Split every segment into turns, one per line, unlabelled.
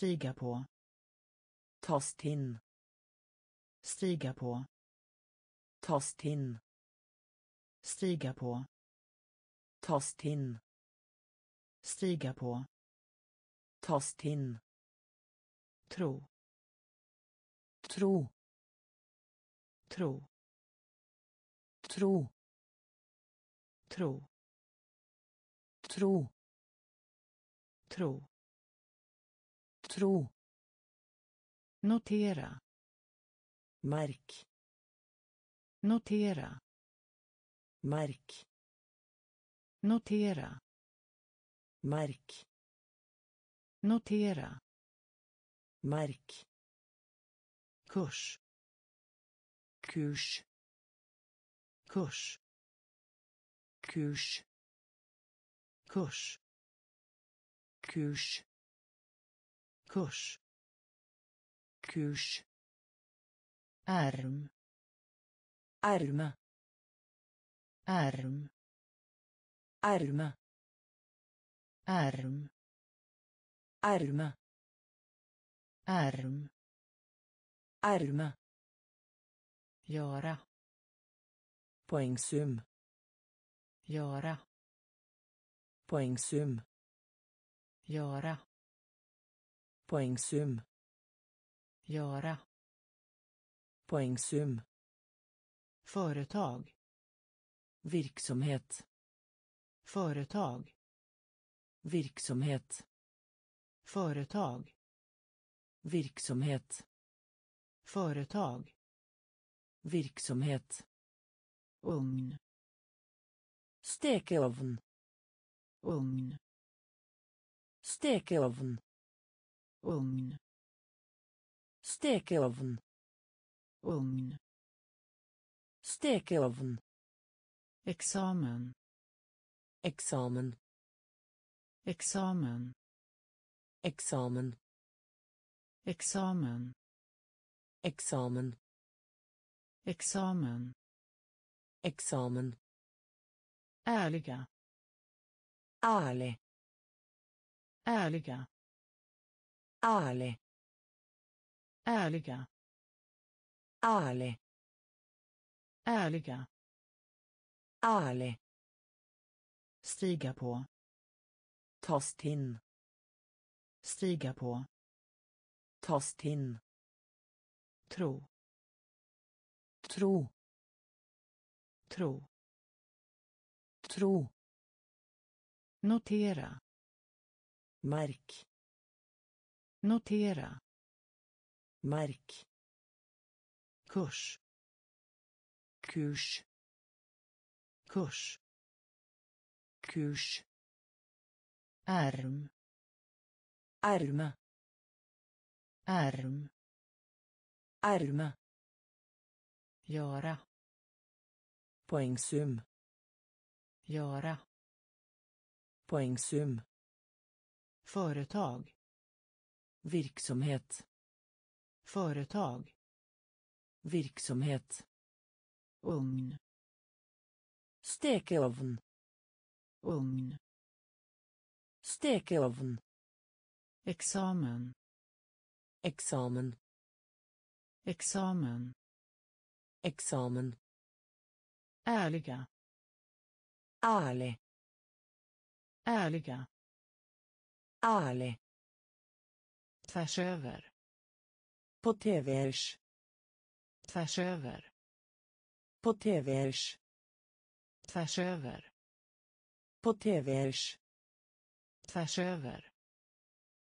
Stiga på.
Tas tin.
Stiga på.
Tas tin.
Stiga på.
Tas tin.
Stiga på.
Tas tin.
Tro.
Tro.
Tro.
Tro.
Tro.
Tro.
Tro.
Tro.
Notera.
Märk.
Notera.
Märk.
Notera.
Märk.
Notera.
Märk.
Kurs.
Kurs.
Kurs.
Kurs.
Kurs.
Kurs.
Kurs.
Kurs.
Ärm.
Ärma.
Ärm.
Ärma.
Ärm.
Ärma.
Ärm.
Ärma.
Göra.
Poängsum.
Göra.
Poängsum.
Göra.
Poängsum.
Göra.
Poängsum.
Företag.
Virksomhet.
Företag.
Virksomhet.
Företag.
Virksomhet.
Företag.
Virksomhet.
Ugn.
Stekeovn.
Ugn.
Stekeovn.
Ugn.
Stekeovn.
Ugn.
Stekeovn.
Examen.
Examen.
Examen.
Examen.
Examen.
Examen.
Examen.
Examen.
Ärliga.
Ärlig.
Ärliga.
Ärlig.
Ärliga.
Ärlig.
Ärliga.
Ärlig.
Stiga på.
Tas tin.
Stiga på.
Tas tin.
Tro.
Tro.
Tro.
Tro.
Notera.
Märk.
Notera.
Märk.
Kurs.
Kurs.
Kurs.
Kurs.
Ärm.
Ärma.
Ärm.
Ärma.
Göra.
Poängsum.
Göra.
Poängsum.
Företag.
Virksomhet.
Företag.
Virksomhet.
Ugn.
Stekeovn.
Ugn.
Stekeovn.
Examen.
Examen.
Examen.
Examen.
Ärliga.
Ärlig.
Ärliga.
Ärlig.
Tvärs över.
På tvrs.
Tvärs över.
På tvrs.
Tvärs över.
På tvrs.
Tvärs över.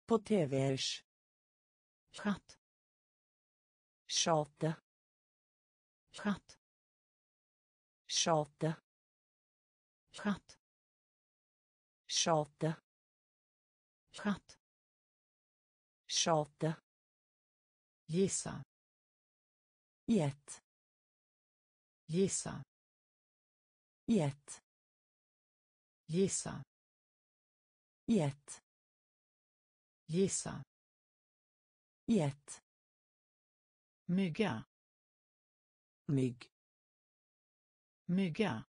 På tvrs.
Chatt.
Tjata.
Chatt.
Tjata.
Chatt.
Tjata.
Chatt.
Tjata.
Gissa.
Gjett.
Gissa.
Gjett.
Gissa.
Gjett.
Gissa.
Gjett.
Mygga.
Mygg.
Mygga.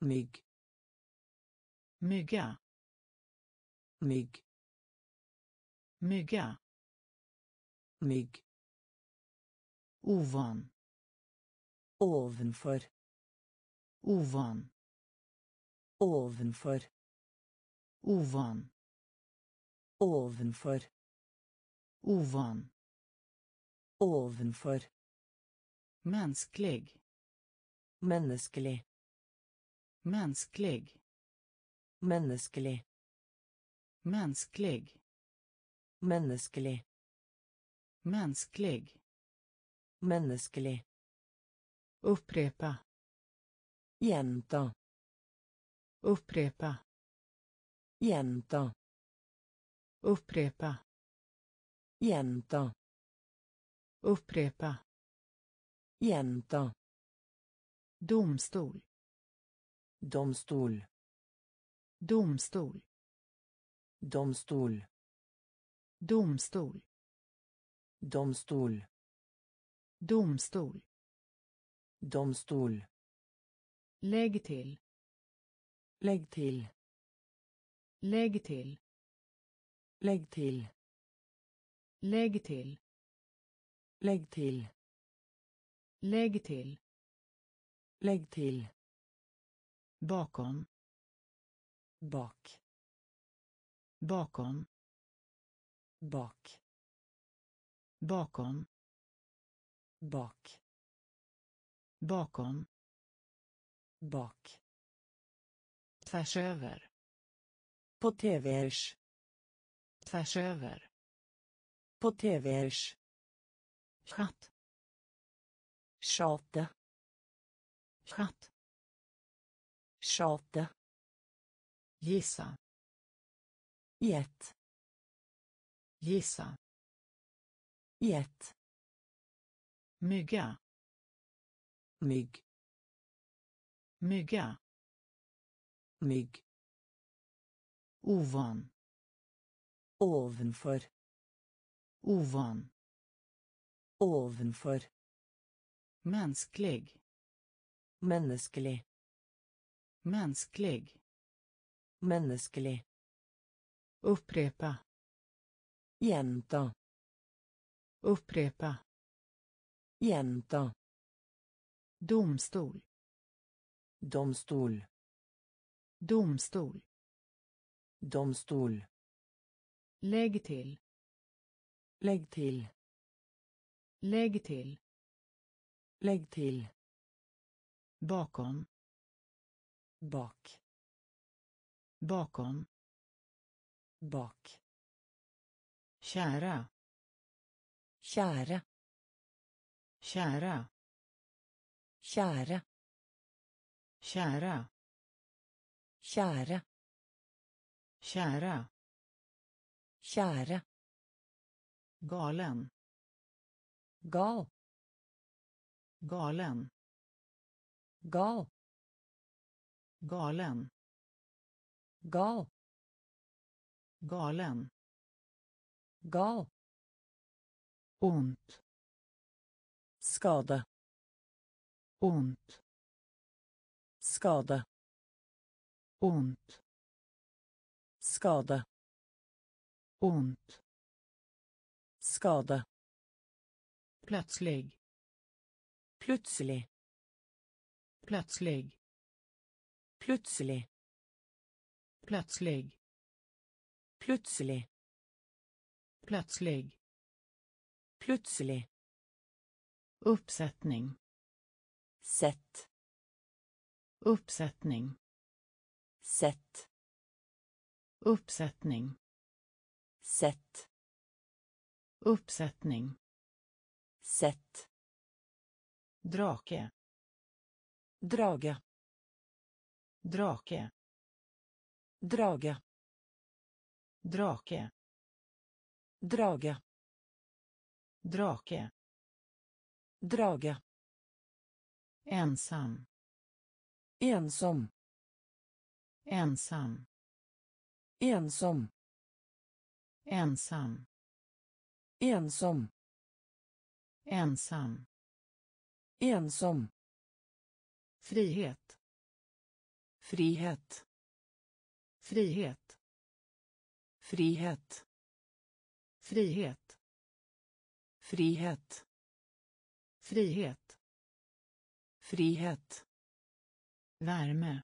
Mygg.
Mygga.
Mygg.
Mygga.
Mygg.
Ovan
ovenfor.
Ovan
ovenfor.
Ovan
ovenfor.
Ovan
ovenfor.
Mänsklig.
Menneskelig.
Mänsklig.
Menneskelig.
Mänsklig
menneskelig
mänsklig.
Menneskelig
upprepa.
Gjenta
upprepa.
Gjenta
upprepa.
Gjenta
upprepa.
Gjenta
domstol.
Domstol.
Domstol.
Domstol
domstol.
Domstol.
Domstol.
Domstol.
Lägg till.
Lägg till.
Lägg till.
Lägg till.
Lägg till.
Lägg till.
Lägg till.
Lägg till.
Bakom.
Bak.
Bakom
bak.
Bakom.
Bak.
Bakom.
Bak.
Tvärs över.
På tvrs
tvärs över.
På tvrs
chatt.
Tjate.
Chatt.
Tjate.
Gissa.
Gjett
gissa.
Gjett
mygga.
Mygg.
Mygga.
Mygg.
Ovan
ovenfor
ovan
ovenfor
mänsklig.
Menneskelig
mänsklig.
Menneskelig
upprepa
gjenta
upprepa.
Gjenta
domstol.
Domstol.
Domstol.
Domstol.
Lägg till.
Lägg till.
Lägg till.
Lägg till.
Bakom.
Bak.
Bakom.
Bak
kära.
Kära.
Kära.
Kära.
Kära.
Kära.
Kära.
Kära.
Galen.
Gal.
Galen.
Gal.
Galen.
Gal.
Galen
gal.
Ont.
Skada
ont.
Skada
ont.
Skada
ont.
Skada
plötslig.
Plötslig
plötslig.
Plötslig
plötslig.
Plötslig
plötslig.
Plutselig
uppsättning.
Sett
uppsättning.
Sett
uppsättning.
Sett
uppsättning.
Sett
drake.
Drage.
Drake.
Drage.
Drake
drage.
Drake.
Drage.
Ensam.
Ensom.
Ensam.
Ensom.
Ensam.
Ensom.
Ensam.
Ensom.
Frihet.
Frihet.
Frihet.
Frihet
frihet
Frihet.
frihet
Frihet.
värme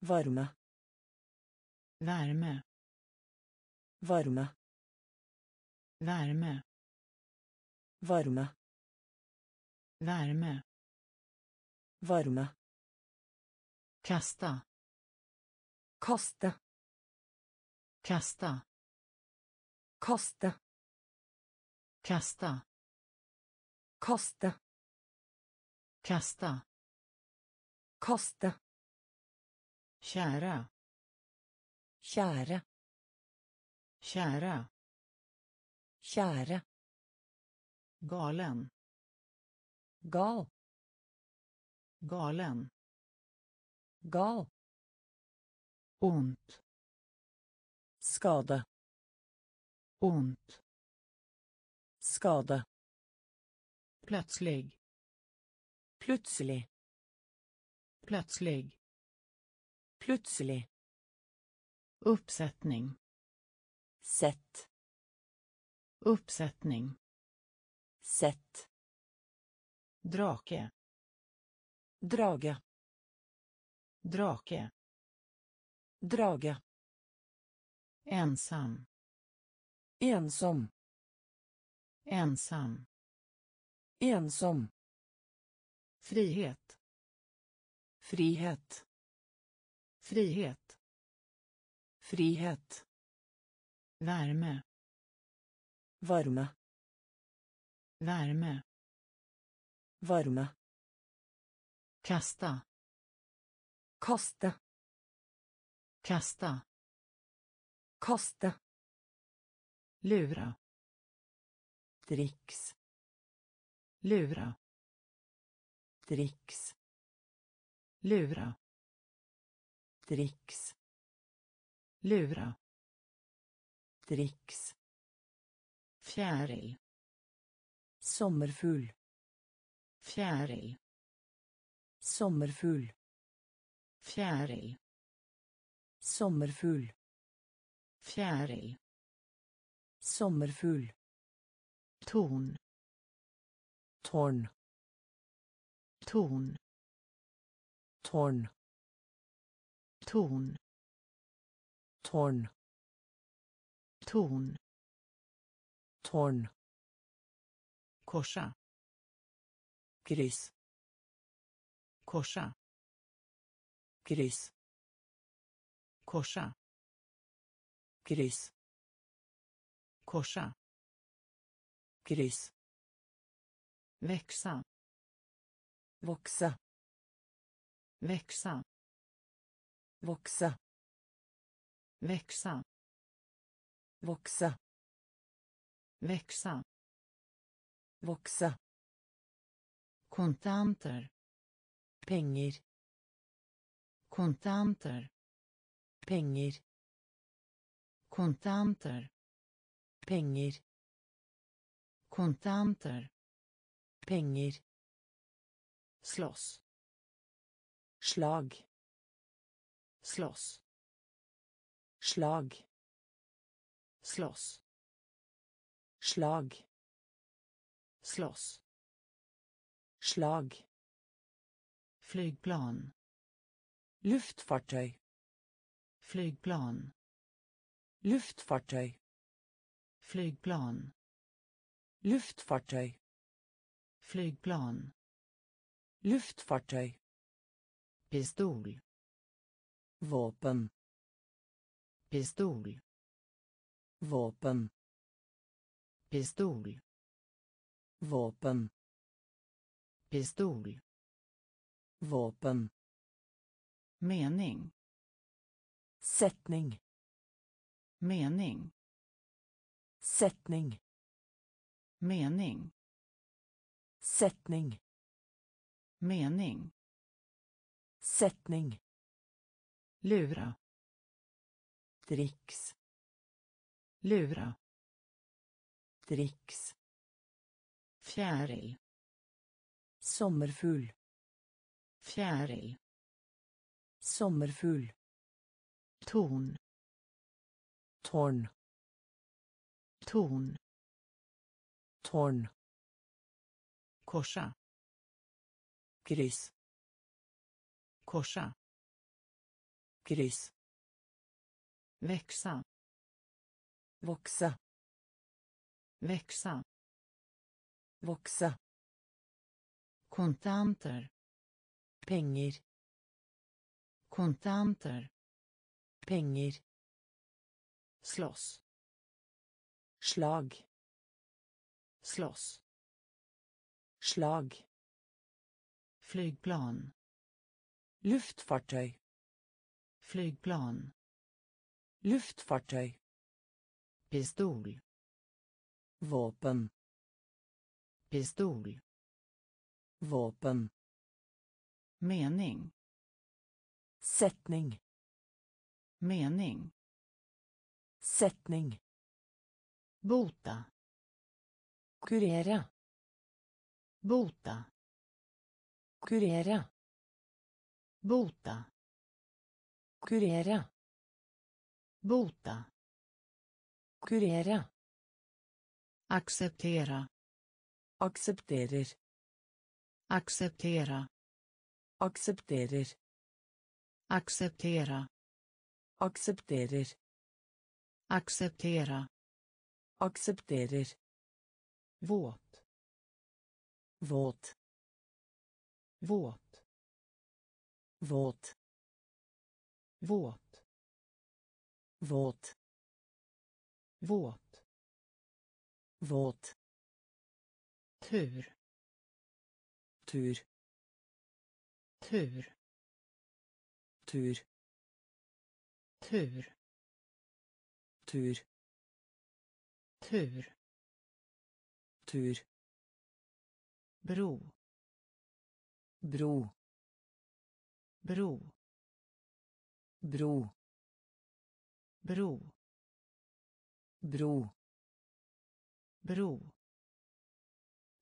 Varme.
värme
Varme.
värme
Varme.
värme
Varme.
kasta
Kaste.
kasta
Kaste.
kasta
Kaste.
kasta
Kaste.
kära
Käre.
kära
Käre.
galen
Gal.
galen
Gal.
ont
Skade.
Ont
Skade.
plötslig
Plutselig.
plötslig
Plutselig.
uppsättning
Sett.
uppsättning
Sett.
drake
Drage.
drake
Drage.
ensam
Ensom.
ensam
Ensom.
frihet
Frihet.
frihet
Frihet.
värme
Varme.
värme
Varme.
kasta
Kaste.
kasta
Kaste.
Lura
Dricks.
lura
Dricks.
lura
Dricks.
lura
Dricks.
fjäril
Sommerfugl.
fjäril
Sommerfugl.
fjäril
Sommerfugl.
fjäril
Sommerfugl.
ton
Tårn.
ton
Tårn.
ton
Tårn.
ton
Tårn.
korsa
Kryss.
korsa
Kryss.
korsa
Kryss.
Korsa
Kryss.
växa
Vokse.
växa
Vokse.
växa
Vokse.
växa
Vokse.
kontanter
Penger.
kontanter
Penger.
kontanter
Penger.
kontanter
Penger.
slåss
Slag.
slåss
Slag.
slåss
Slag.
slåss
Slag.
flygplan
Luftfartøy.
flygplan
Luftfartøy.
Flygplan
Luftfartøy.
flygplan
Luftfartøy.
pistol
Våpen.
pistol
Våpen.
pistol
Våpen.
pistol
Våpen.
mening
Sättning.
mening
Sättning.
mening
Sättning.
mening
Sättning.
lura
Dricks.
lura
Dricks.
fjäril
Sommerfugl.
fjäril
Sommerfugl.
ton
Tårn.
Torn.
Tårn.
Korsa.
Kryss.
Korsa.
Kryss.
Växa.
Voksa.
Växa.
Voksa.
Kontanter.
Penger.
Kontanter.
Penger.
Slåss.
Slag.
Slåss.
Slag.
Flygplan.
Luftfartøy.
Flygplan.
Luftfartøy.
Pistol.
Våpen.
Pistol.
Våpen.
Mening.
Setning.
Mening.
Setning.
Bota.
Kurera.
Bota.
Kurera.
Bota.
Kurera.
Bota.
Kurera.
Acceptera.
Accepterar.
Acceptera.
Accepterar.
Acceptera.
Accepterar.
Acceptera.
Aksepterer.
Våt.
Våt.
Våt.
Våt.
Våt.
Våt.
Våt.
Våt.
Tur.
Tur.
Tur.
Tur.
Tur.
Tur.
Tur.
Tur.
Bro.
Bro.
Bro.
Bro.
Bro.
Bro.
Bro.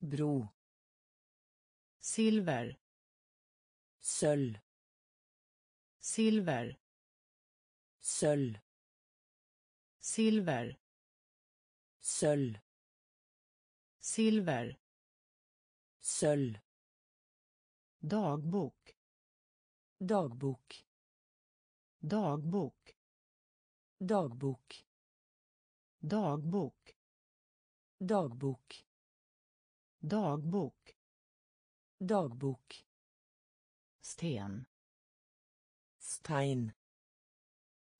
Bro.
Silver.
Sølv.
Silver.
Sølv.
Silver.
Sølv.
Silver.
Sølv.
Dagbok.
Dagbok.
Dagbok.
Dagbok.
Dagbok.
Dagbok.
Dagbok.
Dagbok.
Sten.
Stein.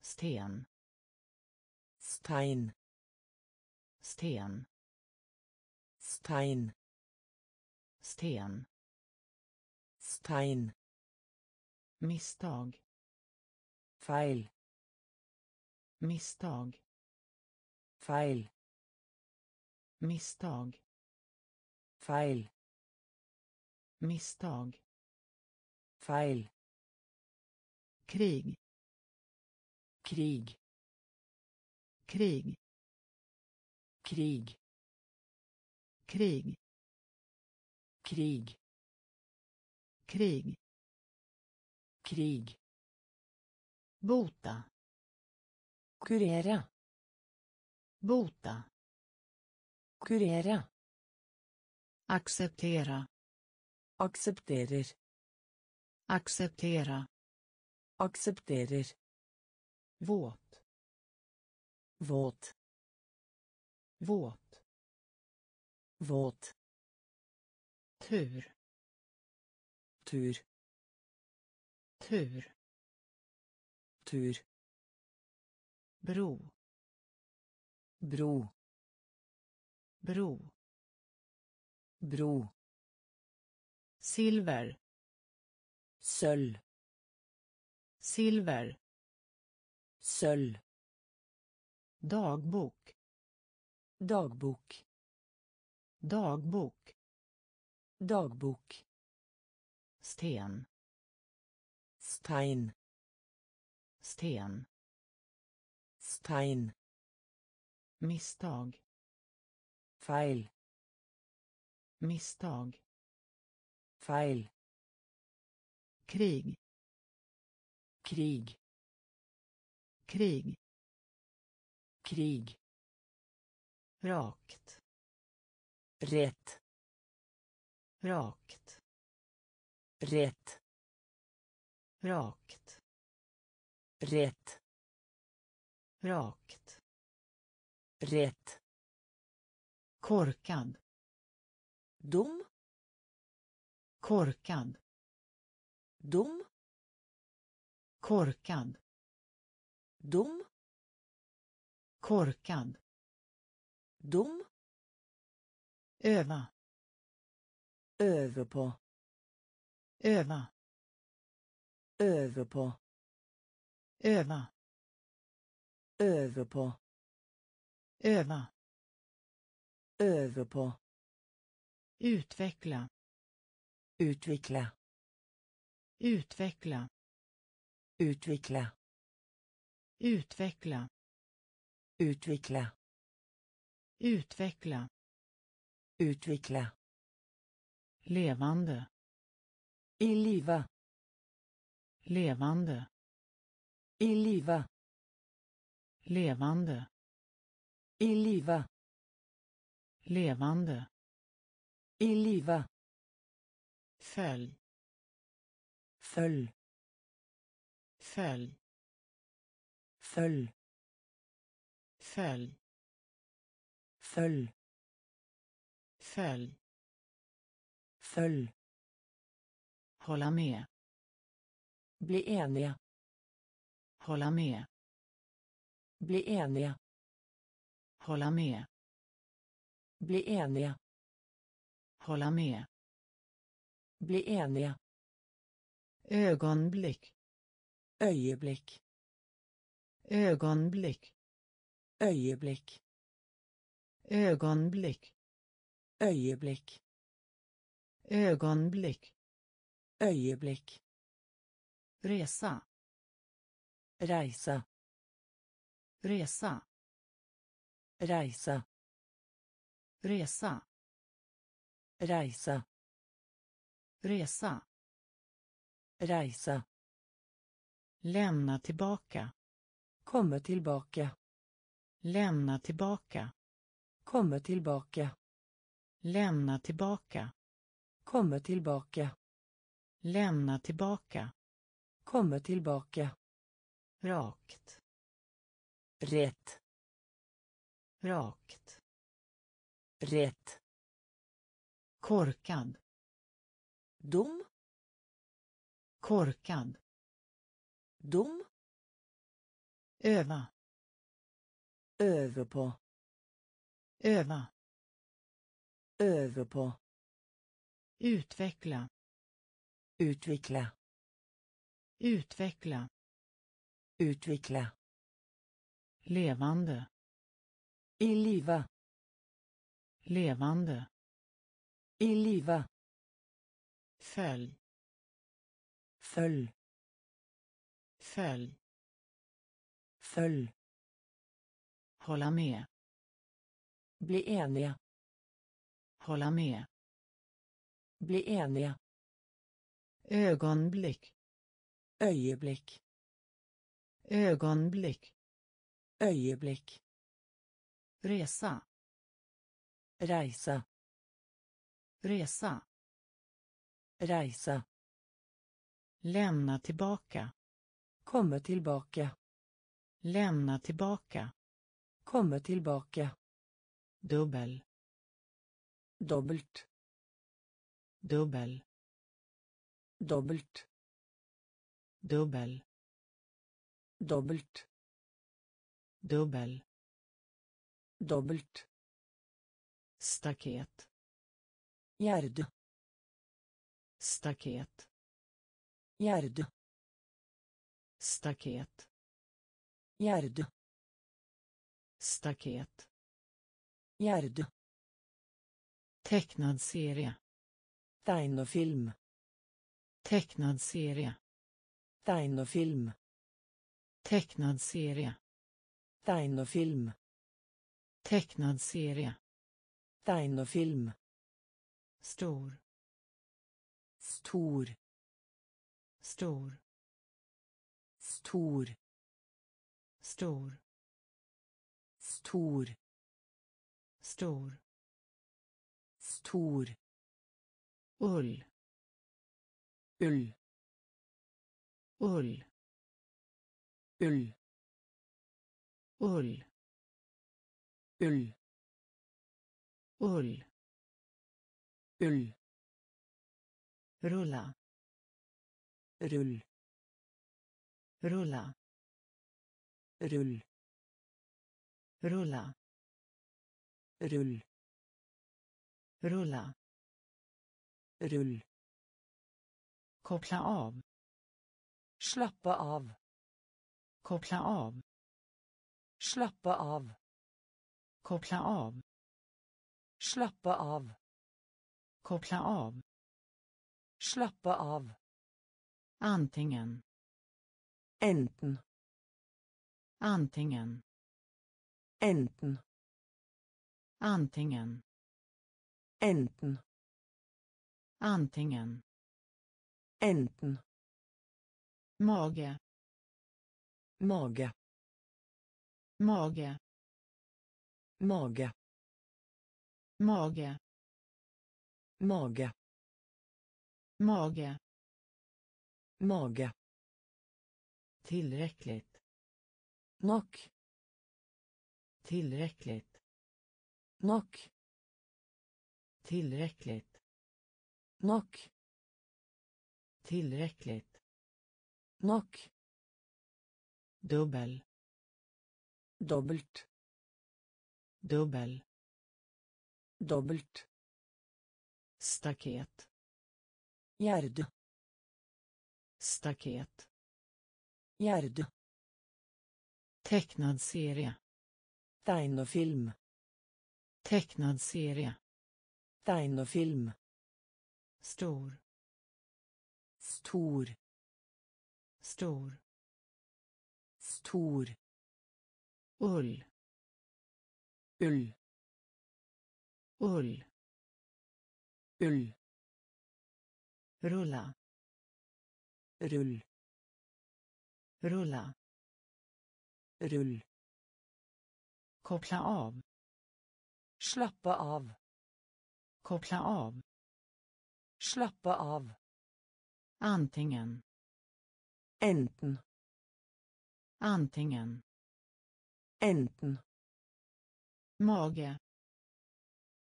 Sten.
Stein.
Sten.
Stein.
Sten.
Stein.
Misstag.
Feil.
Misstag.
Feil.
Misstag.
Feil.
Misstag.
Feil.
Krig.
Krig.
Krig.
Krig.
Krig.
Krig.
Krig.
Krig.
Bota.
kurera
Bota.
kurera
Acceptera.
accepterar
Acceptera.
accepterar
Våt.
Våt.
Våt.
Våt.
Tur.
Tur.
Tur.
Tur.
Bro.
Bro.
Bro.
Bro.
Silver.
Sølv.
Silver.
Sølv.
Dagbok.
Dagbok.
Dagbok.
Dagbok.
Sten.
Stein.
Sten.
Stein.
Misstag.
Feil.
Misstag.
Feil.
Krig.
Krig.
Krig.
Krig.
Rakt.
Rätt.
Rakt.
Rätt.
Rakt.
Rätt.
Rakt.
Rätt.
Korkad.
Dom.
Korkad.
Dom.
Korkad.
Dom.
Korkad
dom?
Öva.
Över på.
Öva.
Över på.
Öva.
Över på.
Öva.
Över på.
Utveckla.
Utveckla.
Utveckla.
Utveckla.
Utveckla.
Utveckla
utveckla.
Utveckla.
Levande.
I liva.
Levande.
I liva.
Levande.
I liva.
Levande.
I liva.
Följ.
Följ.
Följ.
Följ.
Följ
följ.
Följ.
Följ.
Hålla med.
Bli eniga.
Hålla med.
Bli eniga.
Hålla med.
Bli eniga.
Hålla med.
Bli eniga.
Ögonblick.
Ögonblick.
Ögonblick.
Ögonblick
ögonblick.
Ögonblick
ögonblick.
Ögonblick
resa.
Resa.
Resa.
Resa.
Resa.
Resa.
Resa.
Resa.
Lämna tillbaka.
Komma tillbaka.
Lämna tillbaka
komma tillbaka.
Lämna tillbaka.
Komma tillbaka.
Lämna tillbaka.
Komma tillbaka.
Rakt.
Rätt.
Rakt.
Rätt.
Korkad.
Dom.
Korkad.
Dom.
Öva.
Över på
öva.
Över på.
Utveckla.
Utveckla.
Utveckla.
Utveckla.
Levande.
I liva.
Levande.
I liva.
Följ.
Följ.
Följ.
Följ.
Hålla med
bli eniga.
Hålla med.
Bli eniga.
Ögonblick.
Ögonblick.
Ögonblick.
Ögonblick.
Resa.
Resa.
Resa.
Resa.
Lämna tillbaka.
Komma tillbaka.
Lämna tillbaka.
Komma tillbaka
dubbel.
Dubbelt
dubbel.
Dubbelt
dubbel.
Dubbelt
dubbel.
Dubbelt
staket.
Gärde,
staket.
Gärde,
staket.
Gärde,
staket
Gärde,
tecknad serie.
Tegnefilm,
tecknad serie.
Tegnefilm,
tecknad serie.
Tegnefilm,
tecknad serie.
Tegnefilm,
stor.
Stor,
stor.
Stor,
stor.
Stor,
stor
Stor.
ull
Ull.
ull
Ull.
ull
Ull.
ull
Ull.
rulla
Rull.
rulla
Rull.
rulla
Rull.
rulla
Rull.
koppla av
Slappa av.
koppla av
Slappa av.
koppla av
Slappa av.
koppla av
Slappa av.
antingen
Enten.
antingen
Enten.
Antingen
Enten.
antingen
Enten.
mage
Mage.
mage
Mage.
mage
Mage.
mage
Mage.
tillräckligt
Nok.
tillräckligt
Nok.
tillräckligt
Nok.
tillräckligt
Nok.
dubbel
Dobbelt.
dubbel
Dobbelt.
staket
Gjerde.
staket
Gjerde.
tecknad serie
Tegnefilm.
Tecknad serie
Tegnefilm.
stor
Stor.
stor
Stor.
ull
Ull.
ull
Ull.
rulla
Rull.
rulla
Rull.
koppla av
Slappa av.
koppla av
Slappa av.
antingen
Enten.
antingen
Enten.
mage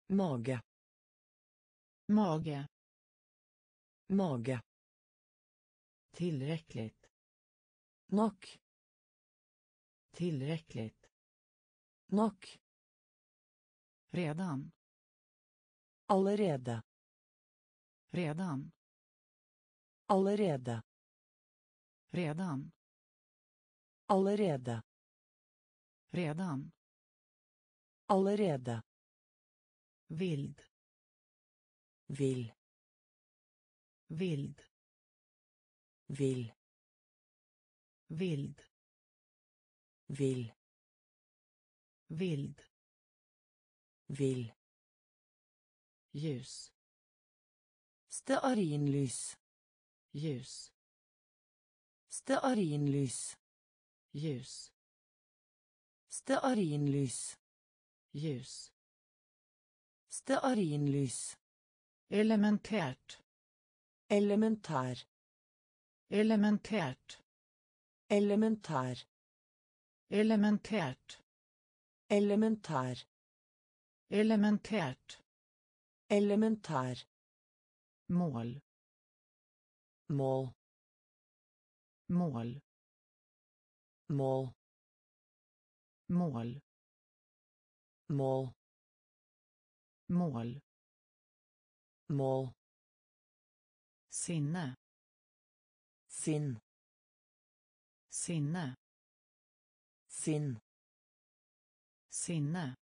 Mage.
mage
Mage.
tillräckligt
Nok.
tillräckligt
Nok.
Redan
Allerede.
redan
Allerede.
redan
Allerede.
redan
Allerede.
vild
Vill.
vild
Vill.
vild
Vill.
vild
Vill.
ljus
Stearinlys.
ljus
Stearinlys.
ljus
Stearinlys.
ljus
Stearinlys.
elementärt
Elementär.
elementärt
Elementär.
elementärt
Elementär.
Elementärt
Elementär.
mål
Mål.
mål
Mål.
mål
Mål.
mål
Mål.
sinne
Sinn.
sinne
Sinn.
sinne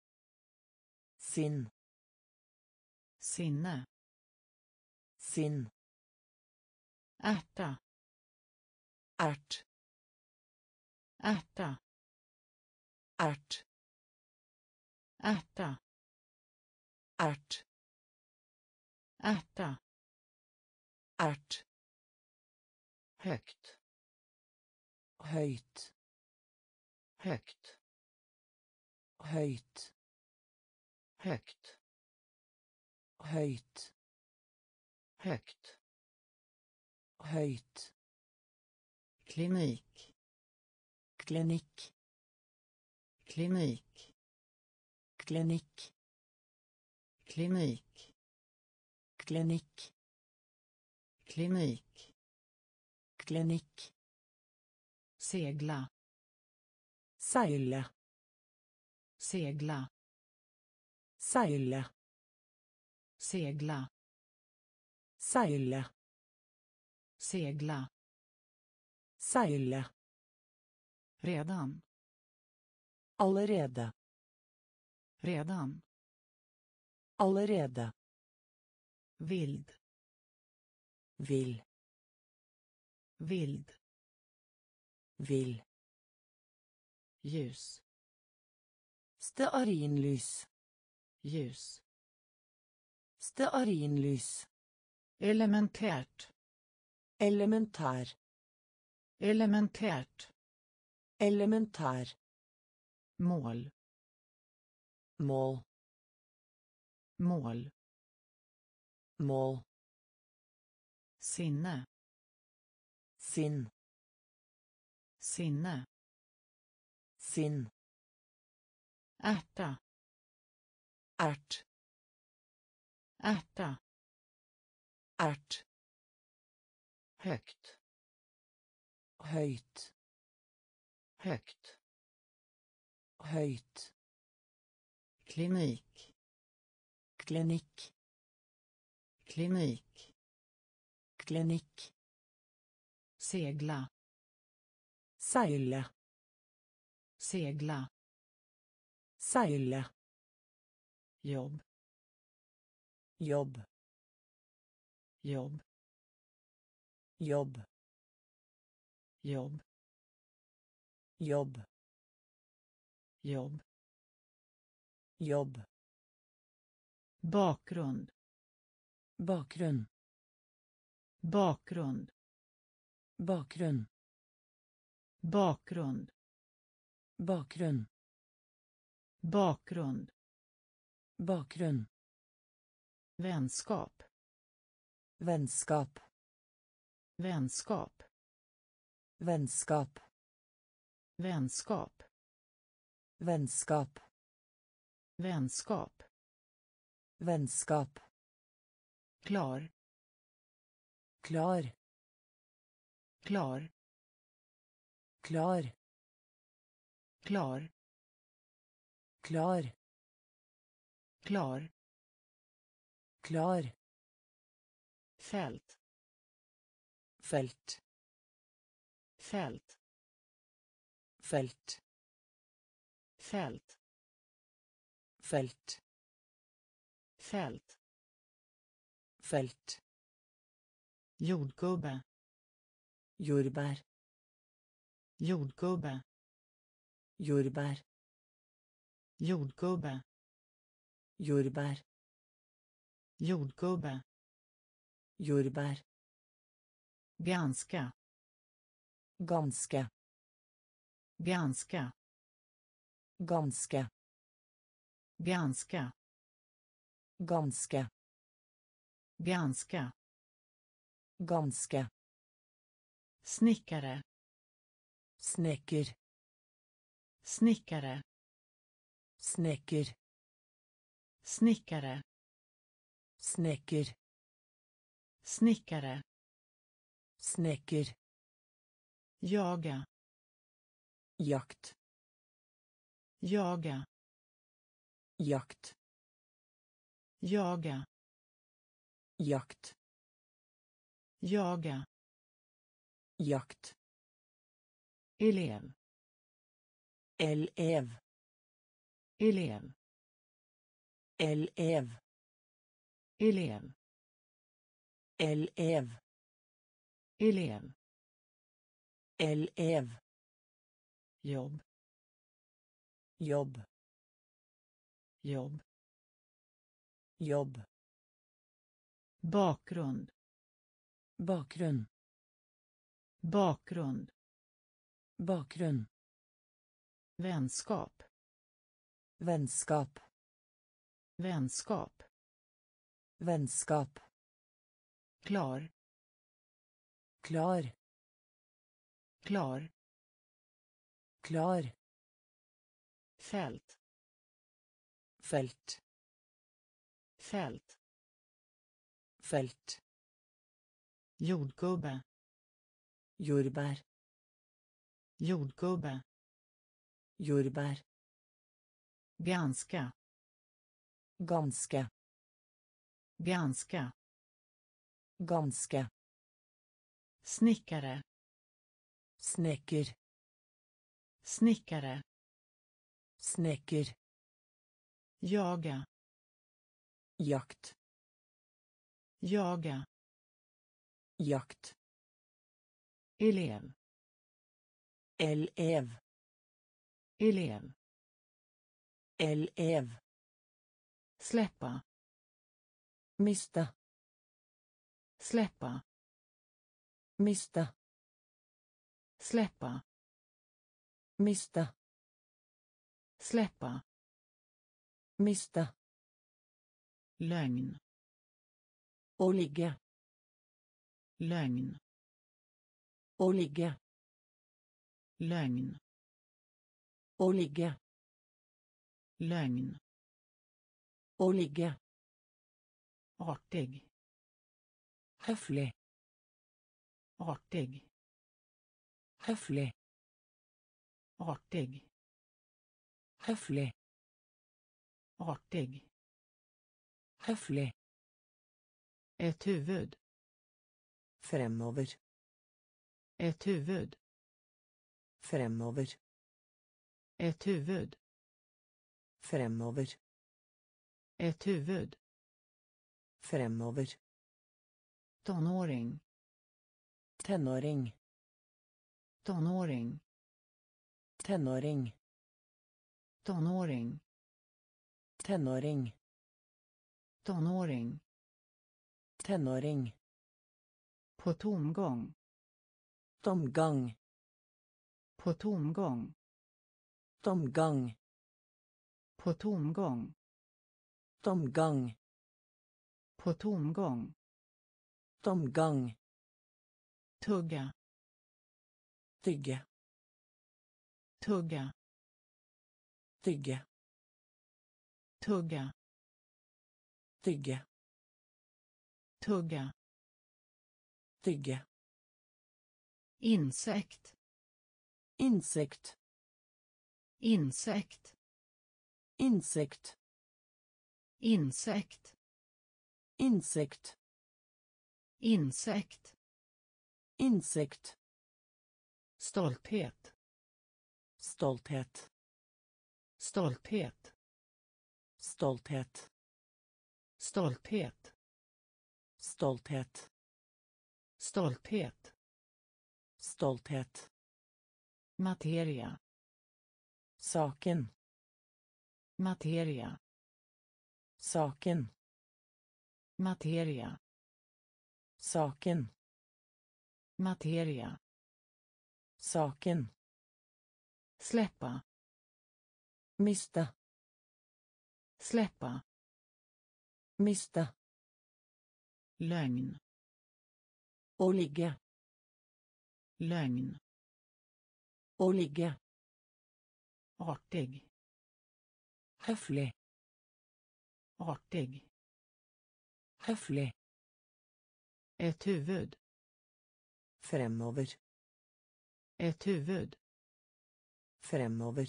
Sinn.
sinne
Sinn.
ärta
Ärt.
ärta
Ärt.
ärta
Ärt.
ärta
Ärt.
högt högt
höjt
högt.
Höjt.
Klinik.
Klinik.
Klinik.
Klinik.
Klinik.
Klinik.
Klinik.
Klinik.
Segla.
Seile
segla
seile.
Segla.
Seile.
Segla.
Seile.
Redan.
Allerede.
Redan.
Allerede.
Vild.
Vill
vild.
Vill
ljus.
Stearinlys
ljus.
Stearinlys.
Elementärt
elementär
elementärt
elementär
mål.
Mål.
Mål.
Mål.
Sinne.
Sinn.
Sinne.
Sinn.
Ärta
ärt
ärta
ärt
högt.
Höjt.
Högt.
Höjt.
Klinik.
Klinik.
Klinik.
Klinik.
Segla.
Seile.
Segla.
Seile
jobb.
Jobb.
Jobb.
Jobb.
Jobb.
Jobb.
Jobb.
Jobb.
Bakgrund.
Bakgrunn
bakgrund.
Bakgrunn
bakgrund.
Bakgrunn
bakgrund
bakgrunn
vänskap.
Vennskap
vänskap.
Vennskap
vänskap.
Vennskap
vänskap.
Vennskap
klar.
Klar.
Klar.
Klar.
Klar.
Klar
klar.
Klar.
Fält.
Fält.
Fält.
Fält.
Fält.
Fält.
Fält.
Fält.
Jordgubbe.
Jordbær
jordgubbe.
Jordbær
jordgubbe
jordbær
jordgubbe.
Jordbær
ganska
ganske
ganska
ganske
ganska
ganske
ganska
ganske
snickare.
Snekker
snickare.
Snekker
snickare.
Snekker.
Snickare.
Snekker.
Jaga.
Jakt.
Jaga.
Jakt.
Jaga.
Jakt.
Jaga.
Jakt.
Elev.
Elev.
Elev
elev.
Elev
elev.
Elev
elev
jobb.
Jobb.
Jobb.
Jobb.
Bakgrund.
Bakgrunn
bakgrund.
Bakgrunn
vänskap.
Vennskap
vänskap
Vänskap.
klar
Klar.
klar
Klar.
fält
Fält.
fält
Fält.
jordgubbe
Jordbär.
jordgubbe
Jordbär.
ganska
Ganska.
ganska
Ganska.
snickare
Snecker.
snickare
Snecker.
jaga
Jakt.
jaga
Jakt.
elev
Elev.
elev
Elev.
Släppa
Mista.
släppa
Mista.
släppa
Mista.
släppa
Mista.
lögn
Och ligga.
lögn
Och ligga.
lögn
Och ligga.
lögn
Och ligga.
artig
Höflig.
artig
Höflig.
artig
Höflig.
artig
Höflig.
ett huvud
Fremover.
ett huvud
Fremover.
ett huvud
Fremover.
Ett huvud
Fremover.
tonåring
Tenåring.
tonåring
Tenåring.
tonåring
Tenåring.
tonåring
Tenåring.
på tomgång
Tomgång.
på tomgång
Tomgång.
på tomgång
Tomgång.
på tomgång
Tomgång.
tugga
Tygge.
tugga
Tygge.
tugga
Tygge.
tugga
Tygge.
insekt
Insekt.
insekt
Insekt.
Insekt
Insekt.
insekt
Insekt.
stolthet
Stolthet.
stolthet
Stolthet.
stolthet
Stolthet.
stolthet
Stolthet.
materia
Saken.
materia
Saken.
materia
Saken.
materia
Saken.
släppa
Mista.
släppa
Mista.
lögn
Och ligga.
lögn
Och ligga.
artig
Höflig.
Artig
Höflig.
ett huvud
Fremover.
ett huvud
Fremover.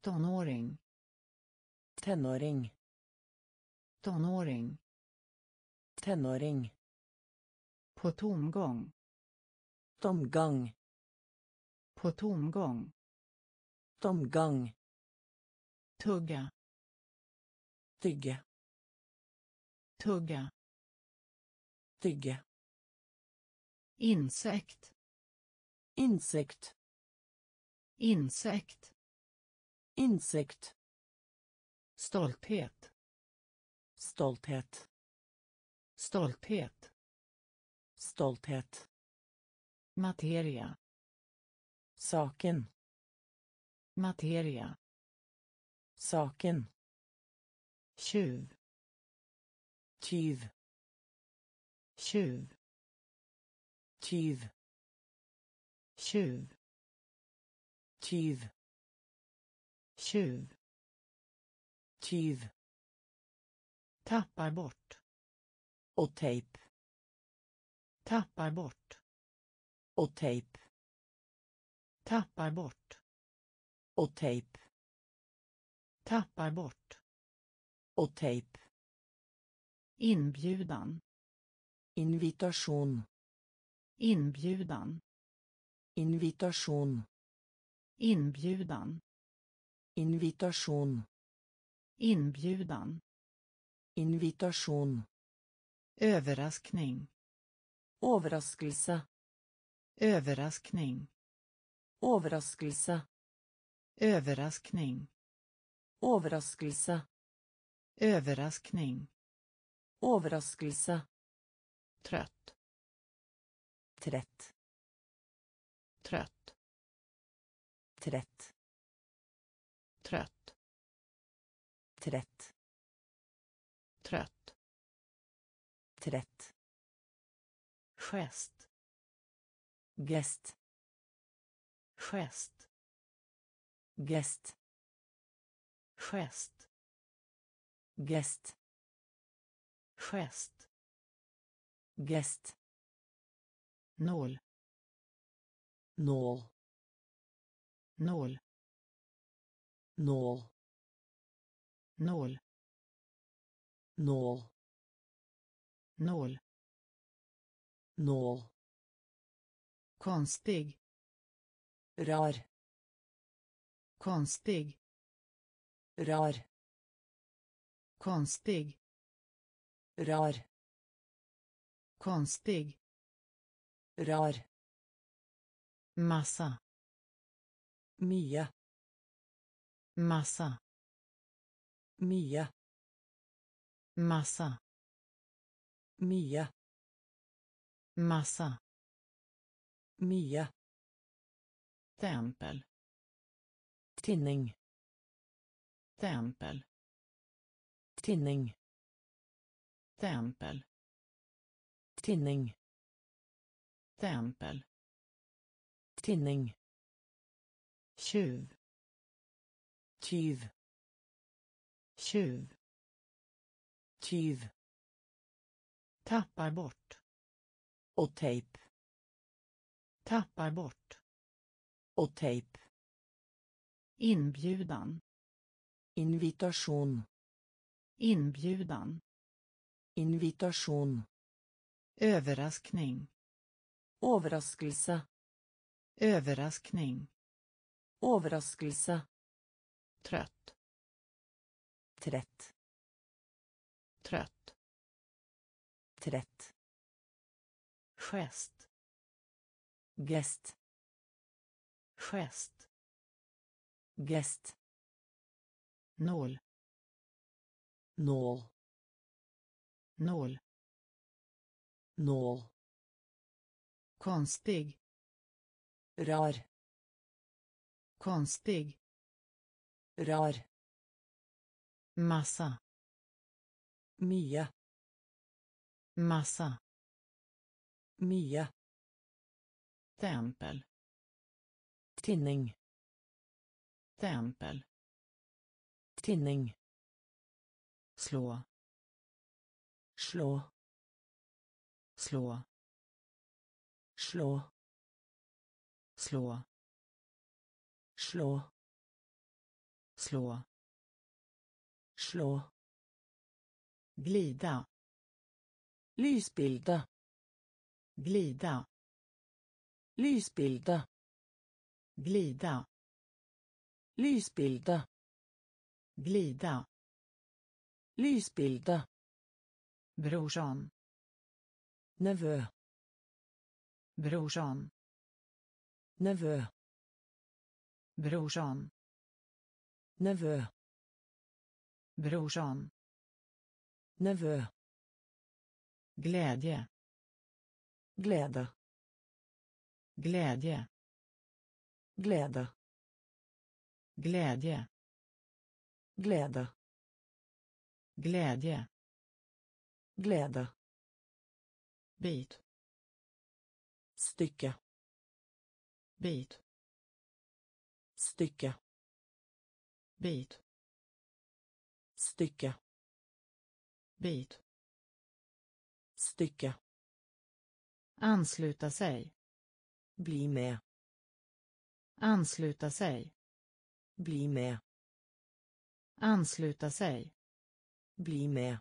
tonåring
Tenåring.
tonåring
Tenåring.
på tomgång
Tomgång.
på tomgång
Tomgång.
tugga
Tygge.
tugga
Tygge.
insekt
Insekt.
insekt
Insekt.
stolthet
Stolthet.
stolthet
Stolthet.
materia
Saken.
materia
Saken
tjuv
tyv
tjuv
tyv
tjuv
tyv
tjuv
tyv.
Tappar bort.
Och tejp.
Tappar bort.
Och tejp.
Tappar bort.
Och tejp.
Tappar bort
och tejp.
Inbjudan.
Invitation.
Inbjudan.
Invitation.
Inbjudan.
Invitation.
Inbjudan.
Invitation.
Överraskning.
Overraskelse
överraskning.
Overraskelse
överraskning.
Overraskelse
överraskning.
Overraskelse
trött.
Trett
trött.
Trett
trött.
Trett
trött.
Trett
gest.
Gest.
Gest.
Gest.
Gest
gest.
Gest.
Gest.
Nål.
Nål.
Nål.
Nål.
Nål.
Nål.
Nål.
Nål.
Konstig.
Rar.
Konstig.
Rar
konstig.
Rar.
Konstig.
Rar.
Massa.
Mye.
Massa.
Mye.
Massa.
Mye.
Massa.
Mye.
Tempel.
Tinning.
Tempel
tinning.
Tempel.
Tinning.
Tempel.
Tinning.
Tjuv.
Tyv.
Tjuv.
Tyv.
Tappar bort.
Och tejp.
Tappar bort.
Och tejp.
Inbjudan.
Invitation
inbjudan.
Invitation.
Överraskning.
Overraskelse
överraskning.
Overraskelse
trött.
Trett
trött.
Trett
gest.
Gest.
Gest.
Gest.
Nål
nål.
Nål.
Nål.
Konstig.
Rar.
Konstig.
Rar.
Massa.
Mye.
Massa.
Mye.
Tempel.
Tinning.
Tempel.
Tinning
slå.
Slå.
Slå.
Slå.
Slå.
Slå.
Slå.
Slå.
Glida.
Lysbilde
glida.
Lysbilde
glida.
Lysbilde
glida
Lysbilda.
Brorson.
Nevö.
Brorson.
Nevö.
Brorson.
Nevö.
Brorson.
Nevö.
Glädje.
Glädje.
Glädje.
Glädje.
Glädje.
Glädje
glädje
Glede.
bit
Stycke.
bit
Stycke.
bit
Stycke.
bit
Stycke.
ansluta sig
Bli med.
ansluta sig
Bli med.
ansluta sig
Bli med.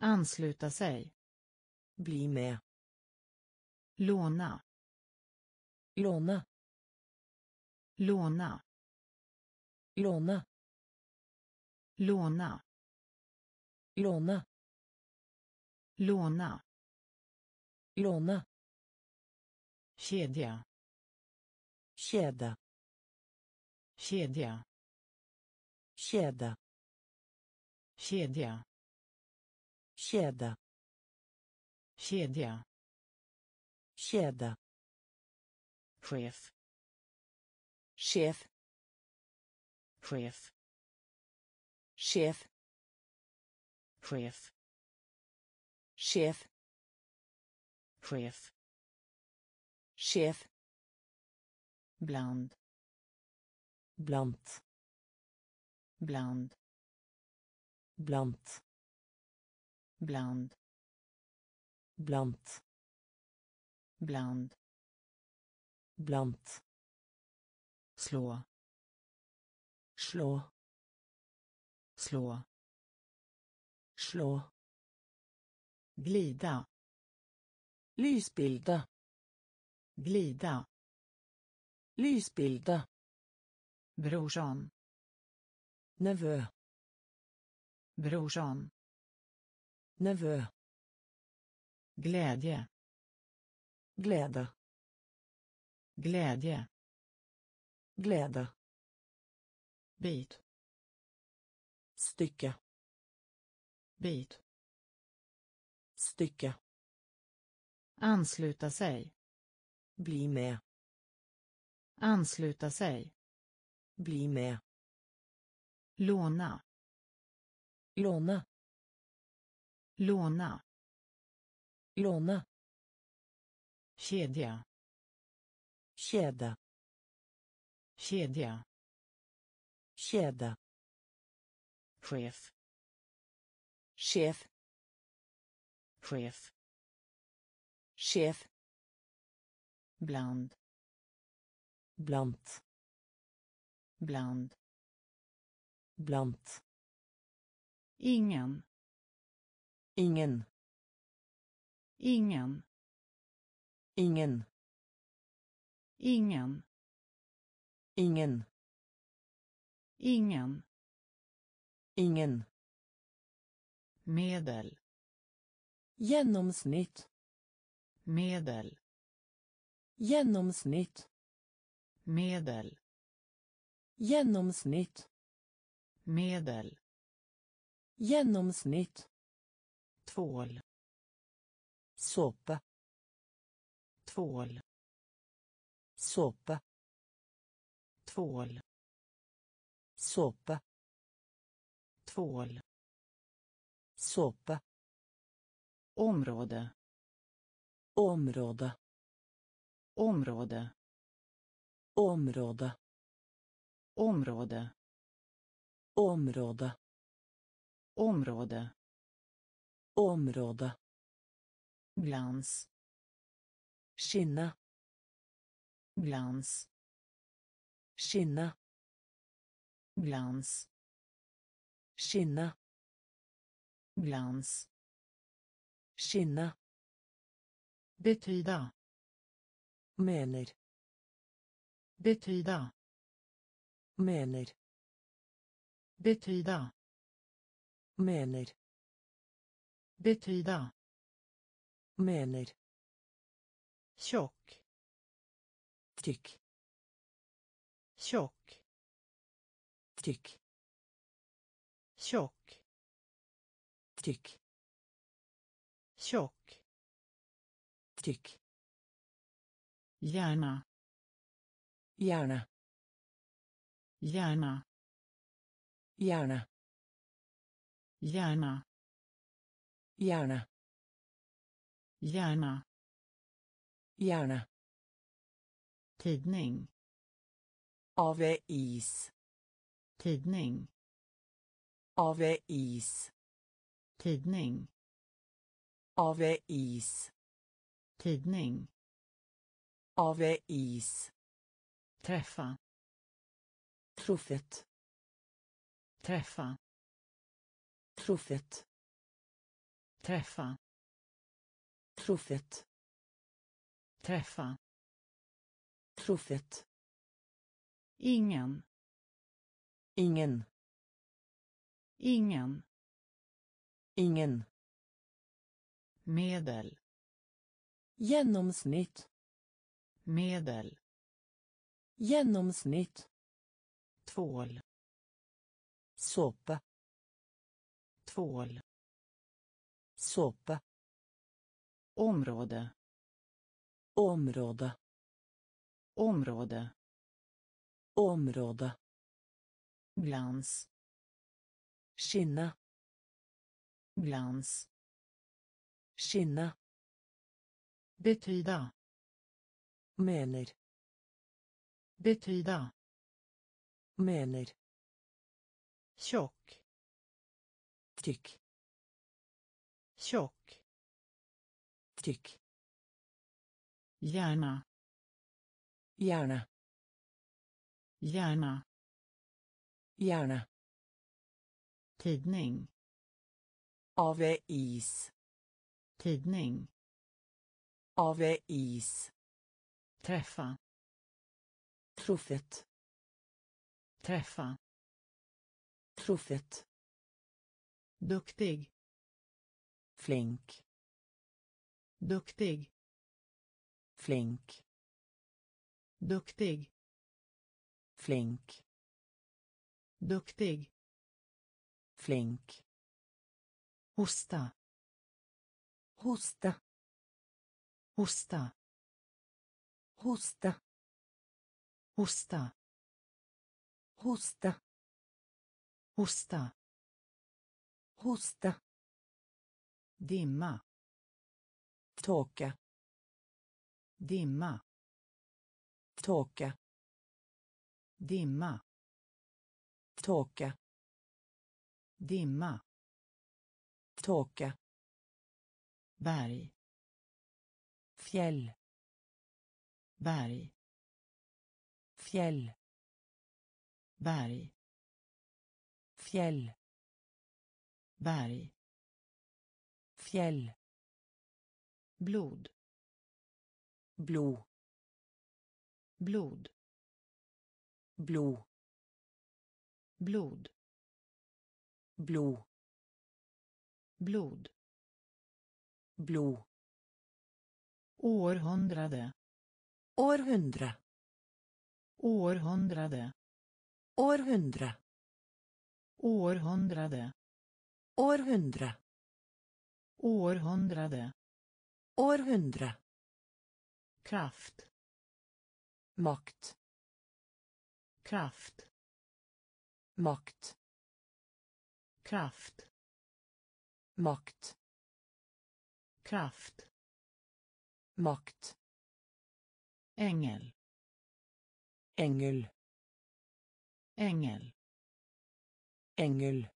ansluta sig
Bli med.
låna
Låna.
låna
Låna.
låna
Låna.
låna
Låna.
kedja
Kjede.
kedja
Kjede.
Kedja
Kjede.
kedja
Kjede.
chef
Chef.
chef
Chef.
chef
Chef.
chef
Chef.
bland
Blant.
bland
Blant.
bland
Blant.
bland
Blant.
slå
Slå.
slå
Slå.
glida
Lysbilde.
glida
Lysbilde.
brorson
Nevø.
Brorson
Nevø.
glädje
Glede.
glädje
Glede.
bit
Stycke.
bit
Stycke.
ansluta sig
Bli med.
ansluta sig
Bli med.
låna
Låna.
låna
Låna.
kedja
Kjede.
kedja
Kjede.
chef
Chef.
chef
Chef.
bland
Blant.
bland
Blant.
Ingen
Ingen.
ingen
Ingen.
ingen
Ingen.
ingen
Ingen.
medel
Genomsnitt.
medel
Genomsnitt.
medel
Genomsnitt.
medel
Genomsnitt.
tvål
Såpa
tvål
Såpa
tvål
Såpa.
tvål
Såpa.
område
Område.
område
Område.
område
Område
område
Område.
glans
Skinne.
glans
Skinne.
glans
Skinne.
glans
Skinne.
betyda
Mener.
betyda
Mener.
betyda
Mener.
betyda
Mener.
tjock
Tykk.
tjock
Tykk.
tjock
Tykk.
tjock
Tykk.
gärna
Gjerne.
gärna
Gjerne.
Hjärna.
Hjärna.
Hjärna.
Hjärna.
Tidning.
Avis.
Tidning.
Avis.
Tidning.
Avis.
Tidning.
Avis.
Träffa.
Truffet.
Träffa.
Truffet.
Träffa.
Truffet.
Träffa.
Truffet.
Ingen.
Ingen.
Ingen.
Ingen.
Medel.
Genomsnitt.
Medel.
Genomsnitt.
Tvål.
Såpa.
Tvål.
Såpa.
Område.
Område.
Område.
Område.
Glans.
Skinna.
Glans.
Skinna.
Betyda.
Mener.
Betyda.
Mener.
Tjock
tyck
tjock
tyck
gärna
gärna
gärna
gärna
tidning
A.V. is.
Tidning.
A.V. is.
Träffa.
Truffet.
Träffa.
Truffet.
Duktig.
Flink.
Duktig.
Flink.
Duktig.
Flink.
Duktig.
Flink.
Hosta.
Hosta.
Hosta.
Hosta.
Hosta.
Hosta.
Hosta.
Hosta.
Dimma.
Tåka.
Dimma.
Tåka.
Dimma.
Tåka.
Dimma.
Tåka.
Berg.
Fjäll.
Berg.
Fjäll.
Berg.
Fjäll.
Berg.
Fjäll.
Blod.
Blod.
Blod.
Blod.
Blod.
Blod.
Blod.
Blod.
Århundrade.
Århundra.
Århundrade.
Århundra.
Århundrade.
Århundra.
Århundrade.
Århundra.
Kraft.
Makt.
Kraft.
Makt.
Kraft.
Makt.
Kraft.
Makt.
Ängel.
Ängel.
Ängel.
Ängel.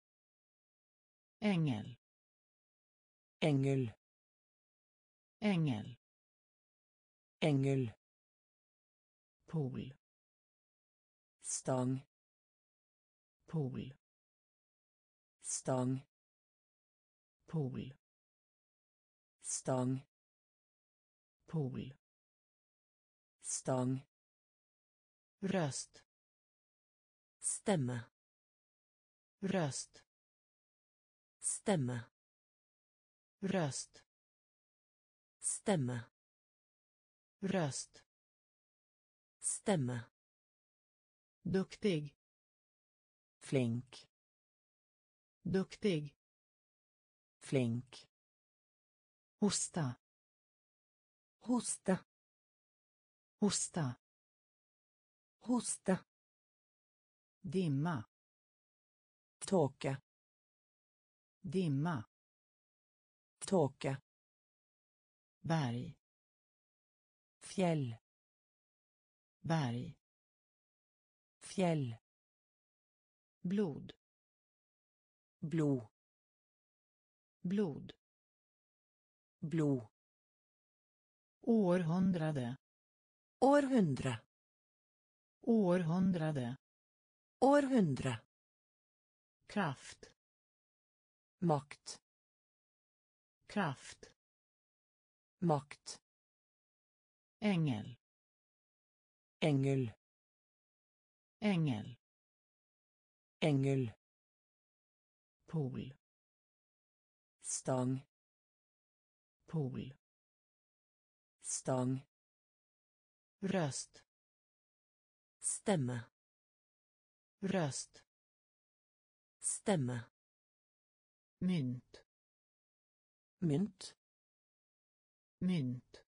Ängel.
Ängel.
Ängel.
Ängel.
Pool.
Stång.
Pool.
Stång.
Pool.
Stång.
Pool.
Stång.
Röst.
Stämma.
Röst.
Stämma.
Röst.
Stämma.
Röst.
Stämma.
Duktig.
Flink.
Duktig.
Flink.
Hosta.
Hosta.
Hosta.
Hosta.
Dimma.
Tåka
dimma
Tåke.
berg
Fjäll.
berg
Fjäll.
blod
Blod.
blod
Blod.
århundrade
Århundre.
århundrade
Århundre.
kraft
Makt.
kraft
Makt.
ängel
Ängel.
ängel
Ängel.
pool
Stång.
pool
Stång.
röst
Stämme.
röst
Stämme.
Mynt
Mynt.
mynt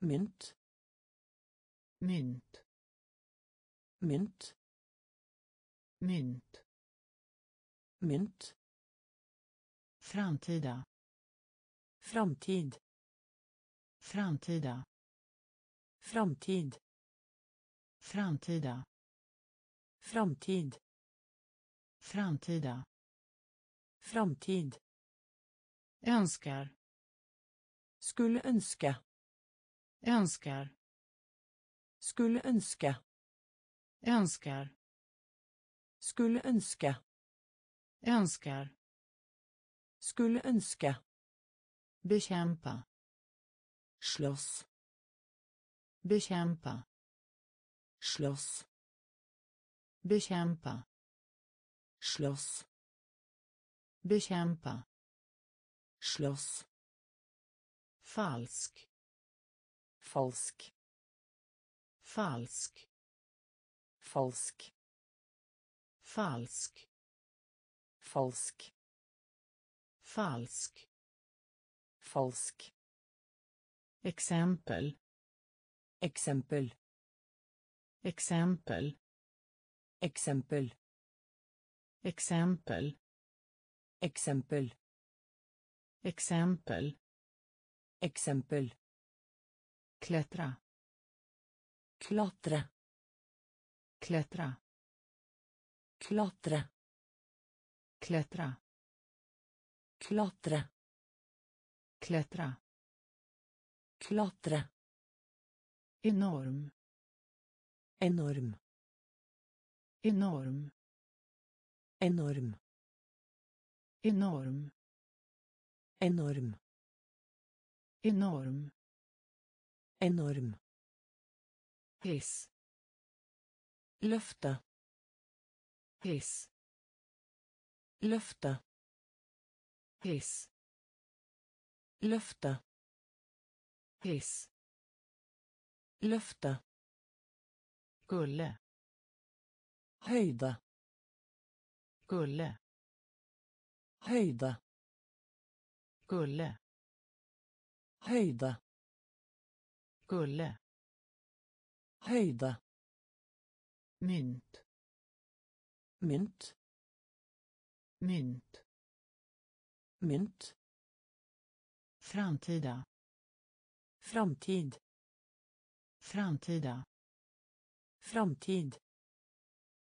Mynt.
mynt
Mynt.
mynt
Mynt.
framtida
Framtid.
framtida
Framtid.
framtida
Framtid.
framtida
Framtid.
önskar
Skulle önska.
önskar
Skulle önska.
önskar
Skulle önska.
önskar
Skulle önska.
bekämpa
Slåss.
bekämpa
Slåss.
bekämpa
Slåss.
Bekämpa
Slåss.
falsk
Falsk.
falsk
Falsk.
falsk
Falsk.
falsk
Falsk.
exempel
Exempel.
exempel
Exempel.
exempel
Exempel.
exempel
Exempel.
klättra
Klatre.
klättra
Klatre.
klättra
Klatre.
klättra
Klatre.
enorm
Enorm.
enorm
Enorm.
Enorm
Enorm.
enorm
Enorm.
hiss
Löfte.
hiss
Löfte.
hiss
Löfte.
hiss
Löfte.
gulle
Höjda.
gulle
Höjda.
gulle
Höjda.
gulle
Höjda.
mynt
Mynt.
mynt
Mynt.
framtida
Framtid.
framtida
Framtid.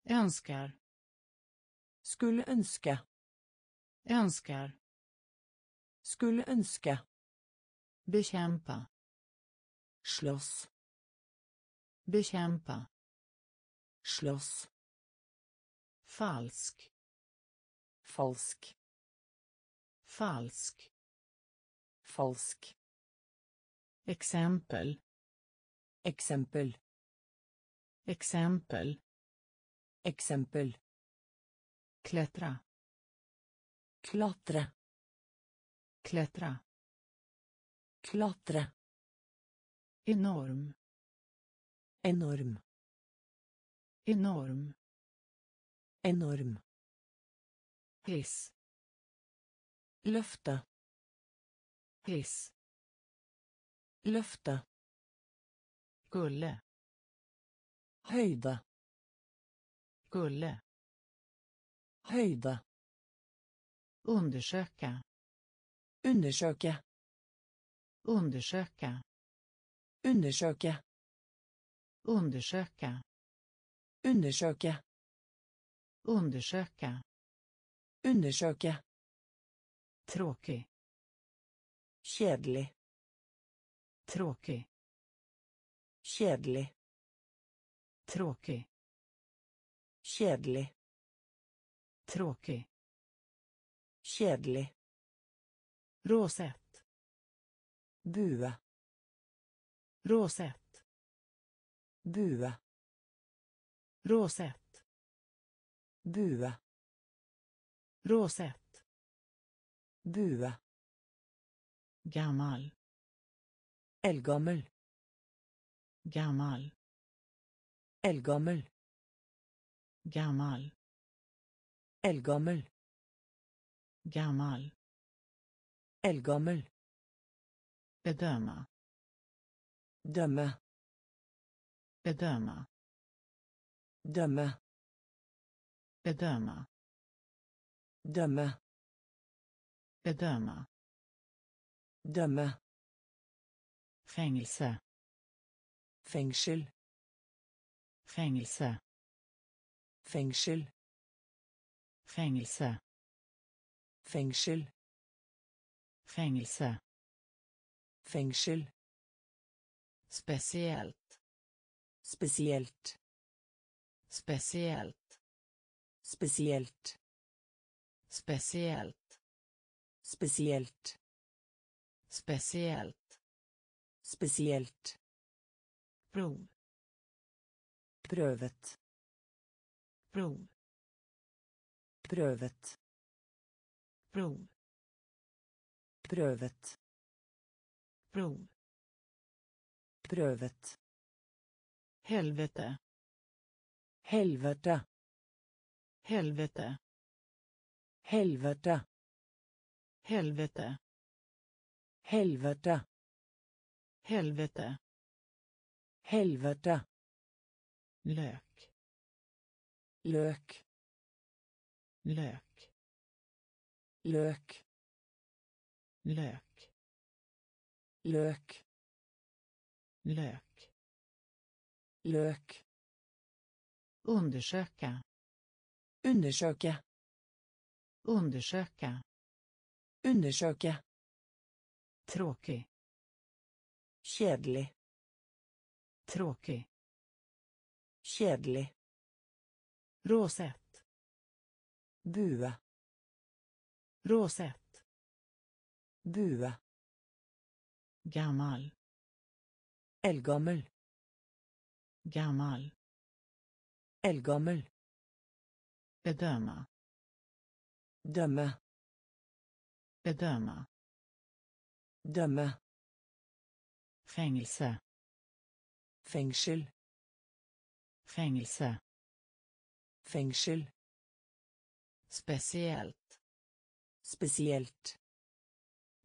önskar
Skulle önska.
Önskar
Skulle önska.
bekämpa
Slåss.
bekämpa
Slåss.
falsk
Falsk.
falsk
Falsk.
exempel
Exempel.
exempel
Exempel.
klättra
Klatre.
klättra
Klatre.
enorm
Enorm.
enorm
Enorm.
hiss
Löfte.
hiss
Löfte.
gulle
Höjda.
gulle
Höjda.
Undersöka
Undersøke.
undersöka
Undersøke.
undersöka
Undersøke.
undersöka
Undersøke.
tråkig
Kjedelig.
tråkig
Kjedelig.
tråkig
Kjedelig.
tråkig
Kedlig.
råsett
Bua.
råsett
Bua.
råsett
Bua.
råsett
Bua.
gammal
Elgammel.
gammal
Elgammel.
gammal
Elgammel.
Gammal
Eldgammel.
bedöma
Dømme.
bedöma
Dømme.
bedöma
Dømme.
bedöma
Dømme.
fängelse
Fengsel.
fängelse
Fengsel.
fängelse
Fengsel.
fängelse
Fengsel.
speciellt
Spesielt.
speciellt
Spesielt.
speciellt
Spesielt.
speciellt
Spesielt.
prov
Prøvet.
prov
Prøvet.
Prov
Prøvet.
prov
Prøvet.
helvete
Helvete.
helvete
Helvete.
helvete
Helvete.
helvete
Helvete.
lök
Løk.
lök
Løk.
lök
Løk.
lök
Løk.
undersöka
Undersøke.
undersöka
Undersøke.
tråkig
Kjedelig.
tråkig
Kjedelig.
råsett
Bue.
Råsett
Bue.
gammal
Eldgammel.
gammal
Eldgammel.
bedöma
Dømme.
bedöma
Dømme.
fängelse
Fengsel.
fängelse
Fengsel.
speciellt
Spesielt.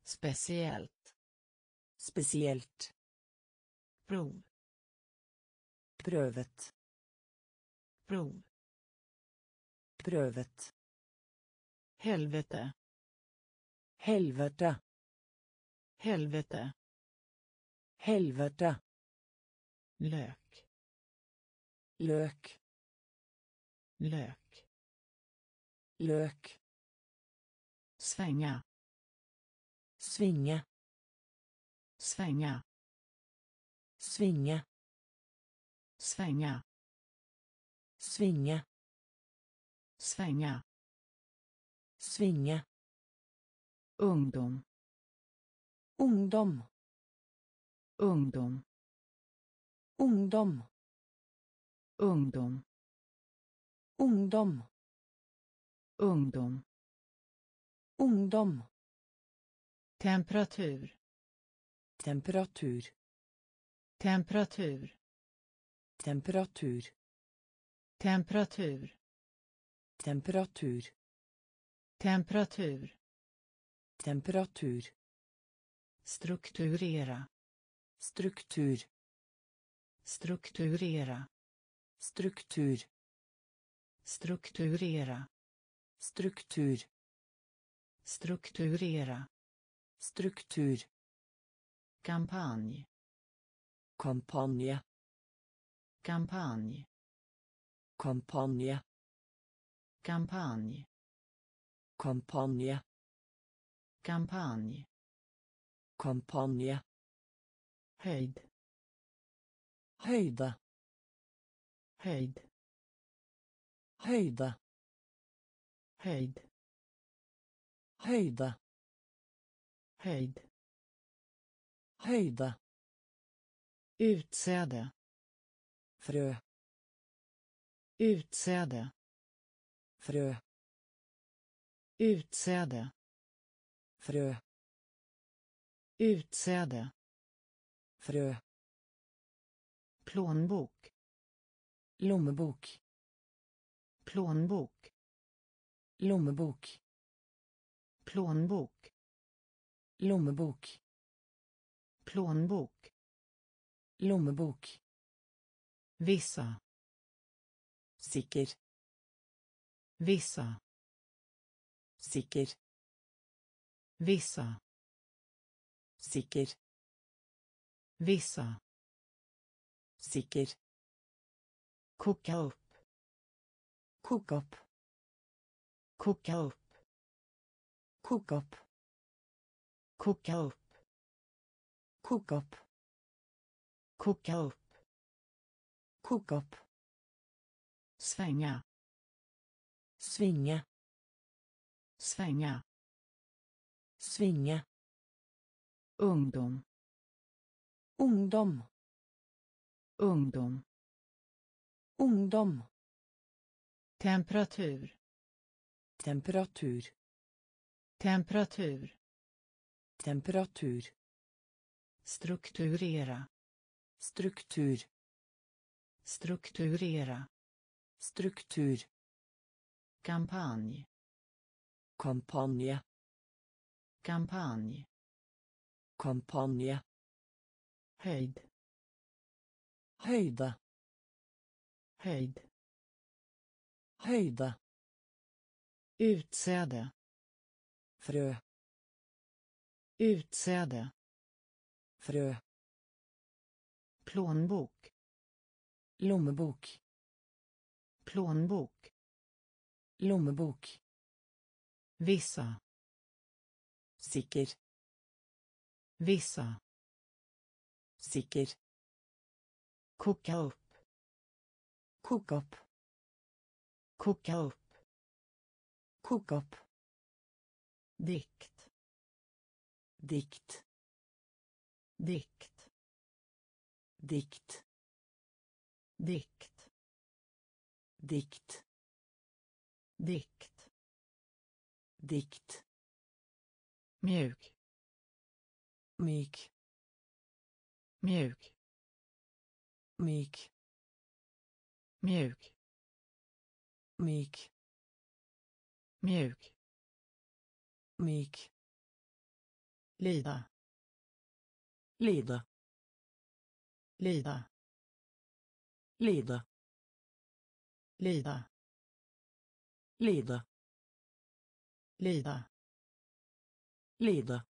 speciellt
Spesielt.
prov
Prøvet.
prov
Prøvet.
helvete
Helvete.
helvete
Helvete.
lök
Løk.
lök
Løk.
Svänga
Svinge.
svänga
Svinge.
svänga
Svinge.
svänga
Svinge.
ungdom
Ungdom.
ungdom
Ungdom.
ungdom
Ungdom.
ungdom
Ungdom.
temperatur
Temperatur.
temperatur
Temperatur.
temperatur
Temperatur.
temperatur
Temperatur.
strukturera
Struktur.
strukturera
Struktur.
strukturera
Struktur.
Strukturera.
Struktur.
Kampanj.
Kampanje.
Kampanj.
Kampanje.
Kampanj.
Kampanje.
Kampanj.
Kampanje.
Höjd.
Höjda.
Höjd.
Höjda.
Höjd
höjda
höjd.
Höjda
utsäde.
Frö.
Utsäde.
Frö.
Utsäde.
Frö.
Utsäde.
Frö.
Plånbok.
Lommebok.
Plånbok.
Lommebok
plånbok.
Lommebok.
Plånbok.
Lommebok.
Vissa
sikker.
Vissa
sikker.
Vissa
sikker.
Vissa
sikker.
Koka upp.
Kok opp.
Koka upp
kok opp
koka upp.
Kok opp
koka upp.
Kok opp
svänga.
Svinge
svänga.
Svinge
ungdom.
Ungdom.
Ungdom.
Ungdom.
Temperatur.
Temperatur
temperatur.
Temperatur.
Strukturera.
Struktur.
Strukturera.
Struktur.
Kampanj.
Kampanje
kampanj.
Kampanje
höjd.
Höjda
höjd.
Höjda
utsäde
frö.
Utsäde.
Frö.
Plånbok.
Lommebok.
Plånbok.
Lommebok.
Vissa.
Sikker.
Vissa.
Sikker.
Koka upp.
Koka upp.
Koka upp.
Koka upp
dikt.
Dikt.
Dikt.
Dikt.
Dikt.
Dikt.
Dikt.
Dikt.
Mjuk.
Myk.
Mjuk.
Myk.
Mjuk.
Mjuk
mjuk
myk.
Lida.
Lida.
Lida.
Lida.
Lida.
Lida.
Lida.
Lida.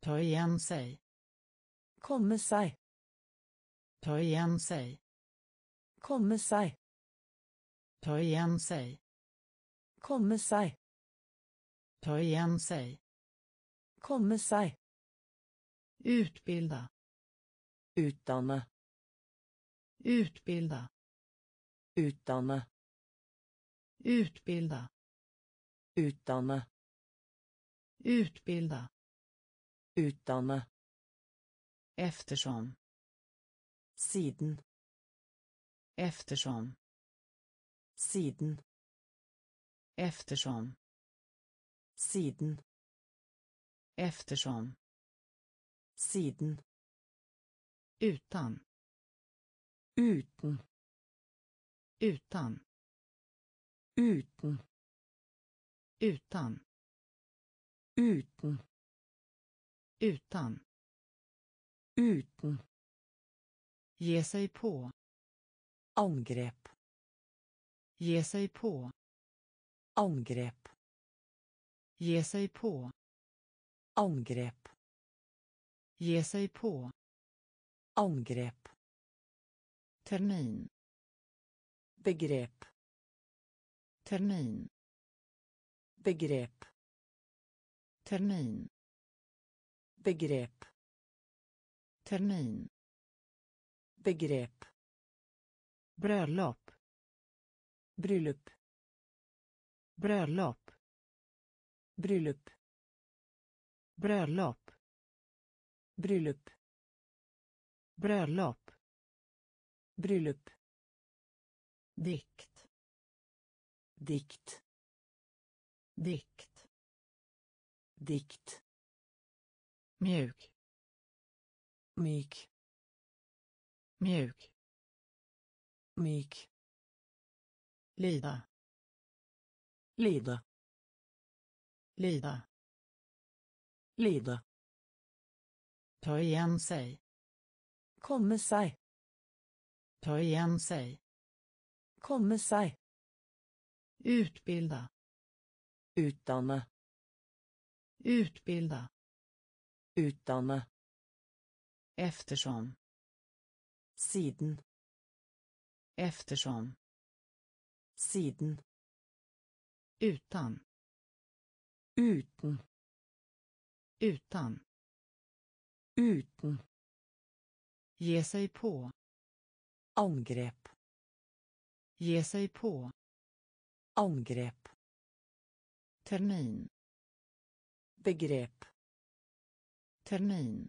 Ta igen sig.
Komme seg
ta igen sig.
Komme seg
ta igen sig.
Komme seg
ta igen sig.
Komme seg.
Utbilda.
Utdanne.
Utbilda.
Utdanne.
Utbilda.
Utdanne.
Utbilda.
Utdanne.
Eftersom.
Siden.
Eftersom.
Siden.
Eftersom
siden.
Eftersom.
Siden.
Utan.
Uten.
Utan.
Uten.
Utan.
Uten.
Utan.
Uten.
Ge sig på. Ge sig på.
Angrep.
Ge sig på.
Angrepp. Ge sig på. Angrepp.
Termin.
Begrepp.
Termin.
Begrepp.
Termin.
Begrepp.
Termin.
Begrepp.
Bröllop.
Bröllop.
Bröllop
bröllop
Bröllop.
bröllop
Bröllop.
bröllop
Dikt.
Dikt.
Dikt.
Dikt.
Mjuk.
mjuk
Mjuk.
mjuk
Lida.
Lida.
Lida.
Lida.
Ta igen sig.
Komme seg.
Ta igen sig.
Komme seg.
Utbilda.
Utdanne.
Utbilda.
Utdanne.
Eftersom.
Siden.
Eftersom.
Siden.
Utan.
Utan.
Utan.
Utan.
Ge sig på.
Angrepp.
Ge sig på.
Angrepp.
Termin.
Begrepp.
Termin.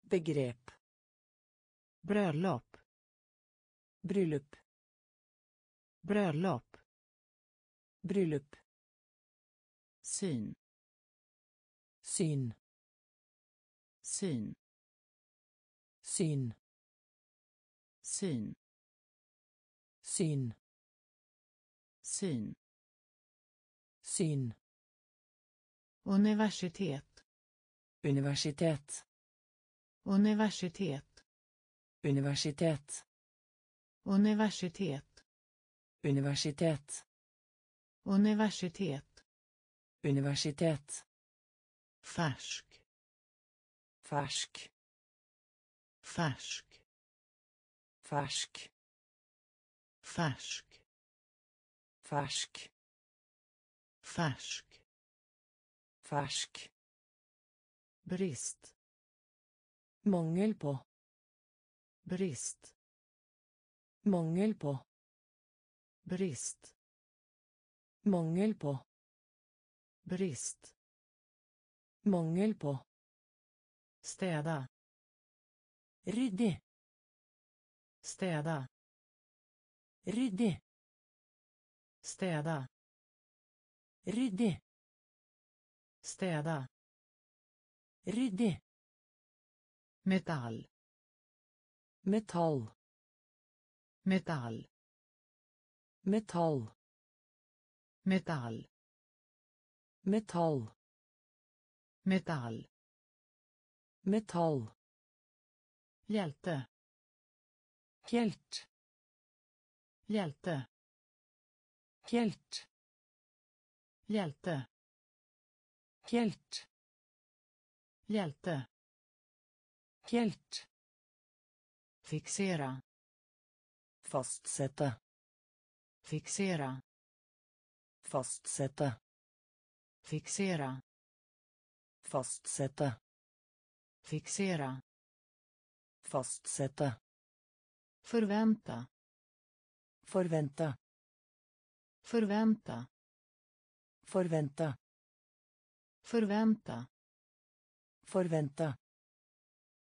Begrepp.
Bröllop.
Bröllop.
Bröllop.
Bröllop.
Syn.
Syn.
Syn.
Syn.
Syn.
Syn.
Syn.
Syn.
Universitet.
Universitet.
Universitet.
Universitet.
Universitet.
Universitet.
Universitet.
Universitet.
Färsk.
Färsk.
Färsk.
Färsk.
Färsk.
Färsk.
Färsk.
Färsk.
Brist.
Mangel på.
Brist.
Mangel på.
Brist.
Mangel på.
Brist.
Mangel på.
Städa.
Ryddig.
Städa.
Ryddig.
Städa.
Ryddig.
Städa.
Ryddig.
Metall.
Metall.
Metall.
Metall.
Metall.
Metall.
Metall.
Metall.
Hjälte.
Helt.
Hjälte.
Helt.
Hjälte.
Helt.
Hjälte.
Helt.
Fixera.
Fastsette.
Fixera.
Fastsette.
Fixera.
Fastsette.
Fixera.
Fastsette.
Förvänta.
Forvente.
Förvänta.
Forvente.
Förvänta.
Forvente.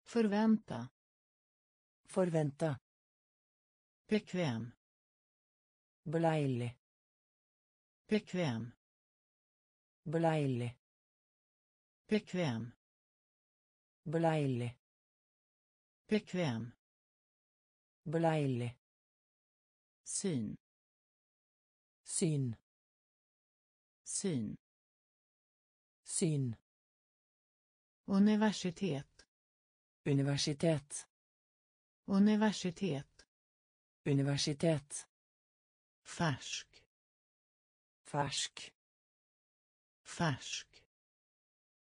Förvänta.
Forvente.
Bekväm.
Beleilig.
Bekväm.
Beleilig.
Bekväm.
Beleilig.
Bekväm.
Beleilig.
Syn.
Syn.
Syn.
Syn.
Universitet.
Universitet.
Universitet.
Universitet.
Färsk.
Färsk.
Färsk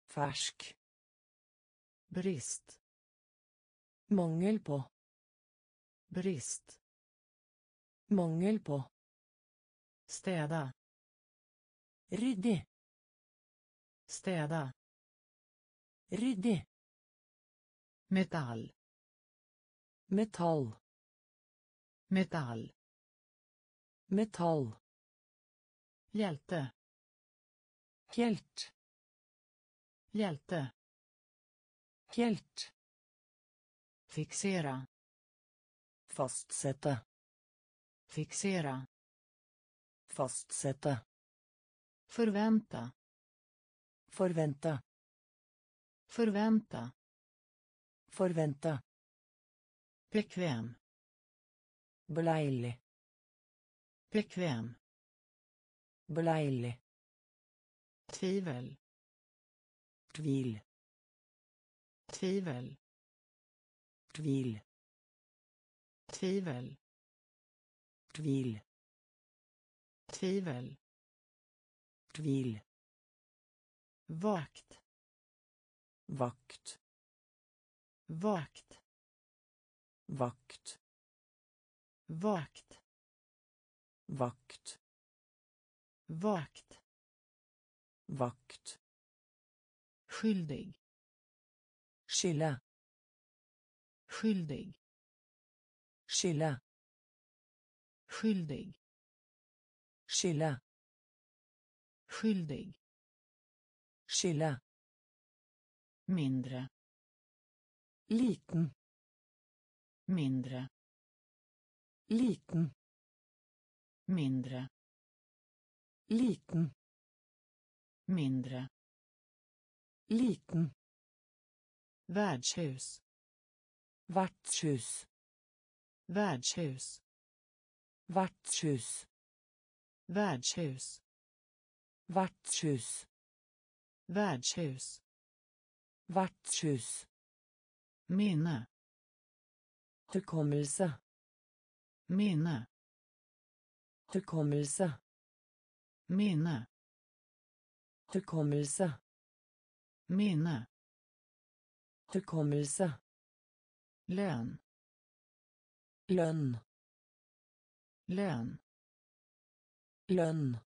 Färsk.
brist
Mangel på.
brist
Mangel på.
städa
Ryddig.
städa
Ryddig.
metall
Metall.
metall
Metall.
hjälte
Helt.
hjälte
Helt.
fixera
Fastsette.
fixera
Fastsette.
förvänta
Forvente.
förvänta
Forvente.
bekväm
Beleilig.
bekväm
Beleilig.
Tvivel
Tvil.
tvivel
Tvil.
tvivel
Tvil.
tvivel
Tvil.
vakt
Vakt.
vakt
Vakt.
vakt
Vakt.
vakt
Vakt.
skyldig
Skylde.
skyldig
Skylde.
skyldig
Skylde.
skyldig
Skylde.
mindre
Liten.
mindre
Liten.
mindre
Liten.
Mindre
Liten.
värdshus
Vertshus.
värdshus
Vertshus.
värdshus
Vertshus.
värdshus
Vertshus.
minne
Hukommelse.
minne
Hukommelse.
minne
Hukommelse.
minne
Hukommelse.
lön
Lønn.
lön
Lønn.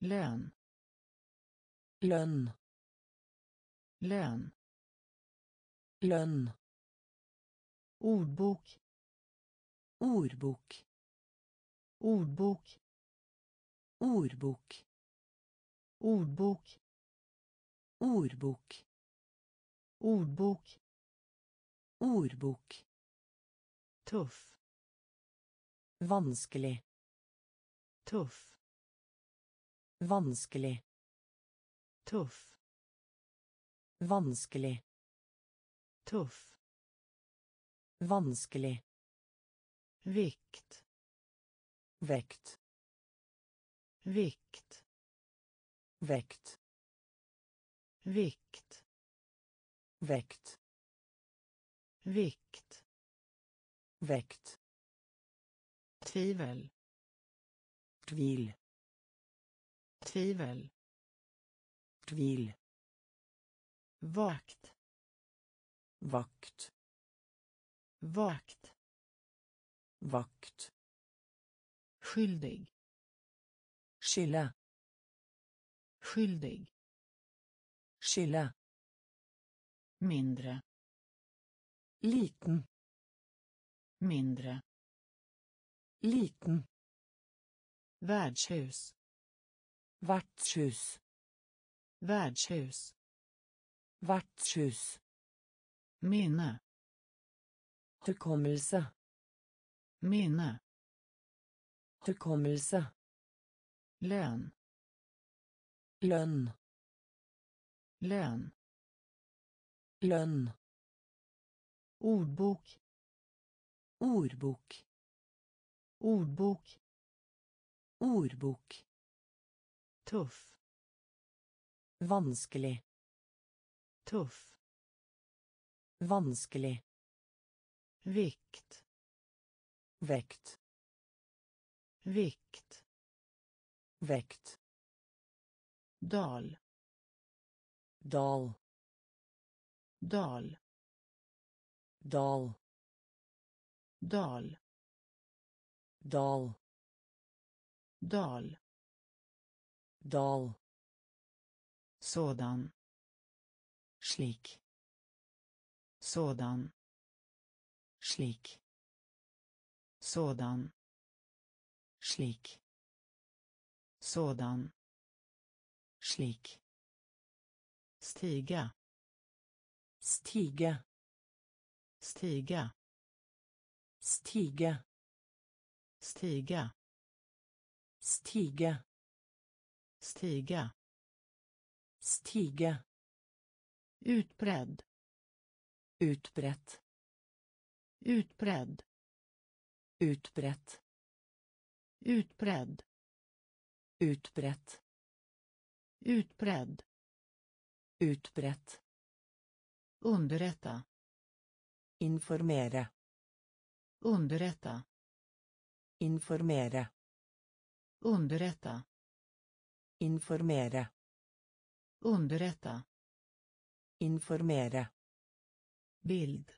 lön
Lønn.
lön
Lønn.
ordbok
Ordbok.
ordbok
Ordbok
ordbok
Ordbok.
ordbok
Ordbok.
tuff
Vanskelig.
tuff
Vanskelig.
tuff
Vanskelig.
tuff
Vanskelig.
vikt
Vekt.
vikt
Vekt.
vikt
Vekt.
vikt
Vekt.
tvivel
Tvil.
tvivel
Tvil.
vakt
Vakt.
vakt
Vakt.
skyldig
Skylla
skyldig
Skylde.
mindre
Liten.
mindre
Liten.
värdshus
Vertshus.
värdshus
Vertshus.
minne
Hukommelse.
minne
Hukommelse.
lön
Lønn.
lön
Lønn.
ordbok
Ordbok.
ordbok
Ordbok.
tuff
Vanskelig.
tuff
Vanskelig.
vikt
Vekt.
vikt
Vekt.
Dal.
Dal.
Dal.
Dal.
Dal.
Dal.
Dal.
Dal.
Sådan.
Slik.
Sådan.
Slik.
Sådan.
Slik.
Sådan
slik.
Stiga.
Stiga
stiga
stiga
stiga
stiga
stiga
stiga
utbredd.
Utbrett.
Utbredd.
Utbrett.
Utbredd.
Utbrett
utbredd.
Utbrett.
Underrätta.
Informera.
Underrätta.
Informera.
Underrätta.
Informera.
Underrätta.
Informera.
Bild.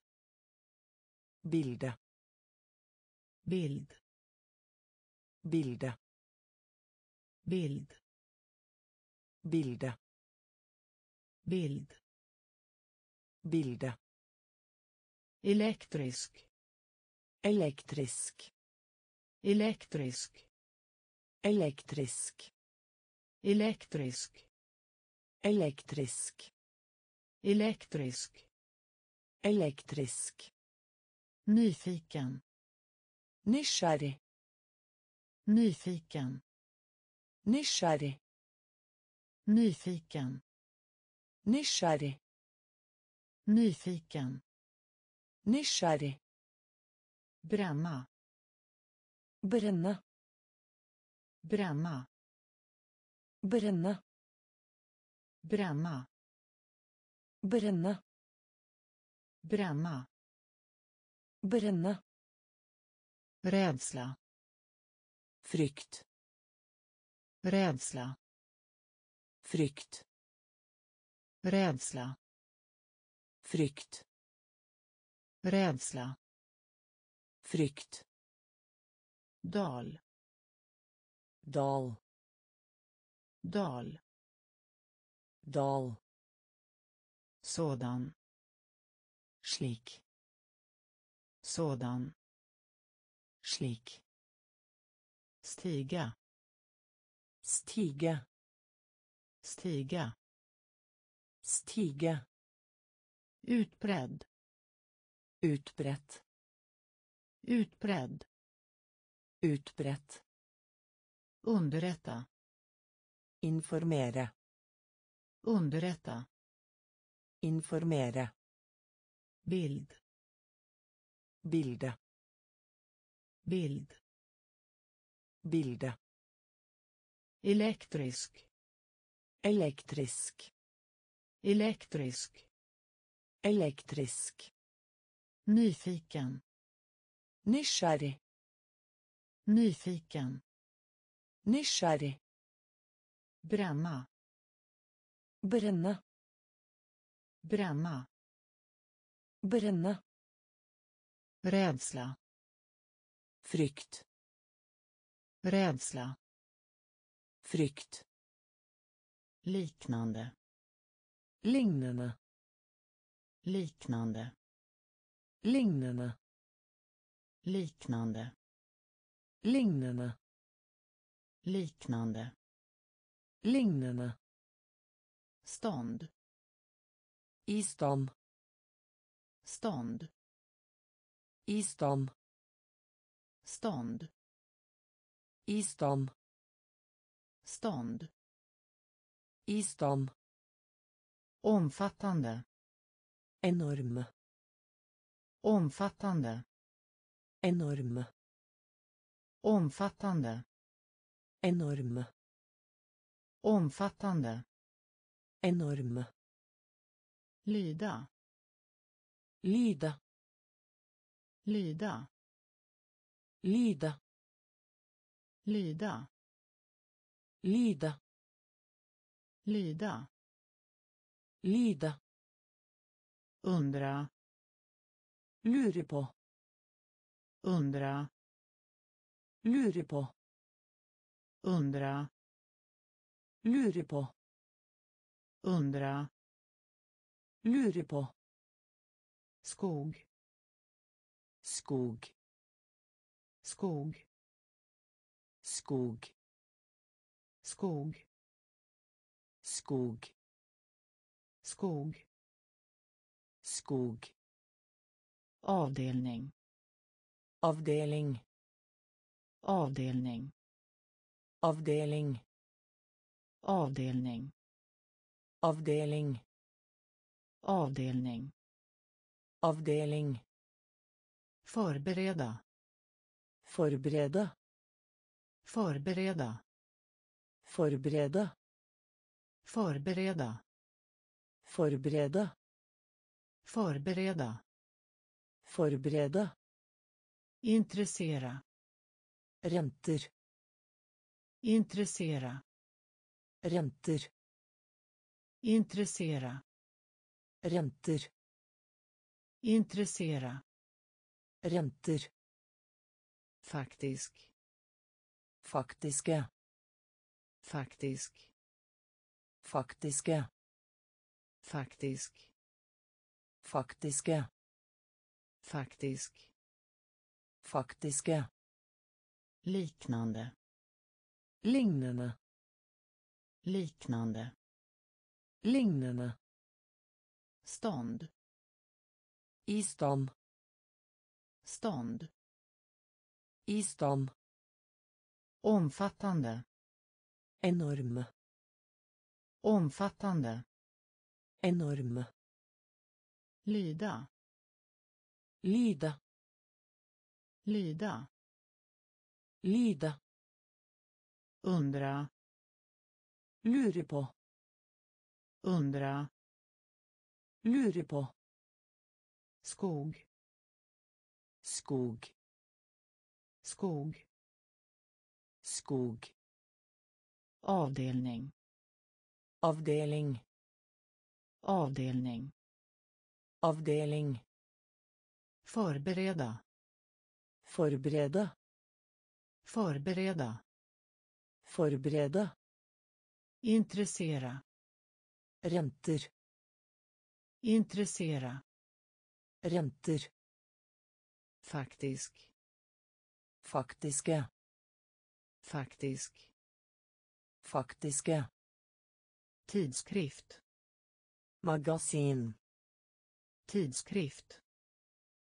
Bilda.
Bild.
Bilda.
Bild
bilda
bild.
Bilda
elektrisk.
Elektrisk.
Elektrisk.
Elektrisk.
Elektrisk.
Elektrisk.
Elektrisk.
Elektrisk.
Nyfiken.
Nysgjerrig.
Nyfiken.
Nysgjerrig
nyfiken.
Nysgjerrig.
Nyfiken.
Nysgjerrig.
Bränna.
Brenne
bränna.
Brenne
bränna.
Brenne
bränna.
Brenne
rädsla.
Frykt.
Rädsla
frykt.
Rädsla.
Frykt.
Rädsla.
Frykt.
Dal.
Dal.
Dal.
Dal.
Sådan.
Slik.
Sådan.
Slik.
Stiga.
Stiga
stiga.
Stiga
utbredd.
Utbrett.
Utbredd.
Utbrett.
Underrätta.
Informera.
Underrätta.
Informera.
Bild.
Bilda.
Bild.
Bilda.
Elektrisk
elektrisk.
Elektrisk.
Elektrisk.
Nyfiken.
Nysgjerrig
nyfiken.
Nysgjerrig
bränna.
Bränna.
bränna.
Bränna.
rädsla.
Frykt.
Rädsla.
Frykt
liknande.
Lignende.
Liknande.
Lignende.
Liknande.
Lignende.
Liknande.
Lignende.
Stånd.
I
stånd.
I stand.
Stånd.
I stand.
Stånd
i stand
omfattande.
Enorm.
Omfattande.
Enorm.
Omfattande.
Enorm.
Omfattande.
Enorm.
Lyda.
Lyda.
Lyda.
Lyda.
Lyda.
Lyda
Lyda.
Lyda.
Undra.
Lure på.
Undra.
Lure på.
Undra.
Lure på.
Undra.
Lure på.
Skog.
Skog.
Skog.
Skog.
Skog.
Skog.
Skog.
Skog.
Avdelning.
Avdeling.
Avdelning.
Avdeling.
Avdelning.
Avdeling.
Avdelning.
Avdeling.
Förbereda.
Forberede.
Förbereda.
Forberede.
Förbereda.
Förbereda.
Förbereda.
Förbereda.
Intressera.
Räntor.
Intressera.
Räntor.
Intressera.
Räntor.
Intressera.
Räntor.
Faktisk.
Faktiska.
Faktisk.
Faktiske.
Faktisk.
Faktiske.
Faktisk.
Faktiske.
Liknande.
Lignende.
Liknande.
Lignende.
Stånd.
I.
Stånd.
I stand.
Omfattande.
Enorm.
Omfattande.
Enorm.
Lyda.
Lyda.
Lyda.
Lyda.
Undra.
Lure på.
Undra.
Lure på.
Skog.
Skog.
Skog.
Skog.
Avdelning.
Avdeling.
Avdelning.
Avdeling.
Förbereda.
Forberede.
Förbereda.
Forberede.
Intressera.
Renter.
Intressera.
Renter.
Faktisk.
Faktiske.
Faktisk.
Faktiske.
Tidskrift.
Magasin.
Tidskrift.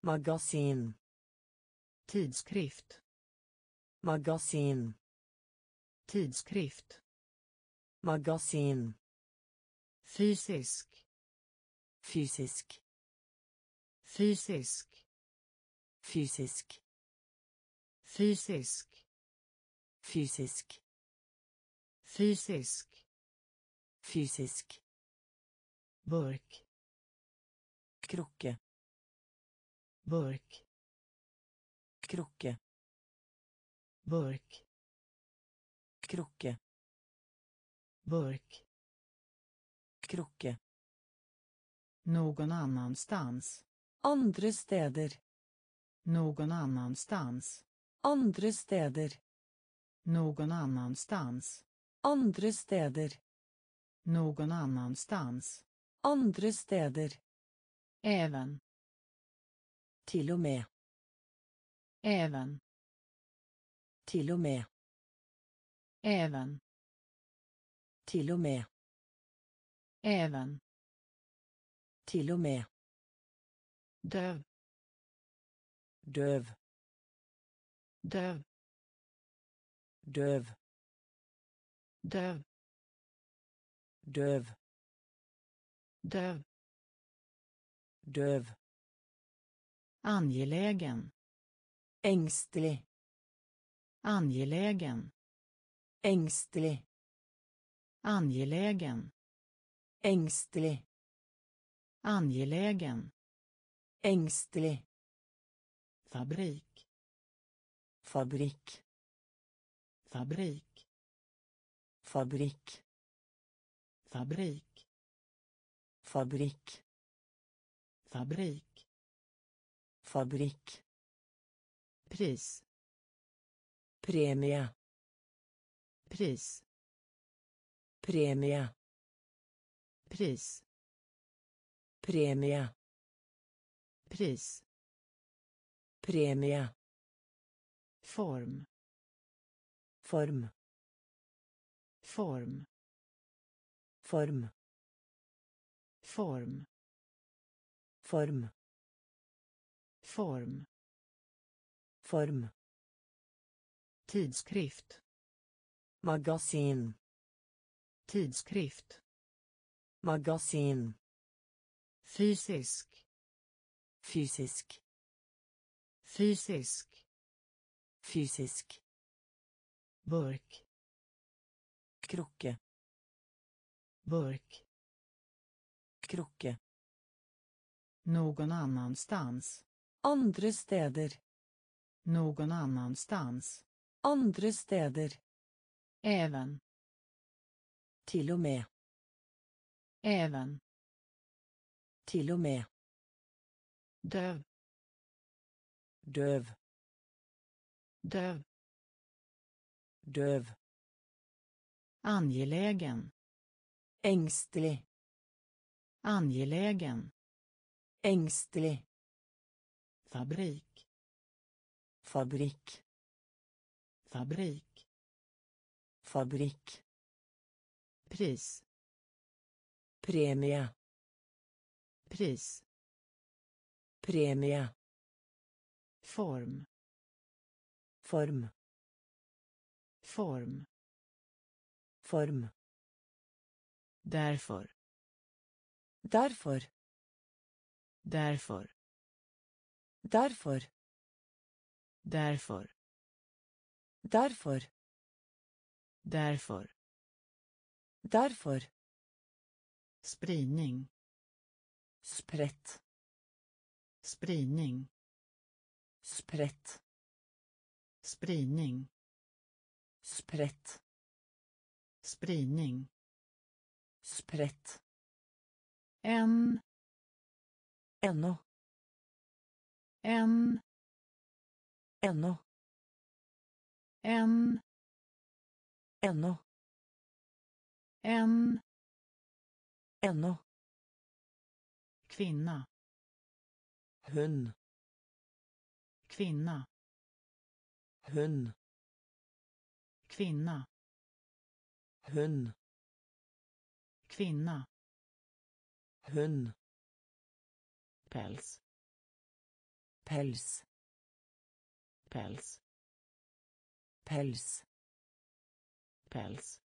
Magasin.
Tidskrift.
Magasin.
Tidskrift.
Magasin.
Fysisk.
Fysisk.
Fysisk.
Fysisk.
Fysisk.
Fysisk.
Fysisk.
Fysisk.
Burk.
Krocke.
Burk.
Krocke.
Burk.
Krocke.
Burk.
Krocke.
Någon annanstans.
Andra städer.
Någon annanstans.
Andra städer.
Någon annanstans.
Andra städer.
Någon annanstans.
Andra städer.
Även.
Till och med.
Även.
Till och med.
Även.
Till och med.
Även.
Till och med.
Döv.
Döv.
Döv.
Döv.
Döv
döv.
Döv.
Döv.
Angelägen.
Ängstlig
angelägen.
Ängstlig
angelägen.
Ängstlig
angelägen.
Ängstlig
fabrik.
Fabrik.
Fabrik.
Fabrik
fabrik
Fabrikk.
fabrik
Fabrikk.
pris
Premie.
pris
Premie.
pris
Premie.
pris
Premie.
form
Form.
form
Form.
form
Form.
form
Form.
tidskrift
Magasin.
tidskrift
Magasin.
fysisk
Fysisk.
fysisk
Fysisk.
burk
Krukke.
Burk
Krukke.
någon annanstans
Andre steder.
någon annanstans
Andre steder.
även
Til og med.
även
Til og med.
döv
Døv.
döv
Døv.
angelägen
Engstelig.
angelägen
Engstelig.
fabrik
Fabrikk.
fabrik
Fabrikk.
pris
Premie.
pris
Premie.
form
Form.
form
Form.
Därför
Derfor.
därför
Derfor.
därför
Derfor.
därför
Derfor.
spridning
Spredt.
spridning
Spredt.
spridning
Spredt.
spridning
Spredt.
en
Ennå.
en
Ennå.
en
Ennå.
en
Ennå.
kvinna
Hund.
kvinna
Hund.
kvinna
Hund.
Kvinna
Hund.
päls
Pels.
päls
Pels.
päls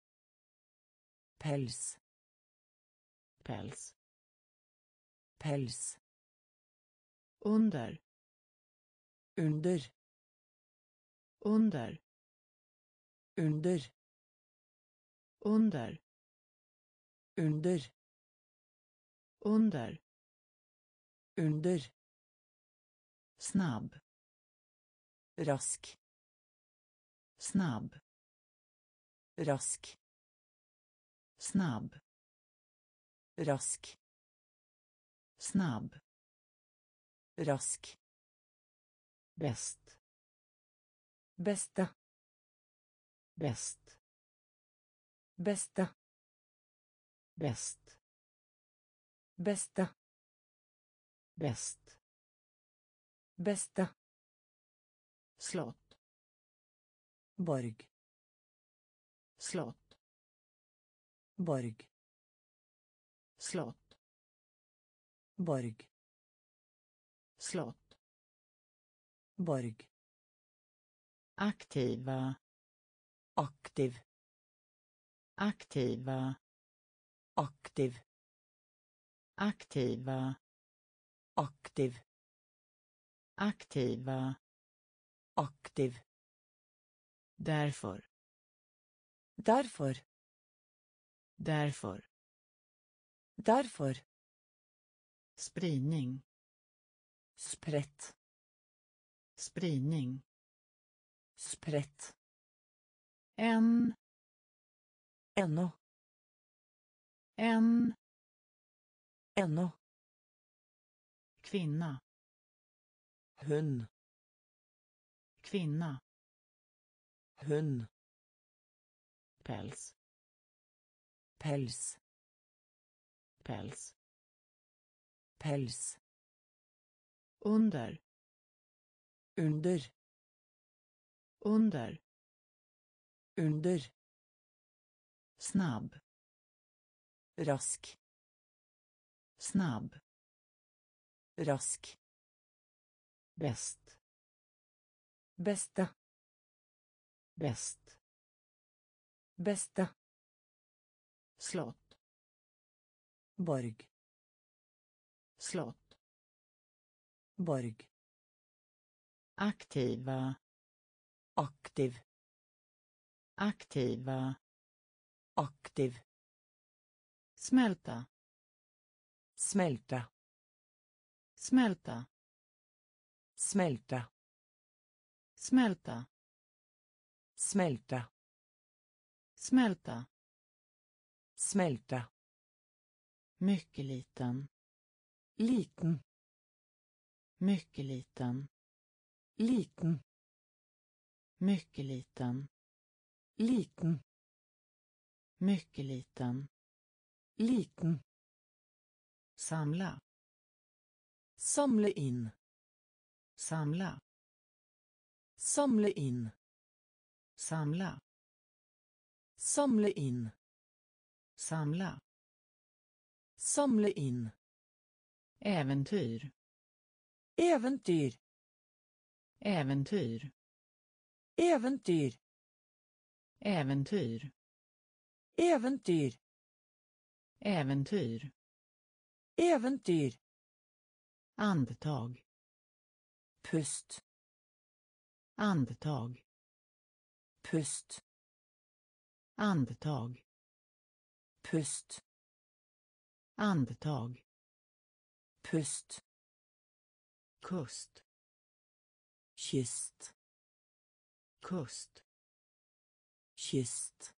Pels.
päls
Pels.
under
Under.
under
Under.
under
Under.
under
Under.
snabb
Rask.
snabb
Rask.
snabb
Rask.
snabb
Rask.
bäst
Bästa.
bäst
Bästa.
Bäst
Bästa.
bäst
Bästa.
slott
Borg.
slott
Borg.
slott
Borg.
slott
Borg.
aktiva
Aktiv.
aktiva
Aktiv.
aktiva
Aktiv.
aktiva
Aktiv.
därför
Derfor.
därför
Derfor.
spridning
Spredt.
spridning
Spredt.
en
Ennå.
En
Ennå.
kvinna,
Hund.
kvinna,
Hund.
päls,
Pels.
päls.
Pels.
Under,
Under.
under,
Under.
snabb,
Rask.
snabb,
Rask.
bäst,
Bästa.
bäst,
Bästa.
slott,
Borg.
slott,
Borg.
aktiva,
Aktiv.
aktiva,
Aktiv.
Smälta,
Smälta.
smälta,
Smälta.
smälta,
Smälta.
smälta,
Smälta.
mycket liten,
Liten.
mycket liten,
Liten.
mycket liten,
Liten.
mycket liten,
Liten.
samla,
Samle in.
samla,
Samle in.
samla,
Samle in.
samla,
Samle in.
äventyr,
Äventyr.
äventyr,
Äventyr.
äventyr,
Äventyr.
Äventyr,
Äventyr.
andetag,
Pust.
andetag,
Pust.
andetag,
Pust.
andetag,
Pust.
kust,
Kist.
kust,
Kist.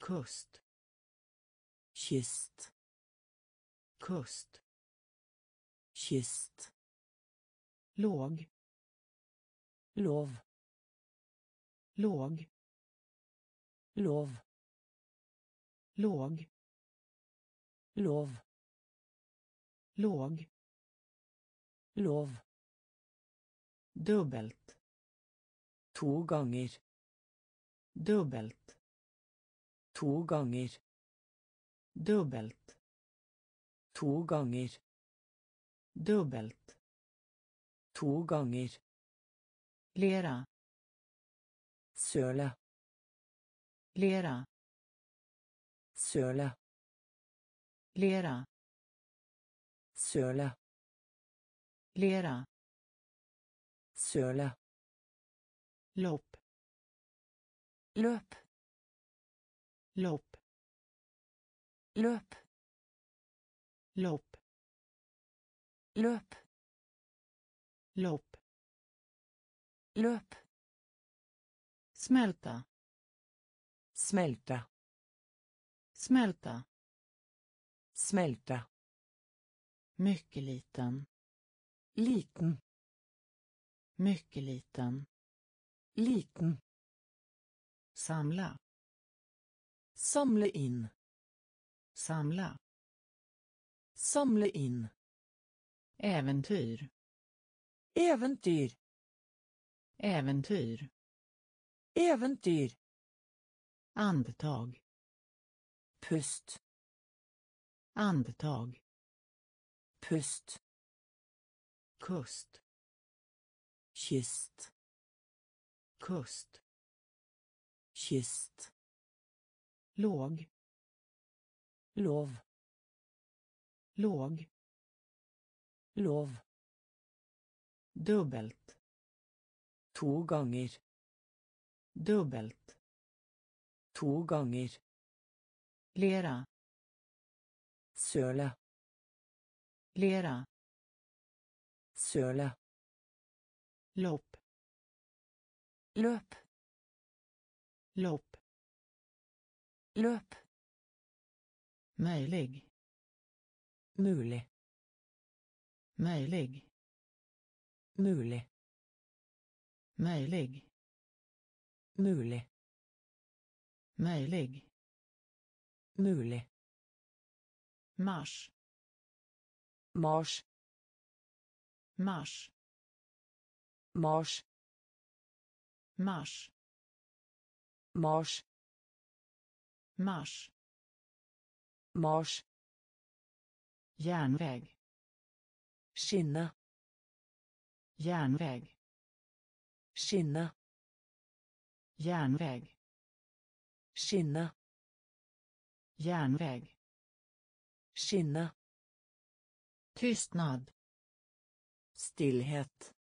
kust,
Kyst.
kust,
Kyst.
låg,
Lov.
låg,
Lov.
låg,
Lov.
låg,
Lov.
dubbelt,
To gånger.
dubbelt,
To gånger
dubbelt,
Två gånger.
dubbelt,
två gånger
lera,
Söla.
lera,
Söla.
lera,
Söla.
lera,
Söla.
lopp,
Löp.
lopp,
Løp.
lopp,
Løp.
lopp,
Løp.
smälta,
Smälta.
smälta,
Smälta.
mycket liten,
Liten.
mycket liten,
Liten.
samla,
Samle in.
Samla,
Samle in.
äventyr,
Äventyr.
äventyr,
Äventyr.
andetag,
Pust.
andetag,
Pust.
kust,
Kist.
kust,
Kist.
låg,
Lov.
låg,
Lov.
dubbelt,
To ganger.
dubbelt,
To ganger.
lera,
Søle.
lera,
Søle.
lopp,
Løp.
lopp,
Løp.
Möjlig
Mulig.
möjlig
Mulig.
möjlig
Mulig.
möjlig
Mulig.
mars
Mars.
mars
Mars.
mars
Mars.
mars
Mars.
järnväg
Skinne.
järnväg
Skinne.
järnväg
Skinne.
järnväg
Skinne.
tystnad
Stillhet.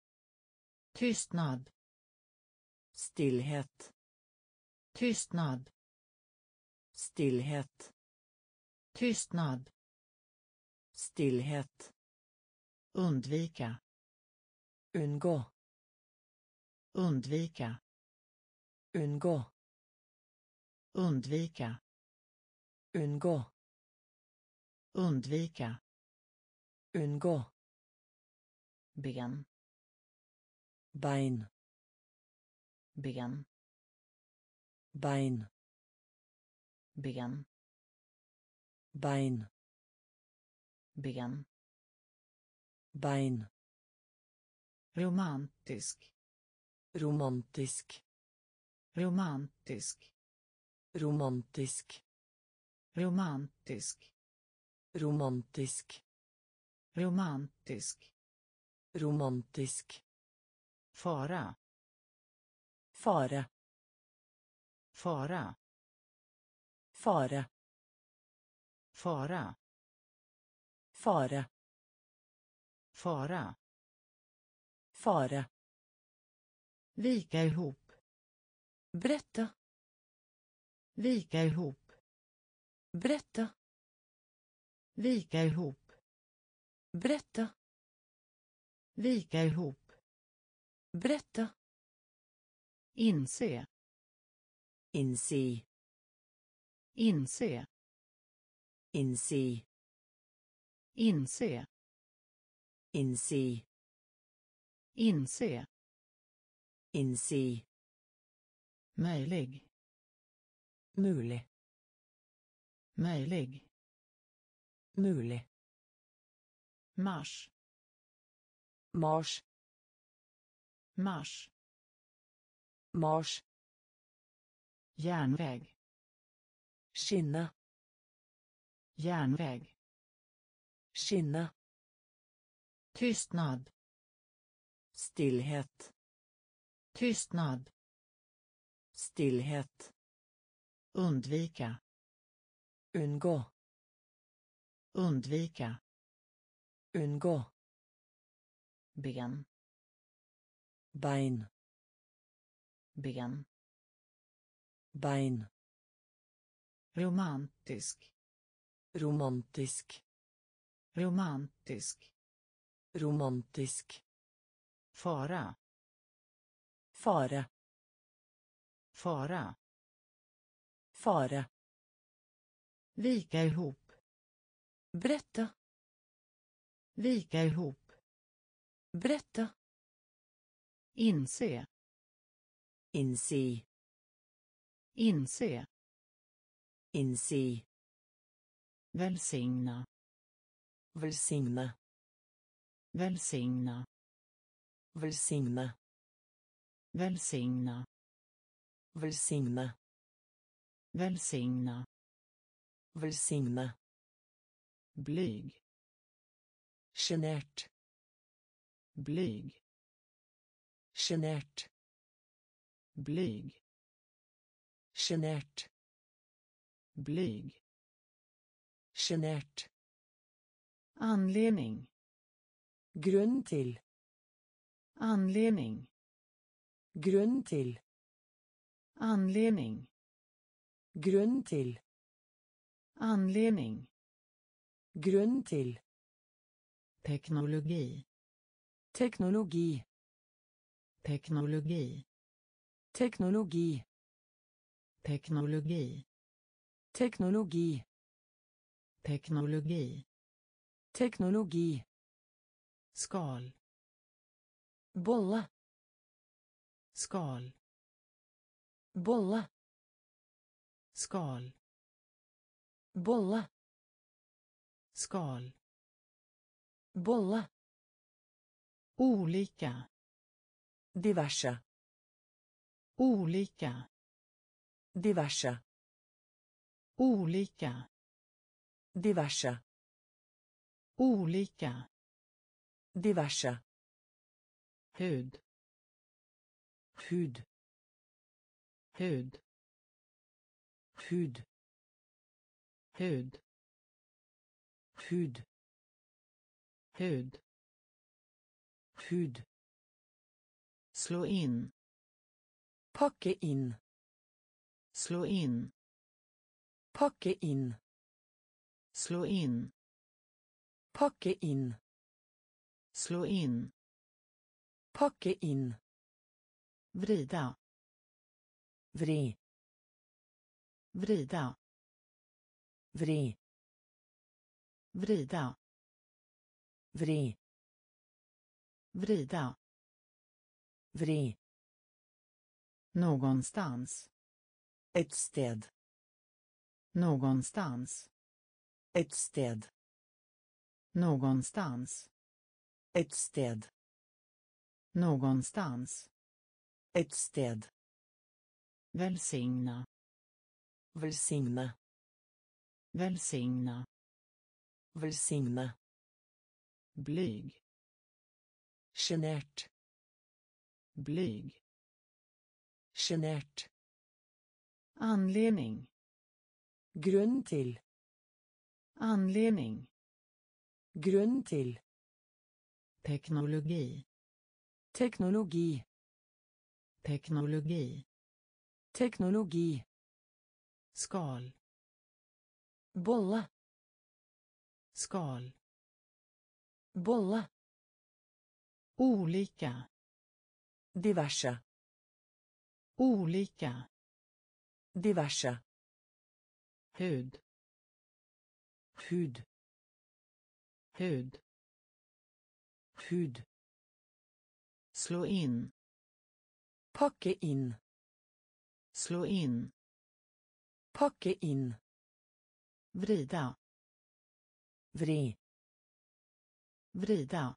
tystnad
Stillhet.
tystnad
Stillhet.
Tystnad
Stillhet.
undvika
Undgå.
undvika
Undgå.
undvika
Undgå.
undvika
Undgå.
ben
Bein.
ben
Bein.
ben
Bein.
ben
Bein.
romantisk
Romantisk.
romantisk
Romantisk.
romantisk
Romantisk.
romantisk
Romantisk.
fara
Fare.
fara
Fare.
Fara
Fare.
fara
Fare.
vika ihop
Berätta.
vika ihop
Berätta.
vika ihop
Berätta.
vika ihop
Berätta.
inse
Inse.
inse
Inse.
inse
Inse.
inse
Inse.
möjlig
Mulig.
möjlig
Mulig.
mars
Mars.
mars
Mars.
järnväg
Skinne.
Järnväg
Skinne.
tystnad
Stillhet.
tystnad
Stillhet.
undvika
Undgå.
undvika
Undgå.
ben
Bein.
ben
Bein.
romantisk
Romantisk.
romantisk
Romantisk.
fara
Fare.
fara
Fare.
vika ihop
Berätta.
vika ihop
Berätta.
inse
Inse.
inse
Inse.
Välsigna
Välsigna.
välsigna
Välsigna.
välsigna
Välsigna.
välsigna
Välsigna.
blyg
Genert.
blyg
Genert.
blyg
Genert.
blyg
Genert.
anledning
Grunn til.
anledning
Grunn til.
anledning
Grunn til.
anledning
Grunn til.
teknologi
Teknologi.
teknologi
Teknologi.
teknologi
Teknologi.
Teknologi
Teknologi.
skal
Bolle.
skal
Bolle.
skal
Bolle.
skal
Bolle.
olika
Diverse.
olika
Diverse.
olika
Diverse.
olika
Diverse.
hud
Hud.
hud
Hud.
hud
Hud.
hud
Hud.
slå in
Pakke inn.
slå in
Pakke inn.
Slå in
Pakke inn.
slå in
Pakke inn.
vrida
Vri.
vrida
Vri.
vrida
Vri.
vrida
Vri.
någonstans
Et sted.
någonstans
Et sted.
någonstans
Et sted.
någonstans
Et sted.
välsigna
Velsigne.
välsigna
Velsigne.
blyg
Sjenert.
blyg
Sjenert.
anledning
Grunn til.
Anledning
Grunn til.
teknologi
Teknologi.
teknologi
Teknologi.
skal
Bolle.
skal
Bolle.
olika
Diverse.
olika
Diverse.
hud
Hud.
hud
Hud.
slå in
Pakke inn.
slå in
Pakke inn.
vrida
Vri.
vrida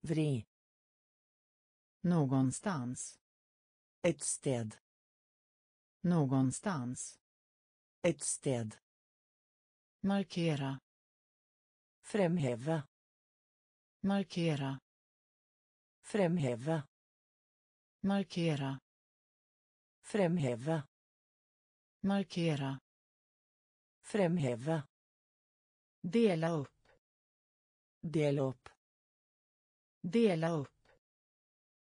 Vri.
någonstans
Et sted.
någonstans
Et sted.
Markera
Fremheve.
markera
Fremheve.
markera
Fremheve.
markera
Fremheve.
dela upp
Del opp.
dela upp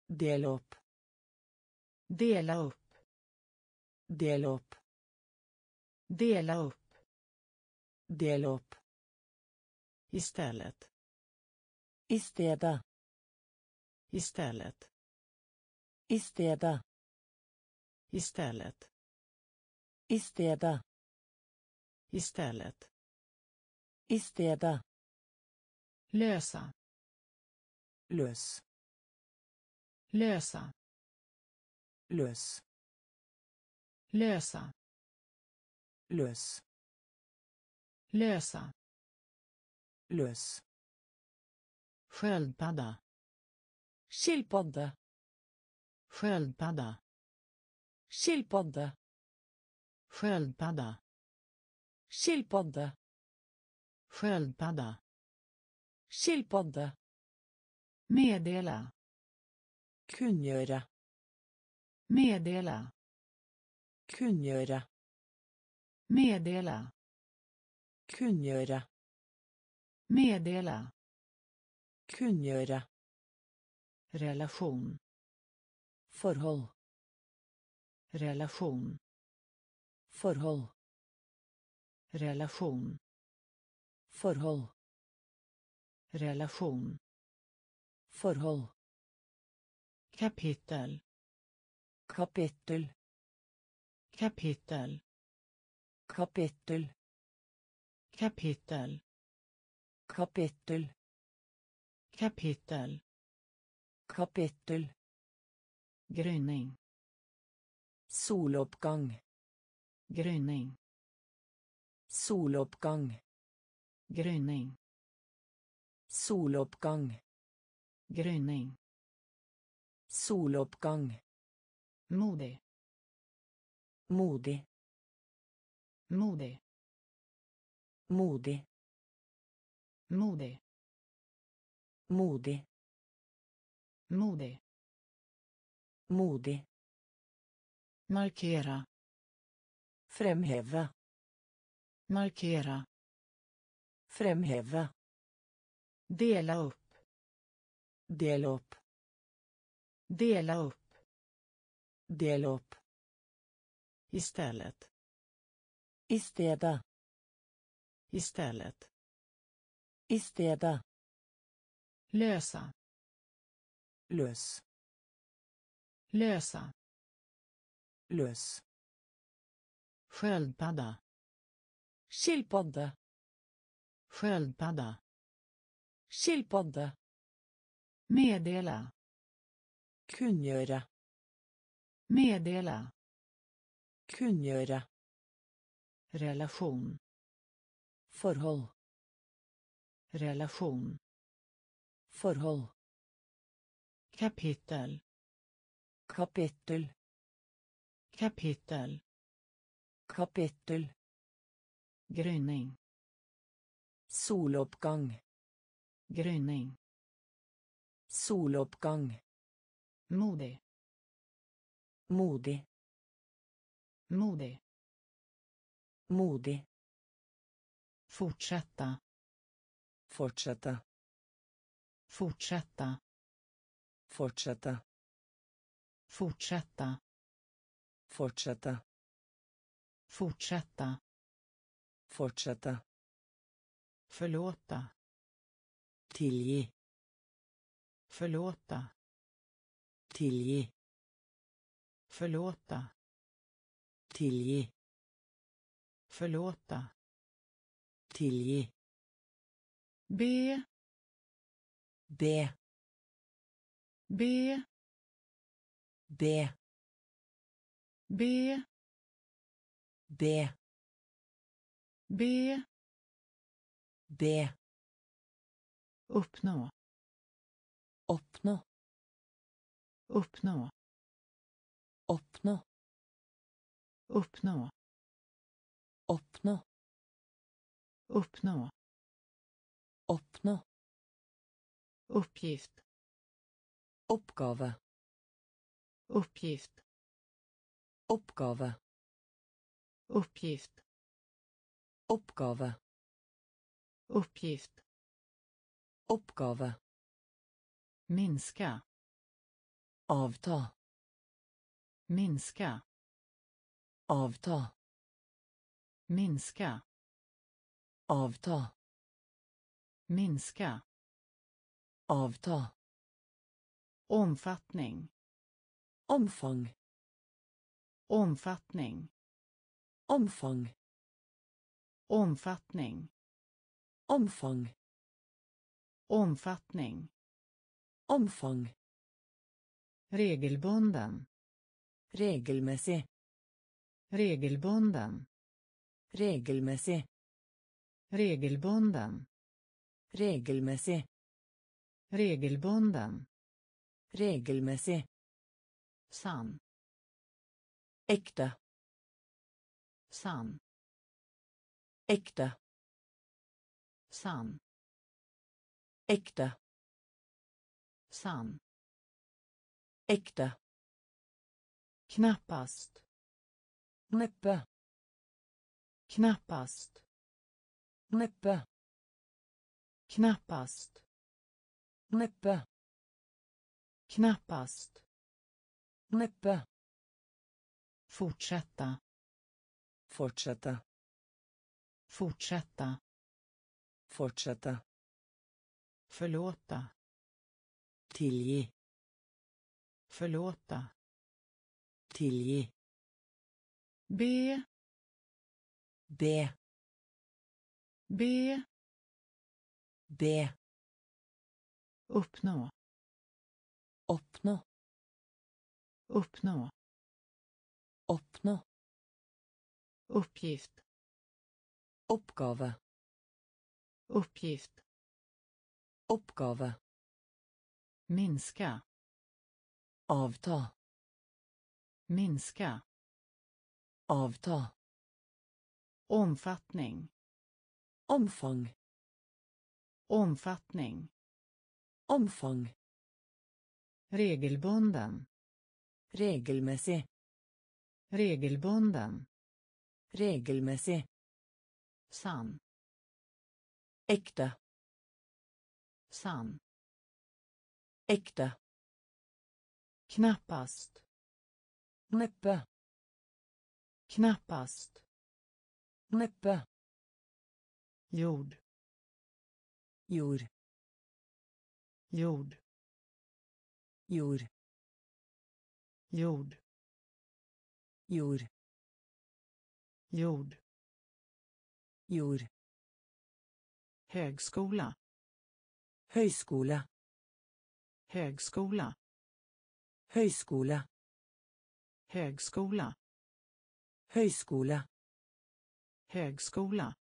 Del opp.
dela upp
Del opp.
dela upp
Del opp.
istället
I stedet.
istället
I stedet.
istället
I stedet.
istället
I stedet.
lösa
Løs.
lösa
Løs.
lösa
Løs.
Lösa
Løs.
sköldpadda
Skilpadde.
sköldpadda
Skilpadde.
sköldpadda
Skilpadde.
sköldpadda
Skilpadde.
meddela
Kunngjøre.
meddela
Kunngjøre.
meddela
Kunngjøre.
meddela
Kunngjøre.
relation
Forhold.
relation
Forhold.
relation
Forhold.
relation
Forhold.
kapitel
Kapittel.
kapitel
Kapittel.
Kapitel
Kapittel.
kapitel
Kapittel.
gryning
Soloppgang.
gryning
Soloppgang.
gryning
Soloppgang.
gryning
Soloppgang.
modig
Modig.
modig
Modig.
modig
Modig.
modig
Modig.
markera
Fremheve.
markera
Fremheve.
dela upp
Del opp.
dela upp
Del opp.
istället
I stedet.
Istället
I stedet.
lösa
Løs.
lösa
Løs.
sköldpadda
Skilpadde.
sköldpadda
Skilpadde.
meddela
Kunngjøre.
meddela
Kunngjøre.
relation
Forhold.
relation
Forhold.
kapitel
Kapittel.
kapitel
Kapittel.
gryning
Soloppgang.
gryning
Soloppgang.
modig
Modig.
modig
Modig.
Fortsätta
Fortsette.
fortsätta
Fortsette.
fortsätta
Fortsette.
fortsätta
Fortsette.
förlåta
Tilgi.
förlåta
Tilgi.
förlåta
Tilgi.
förlåta
Tilgi.
be
Be.
be
Be.
be
Be.
be
Be.
uppnå
Oppnå.
uppnå
Oppnå.
uppnå
Oppnå.
Uppnå
Oppnå.
uppgift
Oppgave.
uppgift
Oppgave.
uppgift
Oppgave.
uppgift
Oppgave.
minska
Avta.
minska
Avta.
minska
Avta.
minska
Avta.
omfattning
Omfang.
omfattning
Omfang.
omfattning
Omfang.
omfattning
Omfang.
regelbunden
Regelmessig.
regelbunden
Regelmessig.
Regelbunden
Regelmessig.
regelbunden
Regelmessig.
sann
Ekte.
sann
Ekte.
sann
Ekte.
sann
Ekte.
knappast
Neppe.
knappast
Neppe.
knappast
Neppe.
knappast
Neppe.
fortsätta
Fortsette.
fortsätta
Fortsette.
förlåta
Tilgi.
förlåta
Tilgi.
be
Be.
Be
Be.
uppnå
Oppnå.
uppnå
Oppnå.
uppgift
Oppgave.
uppgift
Oppgave.
minska
Avta.
minska
Avta.
omfattning
Omfang.
omfattning
Omfang.
regelbunden
Regelmessig.
regelbunden
Regelmessig.
sann
Ekte.
sann
Ekte.
knappast
Neppe.
knappast
Neppe.
Jord
Jord.
jord
Jord.
jord
Jord.
jord
Jord.
högskola
Høyskole.
högskola
Høyskole.
högskola
Høyskole.
högskola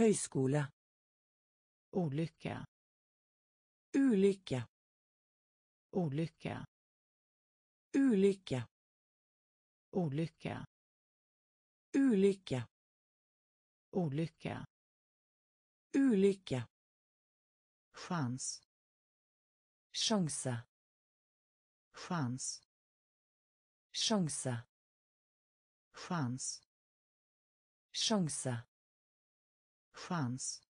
Høyskole.
olycka
Ulykke.
olycka
Ulykke.
olycka
Ulykke.
olycka
Ulykke.
chans
Sjanse.
chans
Sjanse.
chans
Sjanse
chans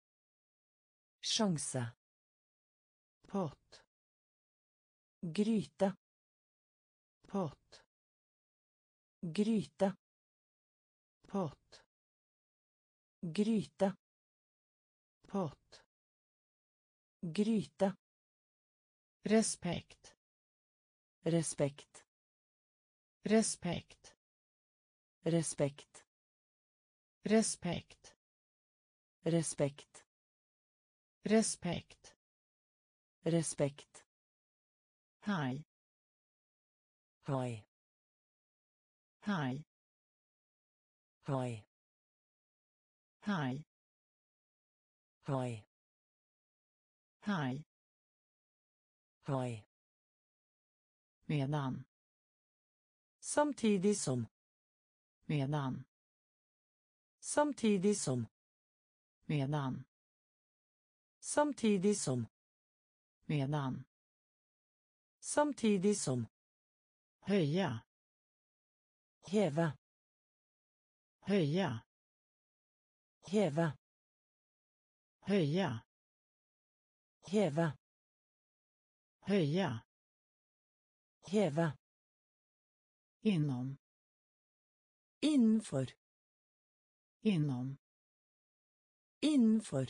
Chansa.
pott
Gryta.
pott
Gryta.
pott
Gryta.
pott
gryta
respekt
Respekt.
respekt
Respekt.
respekt
Respekt.
respekt
Respekt.
haj
Hai.
haj
Hai.
haj
Hai.
haj
Hai.
medan
Samtidig som.
medan
Samtidig som.
Medan
Samtidig som.
medan
Samtidig som.
höja
Heve.
höja
Heve.
höja
Heve.
höja
Heve.
inom
Innenfor.
inom
Innenfor.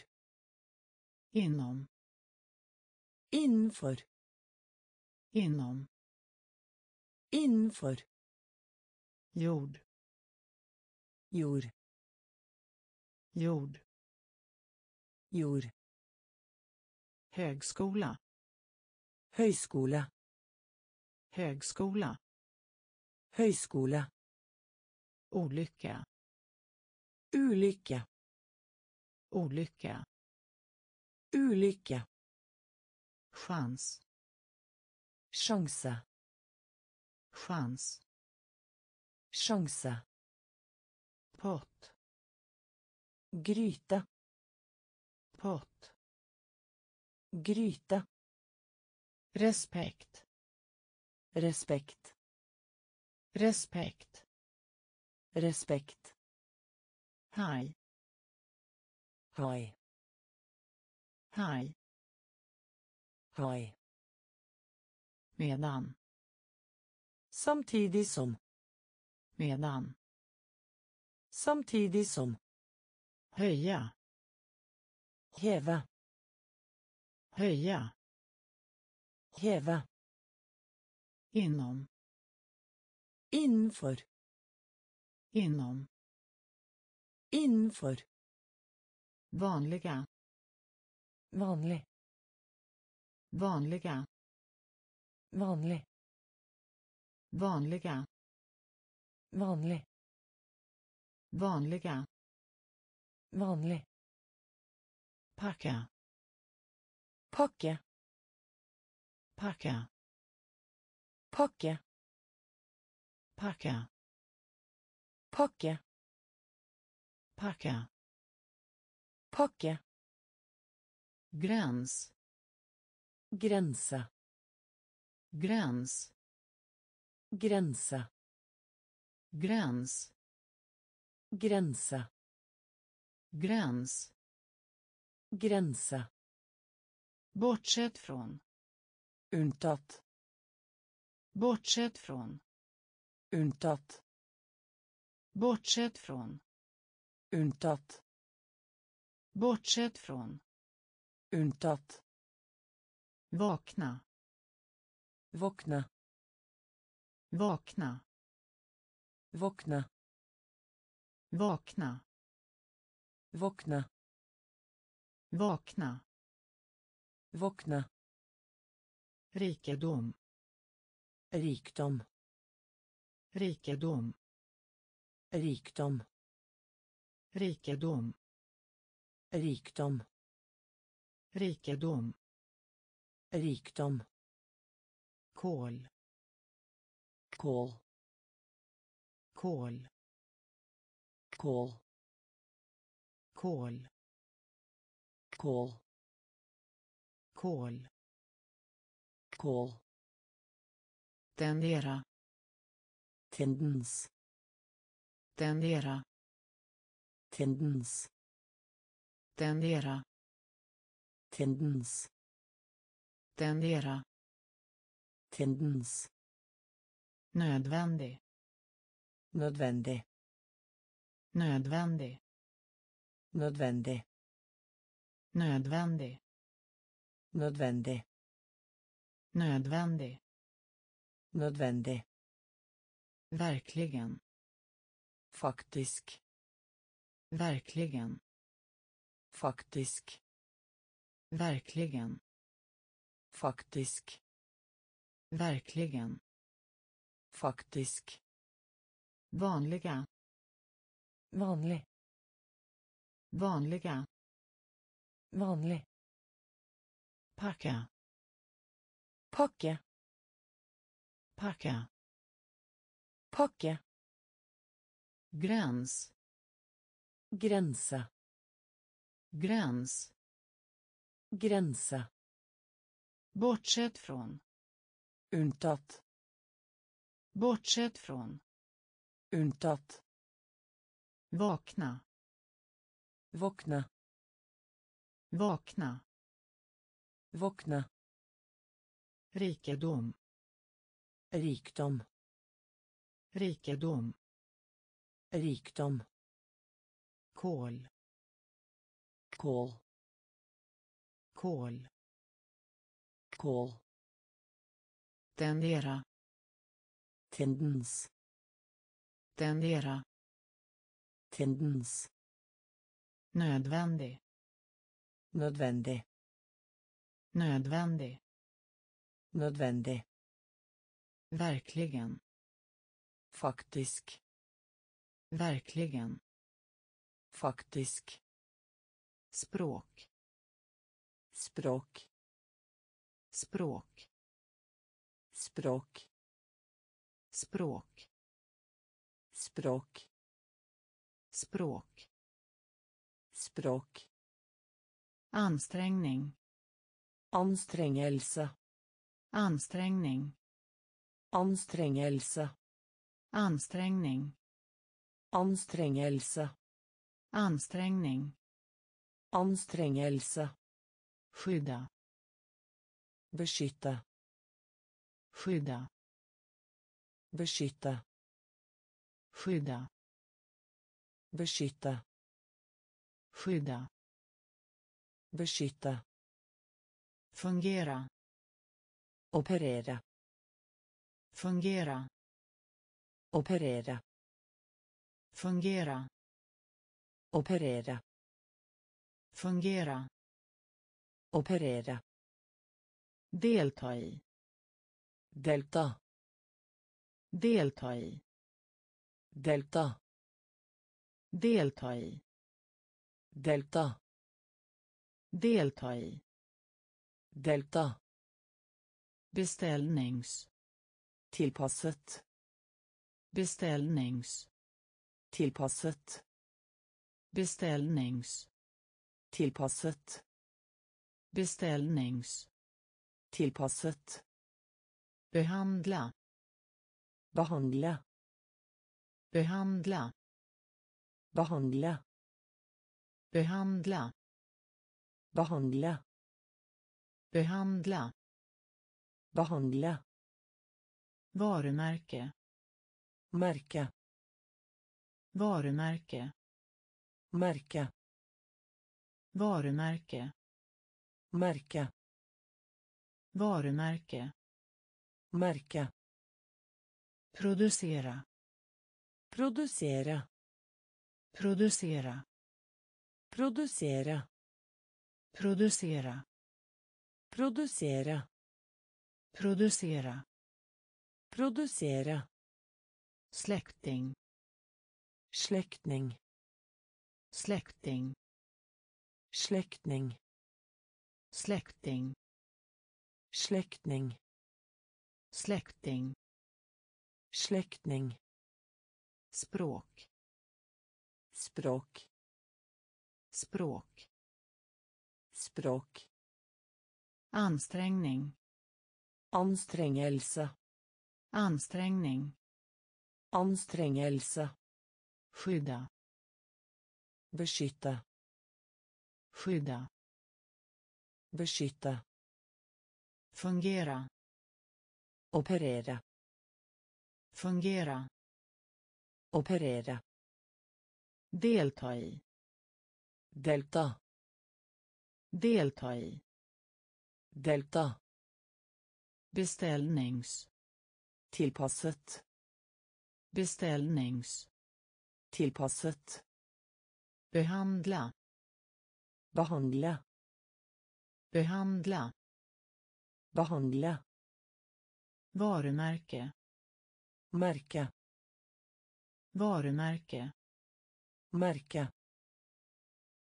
inom
Innenfor.
inom
Innenfor.
jord
Jord.
jord
Jord.
högskola
Høyskole.
högskola
Høyskole.
olycka
Ulykke.
Olycka
Ulykke.
chans
Sjanse.
chans
Sjanse.
pott
Gryte.
pott
Gryte.
respekt
Respekt.
respekt
Respekt.
haj
Hai.
haj
Hai.
medan
Samtidig som.
medan
Samtidig som.
höja
Heve.
höja
Heve.
inom
Innenfor.
inom
Innenfor.
Vanliga.
Vanlig.
Vanliga.
Vanlig.
Vanliga.
Vanlig.
Vanliga.
Vanlig.
Packa.
Pakke
packa.
Pakke
packa.
Pakke
packa
Packe.
Gräns.
Gränsa.
Gräns.
Gränsa.
Gräns.
Gränsa.
Gräns.
Gränsa.
Bortsett från.
Untat.
Bortsett från.
Untat.
Bortsett från.
Untat
bortsett från.
Unntatt
vakna.
Våkne
vakna.
Våkne
vakna.
Våkne
vakna.
Våkne
rikedom.
Rikdom
rikedom.
Rikdom
rikedom
rikdom
rikedom.
Rikdom
kol.
Kål
kol.
Kål
kol.
Kål
kol.
Kål
tendera.
Tendens.
Tendera.
Tendens
tendera.
Tendens.
Tendera.
Tendens.
Nödvändig.
Nødvendig
nödvändig.
Nødvendig
nödvändig.
Nødvendig
nödvändig.
Nødvendig
verkligen.
Faktisk.
Verkligen
faktisk.
Verkligen.
Faktisk.
Verkligen.
Faktisk.
Vanliga.
Vanlig.
Vanliga.
Vanlig.
Packa.
Pakke
packa.
Pakke
gräns.
Grense
gräns.
Grense
bortsett från.
Unntatt
bortsett från.
Unntatt
vakna.
Våkne
vakna.
Våkne
rikedom.
Rikdom
rikedom.
Rikdom
kol
kål
kol.
Kål
tendera.
Tendens.
Tendera.
Tendens.
Nödvändig.
Nødvendig
nödvändig.
Nødvendig
verkligen.
Faktisk.
Verkligen.
Faktisk
språk.
Språk.
Språk.
Språk.
Språk.
Språk.
Språk.
Språk.
Ansträngning.
Anstrengelse
ansträngning.
Anstrengelse
ansträngning.
Anstrengelse
ansträngning
Ansträngelse.
Skydda.
Beskytta.
Skydda.
Beskytta.
Skydda.
Beskytta.
Skydda.
Beskytta.
Fungera.
Operera.
Fungera.
Operera.
Fungera.
Operera
fungera
Operera.
delta i
Delta.
delta i
Delta.
delta i
Delta.
delta i
Delta.
beställnings
Tilpasset.
beställnings
Tilpasset.
beställnings
Tilpasset.
beställnings
Tilpasset.
behandla
Behandle.
behandla
Behandle.
behandla
Behandle.
behandla
Behandle.
varumärke
Märke.
varumärke
Märke.
Varumärke
Märke.
varumärke
Märke.
producera
Producera.
producera
Producera.
producera
Producera.
producera
Producera.
släkting
Släktning.
släkting
Släktning.
släkting
Släktning.
släkting
Släktning.
språk
Språk.
språk
Språk.
ansträngning
Ansträngelse.
ansträngning
Ansträngelse.
skydda
Beskytte.
Skydda
Beskytte.
fungera
Operera.
fungera
Operera.
delta i
Delta.
delta i
Delta.
beställnings
Tilpasset.
beställnings
Tilpasset.
behandla
Behandle.
behandla
Behandle.
varumärke
Märke.
varumärke
Märke.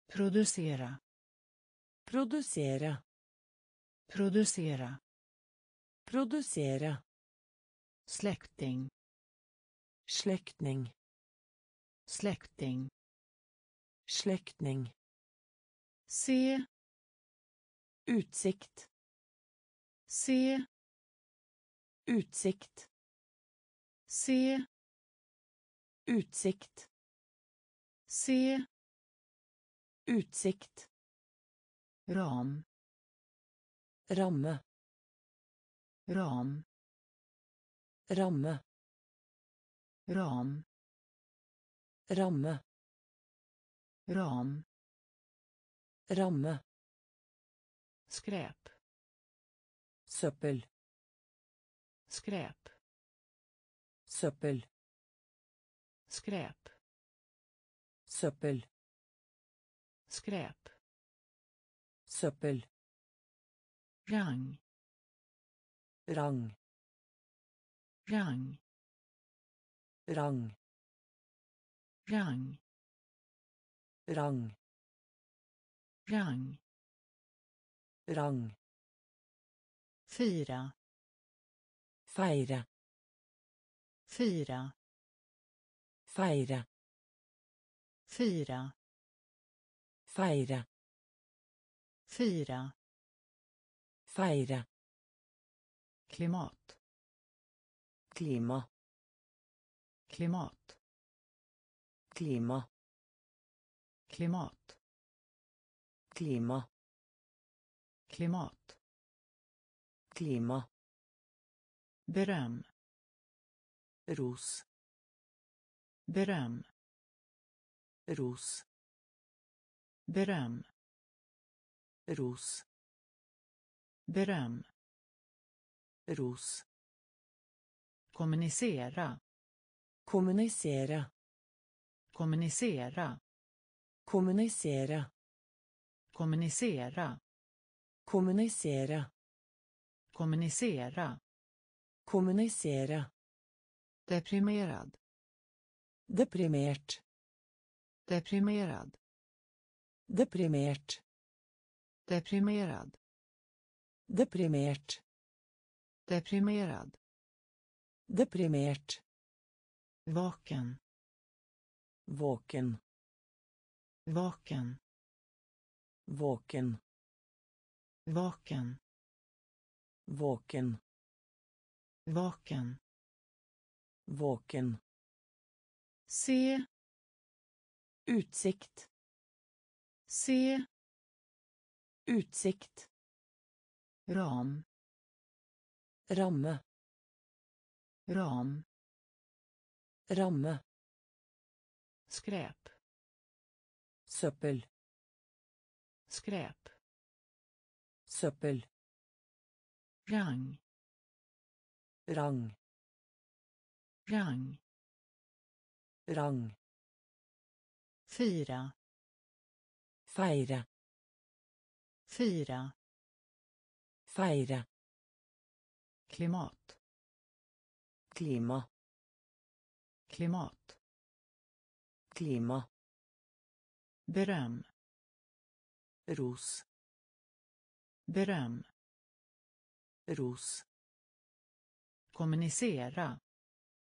producera
Producera.
producera
Producera.
släkting
Släktning.
släkting
Släktning
se
Utsikt.
se
Utsikt.
se
Utsikt.
se
Utsikt.
ram
Ramme.
ram
Ramme.
ram
Ramme.
ram
Ramme.
skräp
Söppel.
skräp
Söppel.
skräp
Söppel.
skräp
Söppel.
rang
Rang.
rang
Rang.
rang
Rang.
Rang
Rang.
fira
Feire.
fira
Feire.
fira
Feire.
fira
Feire.
klimat
Klima.
klimat
Klima.
klimat
Klima.
klimat
Klima.
beröm
Ros.
beröm
Ros.
beröm
Ros.
beröm
Ros.
kommunicera
Kommunicera.
kommunicera
Kommunicera.
Kommunicera
kommunicera
kommunicera
kommunicera
deprimerad
deprimert
deprimerad
deprimert
deprimerad
deprimert
deprimerad
deprimert
vaken
våken
vaken
våken
vaken.
Våken
vaken.
Våken
se.
Utsikt.
Se.
Utsikt.
Ram.
Ramme.
Ram.
Ramme.
Skräp.
Söppel
skräp
söppel.
rang
rang.
rang
rang.
fira
feire
fira
feire
klimat
klima.
klimat
klima.
beröm
ros.
Beröm.
Ros.
Kommunicera.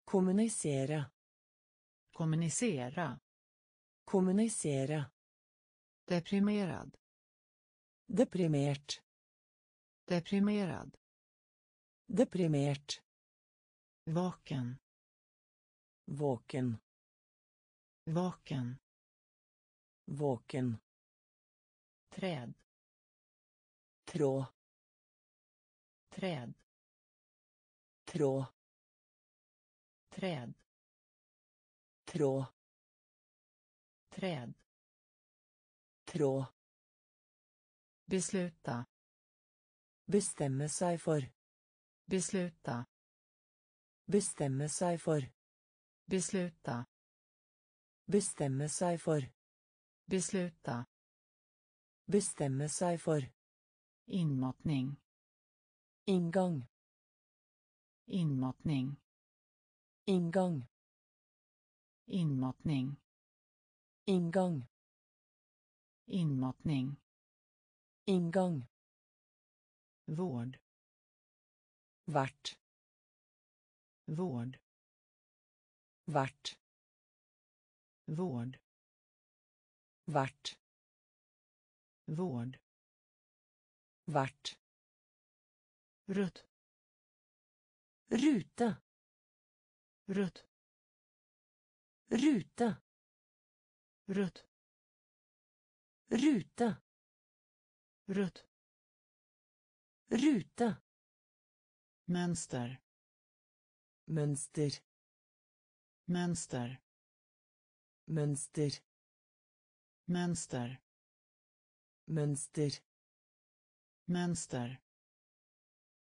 Kommunicera.
Kommunicera.
Kommunicera.
Deprimerad.
Deprimert.
Deprimerad.
Deprimert.
Vaken.
Våken
vaken.
Våken
träd.
Trå.
Träd.
Trå.
Träd.
Trå.
Träd.
Trå.
Besluta.
Bestämma sig för
besluta.
Bestämma sig för
besluta.
Bestämma sig för
besluta
bestämma sig för.
Inmatning.
Ingång.
Inmatning.
Ingång.
Inmatning.
Ingång.
Inmatning.
Ingång.
Vård.
Vart.
Vård.
Vart.
Vård.
Vart
vård.
Vert
rött
rute
rött
rute
rött
rute
rött
rute
mönster.
Mönster.
Mönster.
Mönster.
Mönster
mönster.
Mönster.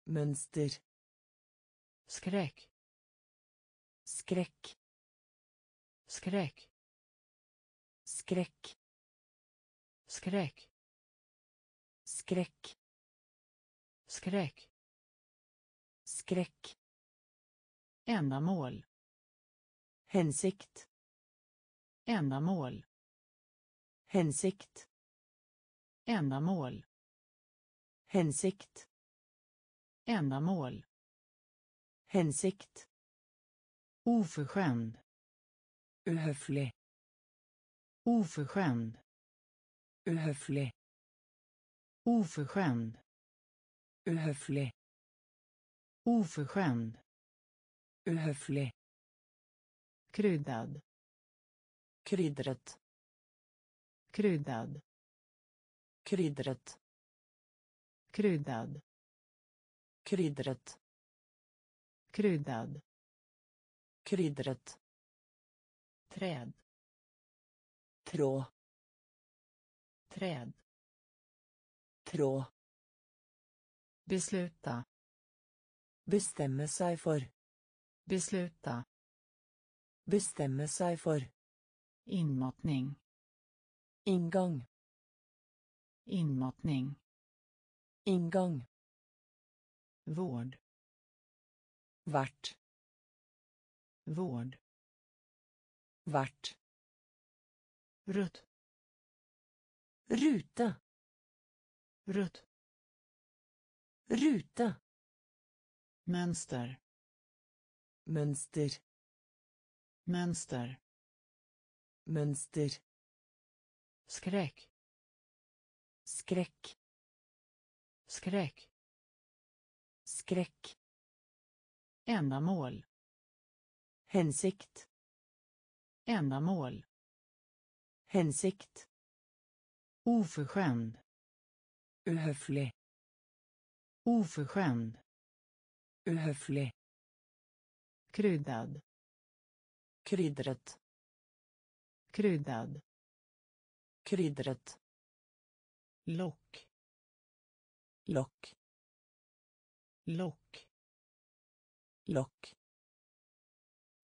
Mönster.
Skräck.
Skräck.
Skräck.
Skräck.
Skräck.
Skräck.
Skräck.
Skräck.
Ändamål.
Hensikt
ändamål.
Hensikt
Ändamål.
Hänsikt.
Ändamål.
Hänsikt.
Oförskämd.
uhöflig
Oförskämd.
Ohöflig.
Oförskämd.
Ohöflig.
Oförskämd.
Ohöflig.
Kryddad.
Kryddret.
Kryddad.
Kryddret.
Kryddad.
Kryddret.
Kryddad.
Kryddret.
Träd.
Trå.
Träd.
Trå.
Besluta.
Bestämma sig för.
Besluta.
Bestämma sig för.
Inmatning.
Ingång.
Inmatning.
Inngang.
Vård.
Vert.
Vård.
Vert.
Rött.
Rute.
Rött.
Rute.
Mönster.
Mönster.
Mönster.
Mönster.
Skräck.
Skräck.
Skräck.
Skräck.
Ändamål.
Hensikt.
Ändamål.
Hensikt.
Oförskämd.
Uhøflig.
Oförskämd.
Uhøflig.
Kryddad.
Krydret.
Kryddad.
Krydret.
Lock.
Lokk.
Lock.
Lokk.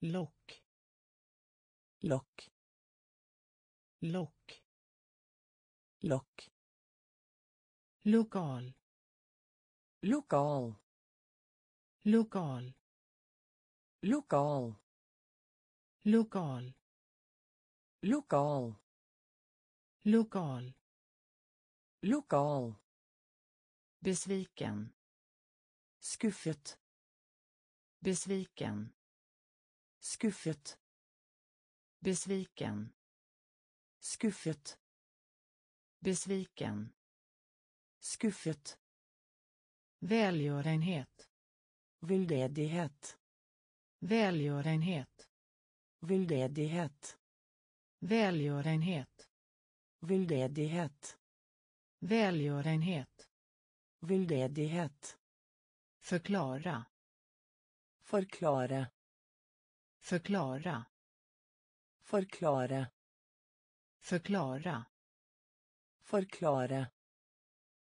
Lock.
Lokk.
Lock.
Lokk.
Lokal.
Lokal.
Lokal.
Lokal.
Lokal.
Lokal.
Lokal.
Lokal.
Besviken.
Skuffet.
Besviken.
Skuffet.
Besviken.
Skuffet.
Besviken.
Skuffet.
Välgörenhet.
Veldedighet.
Välgörenhet.
Veldedighet.
Välgörenhet.
Veldedighet.
Välgörenhet.
Veldedighet.
Förklara.
Forklare.
Förklara.
Forklare.
Förklara.
Forklare.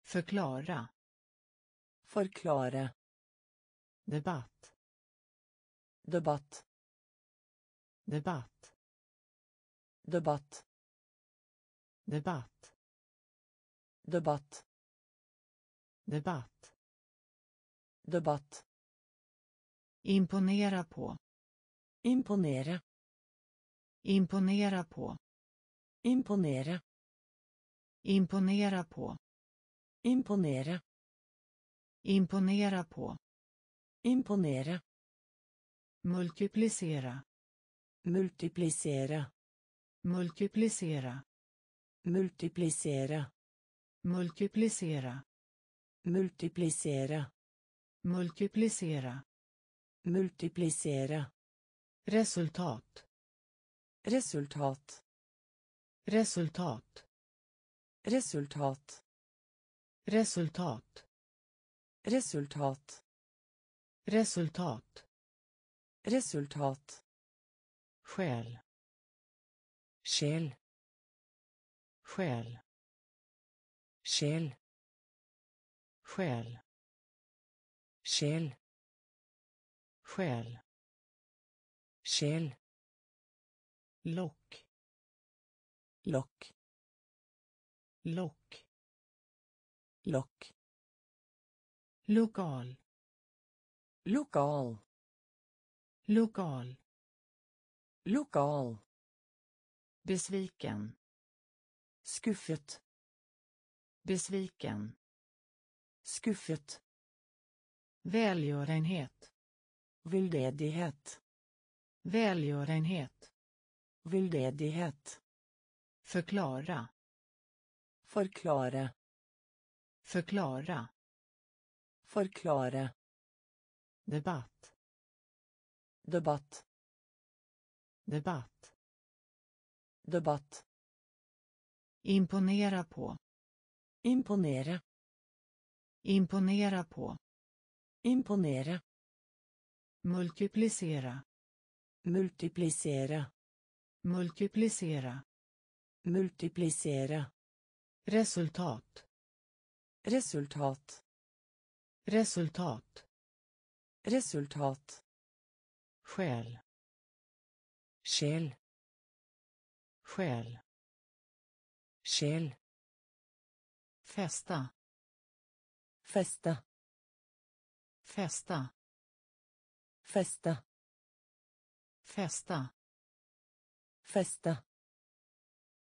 Förklara.
Forklare.
Debatt.
Debatt.
Debatt.
Debatt.
Debatt.
Debatt.
Debatt.
Debatt.
Imponera på.
Imponere.
Imponera på.
Imponere.
Imponera på.
Imponere.
Imponera på.
Imponere.
Multiplicera.
Multiplisere.
Multiplicera.
Multiplisere.
Multiplicera.
Multiplisere.
Multiplicera.
Multiplisere.
Resultat.
Resultat.
Resultat.
Resultat.
Resultat.
Resultat.
Resultat.
Resultat.
Skäl.
Sjel.
Skäl.
Käll.
Själ.
Käll.
Själ.
Käll.
Lock.
Lock.
Lock.
Lock.
Lokal.
Lokal.
Lokal.
Lokal.
Besviken.
Skuffet.
Besviken.
Skuffet.
Välgörenhet.
Veldedighet.
Välgörenhet.
Veldedighet.
Förklara.
Forklare.
Förklara.
Forklare.
Debatt.
Debatt.
Debatt.
Debatt.
Imponera på.
Imponere.
Imponera på.
Imponere.
Multiplicera.
Multiplisere.
Multiplicera.
Multiplisere.
Resultat.
Resultat.
Resultat.
Resultat.
Skäl.
Sjel.
Skäl.
Sjel.
Fästa.
Fästa.
Fästa.
Fästa.
Fästa.
Fästa.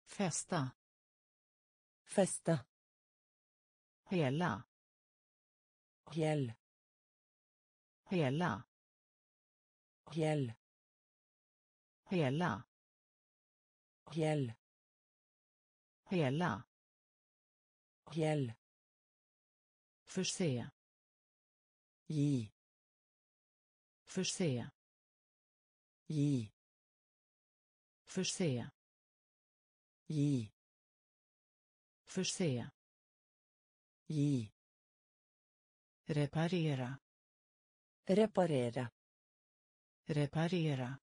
Fästa.
Fästa.
Hela.
Hel.
Hela.
Hel.
Hela.
Hel.
Hela.
Hel.
Förse.
Gi.
Förse.
Gi.
Förse.
Gi.
Förse.
Gi.
Reparera.
Reparera.
Reparera.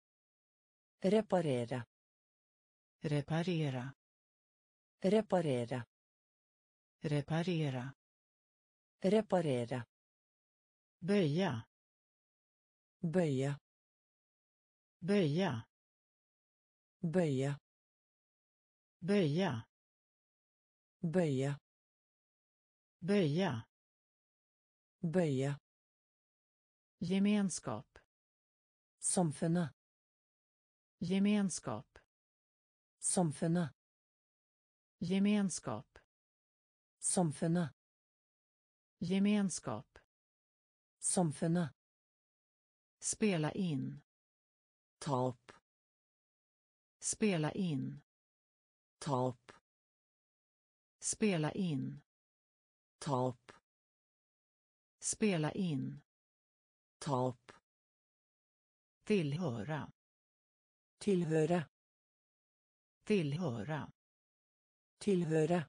Reparera.
Reparera.
Reparera.
Reparera.
Reparera.
Böja.
Böja.
Böja.
Böja.
Böja.
Böja.
Böja.
Böja.
Gemenskap.
Samfunnet.
Gemenskap.
Samfunnet.
Gemenskap.
Samfunnet.
Gemenskap.
Samfunnet.
Spela in.
Ta opp.
Spela in.
Ta opp.
Spela in.
Ta opp.
Spela in.
Ta opp.
Tillhöra.
Tilhøre.
Tillhöra.
Tilhøre.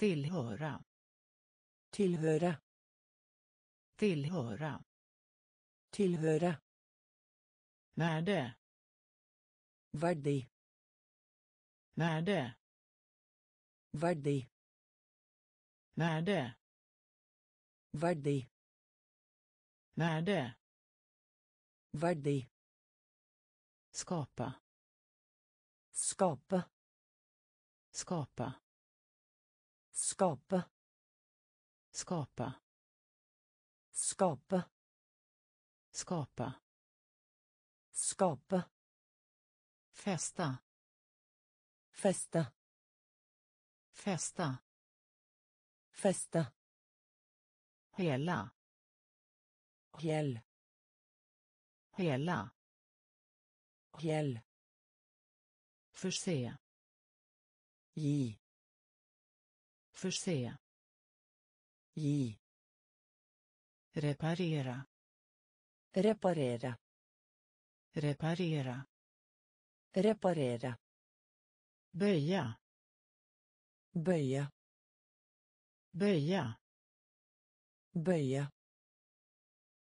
Tillhöra.
Tilhøre.
Tillhöra.
Tilhøre.
Värde.
Verdi.
Värde.
Verdi.
Värde.
Verdi.
Värde.
Verdi.
Skapa.
Skape.
Skapa
skapa
Skapa.
skapa
Skapa.
skapa
Fästa.
fästa
Fästa.
fästa
Hela.
Hel.
Hela.
Hel.
Förse.
Gi.
Förse.
Gi.
Reparera.
Reparere.
Reparera.
Reparere.
Böja.
Bøye.
Böja.
Bøye.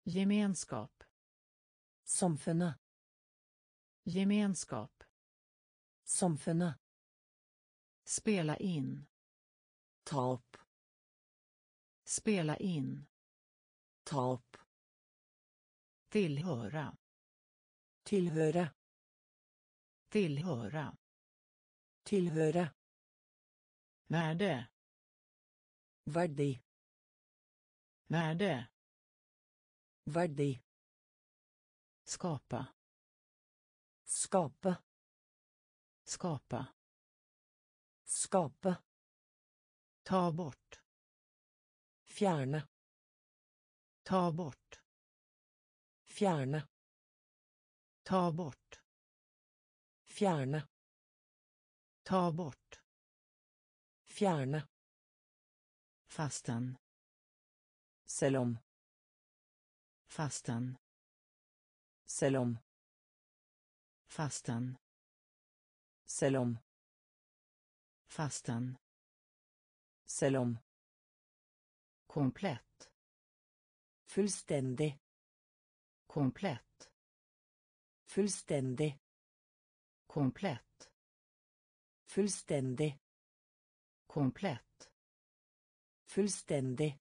Gemenskap.
Samfunnet.
Gemenskap.
Samfunnet.
Spela in.
Ta upp.
Spela in.
Ta upp.
Tillhöra.
Tillhöra.
Tillhöra.
Tillhöra.
Värde.
Värde.
Värde.
Värde.
Skapa.
Skapa.
Skapa.
Skapa.
Ta bort.
Fjärna.
Ta bort.
Fjärna.
Ta bort.
Fjärna.
Ta bort. Fjärna.
Fastan. Selom.
Fastan.
Selom. Fastan.
Selom.
Fastan. Selom.
Komplett.
Fullständig.
Komplett.
Fullständig.
Komplett.
Fullständig.
Komplett.
Fullständig.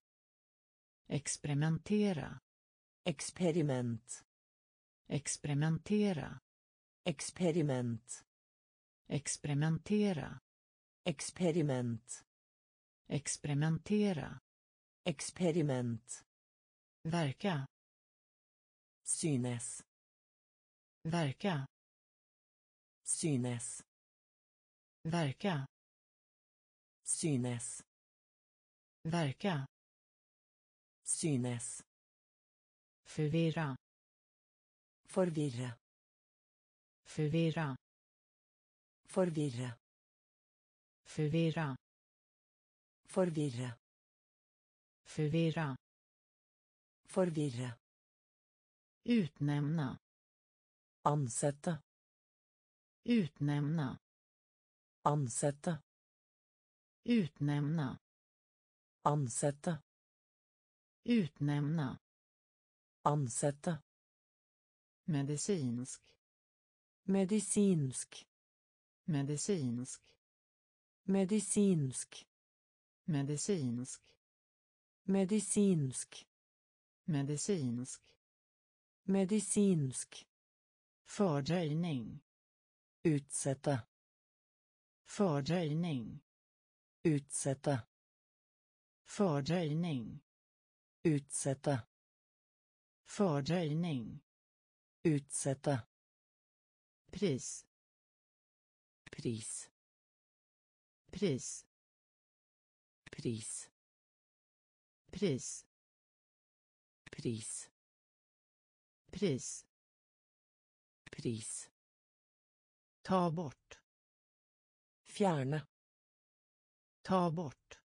Experimentera.
Experiment.
Experimentera.
Experiment.
Experimentera.
Experiment
experimentera
Experiment.
verka
Synes.
verka
Synes.
verka
Synes.
verka
Synes.
förvirra
Forvirre.
förvirra
Forvirre.
förvirra
Forvirre.
förvirra
Forvirre.
utnämna
Ansette.
utnämna
Ansette.
utnämna
Ansette.
utnämna
Ansette.
medicinsk
Medicinsk.
medicinsk
Medicinsk.
Medicinsk
Medicinsk.
medicinsk
Medicinsk.
fördröjning
Utsette.
fördröjning
Utsette.
fördröjning
Utsette.
fördröjning
Utsette.
pris
Pris.
pris
Pris.
pris.
Pris.
pris.
Pris.
ta bort.
Fjärna.
Ta bort.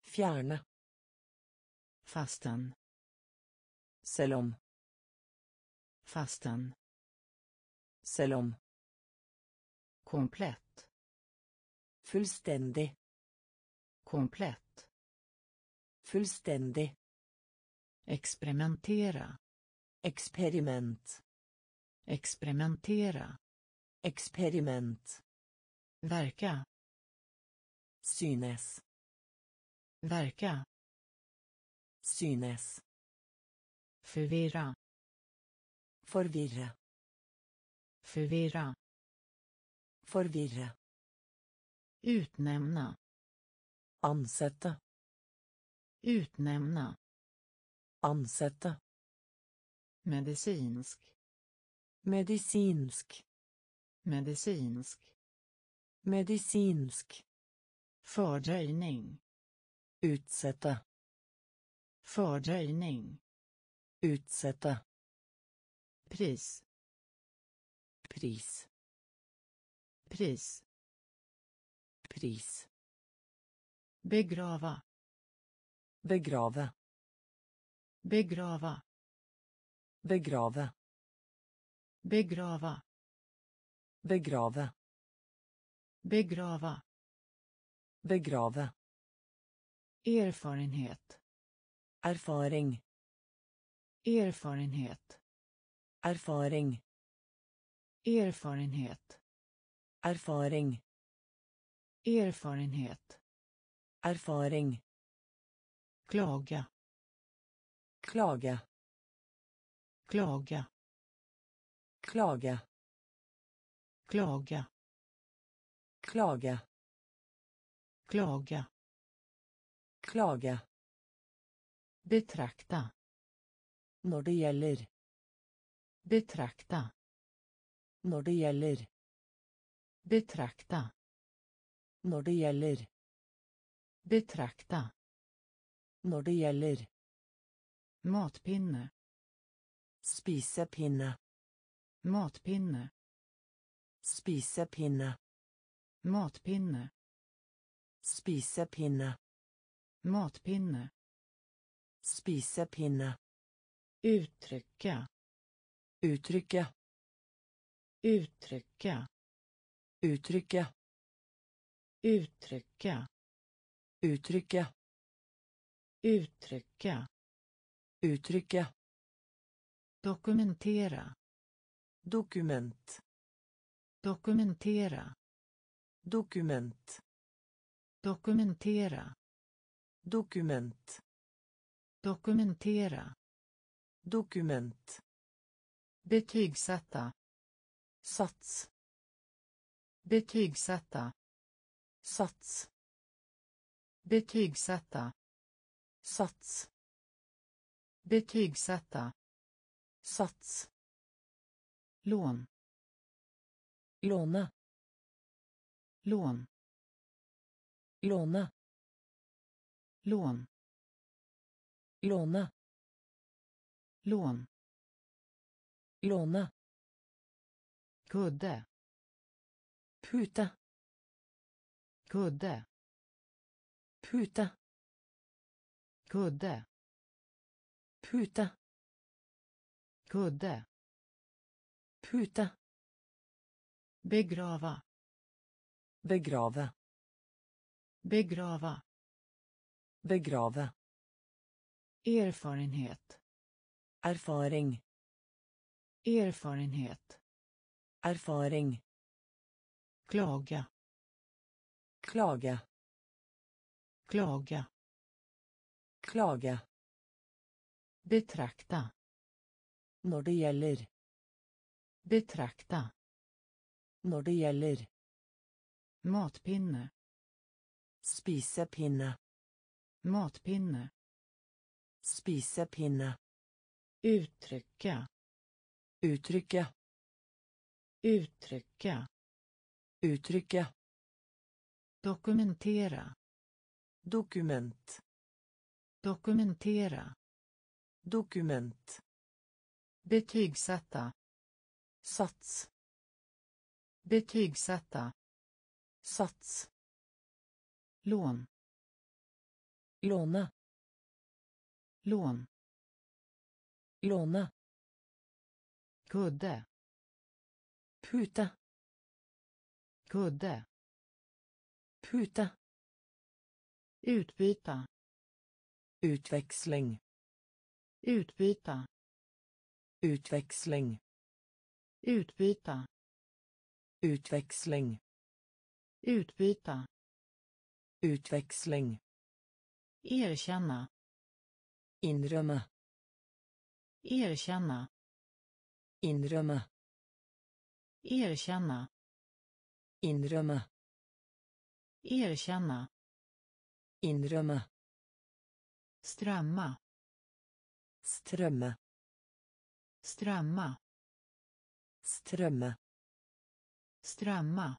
Fjärna.
Fastän
selom. Fastan.
Fastän komplett.
Fullständig
komplett
Fullstendig.
experimentera
Experiment.
experimentera
Experiment.
verka
Synes.
verka
Synes.
förvirra
Forvirre.
förvirra
Forvirre.
utnämna
Ansette.
utnämna
Ansette.
medicinsk
Medicinsk.
medicinsk
Medicinsk.
fördröjning
Utsette.
fördröjning
Utsette.
pris
Pris.
pris
Pris.
Begrava
Begrave.
begrava
Begrave.
begrava
Begrave.
begrava
Begrave.
erfarenhet
Erfaring.
erfarenhet
Erfaring.
erfarenhet
Erfaring.
erfarenhet
Erfaring.
klaga
Klage.
klaga
Klage.
klaga
Klage.
klaga
Klage.
betrakta
Når det gjelder.
betrakta
Når det gjelder.
betrakta
Når det gjelder.
Betrakta
Når det gjelder.
matpinne
Spisepinne.
matpinne
Spisepinne.
matpinne
Spisepinne.
matpinne
Spisepinne.
uttrycka
Uttrykke.
uttrycka
Uttrykke.
uttrycka
Uttrykke.
uttrycka
Uttrykke.
dokumentera
Dokument.
dokumentera
Dokument.
dokumentera
Dokument.
dokumentera
Dokument.
betygsätta
Sats.
betygsätta
Sats.
Betygsätta
Sats.
betygsätta
Sats.
lån
Låna.
lån
Låna.
lån
Låna.
lån
Låna.
kudde
Puta.
kudde
Puta.
kudde
Puta.
kudde
Puta.
begrava
Begrava.
begrava
Begrava.
erfarenhet
Erfaring.
erfarenhet
Erfaring.
klaga
Klaga.
Klaga
Klaga.
betrakta
Når det gjelder.
betrakta
Når det gjelder.
matpinne
Spisepinne.
matpinne
Spisepinne.
uttrycka
Uttrykke.
uttrycka
Uttrykke.
dokumentera
Dokument.
dokumentera
Dokument.
betygsätta
Sats.
betygsätta
Sats.
lån
Låna.
lån
Låna.
kudde
Puta.
kudde
Puta.
Utbyta
Utväxling.
utbyta
Utväxling.
utbyta
Utväxling.
utbyta
Utväxling.
erkänna
Inrømme.
erkänna
Inrømme.
erkänna
Inrømme.
erkänna
Inrømme.
strömma
Strømme.
strömma
Strømme.
strömma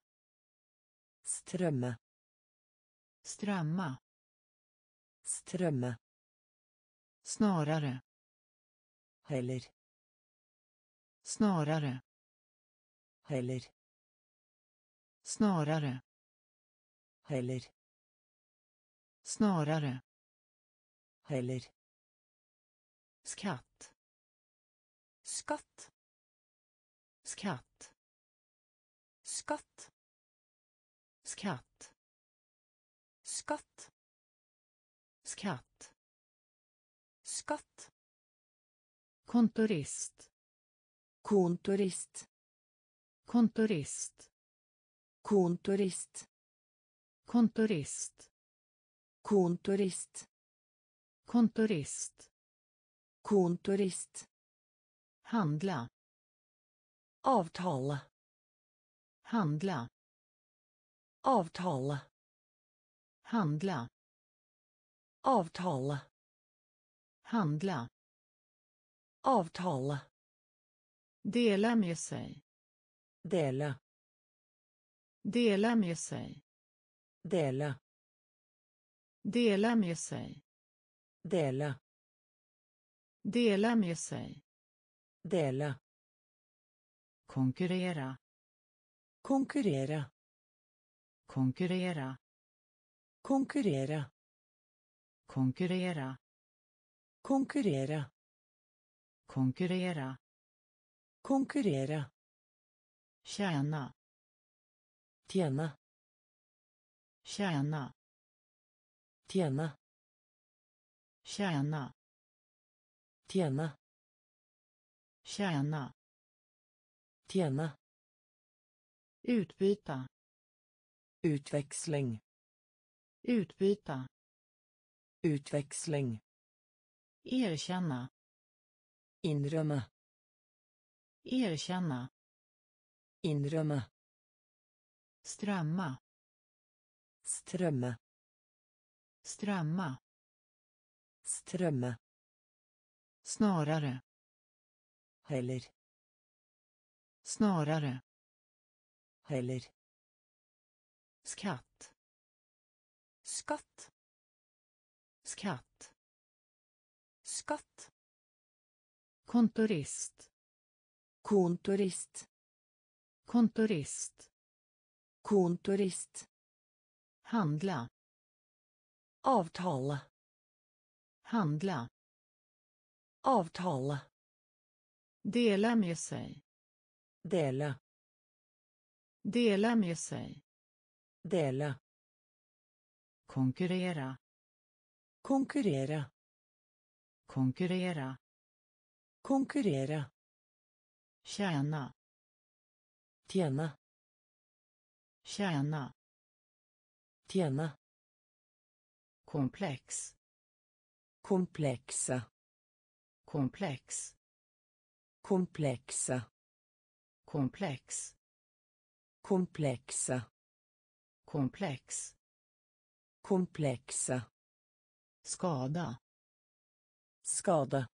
Strømme.
strömma
Strømme.
snarare
Heller.
snarare
Heller.
snarare
Heller.
Snarare
Heller.
skatt
Skatt.
skatt
Skatt.
skatt
Skatt.
skatt
Skatt.
kontorist
Kontorist.
kontorist
Kontorist.
kontorist
Kontorist.
kontorist
Kontorist.
handla
Avtale.
handla
Avtale.
handla
Avtale.
handla
Avtale.
dela med sig
Dele.
dela med sig
Dele.
Dela med sig
Dele.
dela med sig
Dele.
konkurrera
Konkurrere.
konkurrera
Konkurrere.
konkurrera
Konkurrere.
konkurrera
Konkurrere.
tjäna
Tjene.
tjäna
Tjene.
tjäna
Tjene.
tjäna
Tjene.
utbyta
Utväxling.
utbyta
Utväxling.
erkänna
Inrømme.
erkänna
Inrømme.
strömma
Strømme.
Strömma
Strømme.
snarare
Heller.
snarare
Heller.
skatt
Skatt.
skatt
Skatt.
kontorist
Kontorist.
kontorist
Kontorist.
handla
Avtale.
handla
Avtale.
dela med sig
Dele.
dela med sig
Dele.
konkurrera
Konkurrere.
konkurrera
Konkurrere.
tjäna
Tjene.
tjäna
Tjene.
Komplex
Komplekse.
komplex
Komplekse.
komplex
Komplekse.
komplex
Komplekse.
skada
Skade.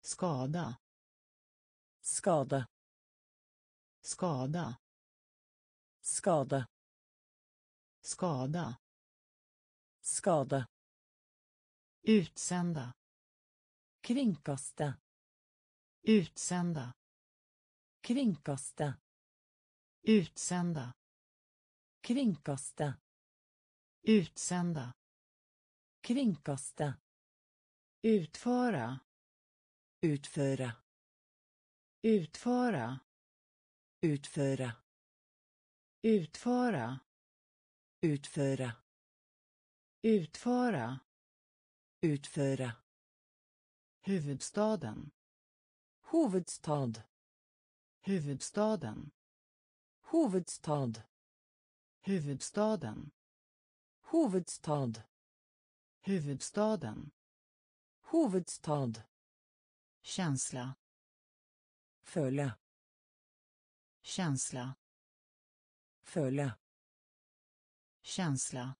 skada
Skade.
skada
Skade.
skada
Skade.
utsända
Kringkaste.
utsända
Kringkaste.
utsända
Kringkaste.
utsända
Kringkaste.
utföra
Utføre.
utföra
Utføre.
utföra
Utføre.
Utföra
Utføre.
huvudstaden
Hovedstad.
huvudstaden
Hovedstad.
huvudstaden
Hovedstad.
huvudstaden
Hovedstad.
känsla
Føle.
känsla
Føle.
känsla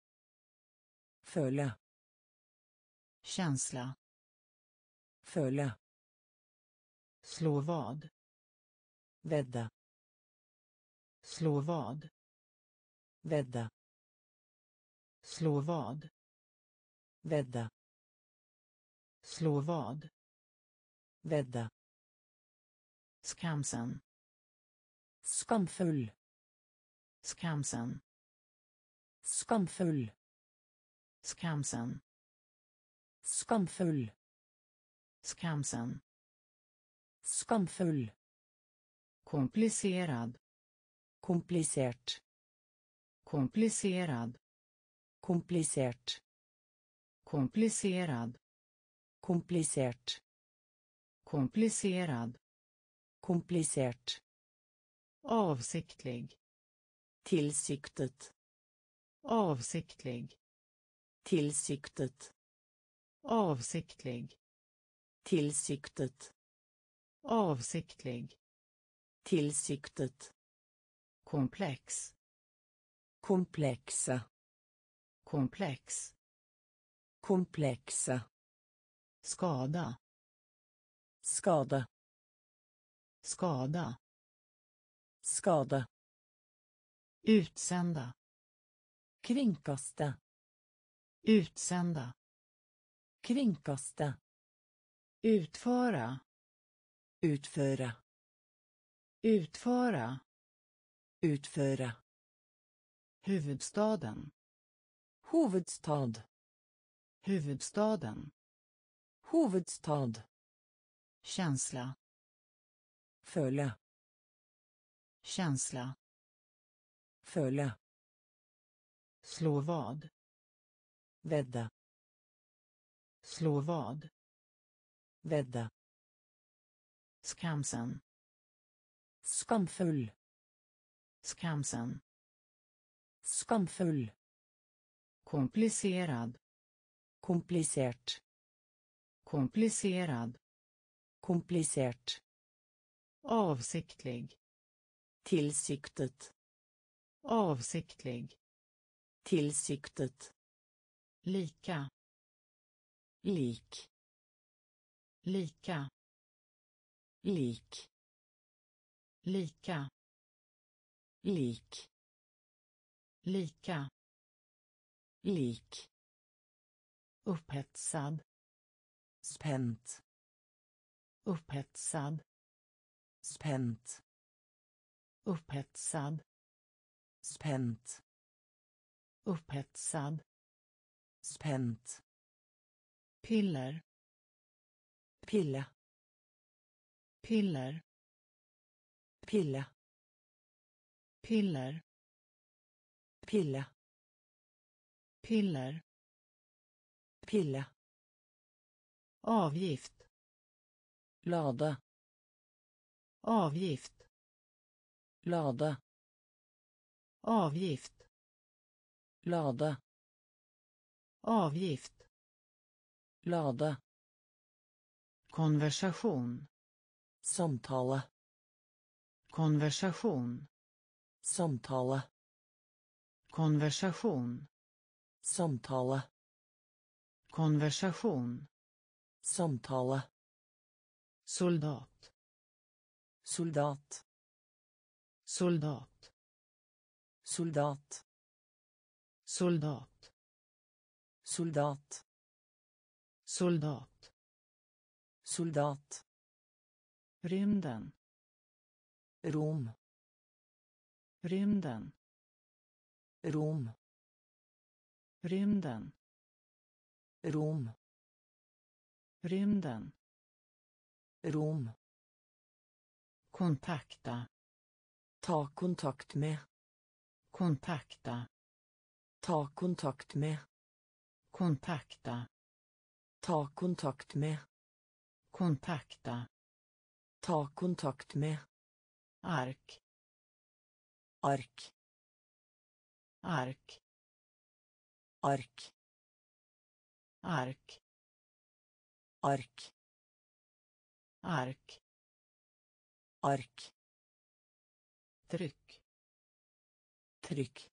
Føle.
känsla
Føle.
slå vad
Vedde.
slå vad
Vedde.
slå vad
Vedde.
slå vad
Vedde.
skamsen
Skamfull.
skamsen
Skamfull.
Skamsen
Skamfull.
skamsen
Skamfull.
komplicerad
Komplisert.
komplicerad
Komplisert.
komplicerad
Komplisert.
komplicerad
Komplisert.
avsiktlig
Tilsiktet.
avsiktlig
Tilsiktet.
avsiktlig
Tilsiktet.
avsiktlig
Tilsiktet.
komplex
Komplekse.
komplex
Komplekse.
skada
Skade.
skada
Skade.
utsända
Kringkaste.
Utsända
Kringkaste.
utföra
Utføre.
utföra
Utføre.
huvudstaden
Hovedstad.
huvudstaden
Hovedstad.
känsla
Føle.
känsla
Føle.
slå vad
Vädda
slå vad?
Vädda
skamsen.
Skamfull.
skamsen.
Skamfull.
komplicerad.
Komplicert.
komplicerad.
Komplicert.
avsiktlig.
Tillsiktet
avsiktlig.
Tillsiktet
lika.
Lik.
Lika.
Lik.
Lika.
Lik.
Lika.
Lik.
Upphetsad.
Spänt.
Upphetsad.
Spänt.
Upphetsad.
Spänt.
Upphetsad
spänt.
Piller.
Pilla
piller.
Pilla
piller.
Pilla
piller.
Pilla
avgift.
Lada
avgift.
Lada
avgift.
Lada
avgift.
Lade.
Konversation.
Samtale.
Konversation.
Samtale.
Konversation.
Samtale.
Konversation.
Samtale.
Soldat.
Soldat.
Soldat.
Soldat.
Soldat
soldat.
Soldat.
Soldat.
Rymden.
Rom.
Rymden.
Rom.
Rymden.
Rom.
Rymden.
Rom.
Kontakta.
Ta kontakt med.
Kontakta.
Ta kontakt med
kontakta.
Ta kontakt med.
Kontakta.
Ta kontakt med.
Ark.
Ark.
Ark.
Ark.
Ark.
Ark.
Ark.
Ark.
Tryck.
Tryck.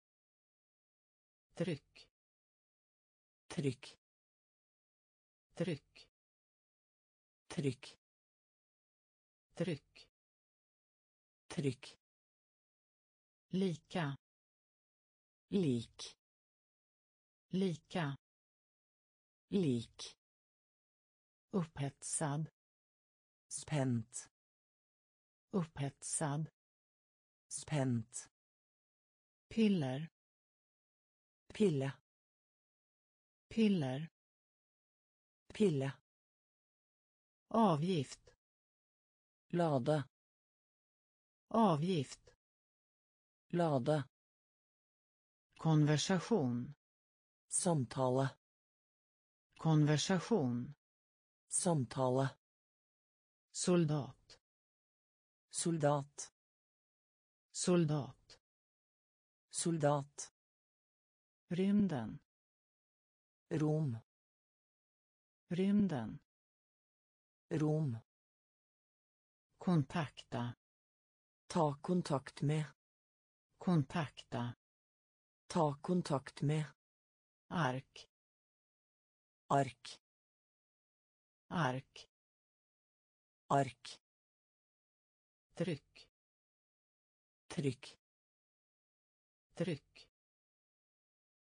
Tryck
tryck.
Tryck.
Tryck.
Tryck.
Tryck.
Lika.
Lik.
Lika.
Lik.
Upphetsad.
Spänt.
Upphetsad.
Spänt.
Piller.
Pilla
piller
pille.
avgift
lade.
avgift
lade.
konversation
samtale.
konversation
samtale.
soldat
soldat.
soldat
soldat.
rymden
rom
rymden.
Rom
kontakta.
Ta kontakt med.
Kontakta.
Ta kontakt med.
Ark.
Ark.
Ark.
Ark.
Tryck.
Tryck.
Tryck.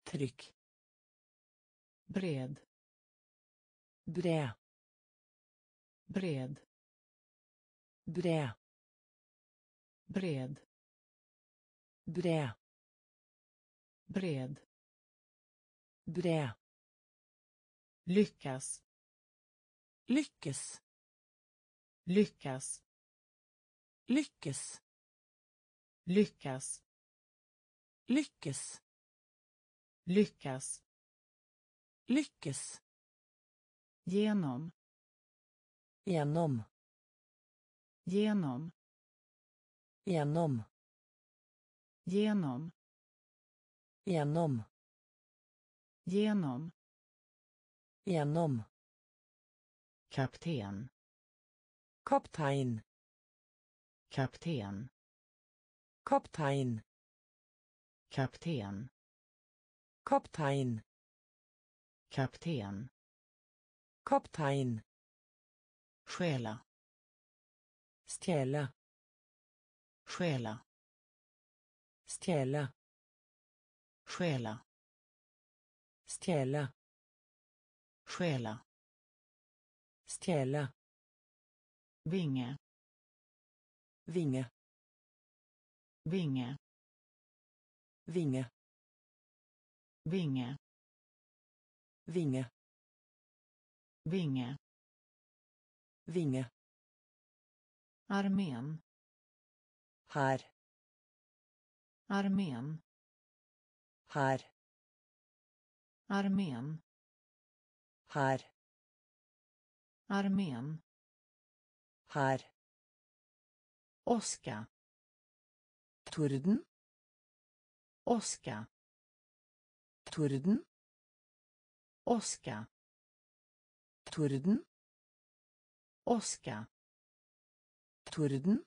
Tryck
bred.
Bred.
Bred.
Bred.
Bred.
Bred.
Bred.
Bred.
Lyckas.
Lyckes
lyckas.
Lyckes
lyckas.
Lyckes
lyckas
lyckes
genom.
Genom.
Genom.
Genom.
Genom.
Genom.
Genom.
Genom.
Kapten.
Kaptein.
Kapten.
Kaptein.
Kapten.
Kaptein
kapten
Kaptein.
stjäla
Stjäla.
stjäla
Stjäla.
stjäla
Stjäla.
stjäla
Stjäla.
vinge
Vinge.
vinge
Vinge.
vinge
Vinge.
vinge
Vinge.
armén
Här.
armén
Här.
armén
Här.
armén
Här.
åska
Torden.
åska
Torden.
Åska
Torden.
åska
Torden.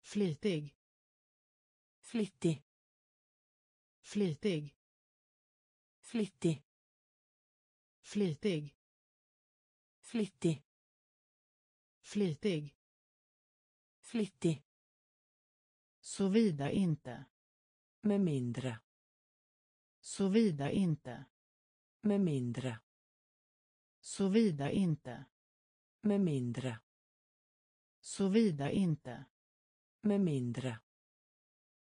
flitig
Flittig.
flitig
Flittig.
flitig
Flittig.
flitig
Flittig.
såvida inte
Med mindre.
såvida inte
Med mindre.
såvida inte
Med mindre.
såvida inte
Med mindre.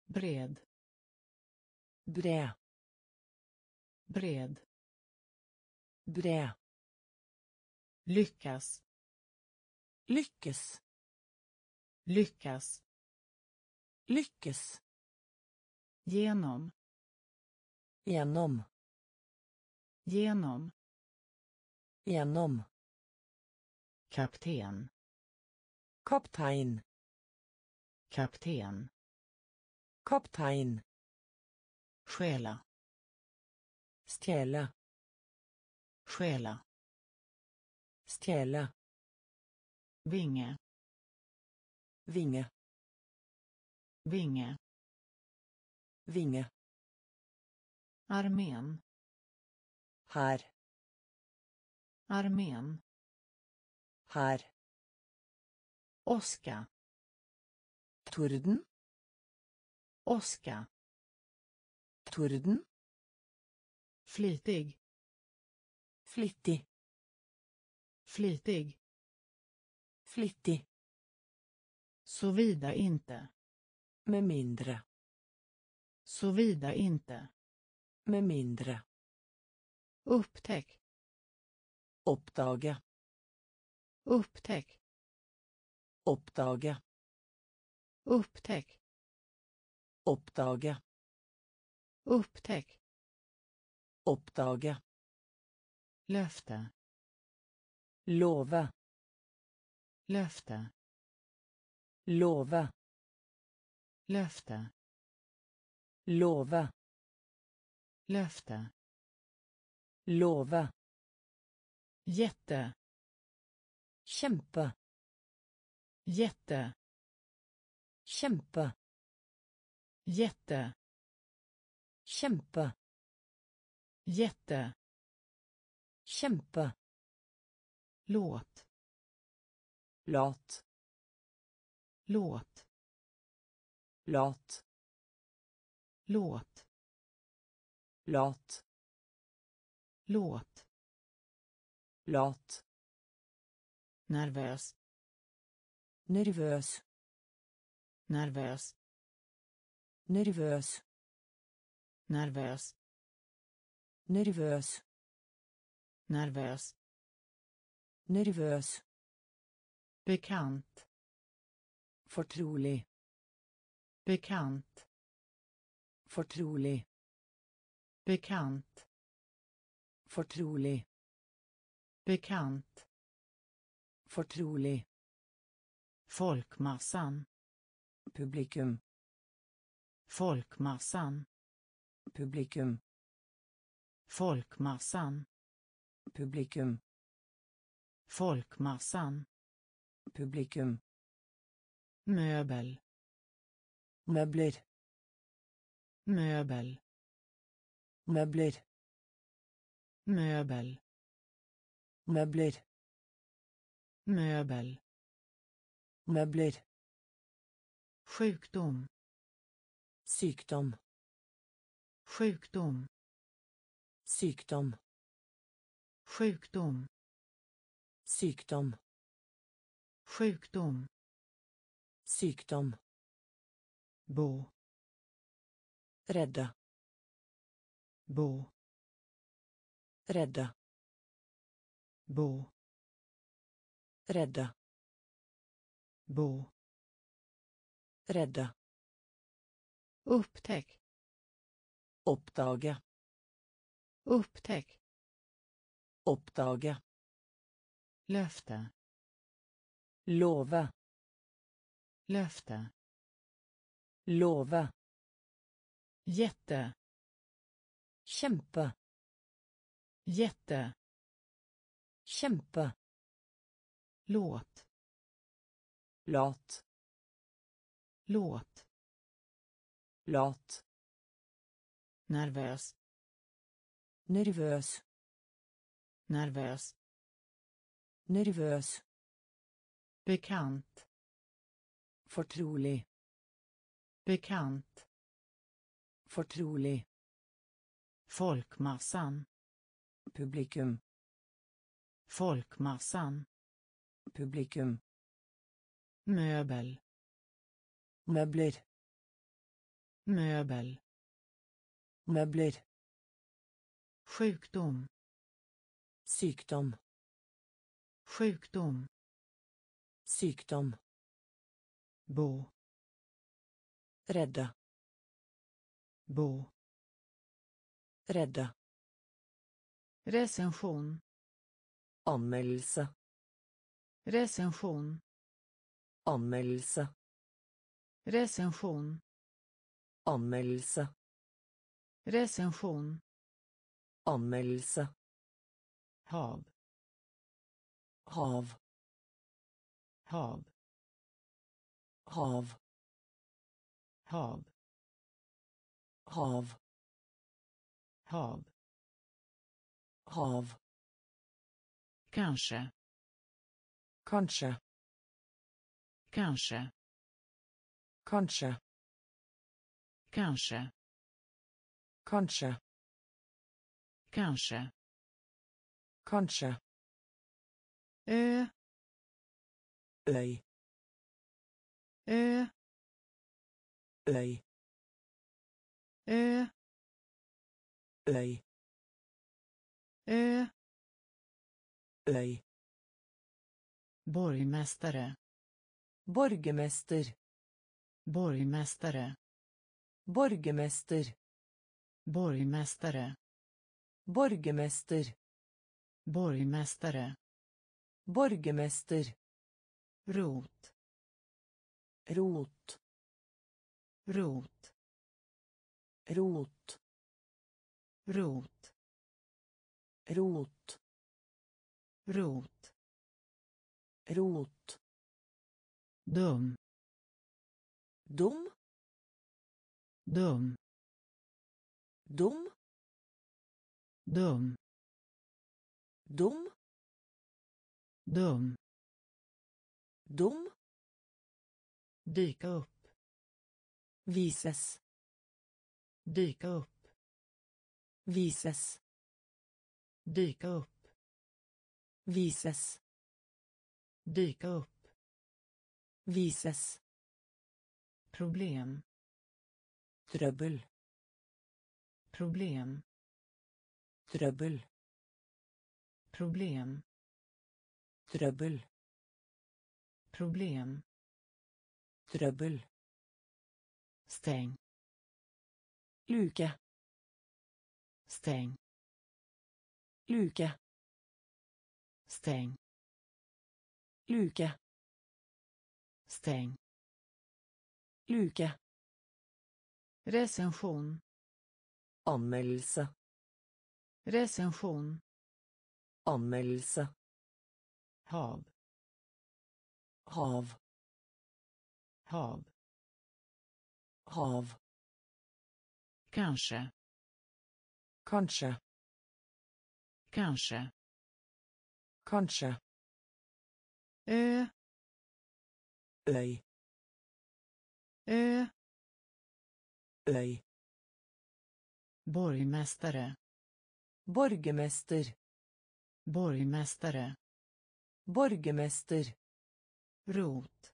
bred
Brä.
bred
Brä.
lyckas
Lyckes.
lyckas
Lyckes.
genom
Genom.
Genom
Genom.
kapten
Kaptein.
kapten
Kaptein.
stjäla
Stjäla.
stjäla
Stjäla.
vinge
Vinge.
vinge
Vinge.
armén
Här.
armén
Här.
åska
Torden.
åska
Torden.
flitig
Flittig.
flitig
Flittig.
såvida inte
Med mindre.
såvida inte
Med mindre.
Upptäck
Oppdage.
upptäck
Oppdage.
upptäck
Oppdage.
upptäck
Oppdage.
löfte
Love.
löfte
Love.
löfte
Love.
löfte
Love.
jätte
Kjempe.
jätte
Kjempe.
jätte
Kjempe.
jätte
Kjempe.
låt
Lat.
låt
Lat.
låt
Lat.
Låt
Lat.
nervös
Nervøs.
nervös
Nervøs.
nervös
Nervøs.
nervös
Nervøs.
bekant
Fortrolig.
bekant
Fortrolig.
bekant
Fortrolig.
bekant
Fortrolig.
folkmassan
Publikum.
folkmassan
Publikum.
folkmassan
Publikum.
folkmassan
Publikum.
möbel
Møbler.
möbel
Møbler.
Möbel.
Möbler.
Möbel.
Möbler.
Sjukdom.
Sykdom.
Sjukdom.
Sykdom.
Sjukdom.
Sykdom.
Sjukdom.
Sykdom.
Bo.
Rädda
bo
rädda.
Bo.
Rädda.
Bo.
Rädda.
Upptäck.
Oppdage
upptäck.
Oppdage
löfte.
Love
löfte.
Love
jätte.
Kjempe
jätte.
Kjempe
låt.
Lat.
Låt.
Lat.
Nervös.
Nervøs
nervös.
Nervøs
bekant.
Fortrolig
bekant.
Fortrolig
folkmassan
publikum.
Folkmassan.
Publikum.
Möbel.
Möbler.
Möbel.
Möbler.
Sjukdom.
Sykdom.
Sjukdom.
Sykdom.
Bo.
Rädda
bo.
Rädda
recension.
Anmeldelse.
Recension.
Anmeldelse.
Recension.
Anmeldelse.
Recension.
Anmeldelse.
Hav.
Hav.
Hav.
Hav.
Hav.
Hav.
Hav
hav.
Kanske.
Kanske.
Kanske.
Kanske.
Kanske.
Kanske.
Kanske.
Kanske.
Ö.
Öj
ö.
Öj
ö.
Öj
ö.
Öj
borgmästare.
Borgmäster.
Borgmästare.
Borgmäster.
Borgmästare.
Borgmäster.
Borgmästare.
Borgmäster.
Rot.
Rot.
Rot.
Rot.
Rot
rot.
Rot.
Rot.
Dum.
Dum.
Dum.
Dum.
Dum.
Dum.
Dum.
Dum.
Dyka upp.
Vises.
Dyka upp.
Vises
dyka upp.
Vises
dyka upp.
Vises
problem.
Trøbbel
problem.
Trøbbel
problem.
Trøbbel
problem.
Trøbbel
stäng.
Luke
stäng
luke.
Stäng
luke.
Stäng
luke.
Recension.
Anmeldelse.
Recension.
Anmeldelse.
Hav.
Hav.
Hav.
Hav.
Kanske.
Kanske
Kanske.
Kanskje.
Ö.
Øy.
Ö.
Øy.
Borgmästare.
Borgermester.
Borgmästare.
Borgermester.
Rot.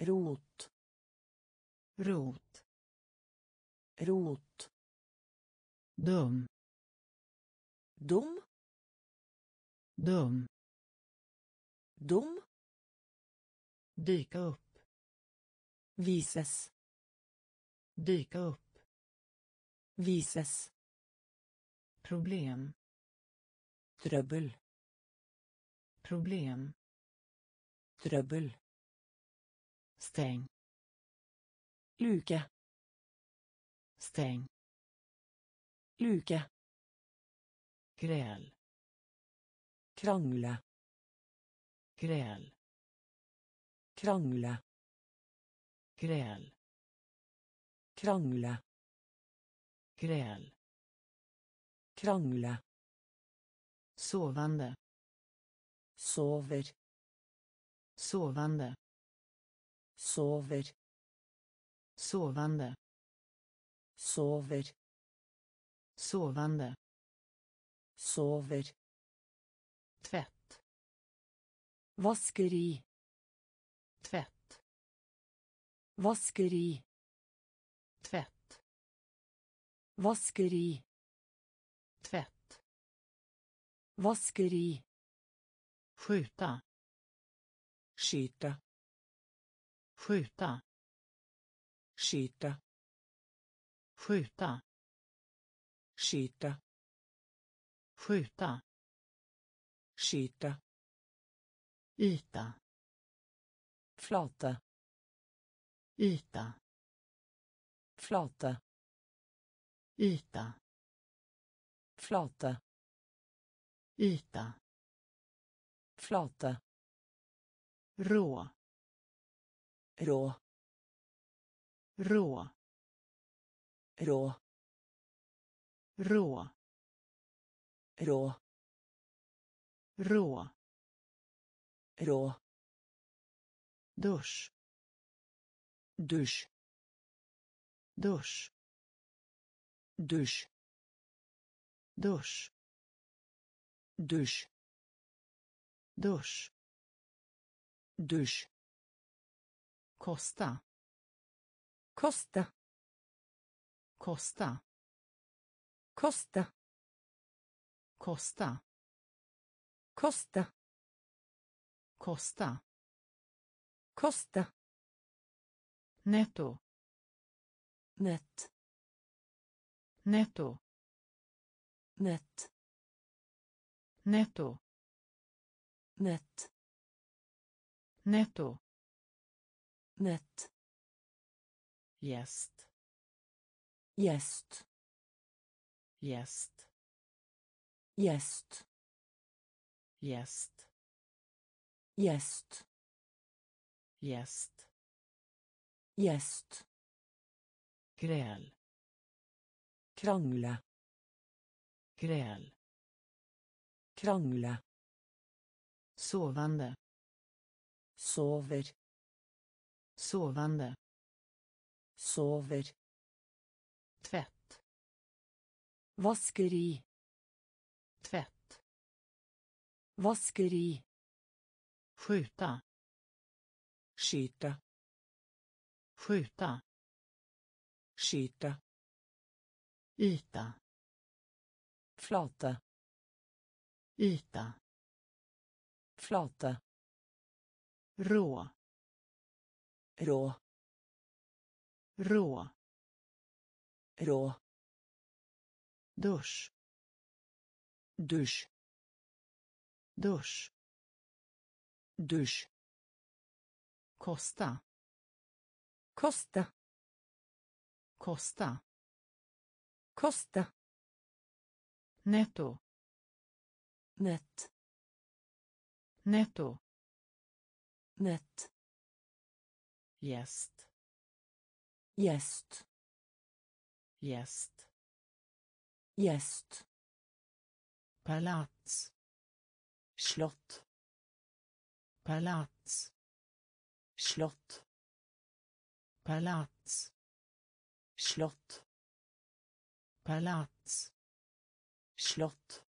Rot.
Rot.
Rot.
Dum
dom
dum.
Dom
dyka upp.
Visas.
Dyka upp.
Visas.
Problem.
Trubbel
problem.
Trubbel
stäng.
Luka.
Stäng.
Luka.
Gräl.
Krangle.
Gräl.
Krangle.
Gräl.
Krangle.
Gräl.
Krangle.
Sovande.
Sover.
Sovande.
Sover.
Sovande.
Sover.
Sovande.
Sover.
Tvätt.
Vaskeri.
Tvätt.
Vaskeri.
Tvätt.
Vaskeri.
Tvätt.
Vaskeri.
Skjuta.
Skyte.
Skjuta.
Skyte.
Skjuta.
Skyte.
Skjuta.
Skyte.
Yta.
Flate.
Yta.
Flate.
Yta.
Flate.
Yta.
Flate.
Rå.
Rå.
Rå.
Rå.
Rå.
Rå.
Rå.
Rå.
Dusch.
Dusj.
Dusch.
Dusj.
Dusch.
Dusj.
Dusch.
Dusj.
Kosta.
Koste.
Kosta.
Koste.
Kosta.
Koste.
Kosta.
Koste.
Netto.
Nett.
Netto.
Nett.
Netto.
Nett.
Netto.
Nett.
Gäst.
Gäst.
Gäst.
Jest.
Jest.
Jest.
Jest.
Jest.
Gräl.
Krångla.
Gräl.
Krångla.
Sovande.
Sover.
Sovande.
Sover.
Tvätt.
Vaskeri. Vaskeri.
Skjuta.
Skyte.
Skjuta.
Skyte.
Yta.
Flate.
Yta.
Flate.
Rå.
Rå.
Rå.
Rå.
Dusch.
Dusj.
Dusch.
Dusj.
Kosta.
Koste.
Kosta.
Koste.
Netto.
Nett.
Netto.
Nett.
Gäst.
Gäst.
Gäst.
Gäst.
palats
slott.
Palats.
Slott.
Palats.
Slott.
Palats.
Slott.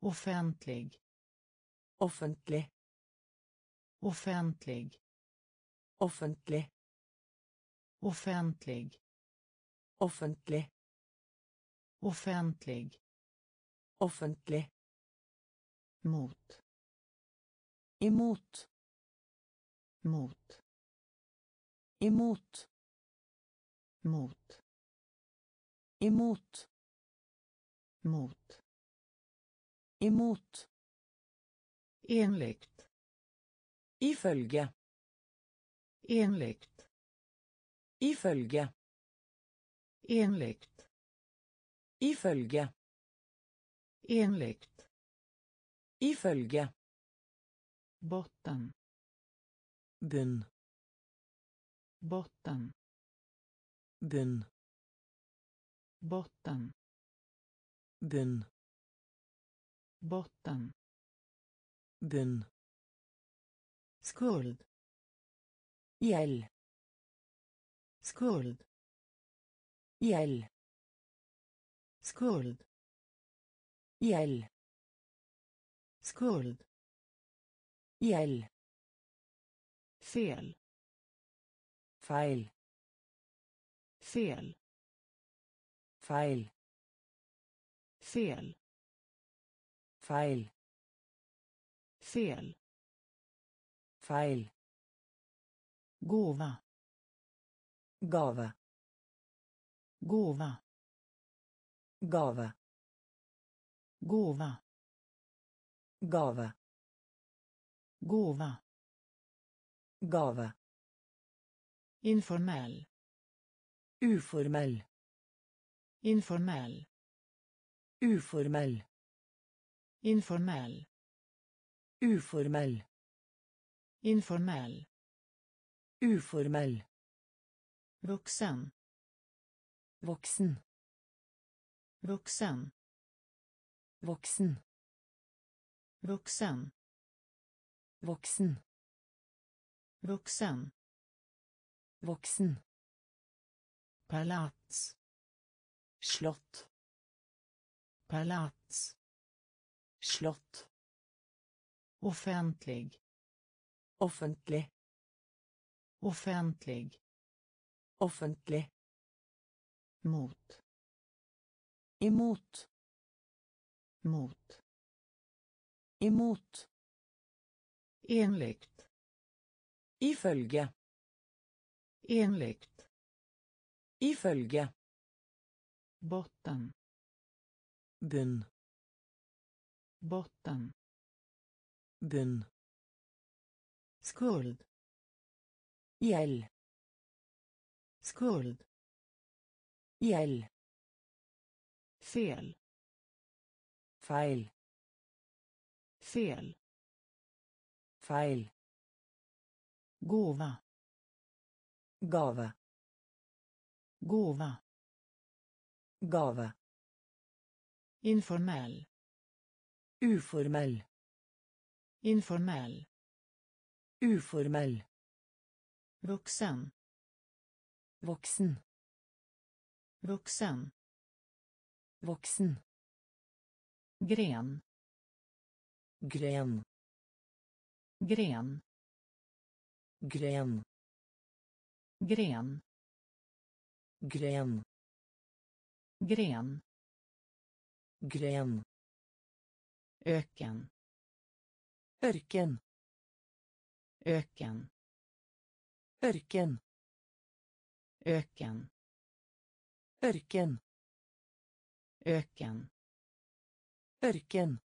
Offentlig.
Offentlig.
Offentlig.
Offentlig.
Offentlig.
Offentlig.
Offentlig.
Offentlig
mot
emot.
Mot.
Emot.
Mot.
Emot.
Mot.
Emot.
Enligt.
Ifølge
enligt.
Ifølge
enligt.
Ifølge
enligt
ifølge
botten.
Bunn.
Botten.
Bunn.
Botten.
Bunn.
Botten.
Bunn.
Skuld.
Gjeld
skuld.
Gjeld
skuld.
Gjeld
skuld.
Gäll.
Fel.
Feil.
Fel.
Fail
fel.
Fail
fel.
Fail
gåva
gåva.
Gåva.
Gåva.
Gåva
gave
gåva.
Gave
informell.
Uformell.
Informell.
Uformell.
Informell.
Uformell.
Informell.
Uformell.
Vuxen.
Voksen.
Vuxen.
Voksen
vuxen.
Voksen.
Vuxen.
Voksen.
Palats.
Slott.
Palats.
Slott.
Offentlig.
Offentlig.
Offentlig.
Offentlig.
Mot.
Emot
mot
emot.
Enligt.
Ifølge.
Enligt.
Ifølge.
Botten.
Bunn.
Botten.
Bunn.
Skuld.
Gjeld.
Skuld.
Gjeld.
Fel.
Feil
fel.
Feil
gåva.
Gave
gåva.
Gave
informell.
Uformell.
Informell.
Uformell.
Vuxen.
Voksen.
Vuxen.
Voksen.
Gren
gren.
Gren.
Gren.
Gren.
Gren.
Gren.
Gren.
Öken.
Ørken
öken.
Ørken
öken.
Ørken
öken.
Ørken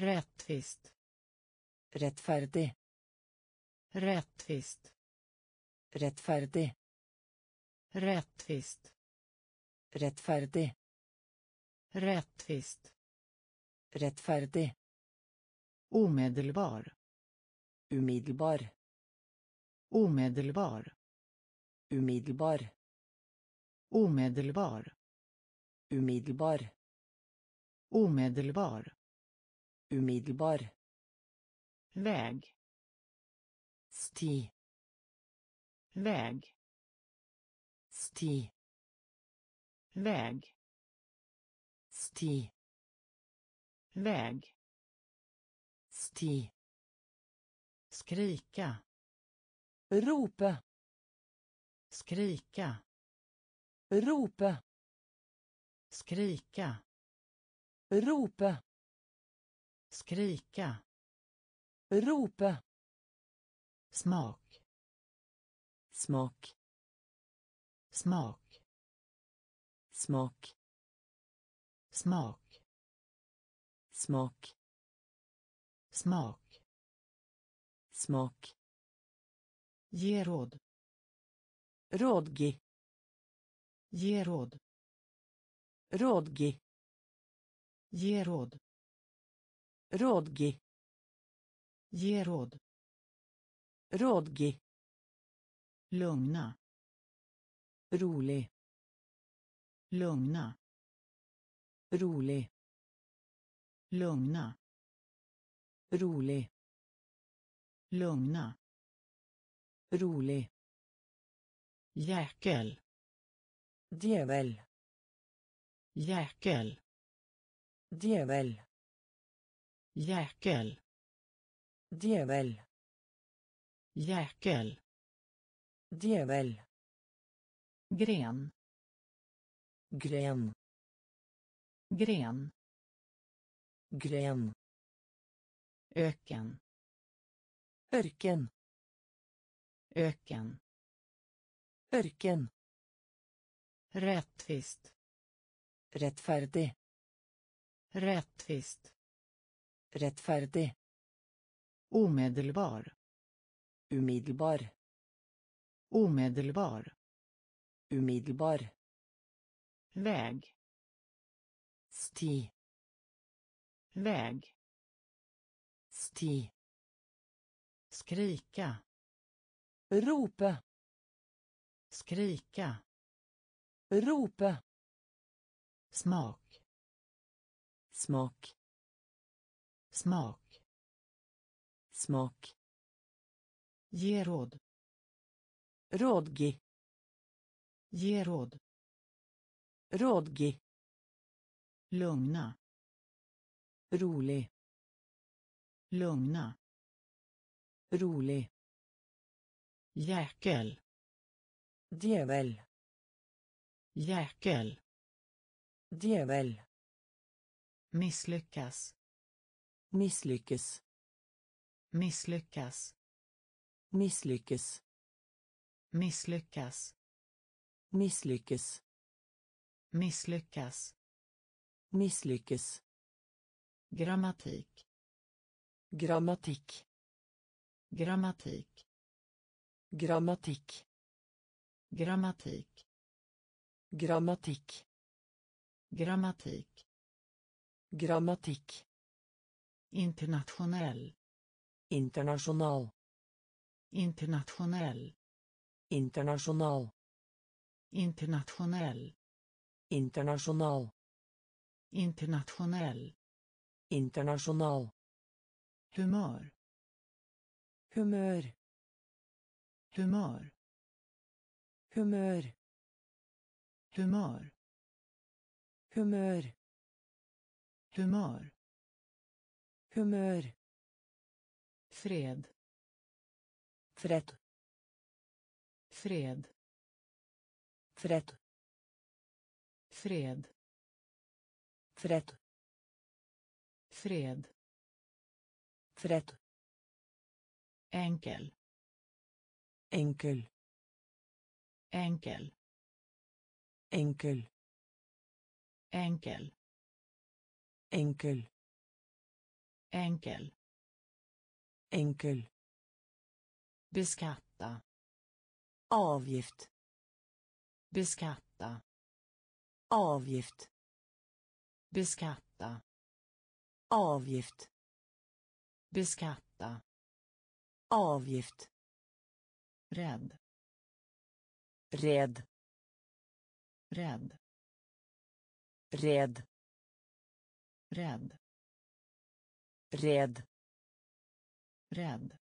rättvist.
Rettferdig
rättvist.
Rettferdig
rättvist.
Rettferdig
rättvist.
Rettferdig
omedelbar.
Umiddelbar
omedelbar.
Umiddelbar
omedelbar.
Umiddelbar
Omedelbar.
Umiddelbar.
Väg.
Sti.
Väg.
Sti.
Väg.
Sti.
Väg.
Sti.
Skrika.
Rope.
Skrika.
Rope.
Skrika.
Rope.
Skrika.
Rope.
Smak.
Smak.
Smak.
Smak.
Smak.
Smak.
Smak.
Smak.
Ge råd.
Rådgi.
Ge råd.
Rådgi.
Ge råd.
Rådgi.
Ge råd.
Rådgi.
Lugna.
Rolig.
Lugna.
Rolig.
Lugna.
Rolig.
Lugna.
Rolig.
Jäkel.
Djevel.
Jäkel.
Djevel.
Jäkel.
Djevel.
Jäkel.
Djevel.
Gren.
Gren.
Gren.
Gren.
Öken.
Ørken.
Öken.
Ørken.
Rättvist.
Rettferdig.
Rättvist.
Rettferdig.
Omedelbar.
Umiddelbar.
Omedelbar.
Umiddelbar.
Väg.
Sti.
Väg.
Sti.
Skrika.
Rope.
Skrika.
Rope.
Smak.
Smak.
Smak.
Smak.
Ge råd.
Rådgi.
Ge råd.
Rådgi.
Lugna.
Rolig.
Lugna.
Rolig.
Jäkel.
Djevel.
Jäkel.
Djevel.
Misslyckas.
Misslyckes.
Misslyckas.
Misslyckes.
Misslyckas.
Misslyckes.
Misslyckas.
Misslyckes.
Grammatik.
Grammatik.
Grammatik.
Grammatik.
Grammatik.
Grammatik.
Grammatik.
Grammatik
internationell.
International.
Internationell.
International.
Internationell.
International.
Internationell.
International.
Humör.
Humör.
Humör.
Humör.
Humör.
Humör.
Humör.
Humør.
Fred.
Fred.
Fred.
Fred.
Fred.
Fred.
Fred.
Fred.
Enkel.
Enkel.
Enkel.
Enkel.
Enkel.
Enkel.
Enkel.
Enkel.
Beskatta.
Avgift.
Beskatta.
Avgift.
Beskatta.
Avgift.
Beskatta.
Avgift.
Rädd.
Red.
Rädd.
Red.
rädd
red.
Rädd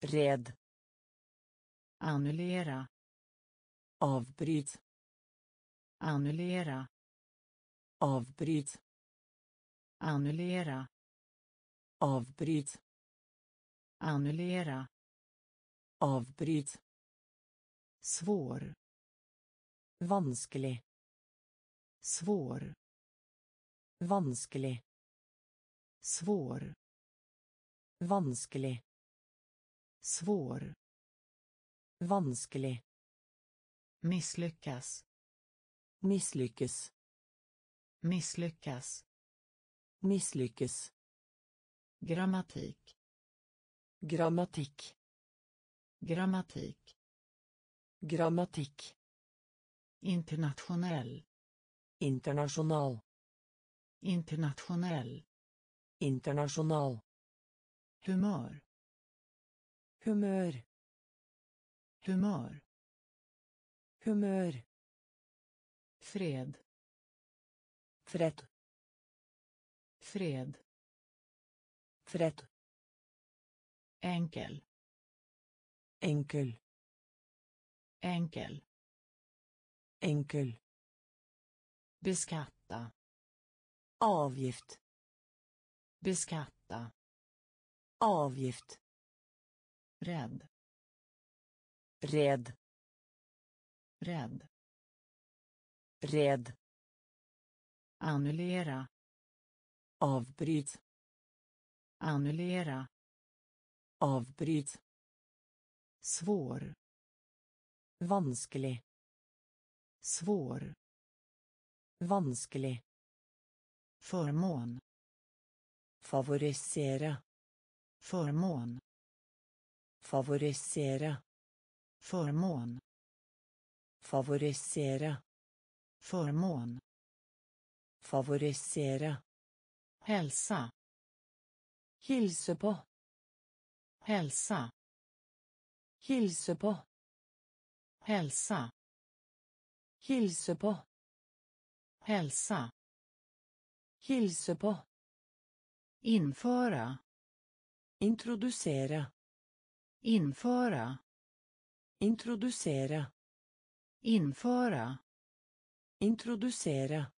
red.
Annullera.
Avbryt.
Annullera.
Avbryt.
Annullera.
Avbryt.
Annullera.
Avbryt.
Svår.
Vanskelig.
Svår.
Vanskelig
svår.
Vanskelig.
Svår.
Vanskelig.
Misslyckas.
Misslyckas
misslyckas.
Misslyckas
grammatik.
Grammatik
grammatik.
Grammatik
internationell.
International
internationell
international.
Humör.
Humör.
Humör.
Humör.
Fred.
Fred.
Fred.
Fred.
Enkel.
Enkel.
Enkel.
Enkel.
Beskatta.
Avgift
beskatta.
Avgift.
Rädd.
Red
rädd.
Red
annullera.
Avbryt.
Annullera.
Avbryt.
Svår.
Vanskelig
svår.
Vanskelig
förmån
favorisera.
Förmån.
Favorisera.
Förmån.
Favorisera.
Förmån.
Favorisera.
Hälsa.
Hilse på.
Hälsa.
Hilse på.
Hälsa.
Hilse på.
Hälsa.
Hilse på
införa.
Introducera.
Införa.
Introducera.
Införa.
Introducera.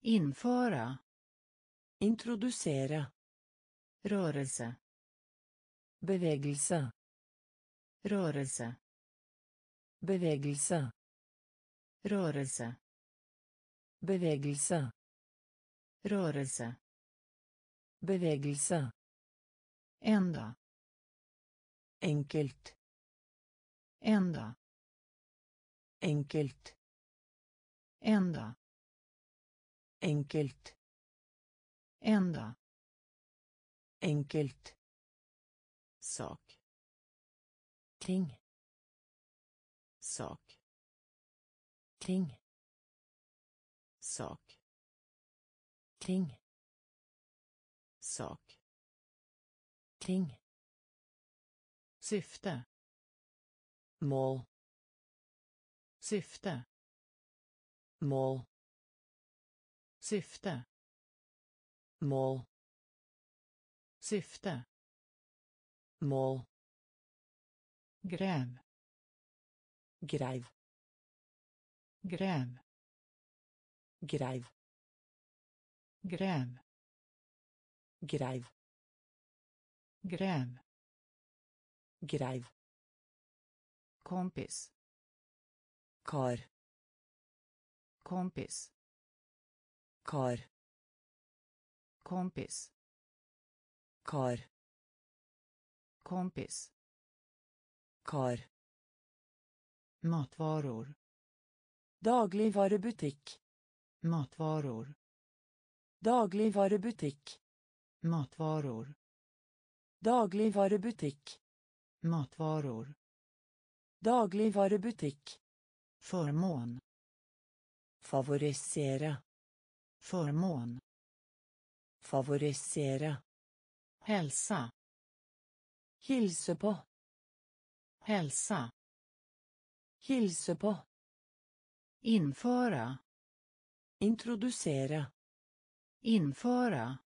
Införa.
Introducera.
Rörelse.
Bevegelse
rörelse.
Bevegelse
rörelse.
Bevegelse
rörelse
bevegelse
ända
enkelt.
Ända
enkelt.
Ända
enkelt.
Ända
enkelt.
Sak.
Ting.
Sak.
Ting.
Sak.
Ting
sak.
Ting
syfte.
Mål.
Syfte.
Mål.
Syfte.
Mål.
Syfte.
Mål.
Gräv
greiv
gräv
greiv
gräv
greiv
gräv.
Greiv
kompis.
Kar.
Kompis.
Kar.
Kompis.
Kar.
Kompis.
Kar.
Matvaror.
Dagligvarebutikk.
Matvaror.
Dagligvarebutikk
matvaror.
Dagligvarebutikk.
Matvaror.
Dagligvarebutikk.
Förmån.
Favorisera
förmån.
Favorisera
hälsa.
Hilse på.
Hälsa.
Hilse på.
Införa.
Introducera
Införa.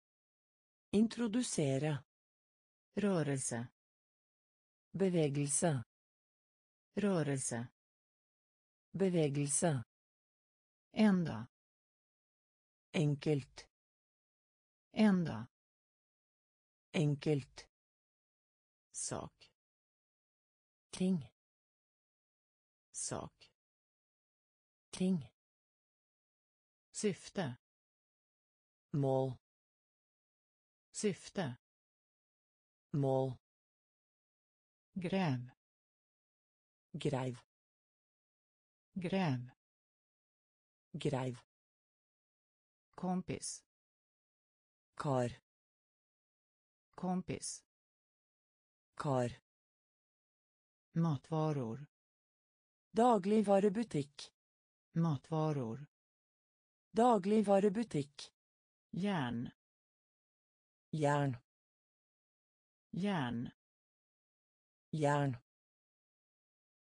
Introducera.
Rörelse.
Bevegelse.
Rörelse.
Bevegelse.
Ända.
Enkelt.
Ända.
Enkelt.
Sak.
Ting.
Sak.
Ting.
Syfte.
Mål.
Syfte.
Mål.
Gräv.
Greiv.
Gräv.
Greiv.
Kompis.
Kar.
Kompis.
Kar.
Matvaror.
Dagligvarebutikk.
Matvaror.
Dagligvarebutikk.
Järn.
Jern.
Järn.
Jern.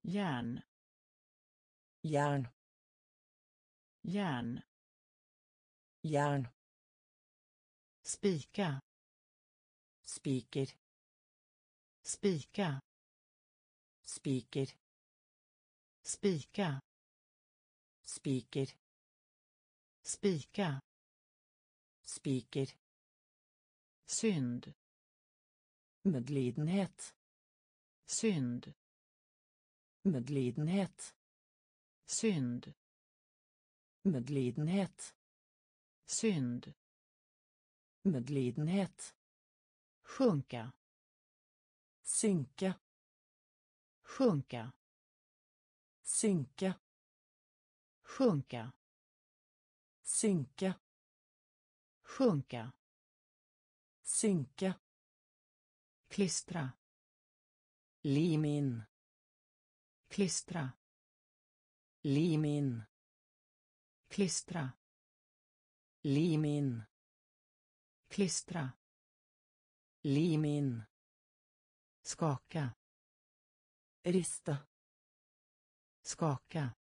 Järn.
Jern.
Järn.
Jern.
Spika.
Spiker.
Spika.
Spiker.
Spika.
Spiker.
Spika.
Spiker.
Synd.
Medlidenhet.
Synd.
Medlidenhet.
Synd.
Medlidenhet.
Synd.
Medlidenhet.
Sjunka.
Synke.
Sjunka.
Synke.
Sjunka.
Synke.
Sjunka.
Synke.
Klistra.
Lim in.
Klistra.
Lim in.
Klistra.
Lim in.
Klistra.
Lim in.
Skaka.
Rista.
Skaka.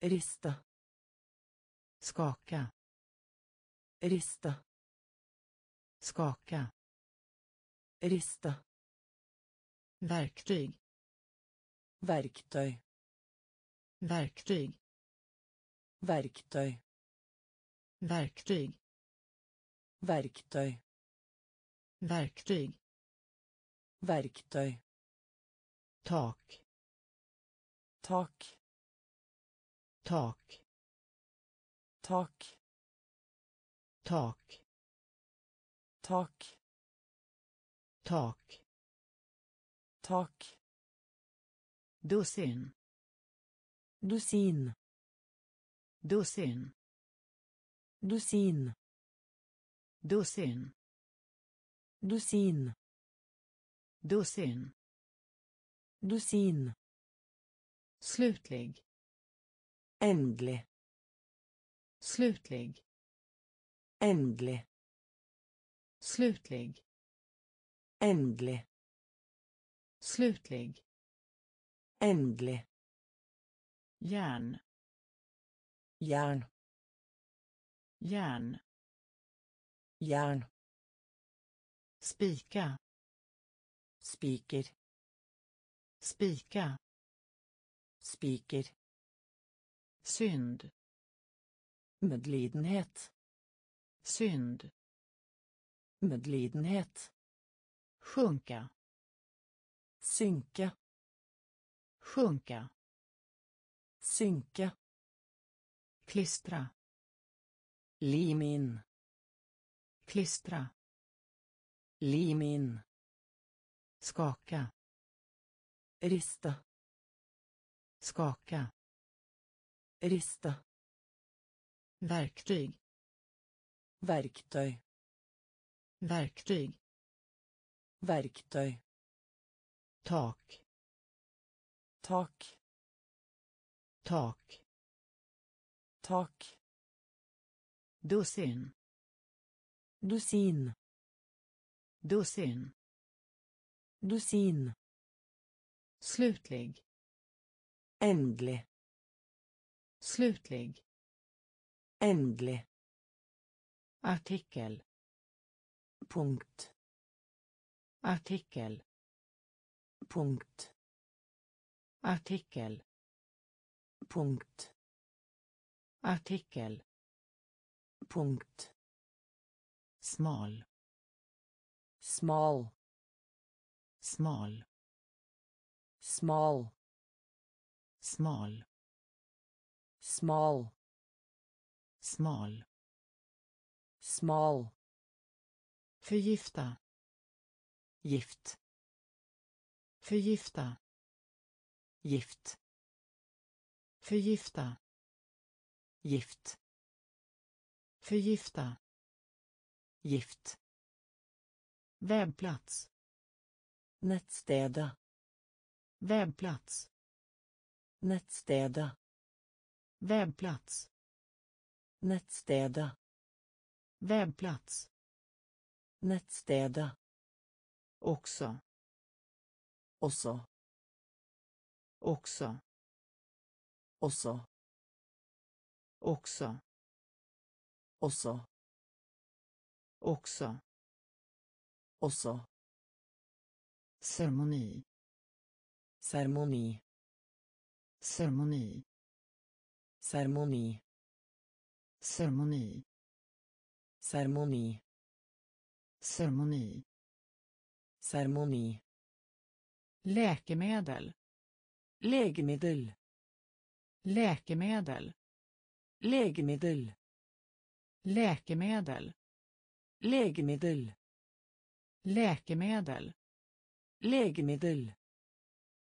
Rista.
Skaka.
Rista.
Skaka.
Rista.
Verktyg.
Verktøy.
Verktyg.
Verktøy.
Verktyg.
Verktøy.
Verktyg.
Verktøy.
Tak.
Tak.
Tak.
Tak.
Tak.
Tak.
Tak.
Tak.
Dussin.
Dusin.
Dussin.
Dusin.
Dussin.
Dusin.
Dussin.
Dusin.
Slutlig.
Endelig.
Slutlig.
Endelig.
Slutlig.
Endelig.
Slutlig.
Endelig.
Järn.
Jern.
Järn.
Jern.
Spika.
Spiker.
Spika.
Spiker.
Synd.
Medlidenhet.
Synd.
Medlidenhet.
Sjunka.
Synka.
Sjunka.
Synka.
Klistra.
Lim in.
Klistra.
Lim in.
Skaka.
Rista.
Skaka.
Rista.
Verktyg.
Verktyg.
Verktyg.
Verktøy.
Tak.
Tak.
Tak.
Tak.
Dussin.
Dusin.
Dussin.
Dusin.
Slutlig.
Endelig.
Slutlig.
Endelig.
artikel
punkt.
Artikel.
Punkt.
Artikel.
Punkt.
Artikel.
Punkt.
Smal.
Smal.
Smal.
Smal.
Smal.
Smal.
Smal.
Smal
förgifta.
Gift.
Förgifta.
Gift.
Förgifta.
Gift.
Förgifta.
Gift.
Webbplats
nettstedet
webbplats
nettstedet
webbplats
nettstedet
webbplats
nettstedet
också.
Også.
Också.
Også.
Också.
Også.
Också.
Også.
Ceremoni.
Seremoni
ceremoni.
Seremoni
ceremoni.
Seremoni
ceremoni.
Seremoni
läkemedel.
Legemiddel
läkemedel.
Legemiddel
läkemedel.
Legemiddel
läkemedel.
Legemiddel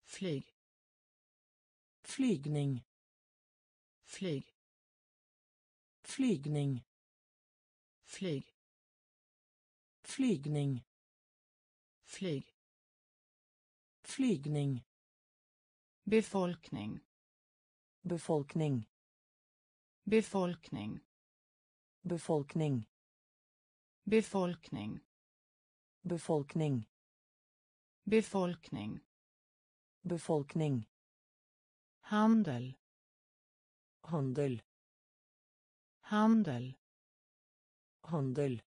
flyg.
Flygning.
Flyg.
Flygning.
Flyg
flygning.
Flyg.
Flygning.
Befolkning.
Befolkning.
Befolkning.
Befolkning.
Befolkning.
Befolkning.
Befolkning.
Befolkning.
Handel.
Handel.
Handel.
Handel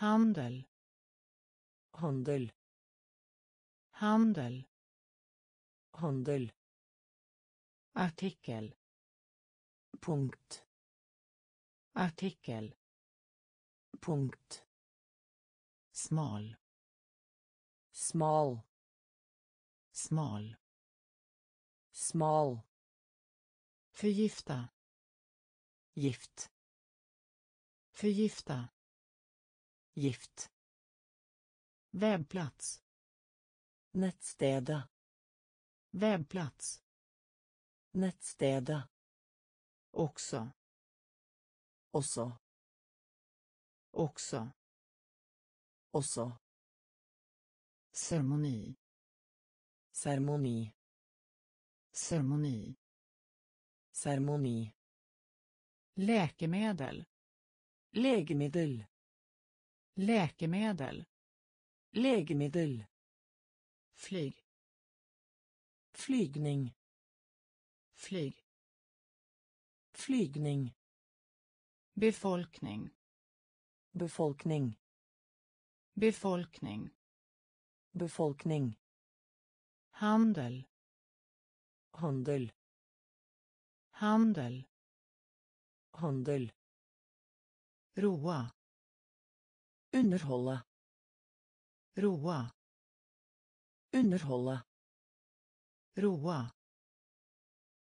handel.
Handel.
Handel.
Handel.
Artikel.
Punkt.
Artikel.
Punkt.
Smal.
Smal.
Smal.
Smal.
Förgifta.
Gift.
Förgifta
Gift.
Webbplats.
Nätstäda.
Webbplats.
Nätstäda.
Också.
Också.
Också.
Också.
Ceremoni.
Ceremoni.
Ceremoni.
Ceremoni.
Läkemedel.
Läkemedel
läkemedel.
Legemiddel
flyg.
Flygning.
Flyg.
Flygning.
Befolkning.
Befolkning.
Befolkning.
Befolkning.
Handel.
Handel.
Handel.
Handel.
Roa
underholde
roa.
Underholde
roa.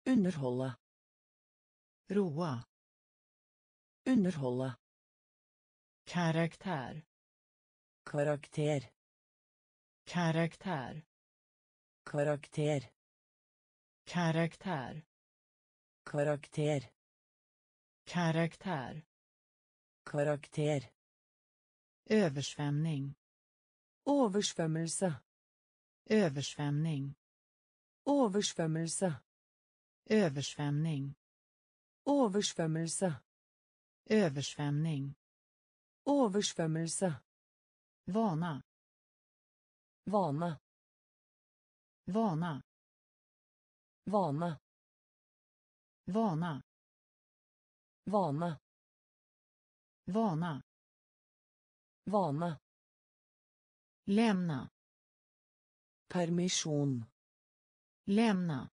Underholde
roa.
Underholde
karaktär.
Karakter.
Karaktär.
Karakter.
Karaktär.
Karakter.
Karaktär.
Karakter
översvämning.
Översvämmelse.
Översvämning.
Översvämmelse.
Översvämning.
Översvämmelse.
Översvämning.
Översvämmelse.
Vana.
Vana.
Vana.
Vana.
Vana.
Vana.
Vana
vana.
Lämna.
Permission.
Lämna.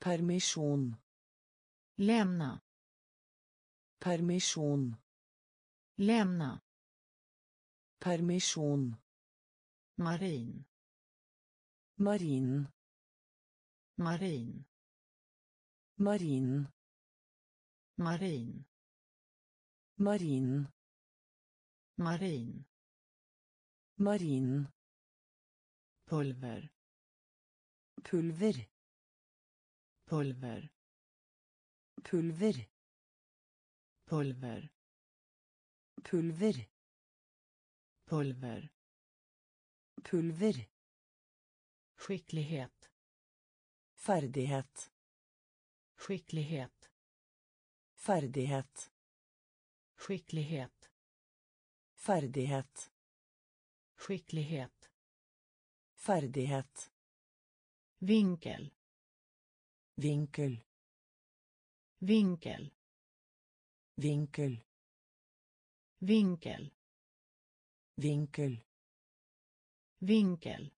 Permission.
Lämna.
Permission.
Lämna.
Permission.
Marin.
Marin.
Marin.
Marin.
Marin.
Marin
marin.
Marin.
Pulver.
Pulver.
Pulver.
Pulver.
Pulver.
Pulver.
Pulver.
Pulver.
Skicklighet.
Färdighet.
Skicklighet.
Färdighet.
Skicklighet
färdighet.
Skicklighet.
Färdighet.
Vinkel.
Vinkel.
Vinkel.
Vinkel.
Vinkel.
Vinkel.
Vinkel.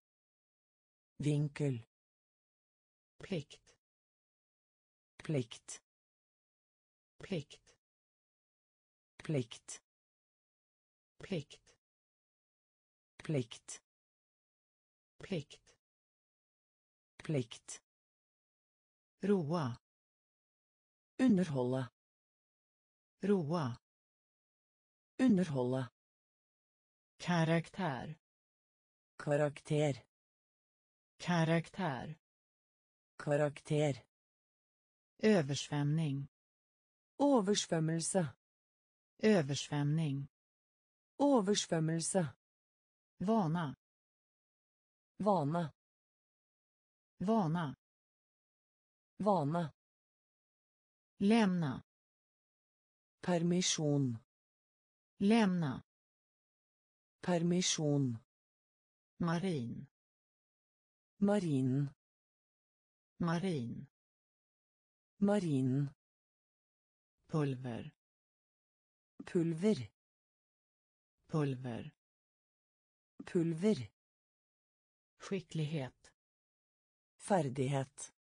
Vinkel.
Plikt.
Plikt.
Plikt.
Plikt
plikt.
Plikt.
Plikt.
Plikt.
Roa.
Underhålla.
Roa.
Underhålla.
Karaktär.
Karaktär
karaktär.
Karaktär
översvämning.
Översvämmelse
översvämning
oversvømmelse.
Vana.
Vana
vana.
Vana
lämna.
Permission.
Lämna.
Permission.
Marin.
Marin.
Marin.
Marin.
Pulver.
Pulver
pulver.
Pulver.
Skicklighet.
Färdighet.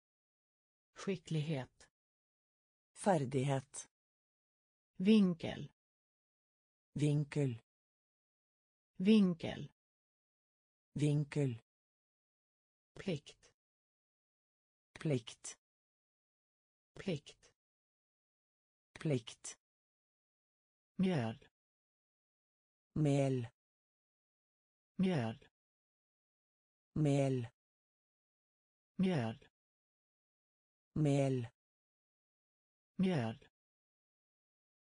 Skicklighet.
Färdighet.
Vinkel.
Vinkel.
Vinkel.
Vinkel.
Plikt.
Plikt.
Plikt.
Plikt.
Mjöl
Mjöl.
Mjöl.
Mjöl.
Mjöl.
Mjöl.
Mjöl.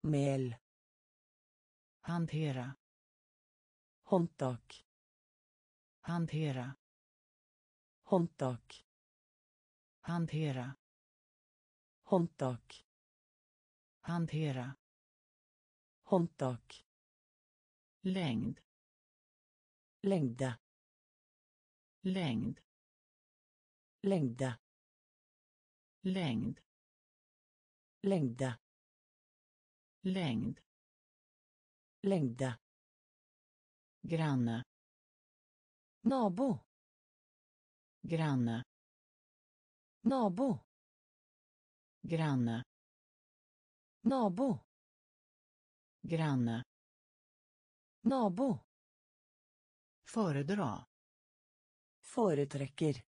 Mjöl.
Hantera.
Handtak.
Hantera.
Handtak.
Hantera.
Handtak.
Hantera.
Handtak
längd.
Längde
längd.
Längde
längd.
Längde
längd.
Längde
granne.
Nabo.
Granne.
Nabo.
Granne.
Nabo.
Granne
nabo.
Föredra.
Foretrekker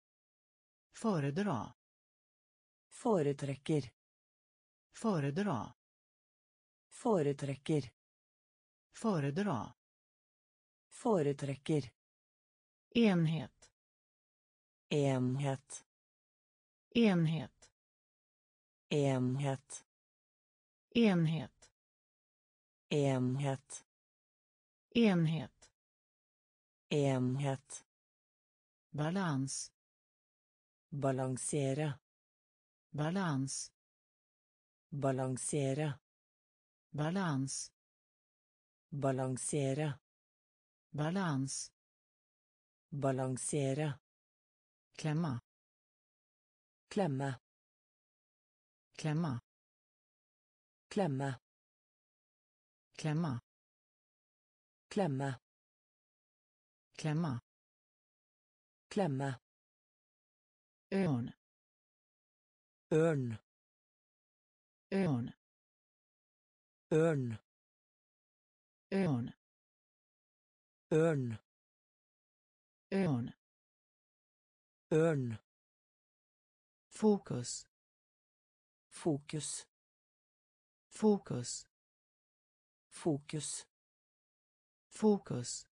föredra.
Foretrekker
föredra.
Foretrekker
föredra.
Foretrekker
enhet.
Enhet.
Enhet.
Enhet.
Enhet.
Enhet
enhet.
Enhet.
Balans.
Balansere
balans.
Balansere
balans.
Balansere
balans.
Balansere
klämma.
Klemme
klämma.
Klemme
klämma
klämma.
Klämma.
Klämma.
Örn.
Örn.
Örn.
Örn.
Örn.
Örn.
Örn.
Örn.
Fokus.
Fokus.
Fokus.
Fokus
fokus.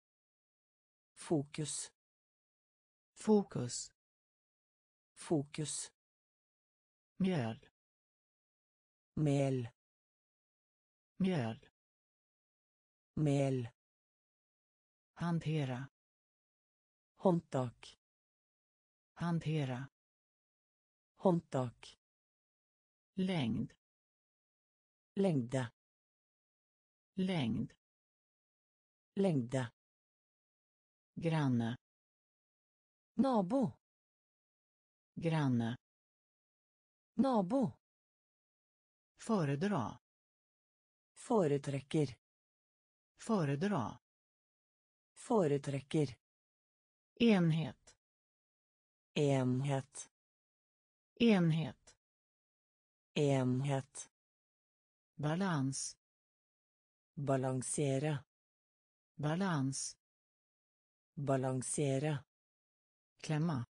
Fokus.
Fokus.
Fokus.
Mjöl.
Mjöl.
Mjöl.
Mjöl.
Hantera.
Håndtak
hantera.
Håndtak
längd.
Längda.
längd
längde
granne.
Nabo.
Granne.
Nabo.
Föredra.
Foretrekker
föredra.
Foretrekker
enhet.
Enhet.
Enhet.
Enhet.
Balans.
Balansere
balans
balansere
klämma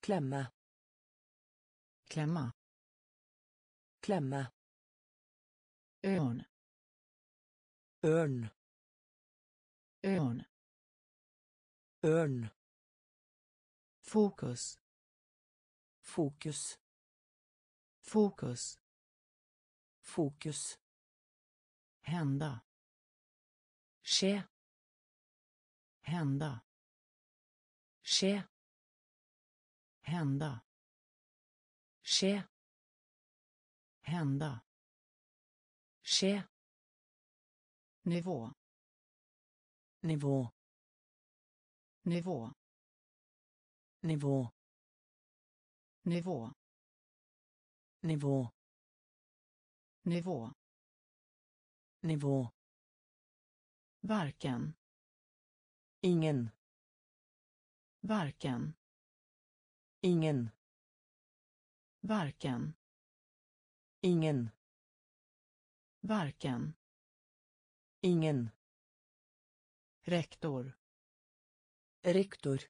klemme
klämma
klemme
örn
örn.
örn
örn.
fokus
fokus.
fokus
fokus.
hända
skje
hända.
Skje
hända.
Skje
hända.
Skje
nivå.
Nivå.
Nivå.
Nivå.
Nivå.
Nivå.
Nivå.
Nivå
varken.
Ingen.
Varken.
Ingen.
Varken.
Ingen.
Varken.
Ingen.
Rektor.
Rektor.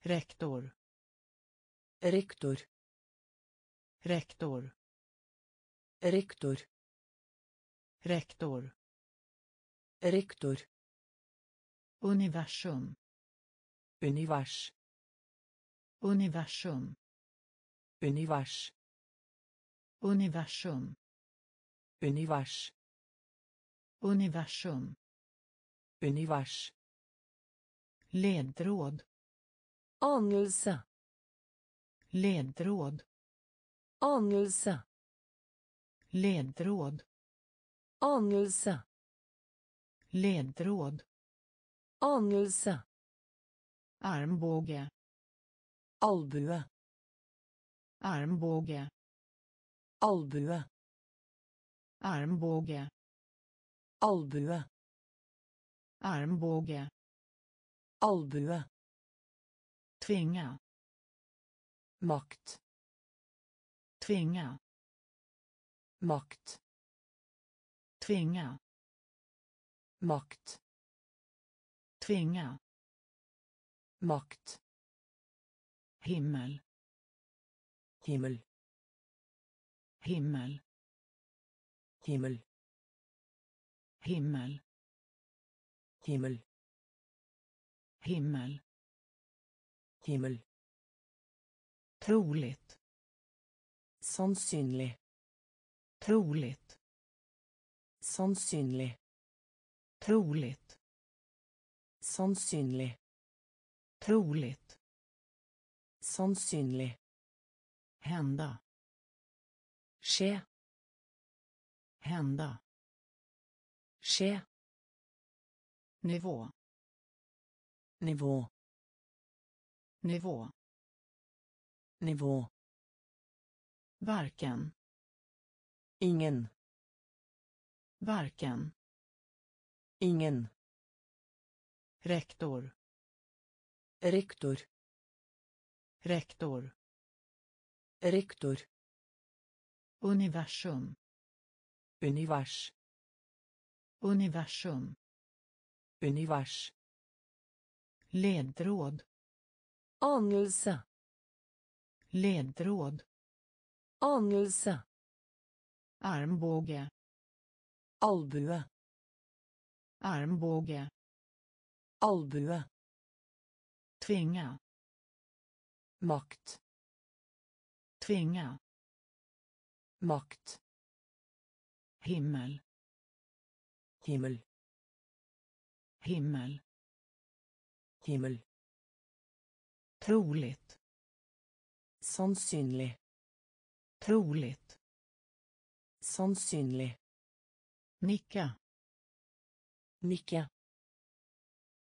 Rektor.
Rektor.
Rektor.
Rektor.
Rektor
rektor
universum.
univers
universum.
univers
universum.
univers
universum.
univers.
Ledtråd
anelse
ledtråd
anelse
ledtråd
anelse
ledtråd.
Anelse
armbåge.
Albue.
Armbåge.
Albue.
Armbåge.
Albue.
Armbåge.
Albue.
Tvinga.
Makt.
Tvinga.
Makt.
Tvinga
makt.
Tvinga.
Makt.
Himmel.
Himmel.
Himmel.
Himmel.
Himmel.
Himmel.
Himmel.
Himmel.
Troligt.
Sannsynlig.
Troligt.
Sannsynlig
troligt.
Sannsynlig.
Troligt.
Sannsynlig.
Hända.
Ske.
hända.
Ske.
nivå.
Nivå.
Nivå.
Nivå.
Varken.
Ingen.
Varken.
Ingen.
Rektor.
Rektor.
Rektor.
Rektor.
Universum.
Univers.
Universum.
Univers.
Ledtråd.
Anelse.
Ledtråd.
Anelse.
Armbåge.
Albue.
Armbåge.
Albue.
Tvinga.
Makt.
Tvinga.
Makt.
Himmel.
Himmel.
Himmel.
Himmel.
Troligt.
Sannsynlig.
Troligt.
Sannsynlig.
Nicka.
Nikke.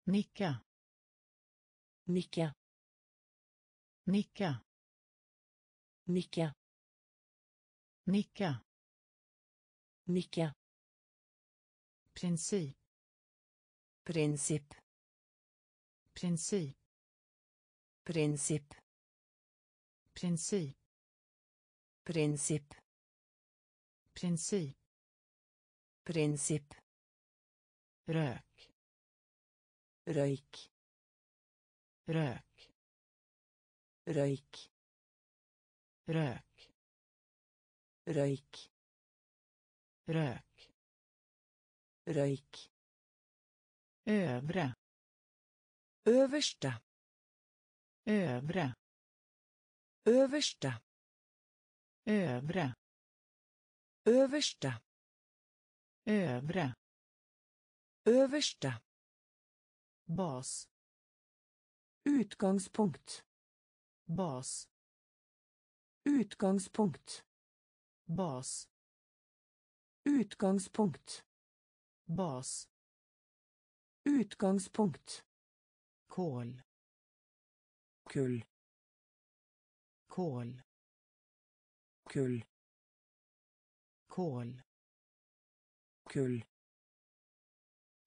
Nicka.
Nikke.
Nicka.
Nikke.
Nicka.
Nikke.
Princip.
Prinsipp.
Princip.
Prinsipp.
Princip.
Prinsipp.
Princip.
Prinsipp.
Rök.
Røyk.
Rök.
Røyk.
Rök.
Røyk.
Rök.
Røyk.
Övre.
Øverste.
Övre.
Øverste.
Övre.
Øverste.
Övre.
Översta.
Bas.
Utgångspunkt.
Bas.
Utgångspunkt.
Bas.
Utgångspunkt.
Bas.
Utgångspunkt.
Kol.
Kull.
Kol.
Kull.
Kol.
Kull.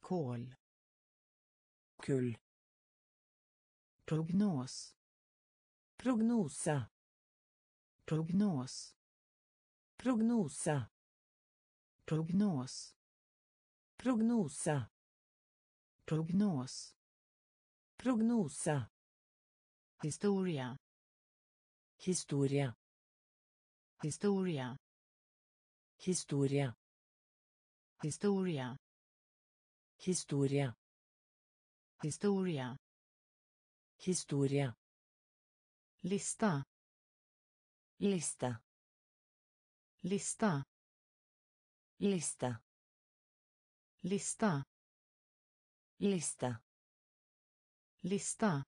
Kol.
kul
Prognos.
prognosa
Prognos.
prognosa
Prognos.
prognosa
Prognos.
prognosa
Historia.
historia
Historia.
historia
Historia.
Historie.
Historia.
Historie.
Lista.
Liste.
Lista.
Liste.
Lista.
Liste.
Lista.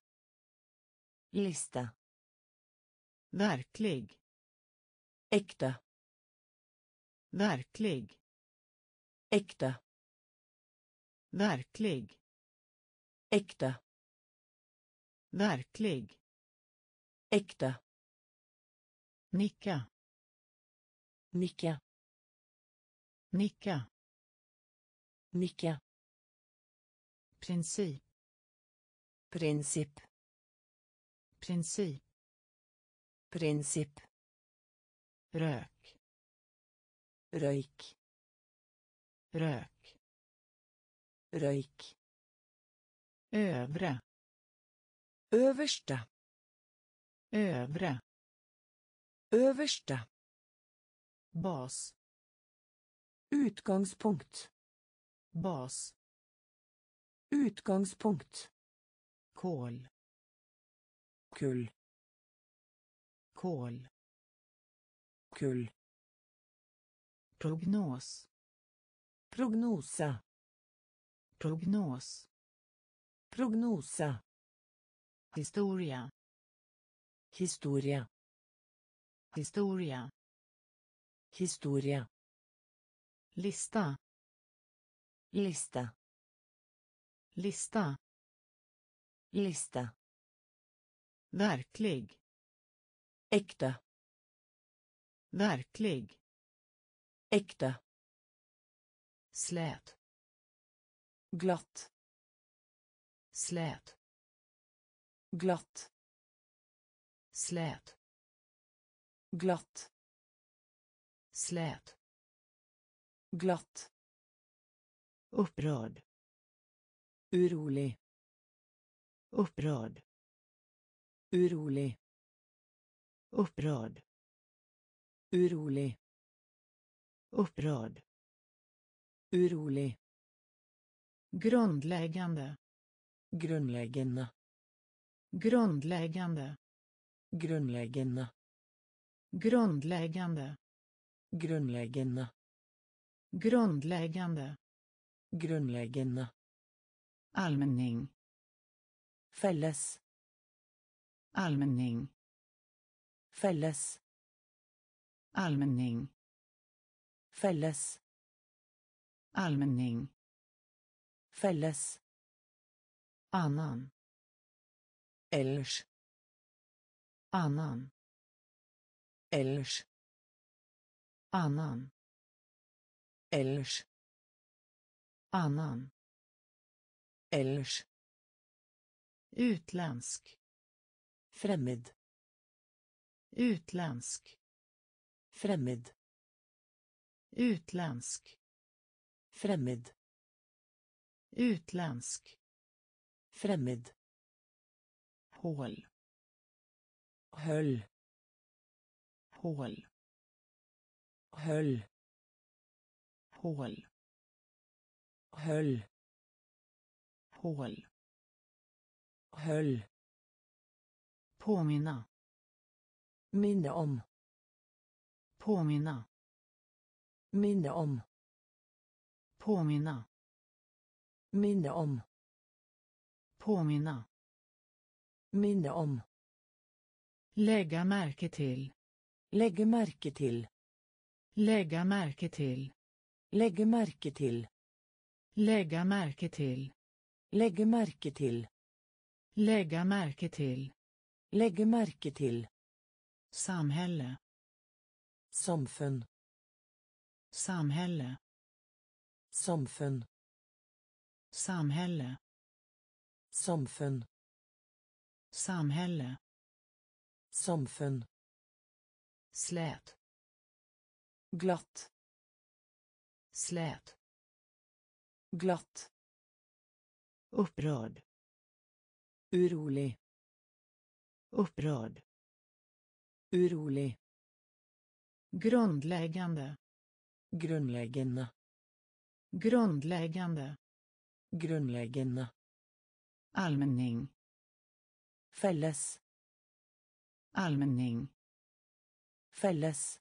Liste.
Verklig.
Äkta.
Verklig.
Äkta.
Verklig.
Äkta.
Verklig.
Äkta.
Nicka.
Nicka.
Nicka.
Nicka.
Princip.
Princip.
Princip.
Princip.
Rök.
Røyk.
Rök.
Røyk.
Övre.
Øverste.
Övre.
Øverste.
Bas.
Utgangspunkt.
Bas.
Utgangspunkt.
Kol.
Kull.
Kol.
Kull.
Prognos.
Prognose.
Prognos.
Prognose.
Historia.
Historie.
Historia.
Historie.
Lista.
Liste.
Lista.
Liste.
Verklig.
Äkta.
Verklig.
Äkta.
slät
glatt.
Slät.
Glatt.
Slät.
Glatt.
Slät.
Glatt.
Upprörd.
Urolig.
Upprörd.
Urolig.
Upprörd.
Urolig.
Upprörd.
Urolig
grundläggande.
Grundläggande.
Grundläggande.
Grundläggande.
Grundläggande.
Grundläggande.
Grundläggande.
Grundläggande.
Allmänning.
Felles
allmänning.
Felles
allmänning.
Felles
allmänning
felles
annan.
Ellers.
Annan.
Ellers.
Annan.
Ellers.
Annan.
Ellers.
Utländsk.
Fremmed.
Utländsk.
Fremmed.
Utländsk.
Fremmed
utländsk
Främmed.
hål
Höll.
hål
Höll.
hål
Höll.
hål
Höll.
påminna
minne om
påminna
minne om
påminna
minne om.
Påminna.
Minne om.
Lägga märke till.
Legge merke til
lägga märke till.
Legge merke til
lägga märke till.
Legge merke til
lägga märke till.
Legge merke til
samhälle.
Samfunn
samhälle.
Samfunn
samhälle.
Samfunn
samhälle.
Samfunn
slät.
Glatt.
Slät.
Glatt.
Upprörd.
Urolig.
Upprörd.
Urolig.
Grundläggande.
Grunnleggende
grundläggande
grunnleggende
allmänning.
Felles
allmänning.
Felles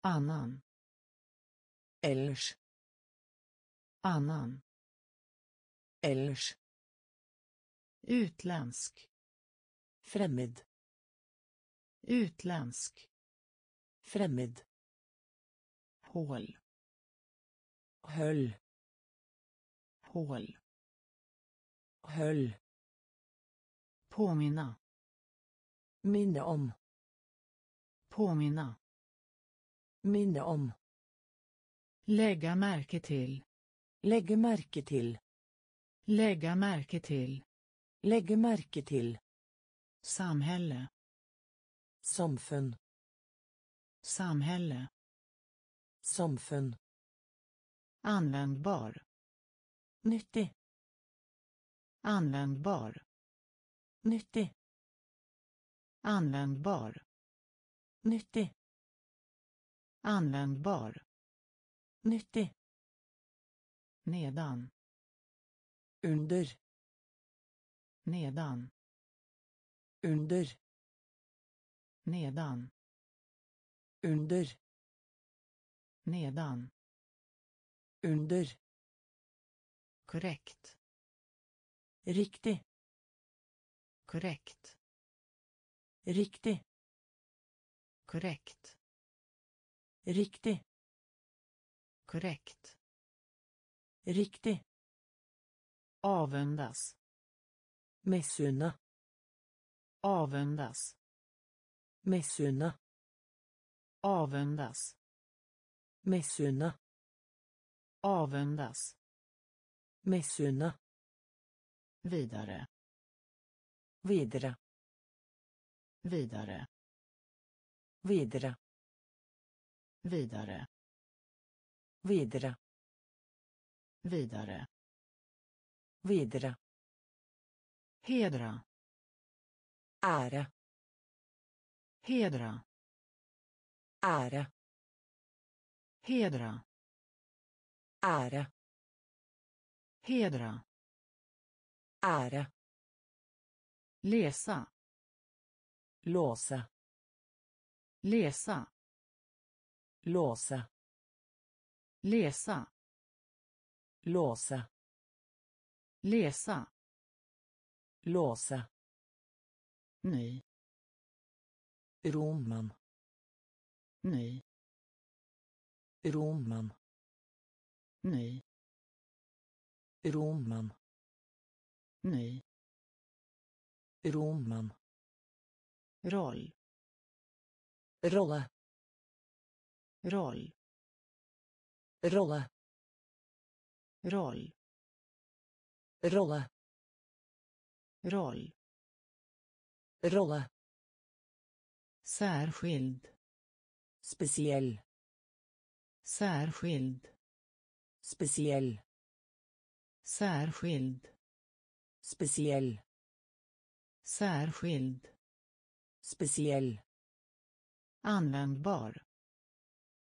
annan.
Ellers.
Annan.
Ellers.
Utländsk.
Fremmed
utländsk.
Fremmed
hål.
Høll
hål
Höll.
påminna
minne om
påminna
minne om
lägga märke till
Lägga märke till.
lägga märke till
Lägga märke till.
samhälle
Samfund.
samhälle
Samfund.
användbar
nyttig.
Användbar.
Nyttig.
Användbar.
Nyttig.
Användbar.
Nyttig.
Nedan.
Under.
Nedan.
Under.
Nedan.
Under.
Nedan.
Under
korrekt.
Riktig.
Korrekt.
Riktig.
Korrekt.
Riktig.
Korrekt.
Riktig.
Avundas.
Missunna.
Avundas.
Missunna.
Avundas.
Missunna.
Avundas
Missunna.
vidare
Videre.
vidare
Videre.
vidare
Videre.
vidare
Videre.
hedra
Ære.
hedra
Ære.
hedra
Ære.
Hedra
Ære.
läsa
Låse.
läsa
Låse.
läsa
Låse.
läsa
Låse.
ny
Roman.
ny
Roman.
ny
Roman.
ny
Roman.
roll
Rolle.
roll
Rolle.
roll
Rolle.
roll
Rolle.
särskild
Spesiell.
särskild
Spesiell.
Särskild
Spesiell.
särskild
Spesiell.
användbar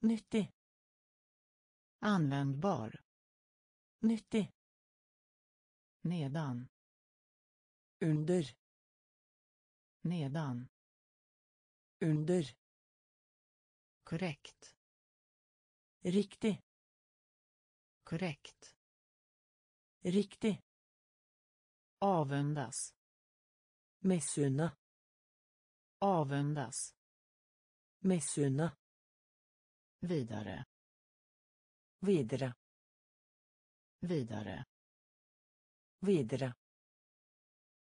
Nyttig.
användbar
Nyttig.
nedan
Under.
nedan
Under.
korrekt
Riktig.
korrekt
Riktig.
avundas
Missunna.
avundas
Missunna.
vidare
Videre.
vidare
Videre.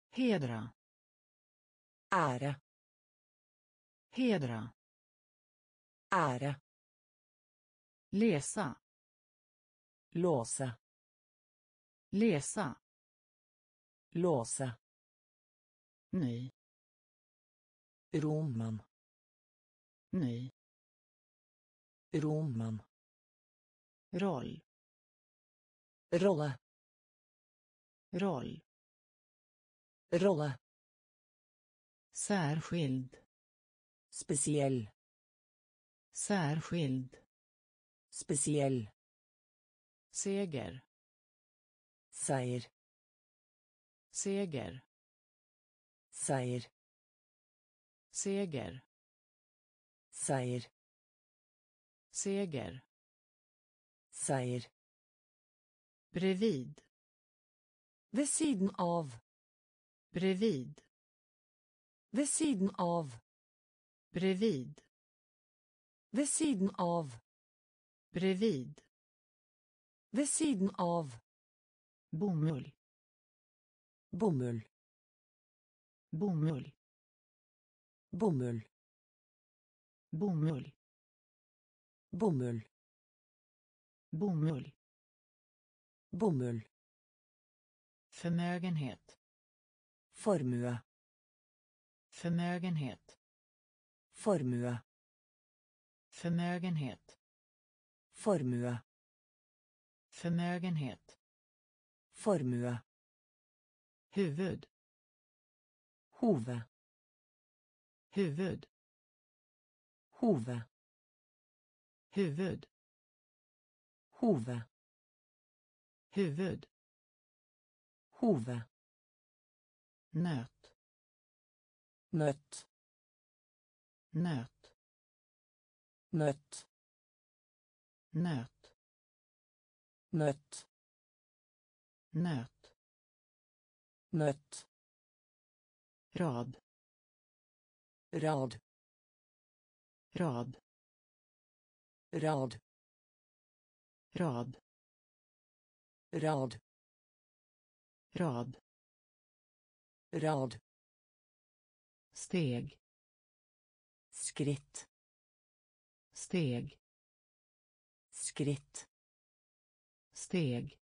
hedra
Ære.
hedra
Ære.
läsa
Låse.
Läsa
Låse.
ny
Roman.
ny
Roman.
roll
Rolle.
roll
Rolle.
särskild
Spesiell.
särskild
Spesiell.
seger
Seier.
seger
Seier.
seger
Seier.
seger
Seier.
bredvid
Ved siden av.
bredvid
Ved siden av.
bredvid
Ved siden av.
bredvid
Ved siden av.
bomull
Bomull.
bomull
Bomull.
bomull
Bomull.
bomull
Bomull.
förmögenhet
Formue.
förmögenhet
Formue.
förmögenhet
Formue.
förmögenhet
Formue.
huvud
Hove.
huvud
Hove.
huvud
Hove.
huvud
Hove.
nöt
Nøtt.
nöt
Nøtt.
nöt
Nøtt.
Nöt
Nøtt.
rad
Rad.
rad
Rad.
rad
Rad.
rad
Rad.
steg
Skritt.
steg
Skritt.
steg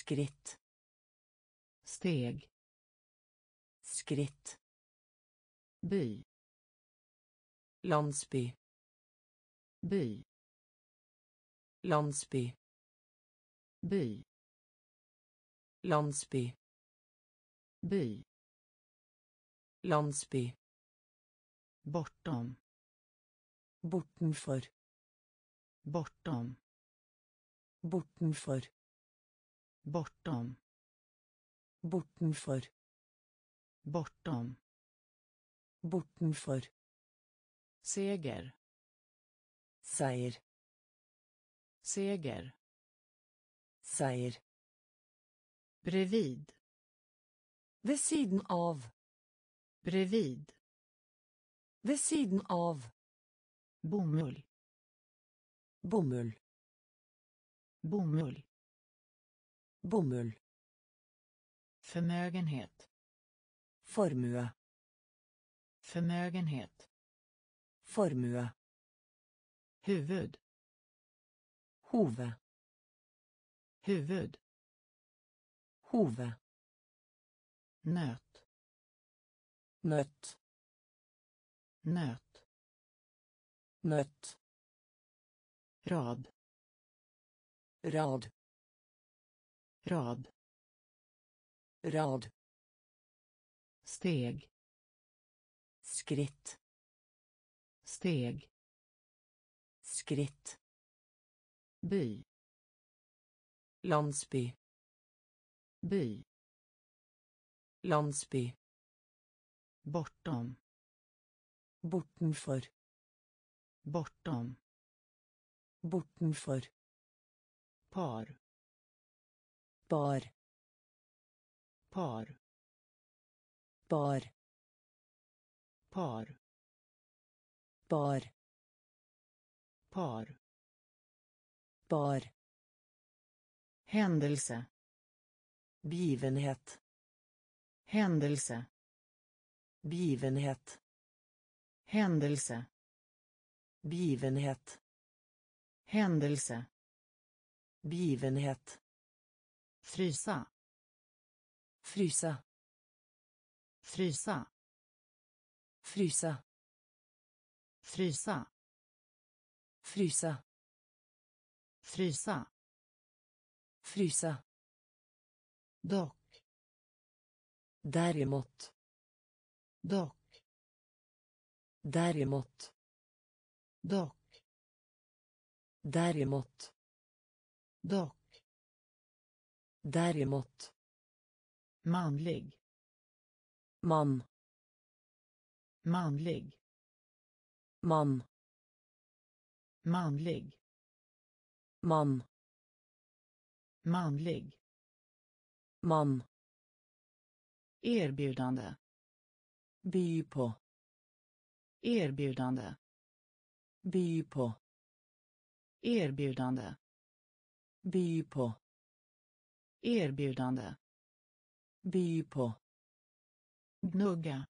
skritt.
Steg.
Skritt.
By.
Landsby.
By.
Landsby.
By.
Landsby.
By.
Landsby.
Bortom.
Bortenfor.
Bortom.
Bortenfor
bortom.
Bortenfor.
Bortom.
Bortenfor.
Seger.
Seier.
Seger.
Seier.
Bredvid.
Ved siden av.
Bredvid.
Ved siden av.
Bomull.
Bomull.
Bomull
bomull.
Förmögenhet.
Formue.
Förmögenhet.
Formue.
Huvud.
Hove.
Huvud.
Hove.
Nöt.
Nöt
nöt.
Nöt
rad.
Rad
rad.
Rad.
Steg.
Skritt.
Steg.
Skritt.
By.
Landsby.
By.
Landsby.
Bortom.
Bortenfor.
Bortom.
Bortenfor.
Par
bar
par.
Bar
par.
Bar
par.
Bar
händelse.
Begivenhet
händelse.
Begivenhet
händelse.
Begivenhet
händelse.
Begivenhet
frysa.
Frysa.
Frysa.
Frysa.
Frysa.
Frysa.
Frysa.
Frysa.
Dock.
Däremot.
Dock.
Däremot.
Dock.
Däremot.
Dock
däremot.
Manlig.
Man.
Manlig.
Man.
Manlig.
Man.
Manlig.
Man.
Erbjudande.
By på.
Erbjudande.
By på.
Erbjudande.
By på
erbjudande.
By på.
Gnugga.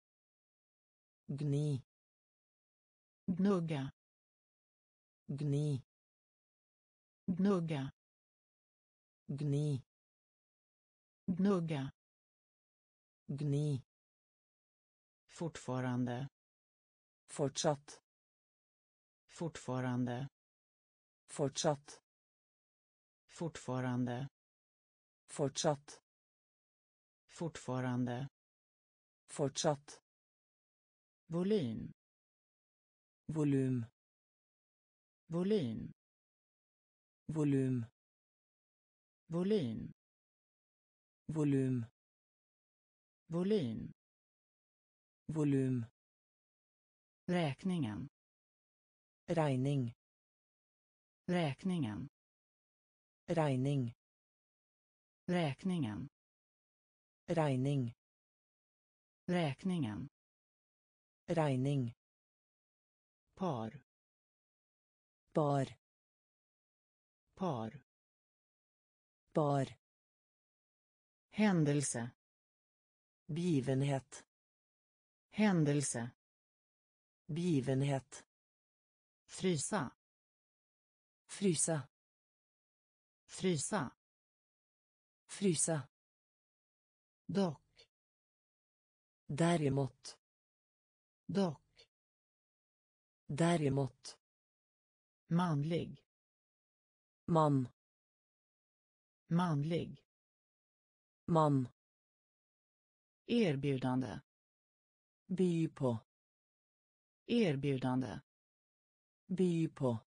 Gni.
Gnugga.
Gni.
Gnugga.
Gni.
Gnugga.
Gni.
Fortfarande.
Fortsatt.
Fortfarande.
Fortsatt.
Fortfarande
fortsatt.
Fortfarande.
Fortsatt.
Volym.
Volym.
Volym.
Volym.
Volym.
Volym.
Volym.
Volym.
Räkningen.
Regning.
Räkningen.
Regning
räkningen.
Regning.
Räkningen.
Regning.
Par.
Bar
par.
Bar
händelse.
Begivenhet
händelse.
Begivenhet
frysa.
Frysa.
Frysa
Frysa.
dock
Däremot.
dock
Däremot.
manlig
Man.
manlig
Man.
erbjudande
By på.
erbjudande
By på.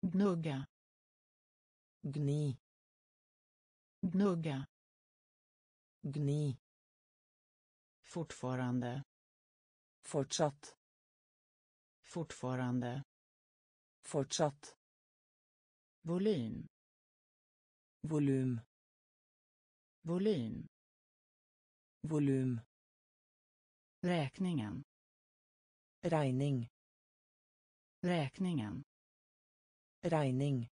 gnugga
Gni.
Gnugga
Gni.
fortfarande
Fortsatt.
fortfarande
Fortsatt.
volym
Volym.
volym
Volym.
räkningen
Regning.
räkningen
Regning.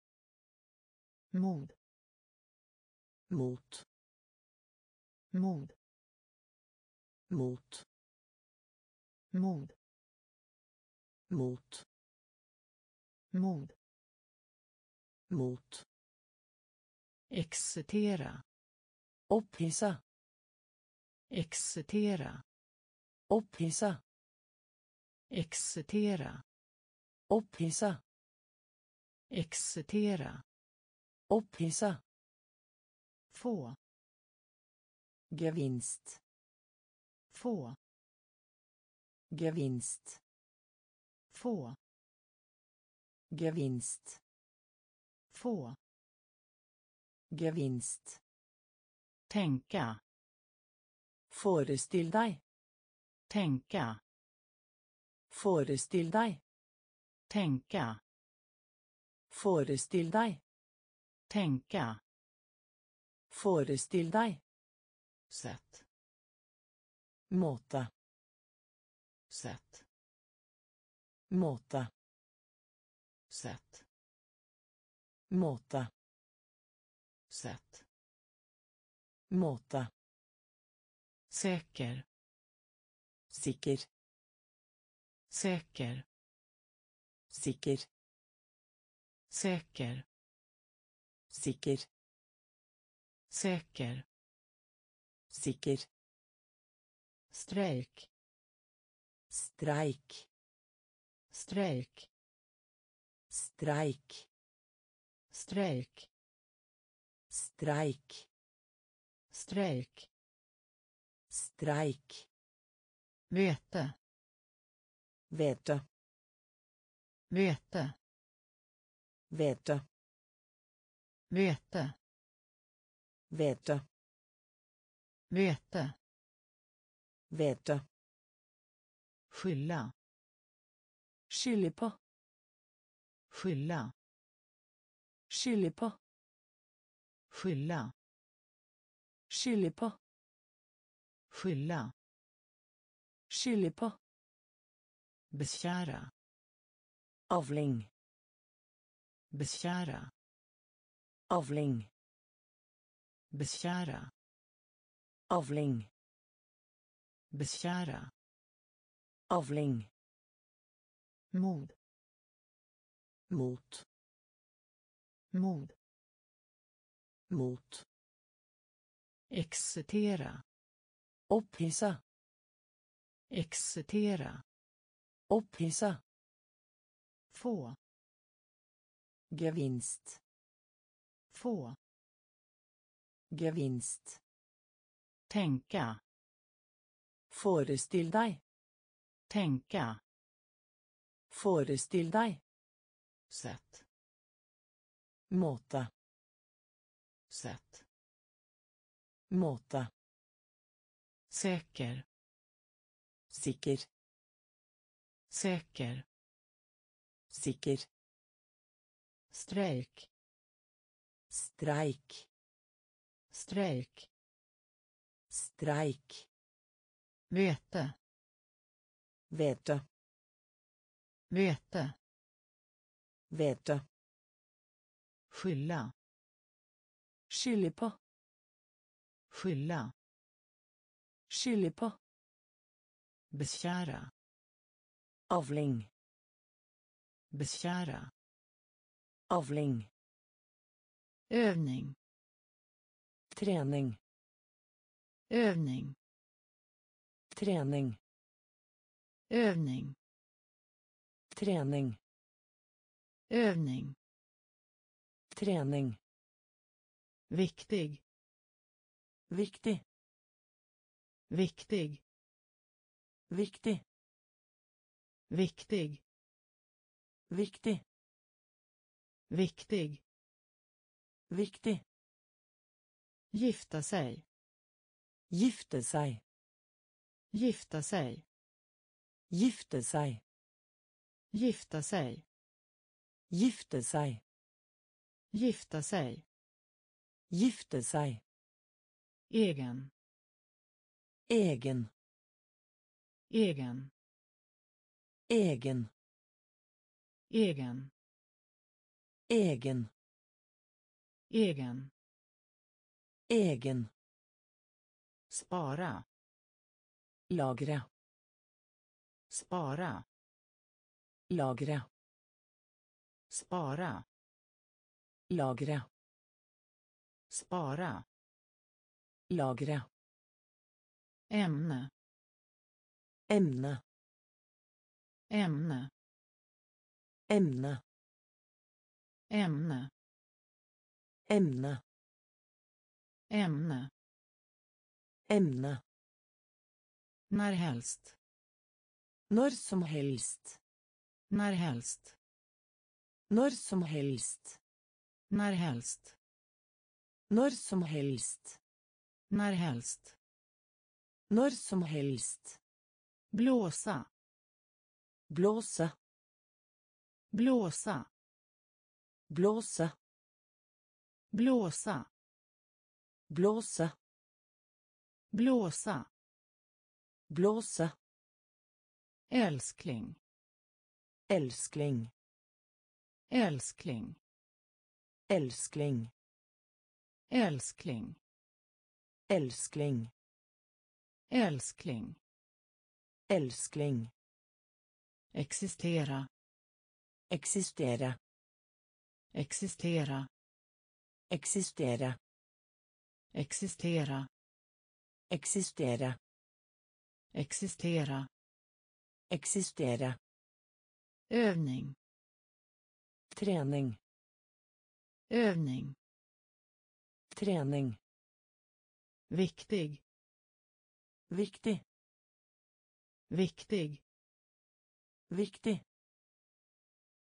mod
Mot.
mod
Mot.
mod
Mot.
mod
Mot.
excitera
Opphissa.
excitera
Opphissa.
excitera
Opphissa.
excitera
Opphissa.
Få
Gevinst.
få
Gevinst.
få
Gevinst.
få
Gevinst.
tänka
Forestill deg.
tänka
Forestill deg.
tänka
Forestill deg.
tänka
Forestill deg.
sätt
Måte.
sätt
Måte.
sätt
Måte.
sätt
Måte.
säker
Sikker.
säker
Sikker.
säker
Sikker.
Säker
Sikker.
strejk
Streik.
strejk
Streik.
strejk
Streik.
strejk
Streik.
vete
Vete.
vete
Vete.
vete
Vete.
vete
Vete.
skylla
Skylde på.
skylla
Skylde på.
skylla
Skylde på.
skylla
Skylde på.
beskära
Avling.
beskära
Avling.
Beskära
Avling.
beskära
Avling.
mod
Mot.
mod
Mot.
excitera
Opphissa.
excitera
Opphissa.
få
Gevinst.
få
Gevinst.
tänka
Forestill deg.
tänka
Forestill deg.
sätt
Måte.
sätt
Måte.
säker
Sikker.
säker
Sikker.
strejk
Streik.
Strejk
Streik.
vete
Vete.
vete
Vete.
skylla
Skylde på.
skylla
Skylde på.
beskära
Avling.
beskära
Avling.
övning
Träning.
övning
Träning.
övning
Träning.
övning
Träning.
viktig
Viktig.
viktig
Viktig.
viktig
Viktig.
viktig
Viktig.
Gifta sig
Gifte sig.
gifta sig
Gifte sig.
gifta sig
Gifte sig.
gifta sig
Gifte sig.
egen
Egen.
egen
Egen.
egen
Egen.
egen
Egen.
spara
Lagra.
spara
Lagra.
spara
Lagra.
spara
Lagra.
ämne
Ämne.
ämne
Ämne.
ämne
Ämne.
Ämne
Ämne.
när helst
När som helst.
när helst
När som helst.
när helst
När som helst.
när helst
När som helst.
blåsa
Blåsa.
blåsa
Blåsa.
blåsa
Blåsa.
blåsa
Blåsa.
älskling
Älskling.
älskling
Älskling.
älskling
Älskling.
älskling
Älskling.
existera
Existera.
existera
Existera.
Existera
Existera.
existera
Existera.
övning
Träning.
övning
Träning.
viktig
Viktig.
viktig
Viktig.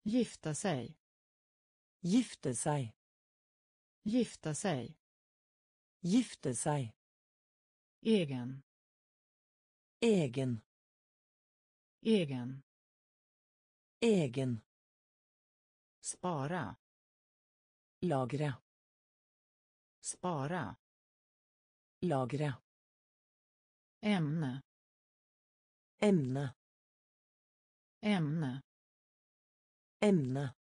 gifta sig
Gifte sig.
gifta sig
Gifte sig.
egen
Egen.
egen
Egen.
spara
Lagra.
spara
Lagra.
ämne
Ämne.
ämne
Ämne.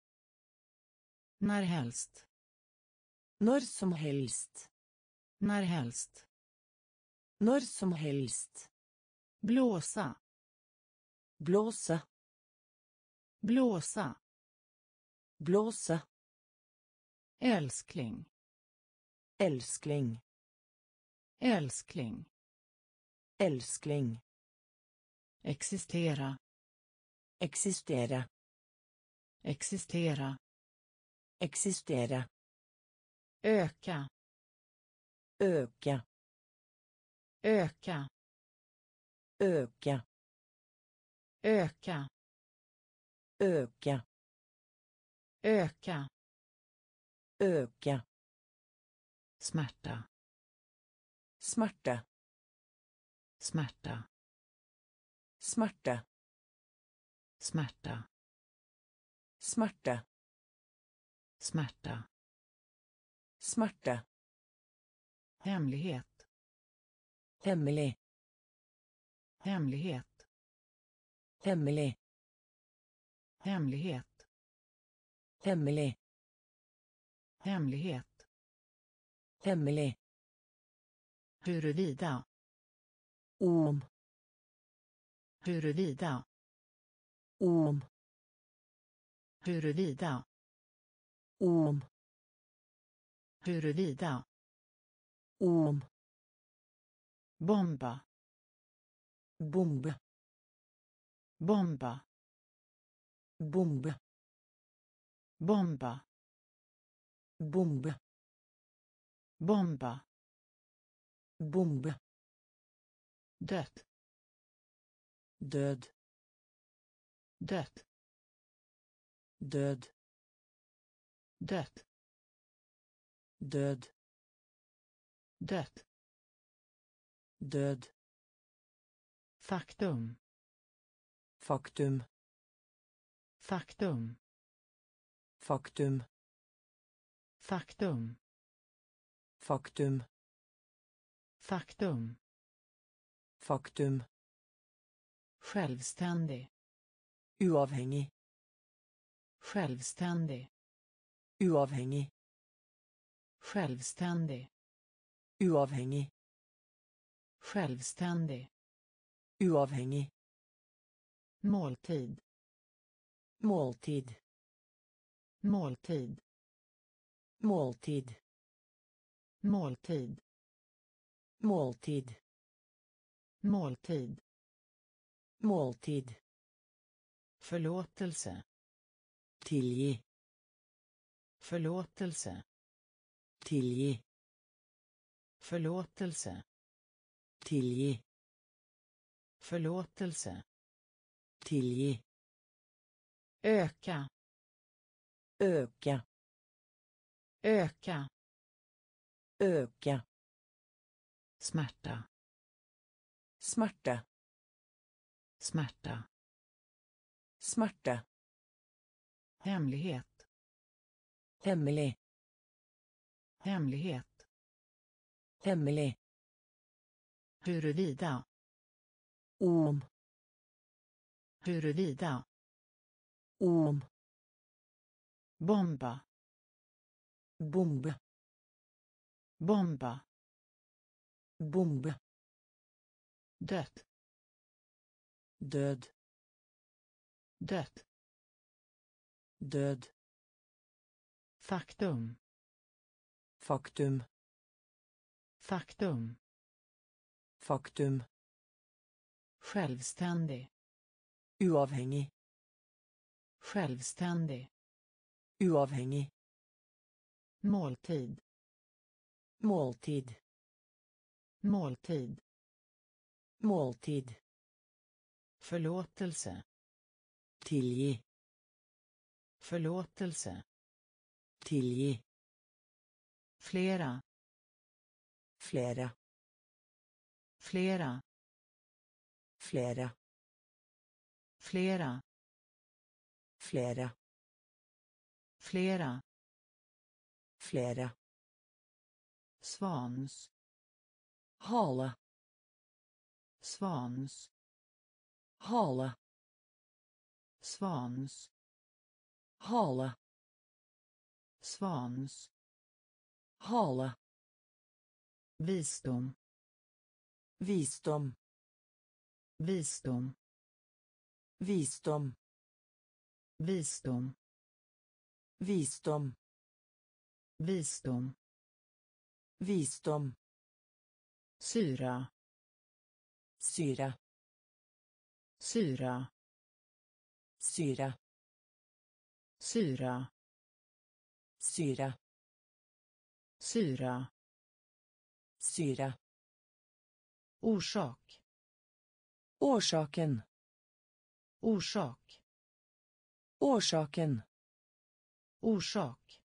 när helst
När som helst.
När helst
När som helst.
blåsa
Blåsa.
blåsa
Blåsa.
älskling
Älskling.
älskling
Älskling.
existera
Existera.
existera
Existera.
öka
Öka.
öka
Öka.
öka
Öka.
öka
Öka.
smärta
Smärta.
smärta
Smärta.
smärta
Smärta.
smärta
Smärta.
Hemlighet
Hemlig.
hemlighet
Hemlig.
hemlighet
Hemlig.
hemlighet
Hemlig.
huruvida
Om.
huruvida
Om.
huruvida
Om.
Huruvida.
Om.
Bomba.
Bombe.
Bomba.
Bombe.
Bomba.
Bombe.
Bomba.
Bombe.
Dött.
Död.
Dött.
Död.
Dött.
Död.
Dött.
Död.
Faktum.
Faktum.
Faktum.
Faktum.
Faktum.
Faktum.
Faktum.
Faktum.
Självständig.
Uavhängig.
Självständig.
Uavhängig.
Självständig.
Uavhängig.
Självständig.
Uavhängig.
Måltid.
Måltid.
Måltid.
Måltid.
Måltid.
Måltid.
Måltid.
Måltid.
Förlåtelse.
Tillge.
Förlåtelse.
Tillge.
Förlåtelse.
Tillge.
Förlåtelse.
Tillge.
Öka.
Öka.
Öka.
Öka.
Smärta.
Smärta.
Smärta.
Smärta.
Hemlighet.
Hemlig.
Hemlighet.
Hemlig.
Huruvida.
Om.
Huruvida.
Om.
Bomba.
Bombe.
Bomba.
Bombe.
Dött.
Död.
Dött.
Död.
Faktum.
Faktum.
Faktum.
Faktum.
Självständig.
Uavhängig.
Självständig.
Uavhängig.
Måltid.
Måltid.
Måltid.
Måltid.
Förlåtelse.
Tillge.
Förlåtelse.
Tillge.
Flera.
Flera.
Flera.
Flera.
Flera.
Flera.
Flera.
Flera.
Svans.
Hale.
Svans.
Hale.
Svans.
Hale.
Svans.
Hale.
Visdom.
Visdom.
Visdom.
Visdom.
Visdom.
Visdom.
Visdom.
Visdom.
Syra.
Syra.
Syra.
Syra.
Syra.
Syra.
Syra.
Syra.
Orsak.
Orsaken.
Orsak.
Orsaken.
Orsak.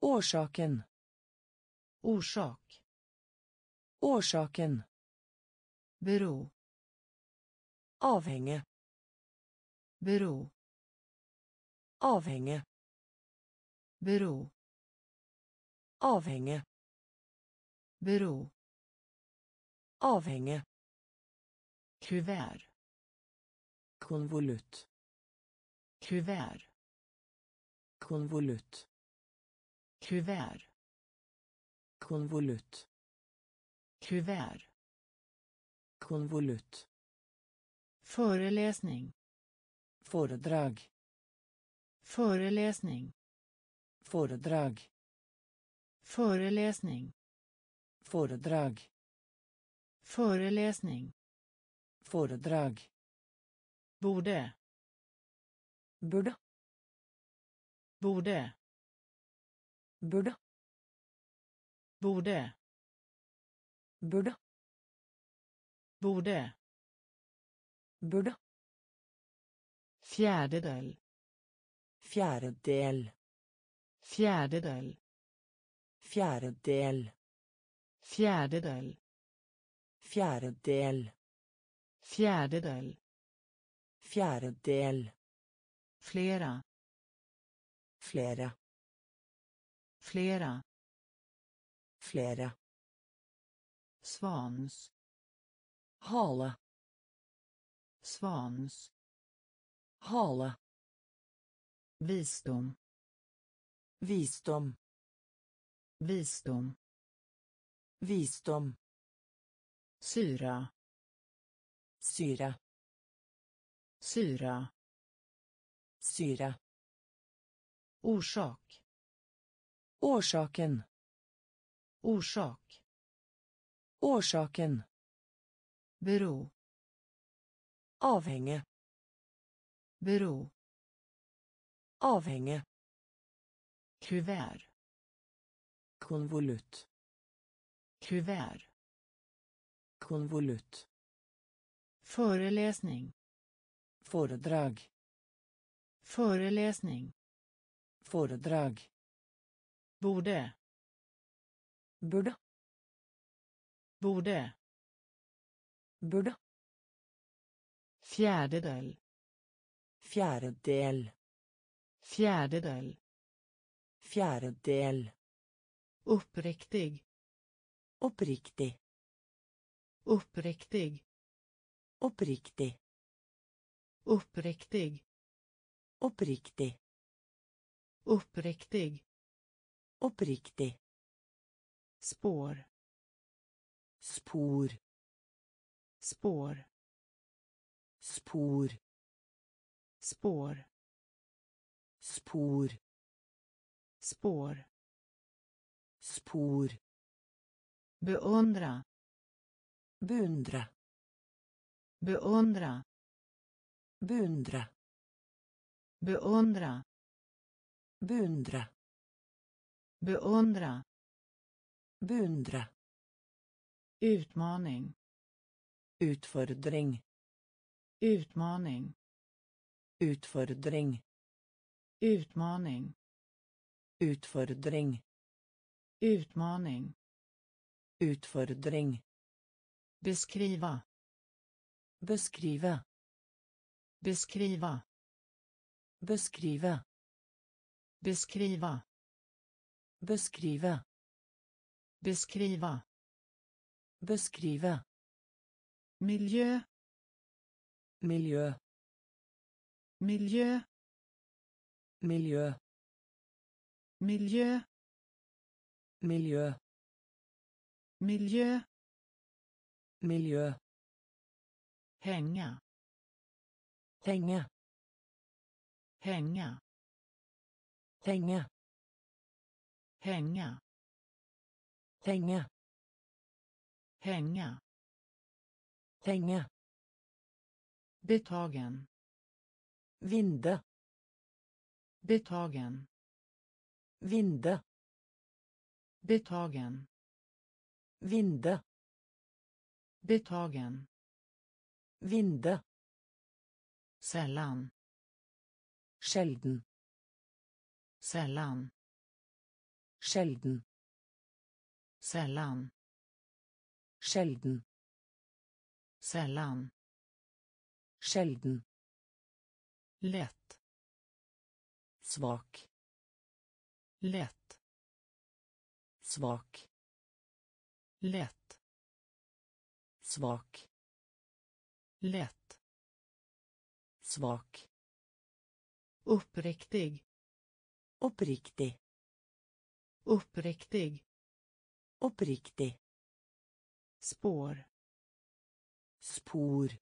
Orsaken.
Orsak.
Orsaken.
Bero.
Avhänge.
Bero.
Avhänge.
Bero.
Avhänge.
Bero.
Avhänge.
Kuvert.
Konvolut.
Kuvert.
Konvolut.
Kuvert.
Konvolut.
Kuvert.
Konvolut.
Föreläsning.
Föredrag.
Föreläsning.
Föredrag.
föreläsning
Föredrag.
föreläsning
Föredrag.
borde
Borde.
borde
Borde.
borde
Borde.
borde
Borde.
fjärdedel
Fjärdedel.
fjärdedel
Fjärdedel
fjärdedel
Fjerdedel.
fjärdedel
Fjerdedel.
flera
Flere.
flera
Flere.
svans
Hale.
svans
Hale.
visdom
Visdom.
visdom
Visdom.
syra
Syre.
syra
Syre.
orsak
Årsaken.
orsak
Årsaken.
bero
Avhenge.
bero
Avhenge.
kuvert
Konvolutt.
Kuvert
Konvolutt.
föreläsning
Foredrag.
föreläsning
Foredrag.
borde
Burde.
borde
Burde.
fjärdedel
Fjerdedel.
fjärdedel
Fjerdedel.
uppriktig
Oppriktig.
uppriktig
Oppriktig.
uppriktig
Oppriktig.
uppriktig
Oppriktig.
spår
Spor.
spår
Spor.
spår
Spor.
spår
Spor.
Beundra
Beundre.
beundra
Beundre.
beundra
Beundre.
beundra
Beundre.
utmaning
Utfordring.
utmaning
Utfordring.
utmaning
Utfordring.
utmaning
Utfordring.
beskriva
Beskrive.
beskriva
Beskrive.
beskriva
Beskrive.
beskriva
Beskrive.
miljö
Miljø.
miljö
Miljø.
miljö
Miljø.
Miljö
Miljø.
hänga
Henge.
hänga
Henge.
hänga
Henge.
hänga
Henge.
betagen
Vinde.
betagen
Vinde.
betagen
Vinde.
betagen
Vinde.
sällan
Sjelden.
sällan
Sjelden.
sällan
Sjelden.
sällan
Sjelden.
lätt
Svak.
lätt
Svak.
Lätt
Svak.
lätt
Svak.
uppriktig
Oppriktig.
uppriktig
Oppriktig.
spår
Spor.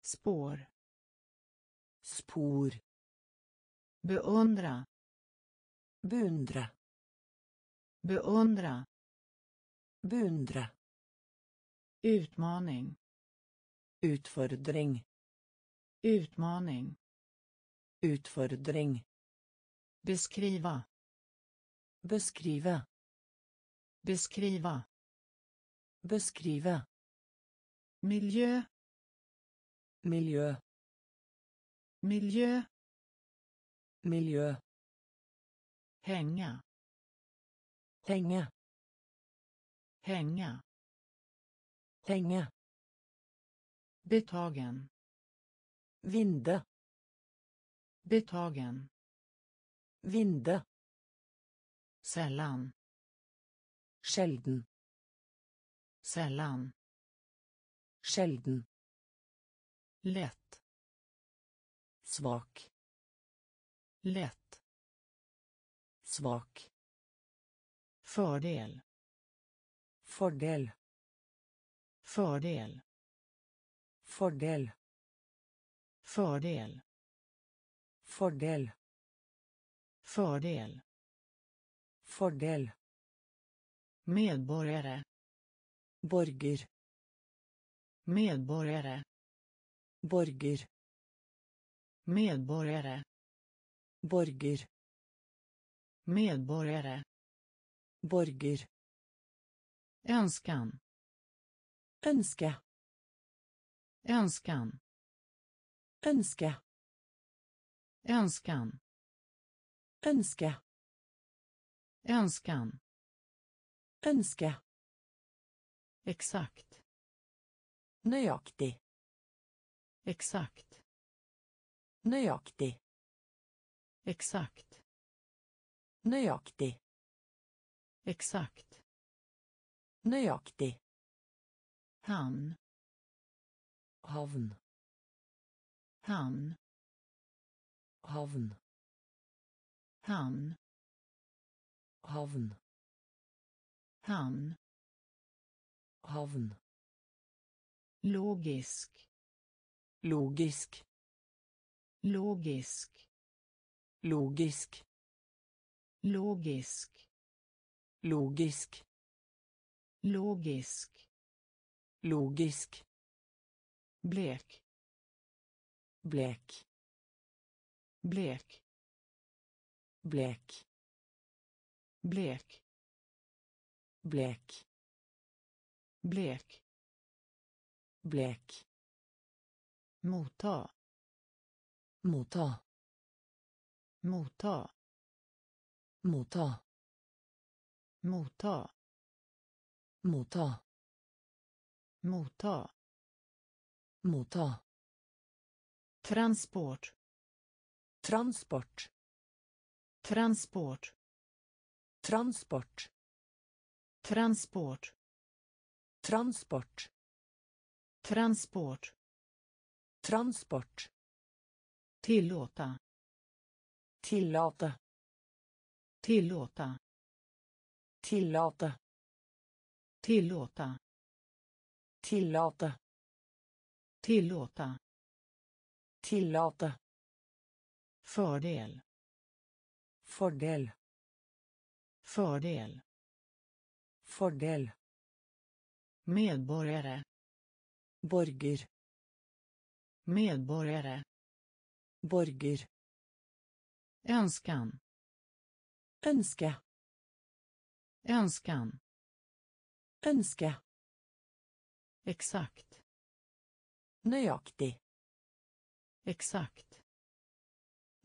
spår
Spor.
beundra
Beundre.
beundra
Beundra.
utmaning
Utfordring.
utmaning
Utfordring.
beskriva
Beskrive.
beskriva
Beskrive.
miljö
Miljø.
miljö
Miljø.
hänga
Henge.
Hänga
Henge.
betagen
Vinde.
betagen
Vinde.
sällan
Sjelden.
sällan
Sjelden.
lätt
Svak.
lätt
Svak.
fördel
Fordel.
fördel
Fordel.
fördel
Fordel.
fördel
Fordel.
medborgare
Borger.
medborgare
Borger.
medborgare
Borger.
medborgare
Borger.
Önskan
Ønske.
önskan
Ønske.
önskan
Ønske.
önskan
Ønske.
exakt
Nøyaktig.
exakt
Nøyaktig.
exakt
Nøyaktig.
exakt
Nøyaktig.
hamn
Havn.
hamn
Havn.
hamn
Havn.
hamn
Havn.
logisk
Logisk.
logisk
Logisk.
logisk
Logisk.
Logisk
Logisk.
blek
Blek.
blek
Blek.
blek
Blek.
blek
Blek.
motta
Motta.
motta
Motta.
motta
Motta.
motta
Motta.
transport
Transport.
transport
Transport.
transport
Transport.
transport
Transport.
tillåta
Tillate.
tillåta
Tillate.
Tillåta
Tillate.
tillåta
Tillate.
fördel
Fordel.
fördel
Fordel.
medborgare
Borger.
medborgare
Borger.
önskan
Ønske.
önskan
Ønske.
exakt
Nøyaktig.
exakt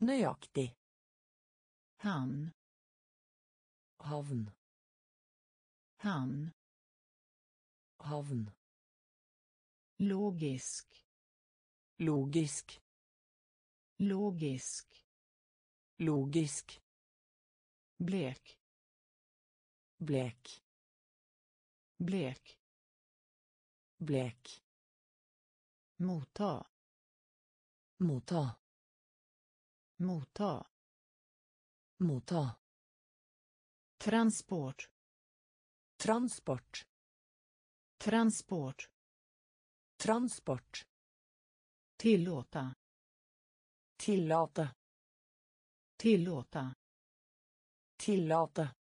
Nøyaktig.
hamn
Havn.
hamn
Havn.
logisk
Logisk.
logisk
Logisk.
blek
Blek.
Blek
Blek.
motta
Motta.
motta
Motta.
transport
Transport.
transport
Transport.
tillåta
Tillate.
tillåta
Tillate.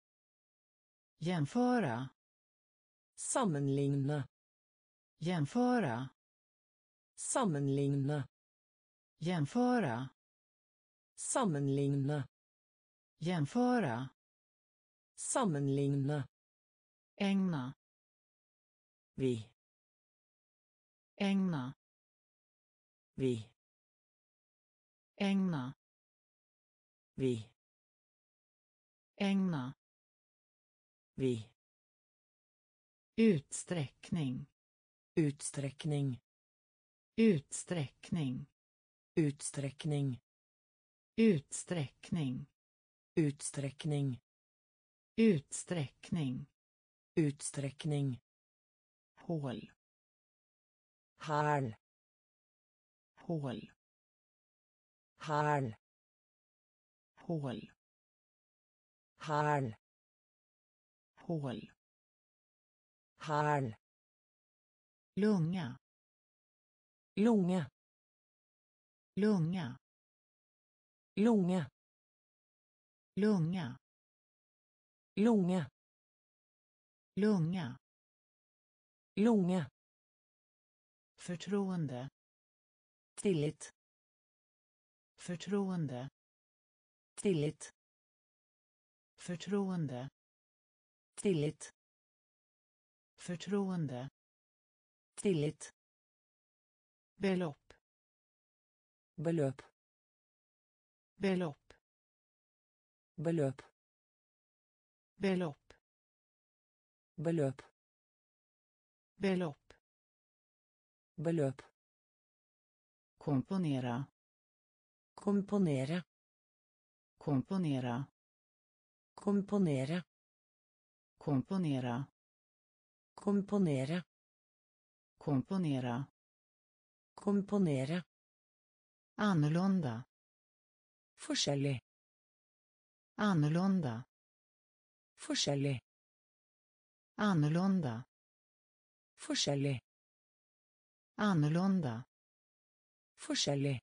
jämföra
Sammenligne.
jämföra
Sammenligne.
jämföra
Sammenligne.
jämföra
Sammenligne.
ägna
Vi.
ägna
Vi.
ägna
Vi.
ägna
Vi.
Utsträckning
Utsträckning.
utsträckning
Utsträckning.
utsträckning
Utsträckning.
utsträckning
Utsträckning.
hål
Häl.
hål
Häl.
hål
Häl.
hål
Häl.
lunga
Lunge.
lunga
Lunge.
lunga
Lunge.
lunga
Lunge.
förtroende
Tillit.
förtroende
Tillit.
förtroende
Tillit.
Förtroende
Tillit.
belopp
Beløp.
belopp
Beløp.
belopp
Beløp.
belopp
Beløp.
komponera
Komponere.
komponera
Komponere.
komponera
Komponere.
komponera
Komponere.
annorlunda
Forskjellig.
annorlunda
Forskjellig.
annorlunda
Forskjellig.
annorlunda
Forskjellig.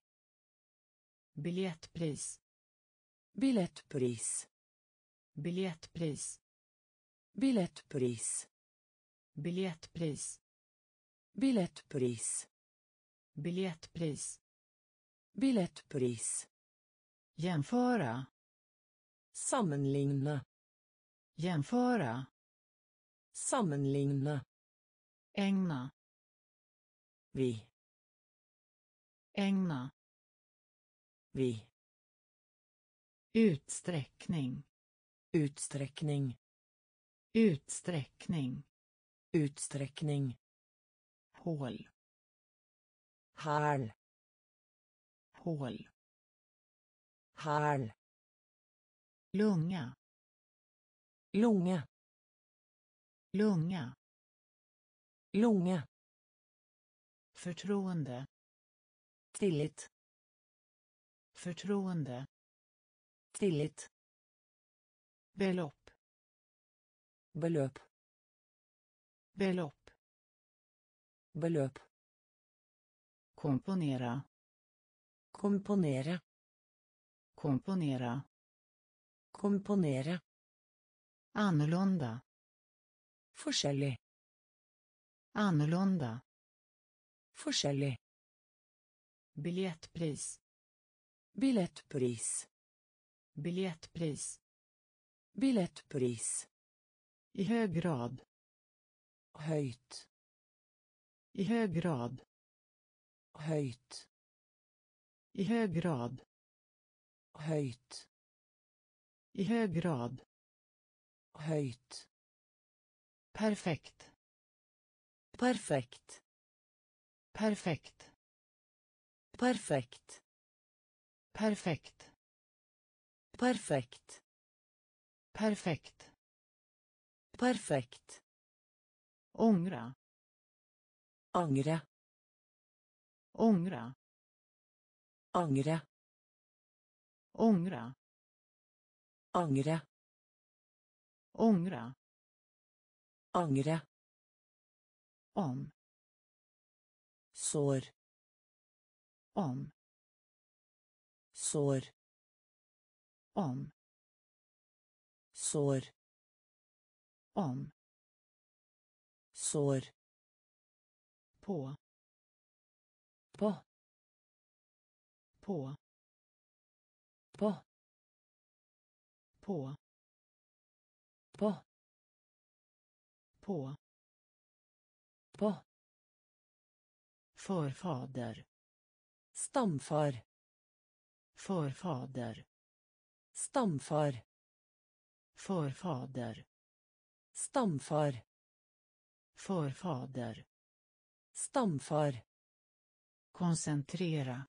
biljettpris
Billettpris.
biljettpris
Billettpris.
Biljettpris
Billettpris.
biljettpris
Billettpris.
jämföra
Sammenligne.
jämföra
Sammenligne.
ägna
Vi.
ägna
Vi.
utsträckning
Utsträckning.
utsträckning
Utsträckning.
hål
Häl.
hål
Häl.
lunga
lunga
lunga
lunga
förtroende
Tillit.
förtroende
Tillit.
belopp
Belopp
belopp
Beløp.
komponera
Komponere.
komponera
Komponere.
annorlunda
Forskjellig.
annorlunda
Forskjellig.
biljettpris
Billettpris.
biljettpris
Billettpris.
i hög grad
Høyt.
i hög grad
Høyt.
i hög grad
Høyt.
i hög grad
Høyt.
perfekt
Perfekt.
perfekt
Perfekt.
perfekt
Perfekt.
perfekt
Perfekt.
Ångra
Angre.
ångra
Angre.
ångra
Angre.
ångra
Angre.
om
Sår.
om
Sår.
om
Sår.
om
sår.
På.
På.
På.
På.
På.
På.
På.
På.
Förfader.
Stamfar.
Förfader.
Stamfar.
Förfader.
Stamfar
förfader.
Stamfar.
Koncentrera.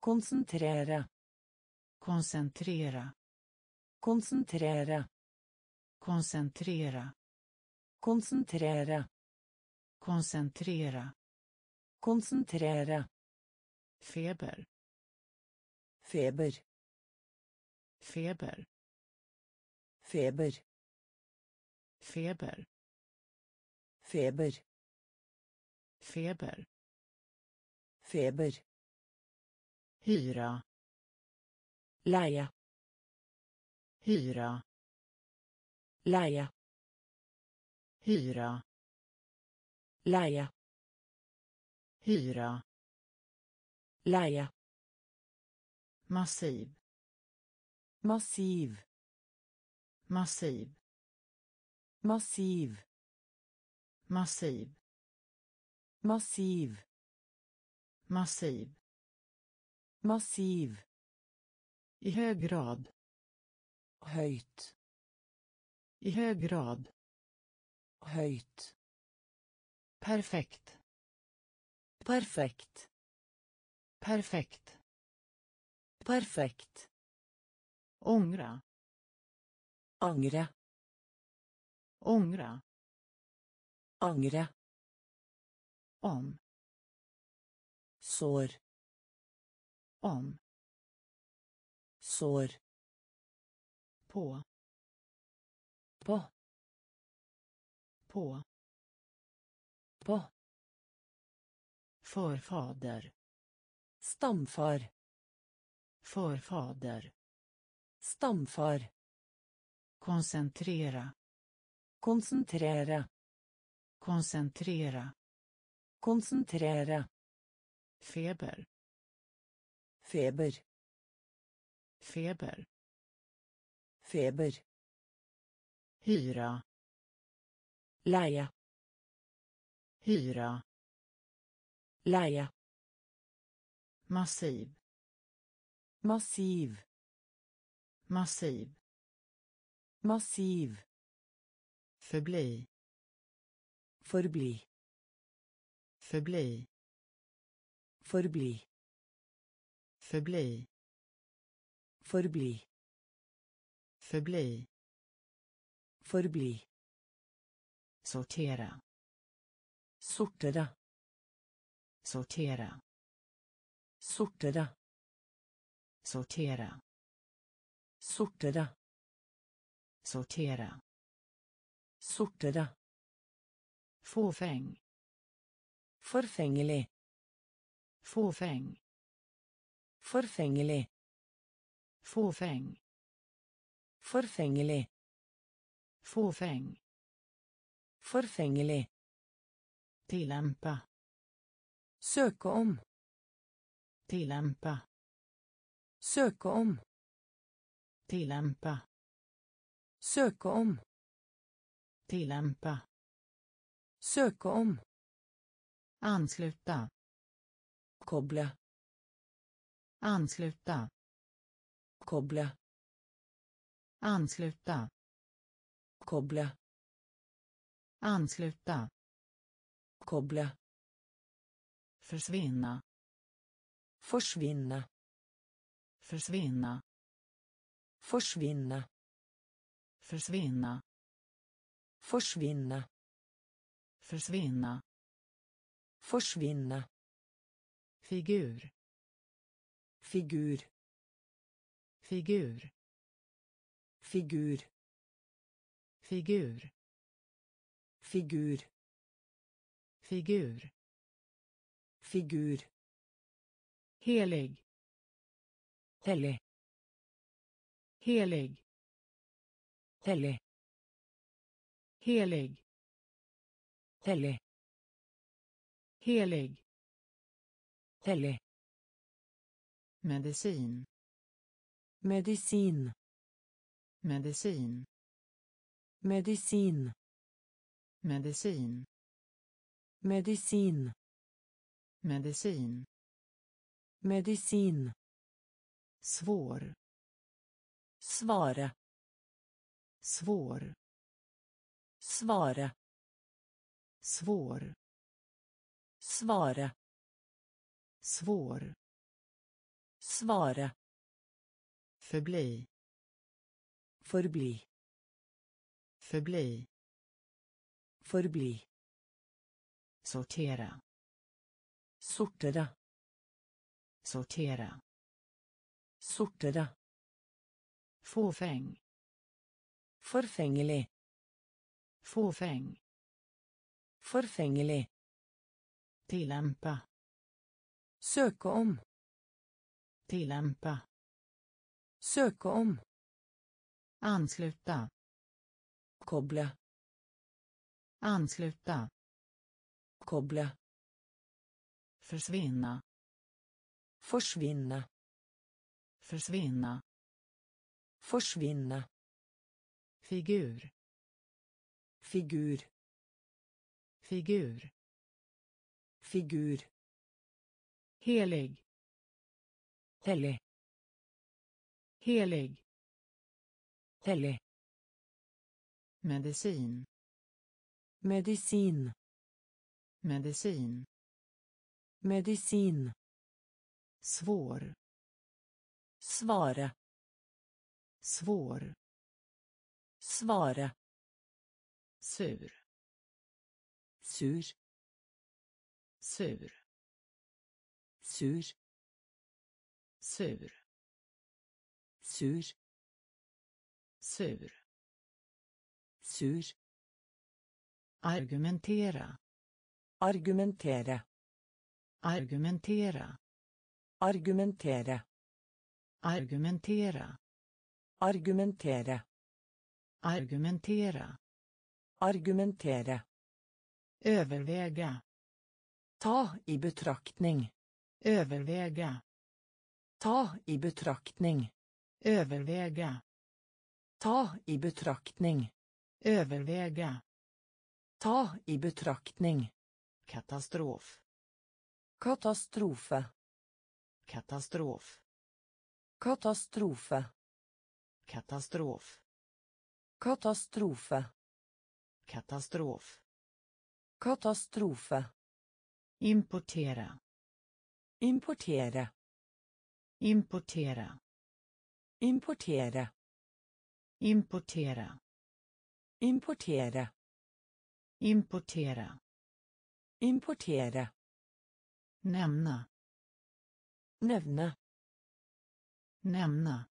Koncentrera.
Koncentrera.
Koncentrera.
Koncentrera.
Koncentrera.
Koncentrera.
Koncentrera.
Feber.
Feber.
Feber.
Feber.
Feber
feber.
Feber.
Feber.
Hyra.
Leie.
Hyra.
Leie.
Hyra.
Leie.
Hyra.
Leie.
Massiv.
Massiv.
Massiv.
Massiv
massiv.
Massiv.
Massiv.
Massiv.
I hög grad.
Höjt.
I hög grad.
Höjt.
Perfekt.
Perfekt.
Perfekt.
Perfekt.
Ångra.
Angre
ångra
angre.
Om.
Sår.
Om.
Sår.
På.
På.
På.
På.
Förfader.
Stamfar.
Förfader.
Stamfar.
Koncentrera.
Koncentrera
koncentrera
koncentrera
feber
feber
feber
feber
hyra
leie
hyra
leie
massiv
massiv
massiv
massiv
förbli
förbli.
Förbli.
Förbli.
Förbli.
Förbli.
Förbli.
Förbli.
Sortera.
Sortera.
Sortera.
Sortera.
Sortera.
Sortera.
Sortera.
Sortera
fåfäng.
Forfengelig
fåfäng.
Forfengelig
fåfäng.
Forfengelig
fåfäng.
Forfengelig
tillämpa.
Søke om.
Tillämpa.
Søke om.
Tillämpa.
Søke om.
Tillämpa
søke om.
Ansluta.
Koble.
Ansluta.
Koble.
Ansluta.
Koble.
Ansluta.
Koble.
Försvinna.
Forsvinne
försvinna.
Forsvinne
försvinna.
Forsvinne
försvinna
forsvinne
figur
figur.
figur
figur.
figur
figur.
figur
figur.
helig
hellig
helig
hellig
helig
hellig
helig.
Hellig
medicin.
Medicin.
Medicin.
Medicin.
Medicin.
Medicin.
Medicin.
Medicin.
Svår.
Svara
svår.
Svara
svår.
Svara
svår.
Svara
förbli.
Förbli.
Förbli.
Förbli.
Sortera.
Sortera.
Sortera.
Sortera.
Fåfäng.
Forfengelig
fåfäng
forfengelig
tillämpa.
Søke om.
Tillämpa.
Søke om.
Ansluta.
Koble
ansluta.
Koble
försvinna.
Forsvinne
försvinna.
Forsvinne
figur.
Figur
figur.
Figur.
Helig.
Hellig
helig.
Hellig
medicin.
Medicin.
Medicin.
Medicin.
Svår.
Svara
svår.
Svara
sur
sur.
Sur.
Sur.
Sur.
Sur.
Sur.
Sur.
Argumentera.
Argumentere
argumentera.
Argumentere
argumentera.
Argumentere
argumentera.
Argumentere
överväga.
Ta i betraktning.
Överväga.
Ta i betraktning.
Överväga.
Ta i betraktning.
Överväga.
Ta i betraktning.
Katastrof.
Katastrofe.
Katastrof.
Katastrofe.
Katastrof.
Katastrofe.
Katastrof
katastrofe.
Importera.
Importere
importera.
Importere
importera.
Importere
importera.
Importere
nämna.
Nevne
nämna.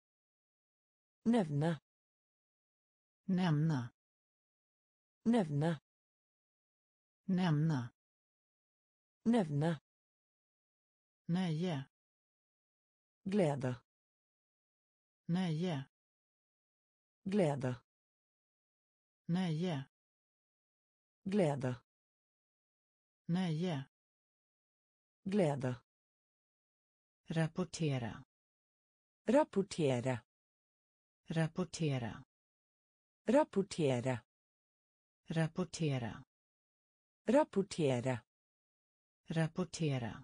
Nevne
nämna.
Nevne
Nämna.
Nämna.
Nöje.
Glädje.
Nöje.
Glädje.
Nöje.
Glädje.
Nöje.
Glädje.
Rapportera.
Rapportera.
Rapportera.
Rapportera.
Rapportera
rapportere
rapportera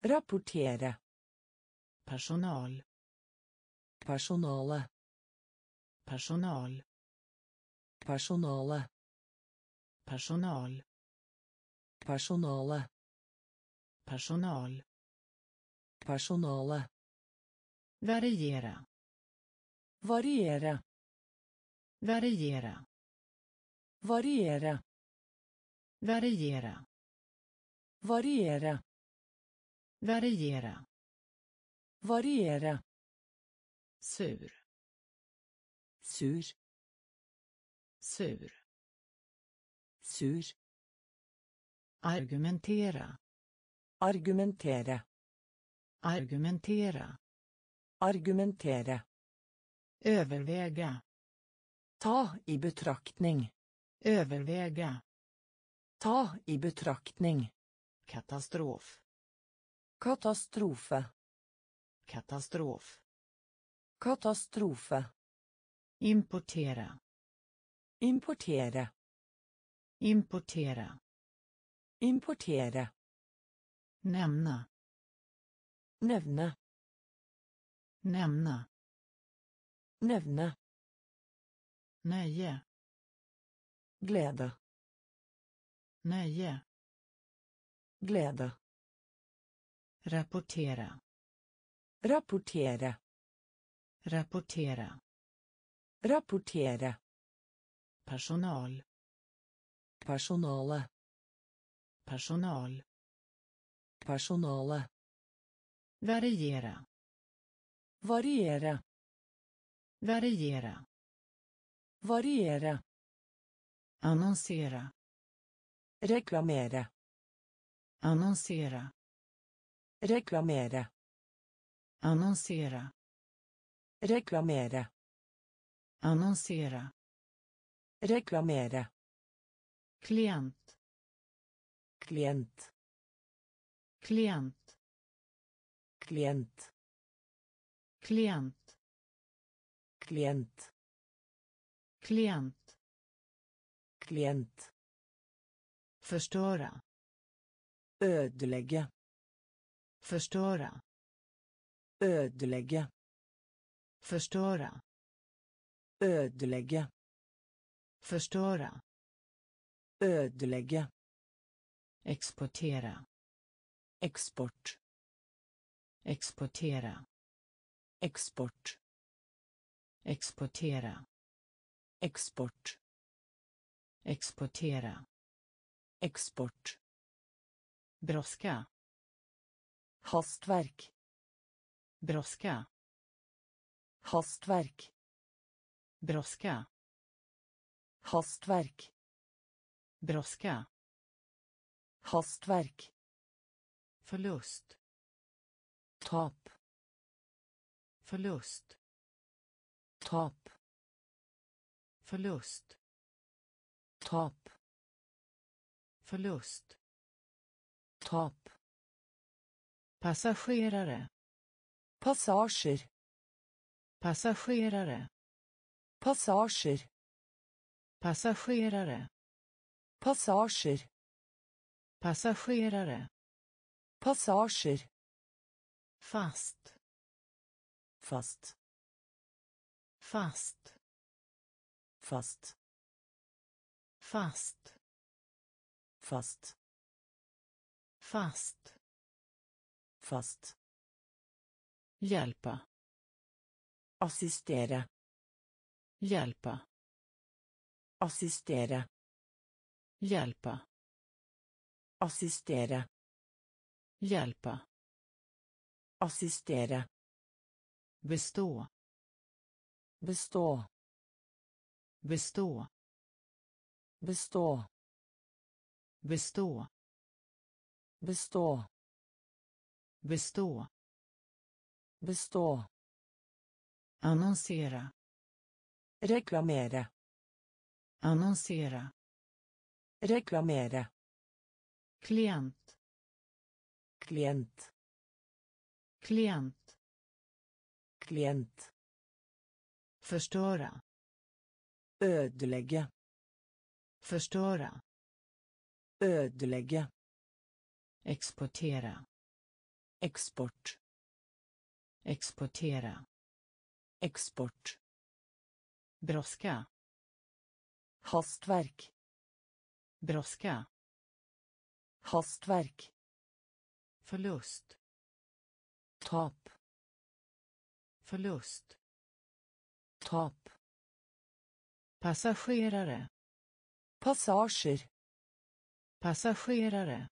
rapportere
personal
personale
personal
personale
personal
personale
personal
personale
variera
variere
variera
variere
variera.
Variere
variera.
Variere
sur.
Sur.
Sur.
Sur.
Argumentera.
Argumentere
argumentera.
Argumentere
överväga.
Ta i betraktning.
Överväga.
Ta i betraktning.
Katastrof.
Katastrofe.
Katastrof.
Katastrofe.
Importera.
Importere.
Importera.
Importere.
Nämna.
Nevne.
Nämna.
Nevne.
Nöje.
Glede.
Nöje.
Glede.
Rapportera.
Rapportere.
Rapportera.
Rapportere.
Personal.
Personale.
Personal.
Personale.
Variera.
Variere.
Variera.
Variere.
Annonsera.
Reklamere.
Annonsera.
Reklamere.
Annonsera.
Reklamere.
Annonsera.
Reklamere.
Klient.
Klient.
Klient.
Klient.
Klient.
Klient.
Klient.
Klient.
Förstöra.
Ödelägga.
Förstöra.
Ödelägga.
Förstöra.
Ödelägga.
Förstöra.
Ödelägga.
Exportera.
Export.
Exportera.
Export.
Exportera.
Export.
Exportera
Eksport.
Brådska.
Hastverk.
Brådska.
Hastverk.
Brådska.
Hastverk.
Brådska.
Hastverk.
Förlust.
Tap.
Förlust.
Tap.
Förlust.
Tap.
Förlust.
tapp
Passagerare.
passager
Passagerare.
passager
Passagerare.
passager
Passagerare.
Passasjer.
Fast.
Fast.
Fast.
Fast.
Fast.
Fast.
Fast.
Fast.
Hjälpa.
Assistere.
Hjälpa.
Assistere.
Hjälpa.
Assistere.
Hjälpa.
Assistere.
Bestå.
Bestå.
Bestå.
Bestå.
Bestå.
Bestå.
Bestå.
Bestå.
Annonsera.
Reklamere.
Annonsera.
Reklamere.
Klient.
Klient.
Klient.
Klient.
Förstöra.
Ødelegge.
Förstöra.
Ødelegge.
Exportera.
Eksport.
Exportera.
Eksport.
Brådska.
Hastverk.
Brådska.
Hastverk.
Förlust.
Tap.
Förlust.
Tap.
Passagerare.
Passasjer.
Passagerare.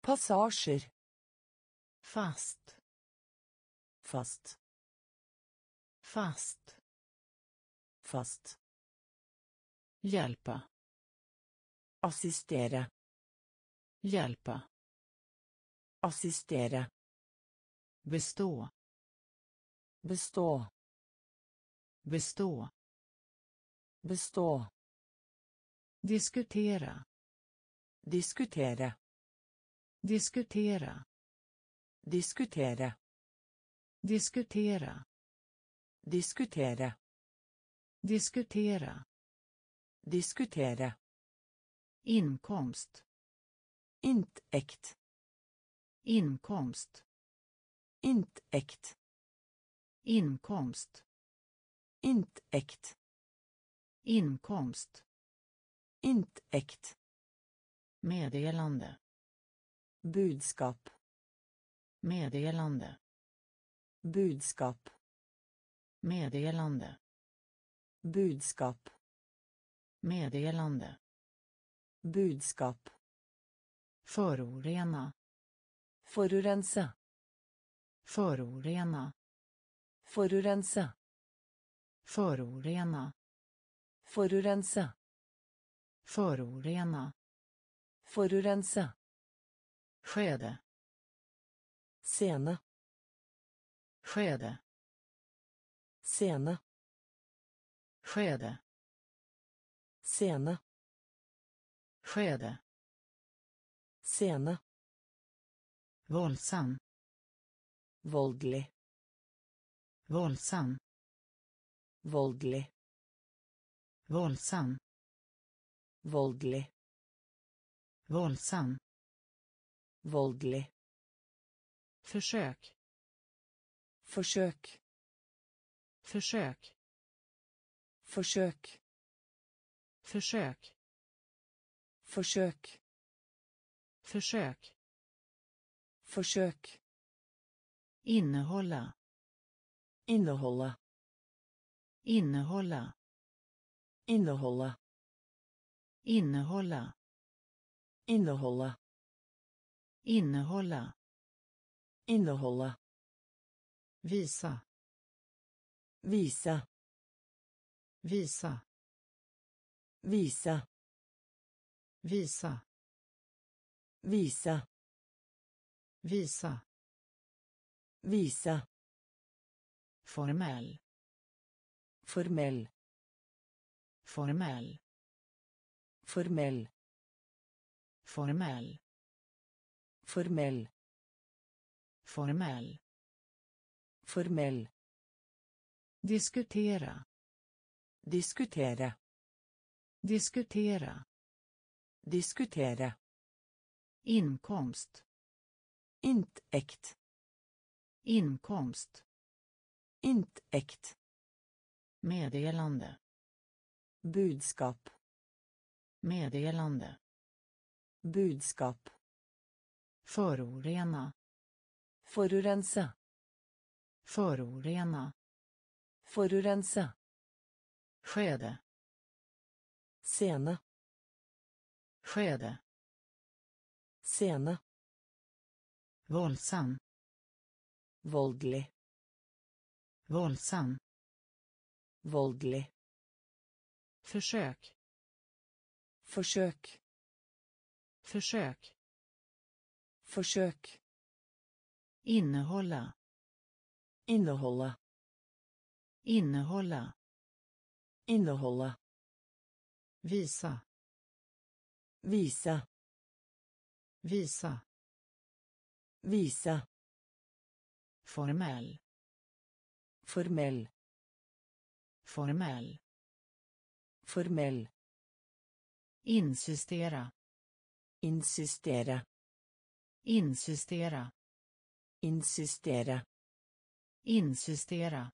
Passasjer.
Fast.
Fast.
Fast.
Fast.
Hjälpa.
Assistere.
Hjälpa.
Assistere.
Bestå.
Bestå.
Bestå.
Bestå.
Diskutera.
Diskutera.
Diskutera.
Diskutera.
Diskutera.
Diskutera.
Diskutera.
Diskutera.
Inkomst.
Intäkt.
Inkomst.
Intäkt.
Inkomst.
Intäkt.
Inkomst.
Intäkt.
Meddelande.
Budskap.
Meddelande.
Budskap.
Meddelande.
Budskap.
Meddelande.
Budskap.
Förorena.
Forurense.
Förorena.
Forurense.
Förorena.
Forurense.
Förorena.
Forurense.
Skede.
Scene.
Skede.
Scene.
Skede.
Scene.
Skede.
Scene.
Våldsam.
Voldelig.
Våldsam.
Voldelig.
Våldsam.
Voldelig.
Våldsam.
Voldelig.
Försök.
Forsøk.
Försök.
Forsøk.
Försök.
Forsøk.
Försök.
Forsøk.
Innehålla.
Inneholde.
Innehålla.
Inneholde.
Innehålla.
Inneholde.
Innehålla.
Inneholde.
Visa.
Vise.
Visa.
Vise.
Visa.
Vise.
Visa.
Vise.
Formell.
Formell.
Formell.
Formell.
Formell.
Formell.
Formell.
Formell.
Diskutera.
Diskutere.
Diskutera.
Diskutere.
Inkomst.
Inntekt.
Inkomst.
Inntekt.
Meddelande.
Budskap.
Meddelande.
Budskap.
Förorena.
Förorensa.
Förorena.
Förorensa.
Skede.
Sena.
Skede.
Sena.
Våldsam.
Våldlig.
Våldsam.
Våldlig.
Försök.
Försök.
Försök.
Forsøk.
Innehålla.
Inneholde.
Innehålla.
Inneholde.
Visa.
Vise.
Visa.
Vise.
Formell.
Formell.
Formell.
Formell.
Insistera.
Insistere.
Insistera.
Insistere.
Insistera.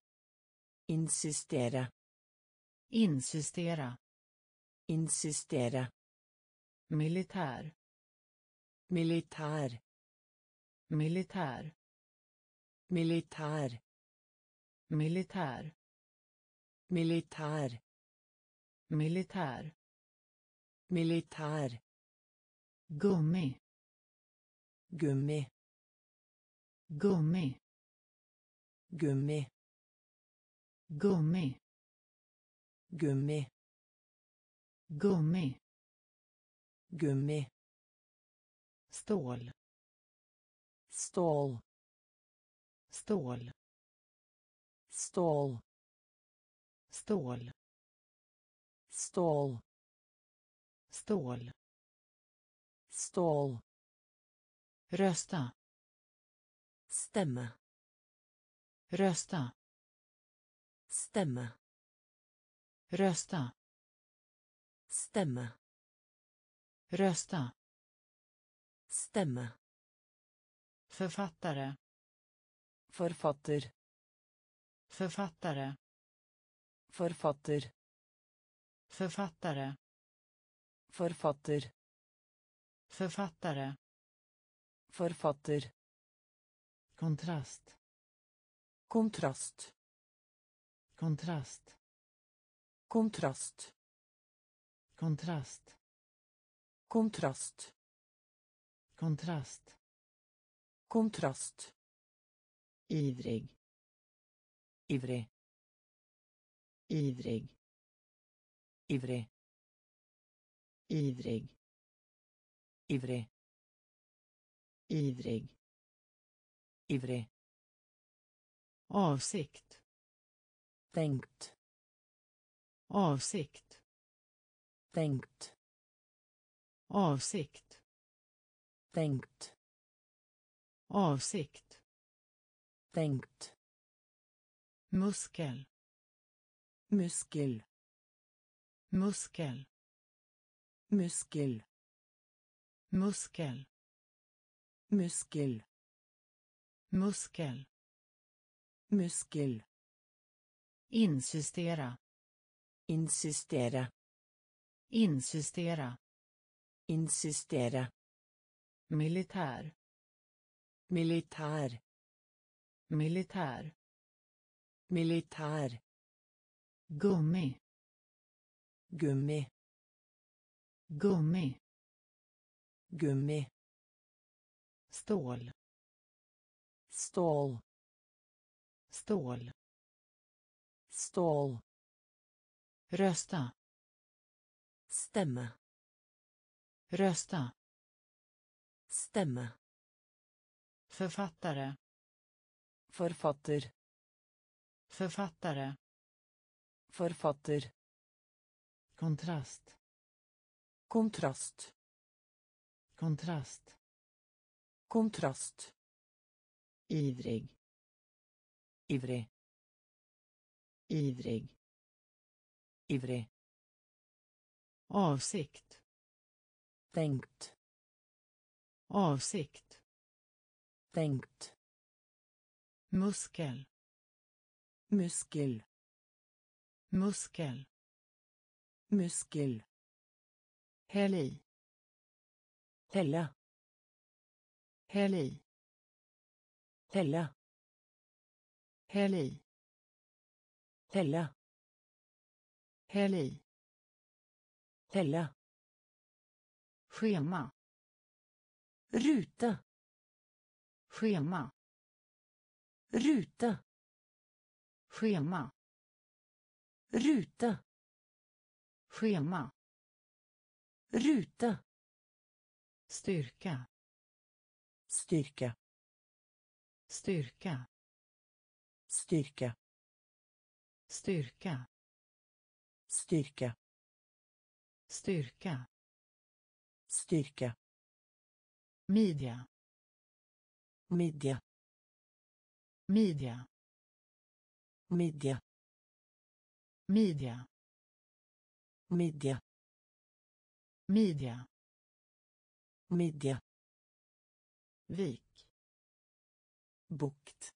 Insistere.
Insistera.
Insistere.
Militär.
Militär.
Militär.
Militär.
Militär.
Militär.
Militär.
Militär.
Gummi.
Gummi.
Gummi.
Gummi.
Gummi.
Gummi.
Gummi.
Gummi.
Stål.
Stål.
Stål.
Stål.
Stål.
Stål.
stål
Stål.
rösta.
Stämma.
Rösta.
Stämma.
Rösta.
Stämma.
Rösta.
Stämma.
Författare.
Forfatter.
författare.
Forfatter.
författare.
Forfatter
författare
Forfatter.
kontrast
Kontrast.
kontrast
Kontrast.
kontrast
Kontrast.
kontrast
Kontrast.
ivrig
Ivrig.
ivrig
Ivrig.
ivrig
Ivrig.
ivrig
Ivrig.
avsikt
Tänkt.
avsikt
Tänkt.
avsikt
Tänkt.
avsikt
Tänkt.
muskel
Muskel.
muskel
Muskel.
Muskel
Muskel.
muskel
Muskel.
insistera
Insistera.
insistera
Insistera.
militär
Militär.
militär
Militär.
gummi
Gummi.
gummi
Gummi.
stål
Stål.
stål
Stål.
rösta
Stemme.
rösta
Stemme.
författare
Forfatter.
författare
Forfatter.
kontrast
Kontrast.
Kontrast
Kontrast.
ivrig
Ivrig.
ivrig
Ivrig.
avsikt
Tänkt.
avsikt
Tänkt.
muskel
Muskel.
muskel
Muskel.
häll i
Hälla.
häll i
Hälla.
häll i
Hälla.
häll i
Hälla.
schema
Ruta.
schema
Ruta.
schema
Ruta.
schema
Ruta.
Styrka
Styrka.
styrka
Styrka.
styrka
Styrka.
styrka
Styrka.
midja
Midja.
midja
Midja.
midja
Midja.
midja
Midja.
vik
Bukt.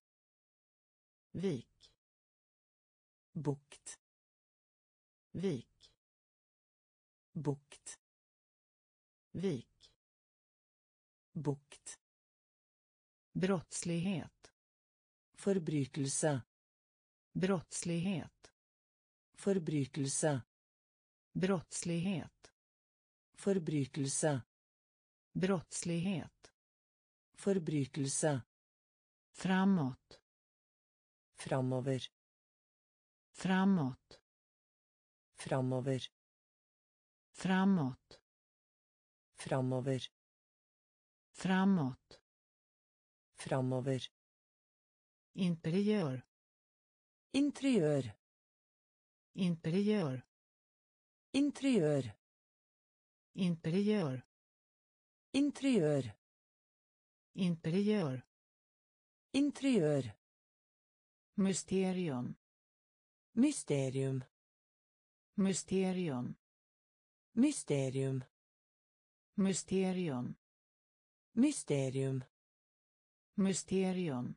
vik
Bukt.
vik
Bukt.
vik
Bukt.
brottslighet
Förbrytelse
brottslighet
Förbrytelse
brottslighet
Förbrytelse
brottslighet
Forbrytelse.
framåt
Framover.
framåt
Framover.
framåt
Framover.
framåt
Framover.
interiör
Interiör.
interiör
Interiör.
interiör
Interiør.
interiör
Interiør.
mysterium
Mysterium.
mysterium
Mysterium.
mysterium
Mysterium.
mysterium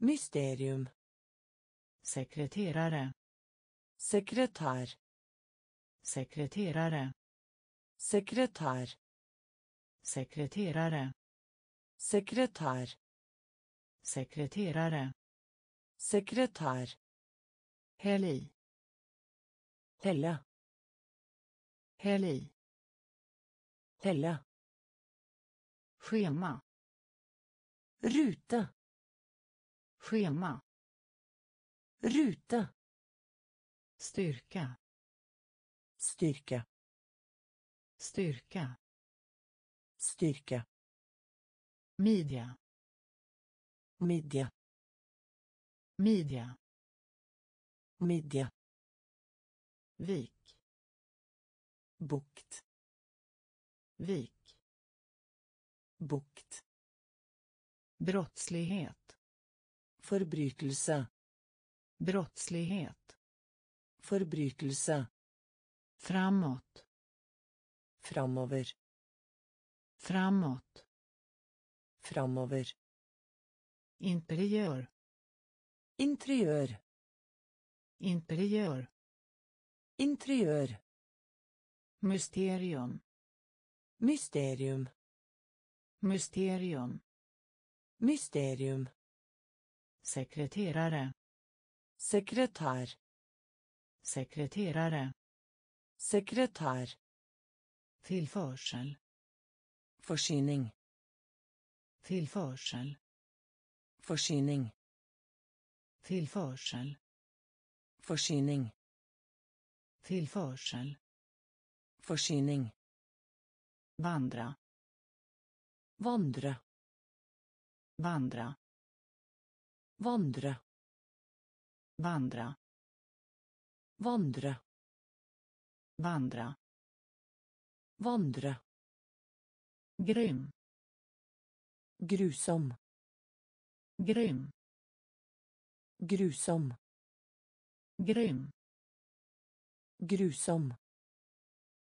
Mysterium.
sekreterare
Sekretær.
sekreterare
Sekretær.
Sekreterare
Sekretær.
sekreterare
Sekretær.
häll i
Helle.
häll i
Helle.
schema
Rute.
schema
Rute.
styrka
Styrke.
styrka
Styrke.
midja
Midje.
midja
Midje.
vik
Bukt.
vik
Bukt.
brottslighet
Forbrytelse.
brottslighet
Forbrytelse.
framåt
Framover.
Framåt
Framover.
interiör
Interiør.
interiör
Interiør.
mysterium
Mysterium.
mysterium
Mysterium.
sekreterare
Sekretær.
sekreterare
Sekretær.
tillförsel
Forsyning.
tillförsel
Forsyning.
tillförsel
Forsyning.
tillförsel
Forsyning.
vandra
Vandre.
vandra
Vandre.
vandra
Vandre.
vandra
Vandre.
Grym
Grusom.
grym
Grusom.
grym
Grusom.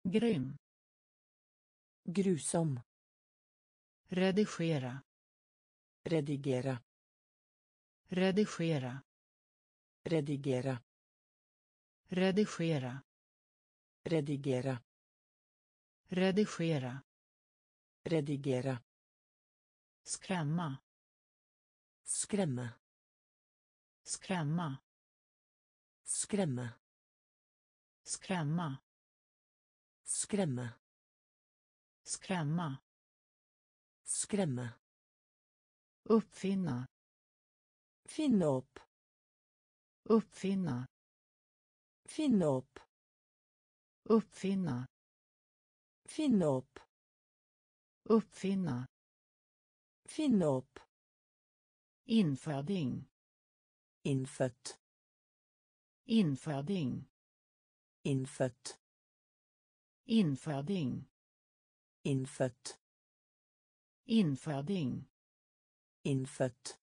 grym
Grusom.
redigera
Redigere.
redigera
Redigere.
redigera
Redigere.
redigera
Redigere.
skrämma
Skremme.
skrämma
Skremme.
skrämma
Skremme.
skrämma
Skremme.
uppfinna
Finne opp.
uppfinna
Finne opp.
uppfinna
Finne opp.
Uppfinna
Finne opp.
inföding
Innfødt.
inföding
Innfødt.
inföding
Innfødt.
inföding
Innfødt.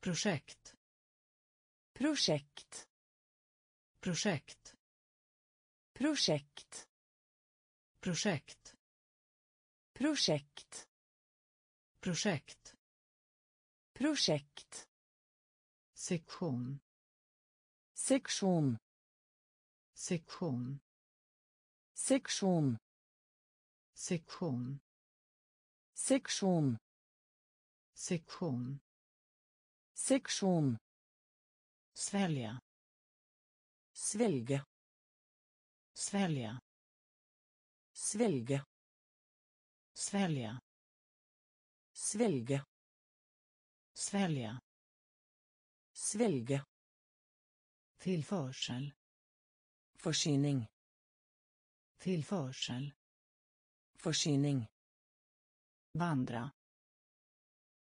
projekt
Prosjekt.
projekt
Prosjekt.
projekt
Prosjekt.
projekt
Prosjekt.
sektion
Seksjon.
sektion
Seksjon.
sektion
Seksjon.
sektion
Seksjon.
svälja
Svelge.
svälja
Svelge.
Svälja
Svelge.
svälja
Svelge.
tillförsel
Forsyning.
tillförsel
Forsyning.
vandra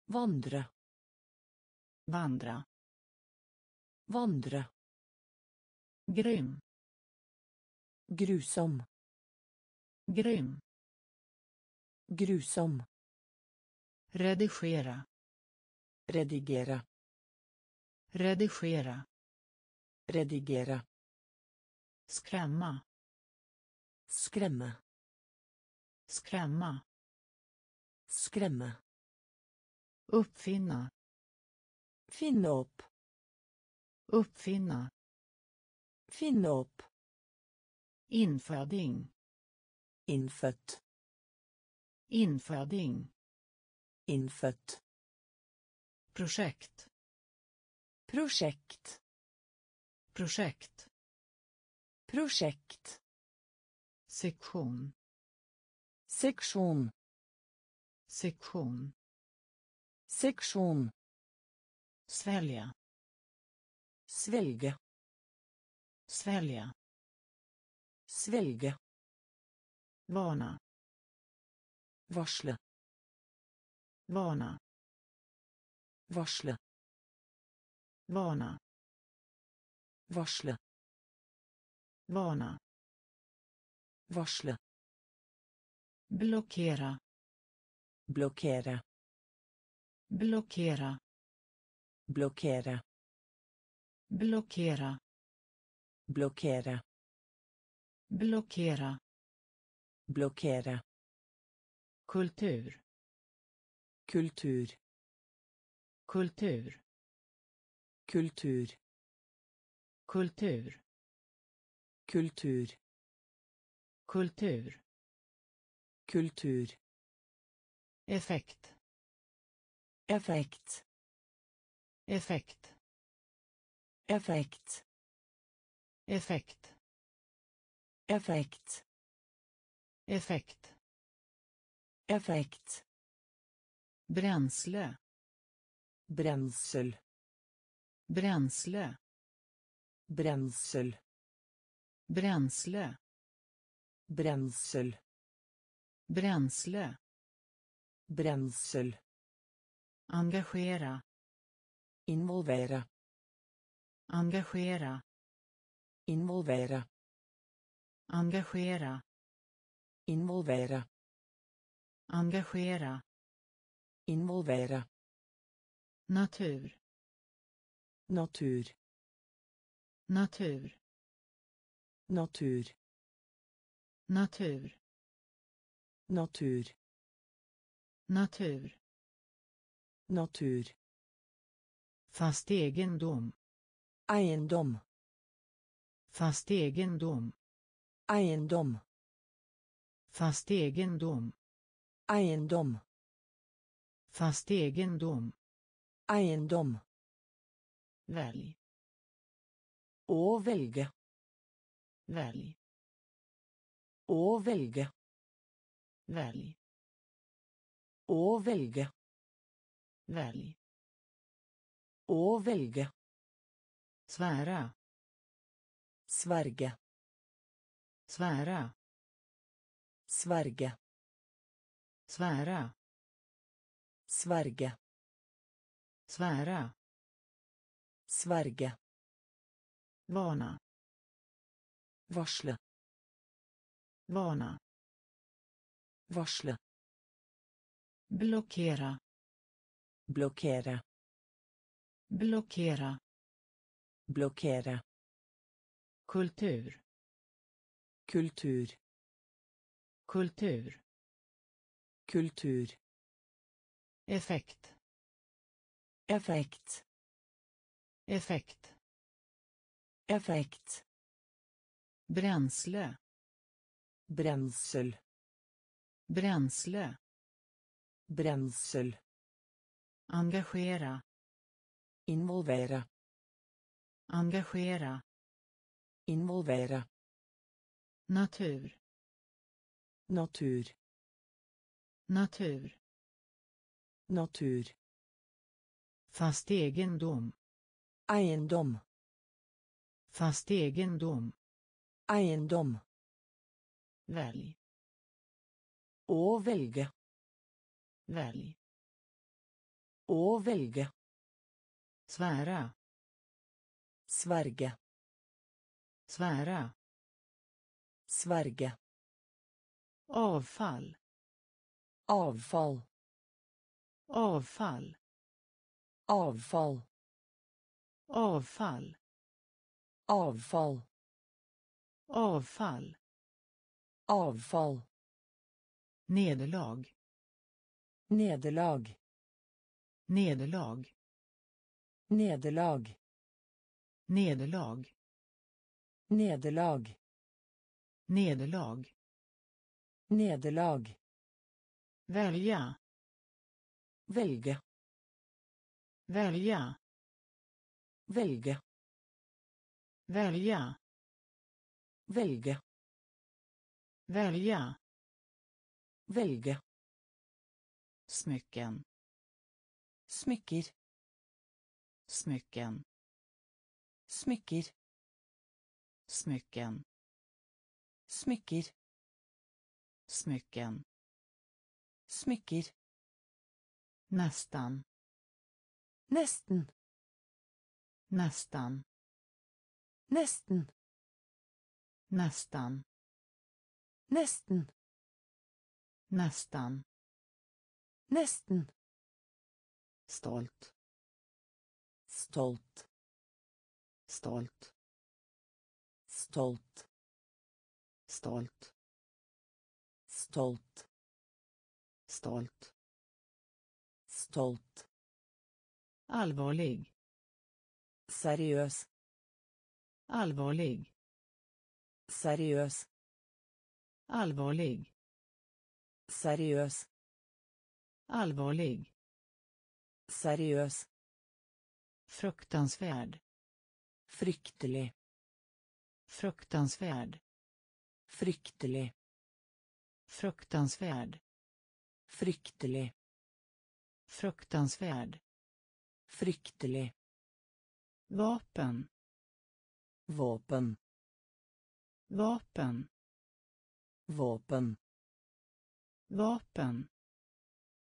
Vandre.
vandra
Vandre.
grym
Grusom.
grym
Grusom.
redigera
Redigera.
redigera
Redigera.
skrämma
Skrämma.
skrämma
Skrämma.
uppfinna
Finna upp.
uppfinna
Finna upp.
inföding
Infött.
Inföding
Infött.
projekt
Projekt.
projekt
Projekt.
sektion
Sektion.
sektion
Sektion.
svälja
Svälja.
svälja
Svälja.
vana
Varsla.
vana
Varsla.
vana
Varsla.
vana
Varsla.
blockera
Blockera.
blockera
Blockera.
blockera
Blockera.
blockera
Blockera.
Kultur
Kultur.
kultur
Kultur.
kultur
Kultur.
kultur
Kultur.
effekt
Effekt.
effekt
Effekt.
effekt
Effekt.
effekt
Effekt.
bränsle
Bränsel.
bränsle
Bränsel.
bränsle
Bränsel.
bränsle
Bränsel.
engagera
Involvera.
engagera
Involvera.
engagera
Involvera.
Engagera
Involvera.
natur
Natur.
natur
Natur.
natur
Natur.
natur
Natur.
fast egendom
Eiendom.
fast egendom
Eiendom.
fast egendom
Eiendom.
fast egendom
Eiendom.
välj
Å velge.
välj
Å velge.
välj
Å velge.
välj
Å velge.
svära
Sverge.
svära
Sverge.
Svära
Sverge.
svära
Sverge.
vana
Varsle.
vana
Varsle.
blockera
Blockera.
blockera
Blockera.
kultur
Kultur.
kultur
Kultur.
effekt
Effekt.
effekt
Effekt.
bränsle
Bränsel.
bränsle
Bränsel.
engagera
Involvera.
engagera
Involvera.
natur
Natur.
Natur
Natur.
fast egendom
Eiendom.
fast egendom
Eiendom.
välj
Å velge.
välj
Å velge.
svära
Sverge.
svära
Sverge.
avfall
avfall.
Avfall.
Avfall.
Avfall.
Avfall.
Avfall.
Avfall.
Nederlag.
Nederlag.
Nederlag.
Nederlag.
Nederlag.
Nederlag.
Nederlag.
Nederlag
välja.
Velge.
Välja.
Velge.
Välja.
Velge.
Välja.
Velge.
Smycken.
Smycker
smycken.
Smycker
smycken.
Smycker
smycken
smycker
nästan.
Nesten.
Nästan.
Nesten.
Nästan.
Nesten.
Nästan.
Nesten.
Stolt.
Stolt.
Stolt.
Stolt.
Stolt.
Stolt
stolt.
Stolt.
Allvarlig.
Seriös.
Allvarlig.
Seriös.
Allvarlig.
Seriös.
Allvarlig.
Seriös.
Fruktansvärd.
Fryktelig
fruktansvärd.
Fryktelig
fruktansvärd
fryktelig.
Fruktansvärd.
Fryktelig.
Vapen.
Vapen.
Vapen.
Vapen.
Vapen.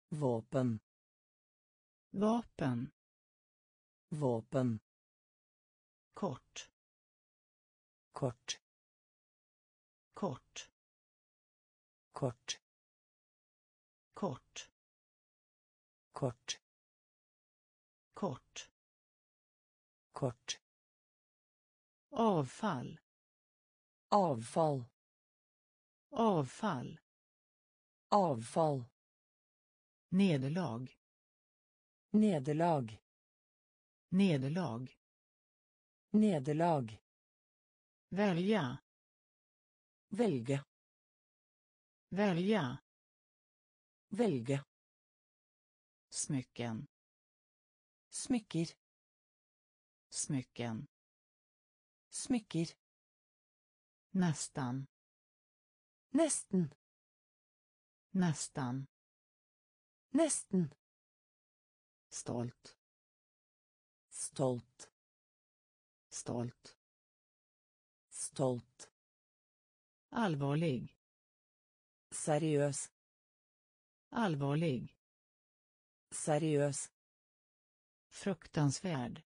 Vapen.
Vapen.
Vapen.
Kort.
Kort.
Kort.
Kort
kort.
Kort.
Kort.
Kort.
Avfall.
Avfall.
Avfall.
Avfall.
Nederlag.
Nederlag.
Nederlag.
Nederlag.
Välja.
Velge
välja
velge.
Smycken
smycker
smycken
smycker
nästan
nesten.
Nästan
nesten.
Stolt.
Stolt.
Stolt.
Stolt.
Allvarlig
seriös
allvarlig.
Seriös.
Fruktansvärd.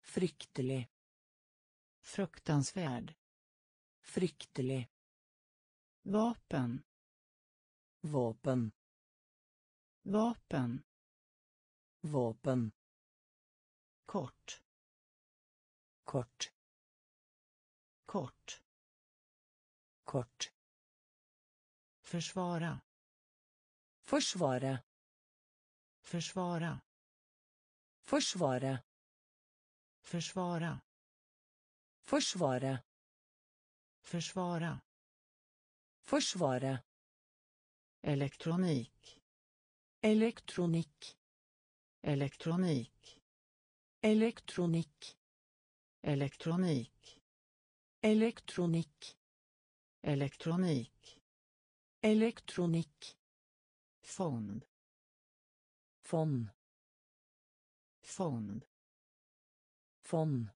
Fryktelig
fruktansvärd.
Fryktelig
vapen.
Vapen.
Vapen.
Vapen.
Kort.
Kort.
Kort.
Kort.
Försvara
försvara.
Försvara.
Försvara.
Försvara.
Försvara.
Försvara.
Försvara.
Elektronik.
Elektronik.
Elektronik.
Elektronik.
Elektronik.
Elektronik.
Elektronik.
Elektronik
fond.
Fond.
Fond.
Fond.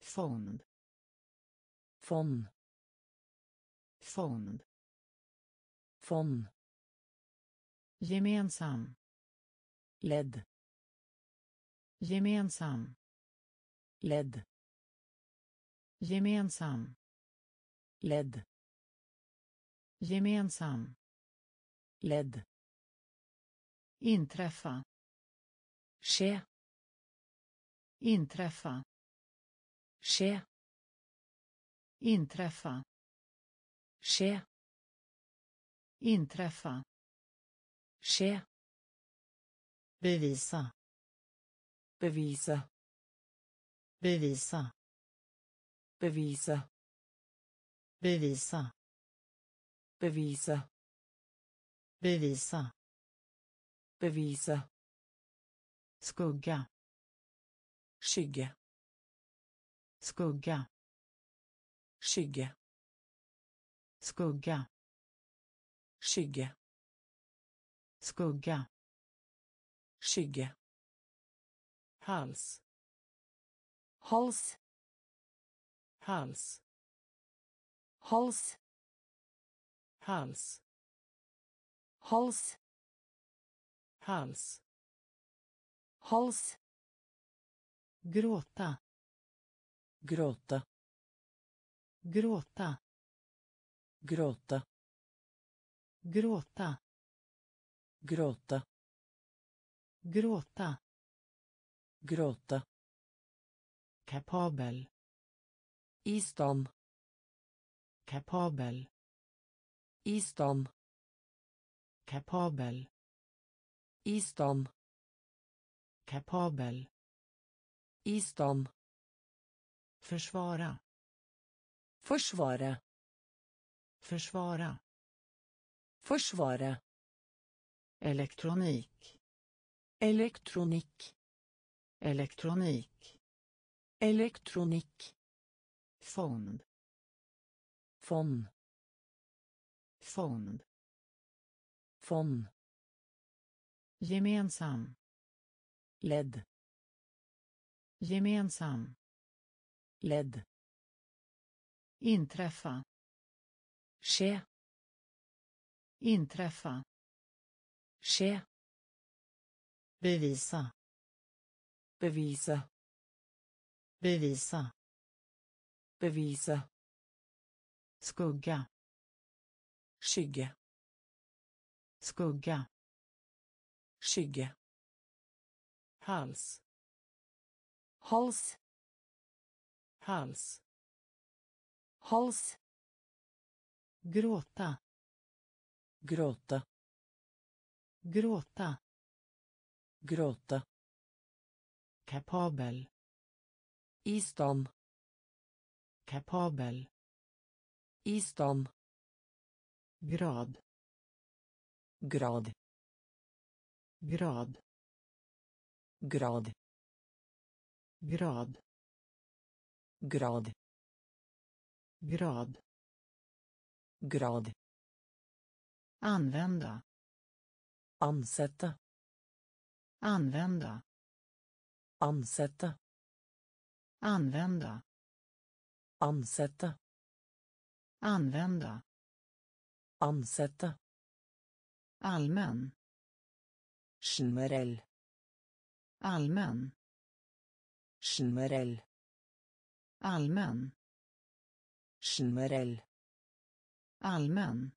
Fond.
Fond.
Fond.
Fond.
Gemensam.
Ledd
gemensam.
Ledd
gemensam.
Ledd
gemensam
led
inträffa.
ske
inträffa.
ske
inträffa.
ske
inträffa.
ske
bevisa.
bevisa
bevisa.
bevisa
bevisa.
bevisa
bevisa.
Bevise
skugga.
Skygge.
Skugga.
Skygge.
Skugga.
Skygge.
Skugga.
Skygge.
Hals.
Hals.
Hals.
Hals.
Hals
hals.
Hals.
Hals.
Gråta.
Gråta.
Gråta.
Gråta.
Gråta.
Gråta.
Gråta.
Gråta.
Kapabel.
I stand.
Kapabel.
I stand
kapabel.
I
kapabel.
I
försvara.
Försvara.
Försvara.
Försvara.
Elektronik.
Elektronik.
Elektronik.
Elektronik.
Fond.
Fond.
Fond
fond.
Gemensam.
Ledd
gemensam.
Ledd
inträffa.
Skje
inträffa.
Skje
bevisa.
Bevise
bevisa.
Bevise
skugga.
Skygge
skugga.
Skygge.
Hals.
Hals.
Hals.
Hals.
Gråta.
Gråta.
Gråta.
Gråta.
Kapabel.
I stand
kapabel.
I stand
grad
grad.
Grad.
Grad.
Grad.
Grad.
Grad.
Grad.
Använda.
Ansette
använda.
Ansette
använda.
Ansette
använda.
Ansette
allmän.
Generell.
Allmän.
Generell.
Allmän.
Generell.
Allmän.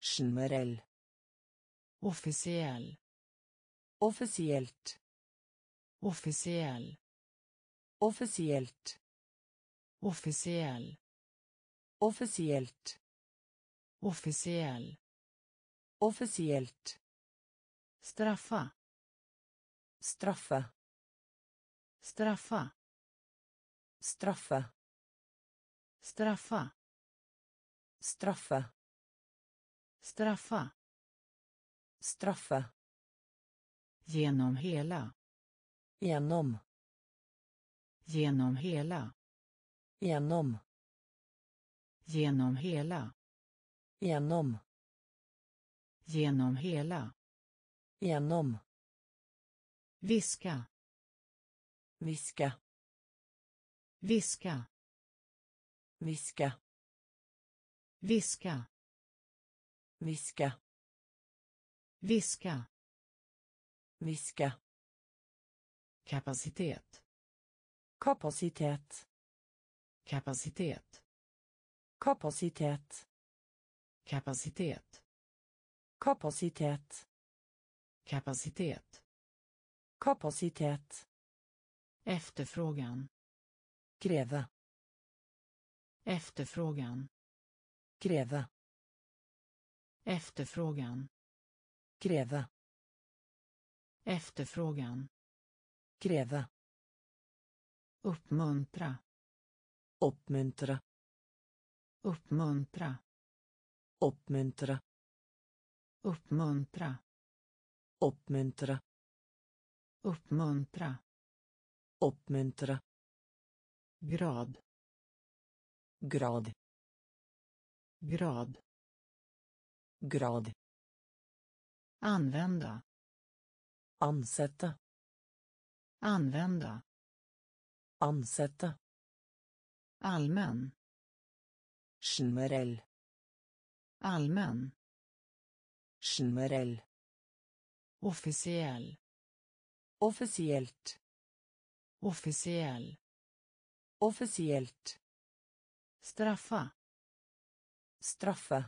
Generell.
Officiell.
Officiellt.
Officiell.
Officiellt.
Officiell.
Officiellt.
Officiell
officiellt.
Straffa.
Straffa.
Straffa.
Straffa.
Straffa.
Straffa.
straffa.
Straffa.
genom hela.
Genom.
Genom hela.
Genom.
Genom hela.
Genom
genom hela.
Genom.
Viska.
Viska.
Viska.
Viska.
Viska.
Viska.
Viska.
Viska.
Kapacitet.
Kapacitet.
Kapacitet.
Kapacitet.
Kapacitet
kapacitet.
Kapacitet.
Kapacitet.
Efterfrågan.
Kräva.
Efterfrågan.
Kräva.
Efterfrågan.
Kräva.
Efterfrågan.
Kräva.
Uppmuntra.
Uppmuntra.
Uppmuntra.
Uppmuntra
uppmuntra
oppmuntre
uppmuntra
oppmuntre
grad
grad
grad
grad
använda
ansette
använda
ansette
allmän
generell
allmän
Generell.
Officiell.
Officiellt.
Officiell.
Officiellt.
Straffa.
Straffa.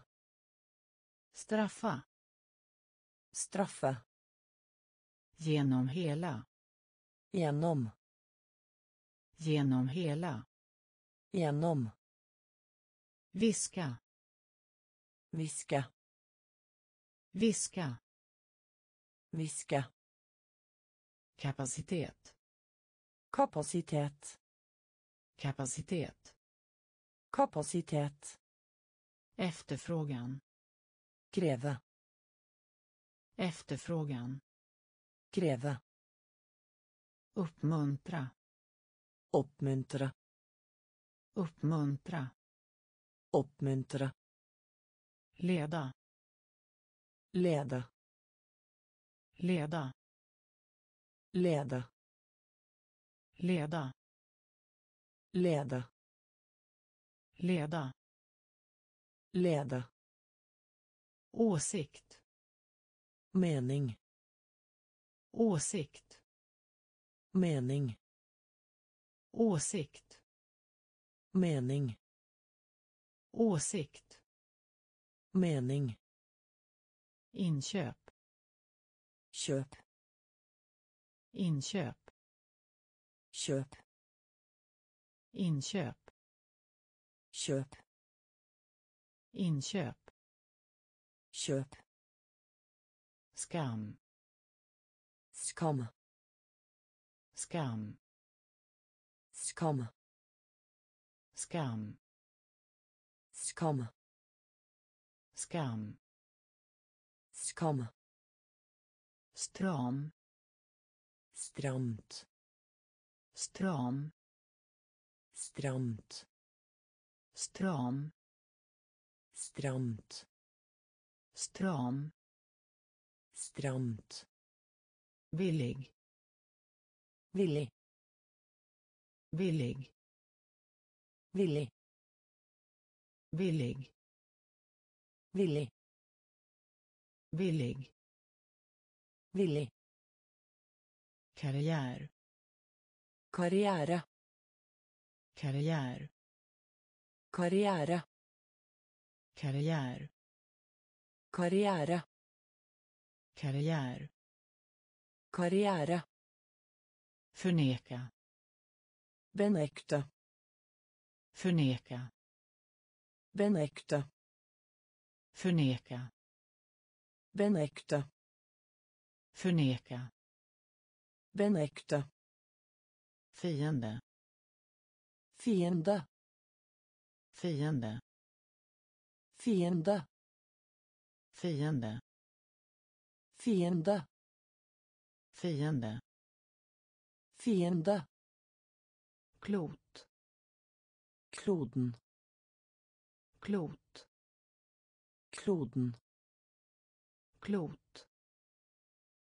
Straffa.
Straffa.
Genom hela.
Genom.
Genom hela.
Genom.
Viska.
Viska.
Viska.
Viska.
Kapacitet.
Kapacitet.
Kapacitet.
Kapacitet.
Efterfrågan.
Kräva.
Efterfrågan.
Kräva.
Uppmuntra.
Uppmuntra.
Uppmuntra.
Uppmuntra.
Leda
lede
leda.
Lede
leda.
Lede
leda.
Lede
åsikt.
Mening.
Åsikt.
Mening.
Åsikt.
Mening.
Åsikt.
Mening
inköp.
Kjøp
inköp.
Kjøp
inköp.
Kjøp
inköp.
Kjøp
skam.
Skam.
Skam.
Skam.
Skam.
Skam.
Skam
skam.
Stram.
Stramt.
Stram.
Stramt.
Stram.
Stramt.
Stram.
Stramt.
Villig.
Villig.
Villig.
Villig.
Villig.
Villig
villig.
Villig.
Karriär.
Karriere
karriär.
Karriere
karriär.
Karriere
karriär.
Karriere
förneka.
Benekte
förneka.
Benekte
förneka
benekte
förneka.
Benekte
fiende.
Fiende.
Fiende.
Fiende.
Fiende.
Fiende.
Fiende.
Fiende.
Klot.
Kloden.
Klot.
Kloden
klot.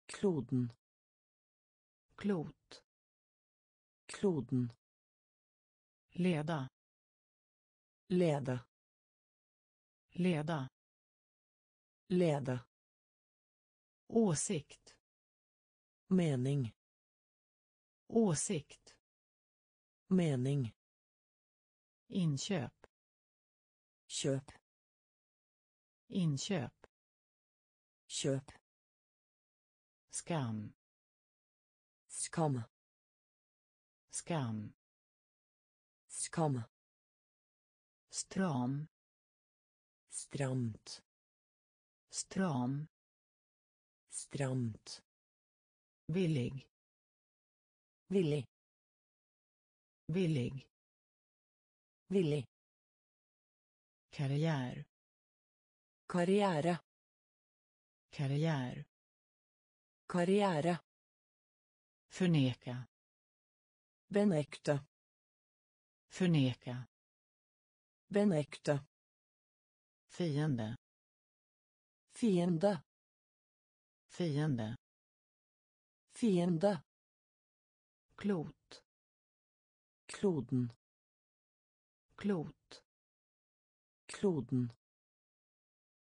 Kloden.
Klot.
Kloden.
Leda.
Lede
leda.
Lede
åsikt.
Mening.
Åsikt.
Mening.
Inköp.
Kjøp
inköp
Köp.
skam
Skam.
skam
Skam.
stram
Stramt.
stram
Stramt.
villig
Villig.
villig
Villig.
karriär
Karriere
karriär
Karriere.
förneka
Benekte.
förneka
Benekte.
fiende
Fiende.
fiende
Fiende.
klot
Kloden.
klot
Kloden.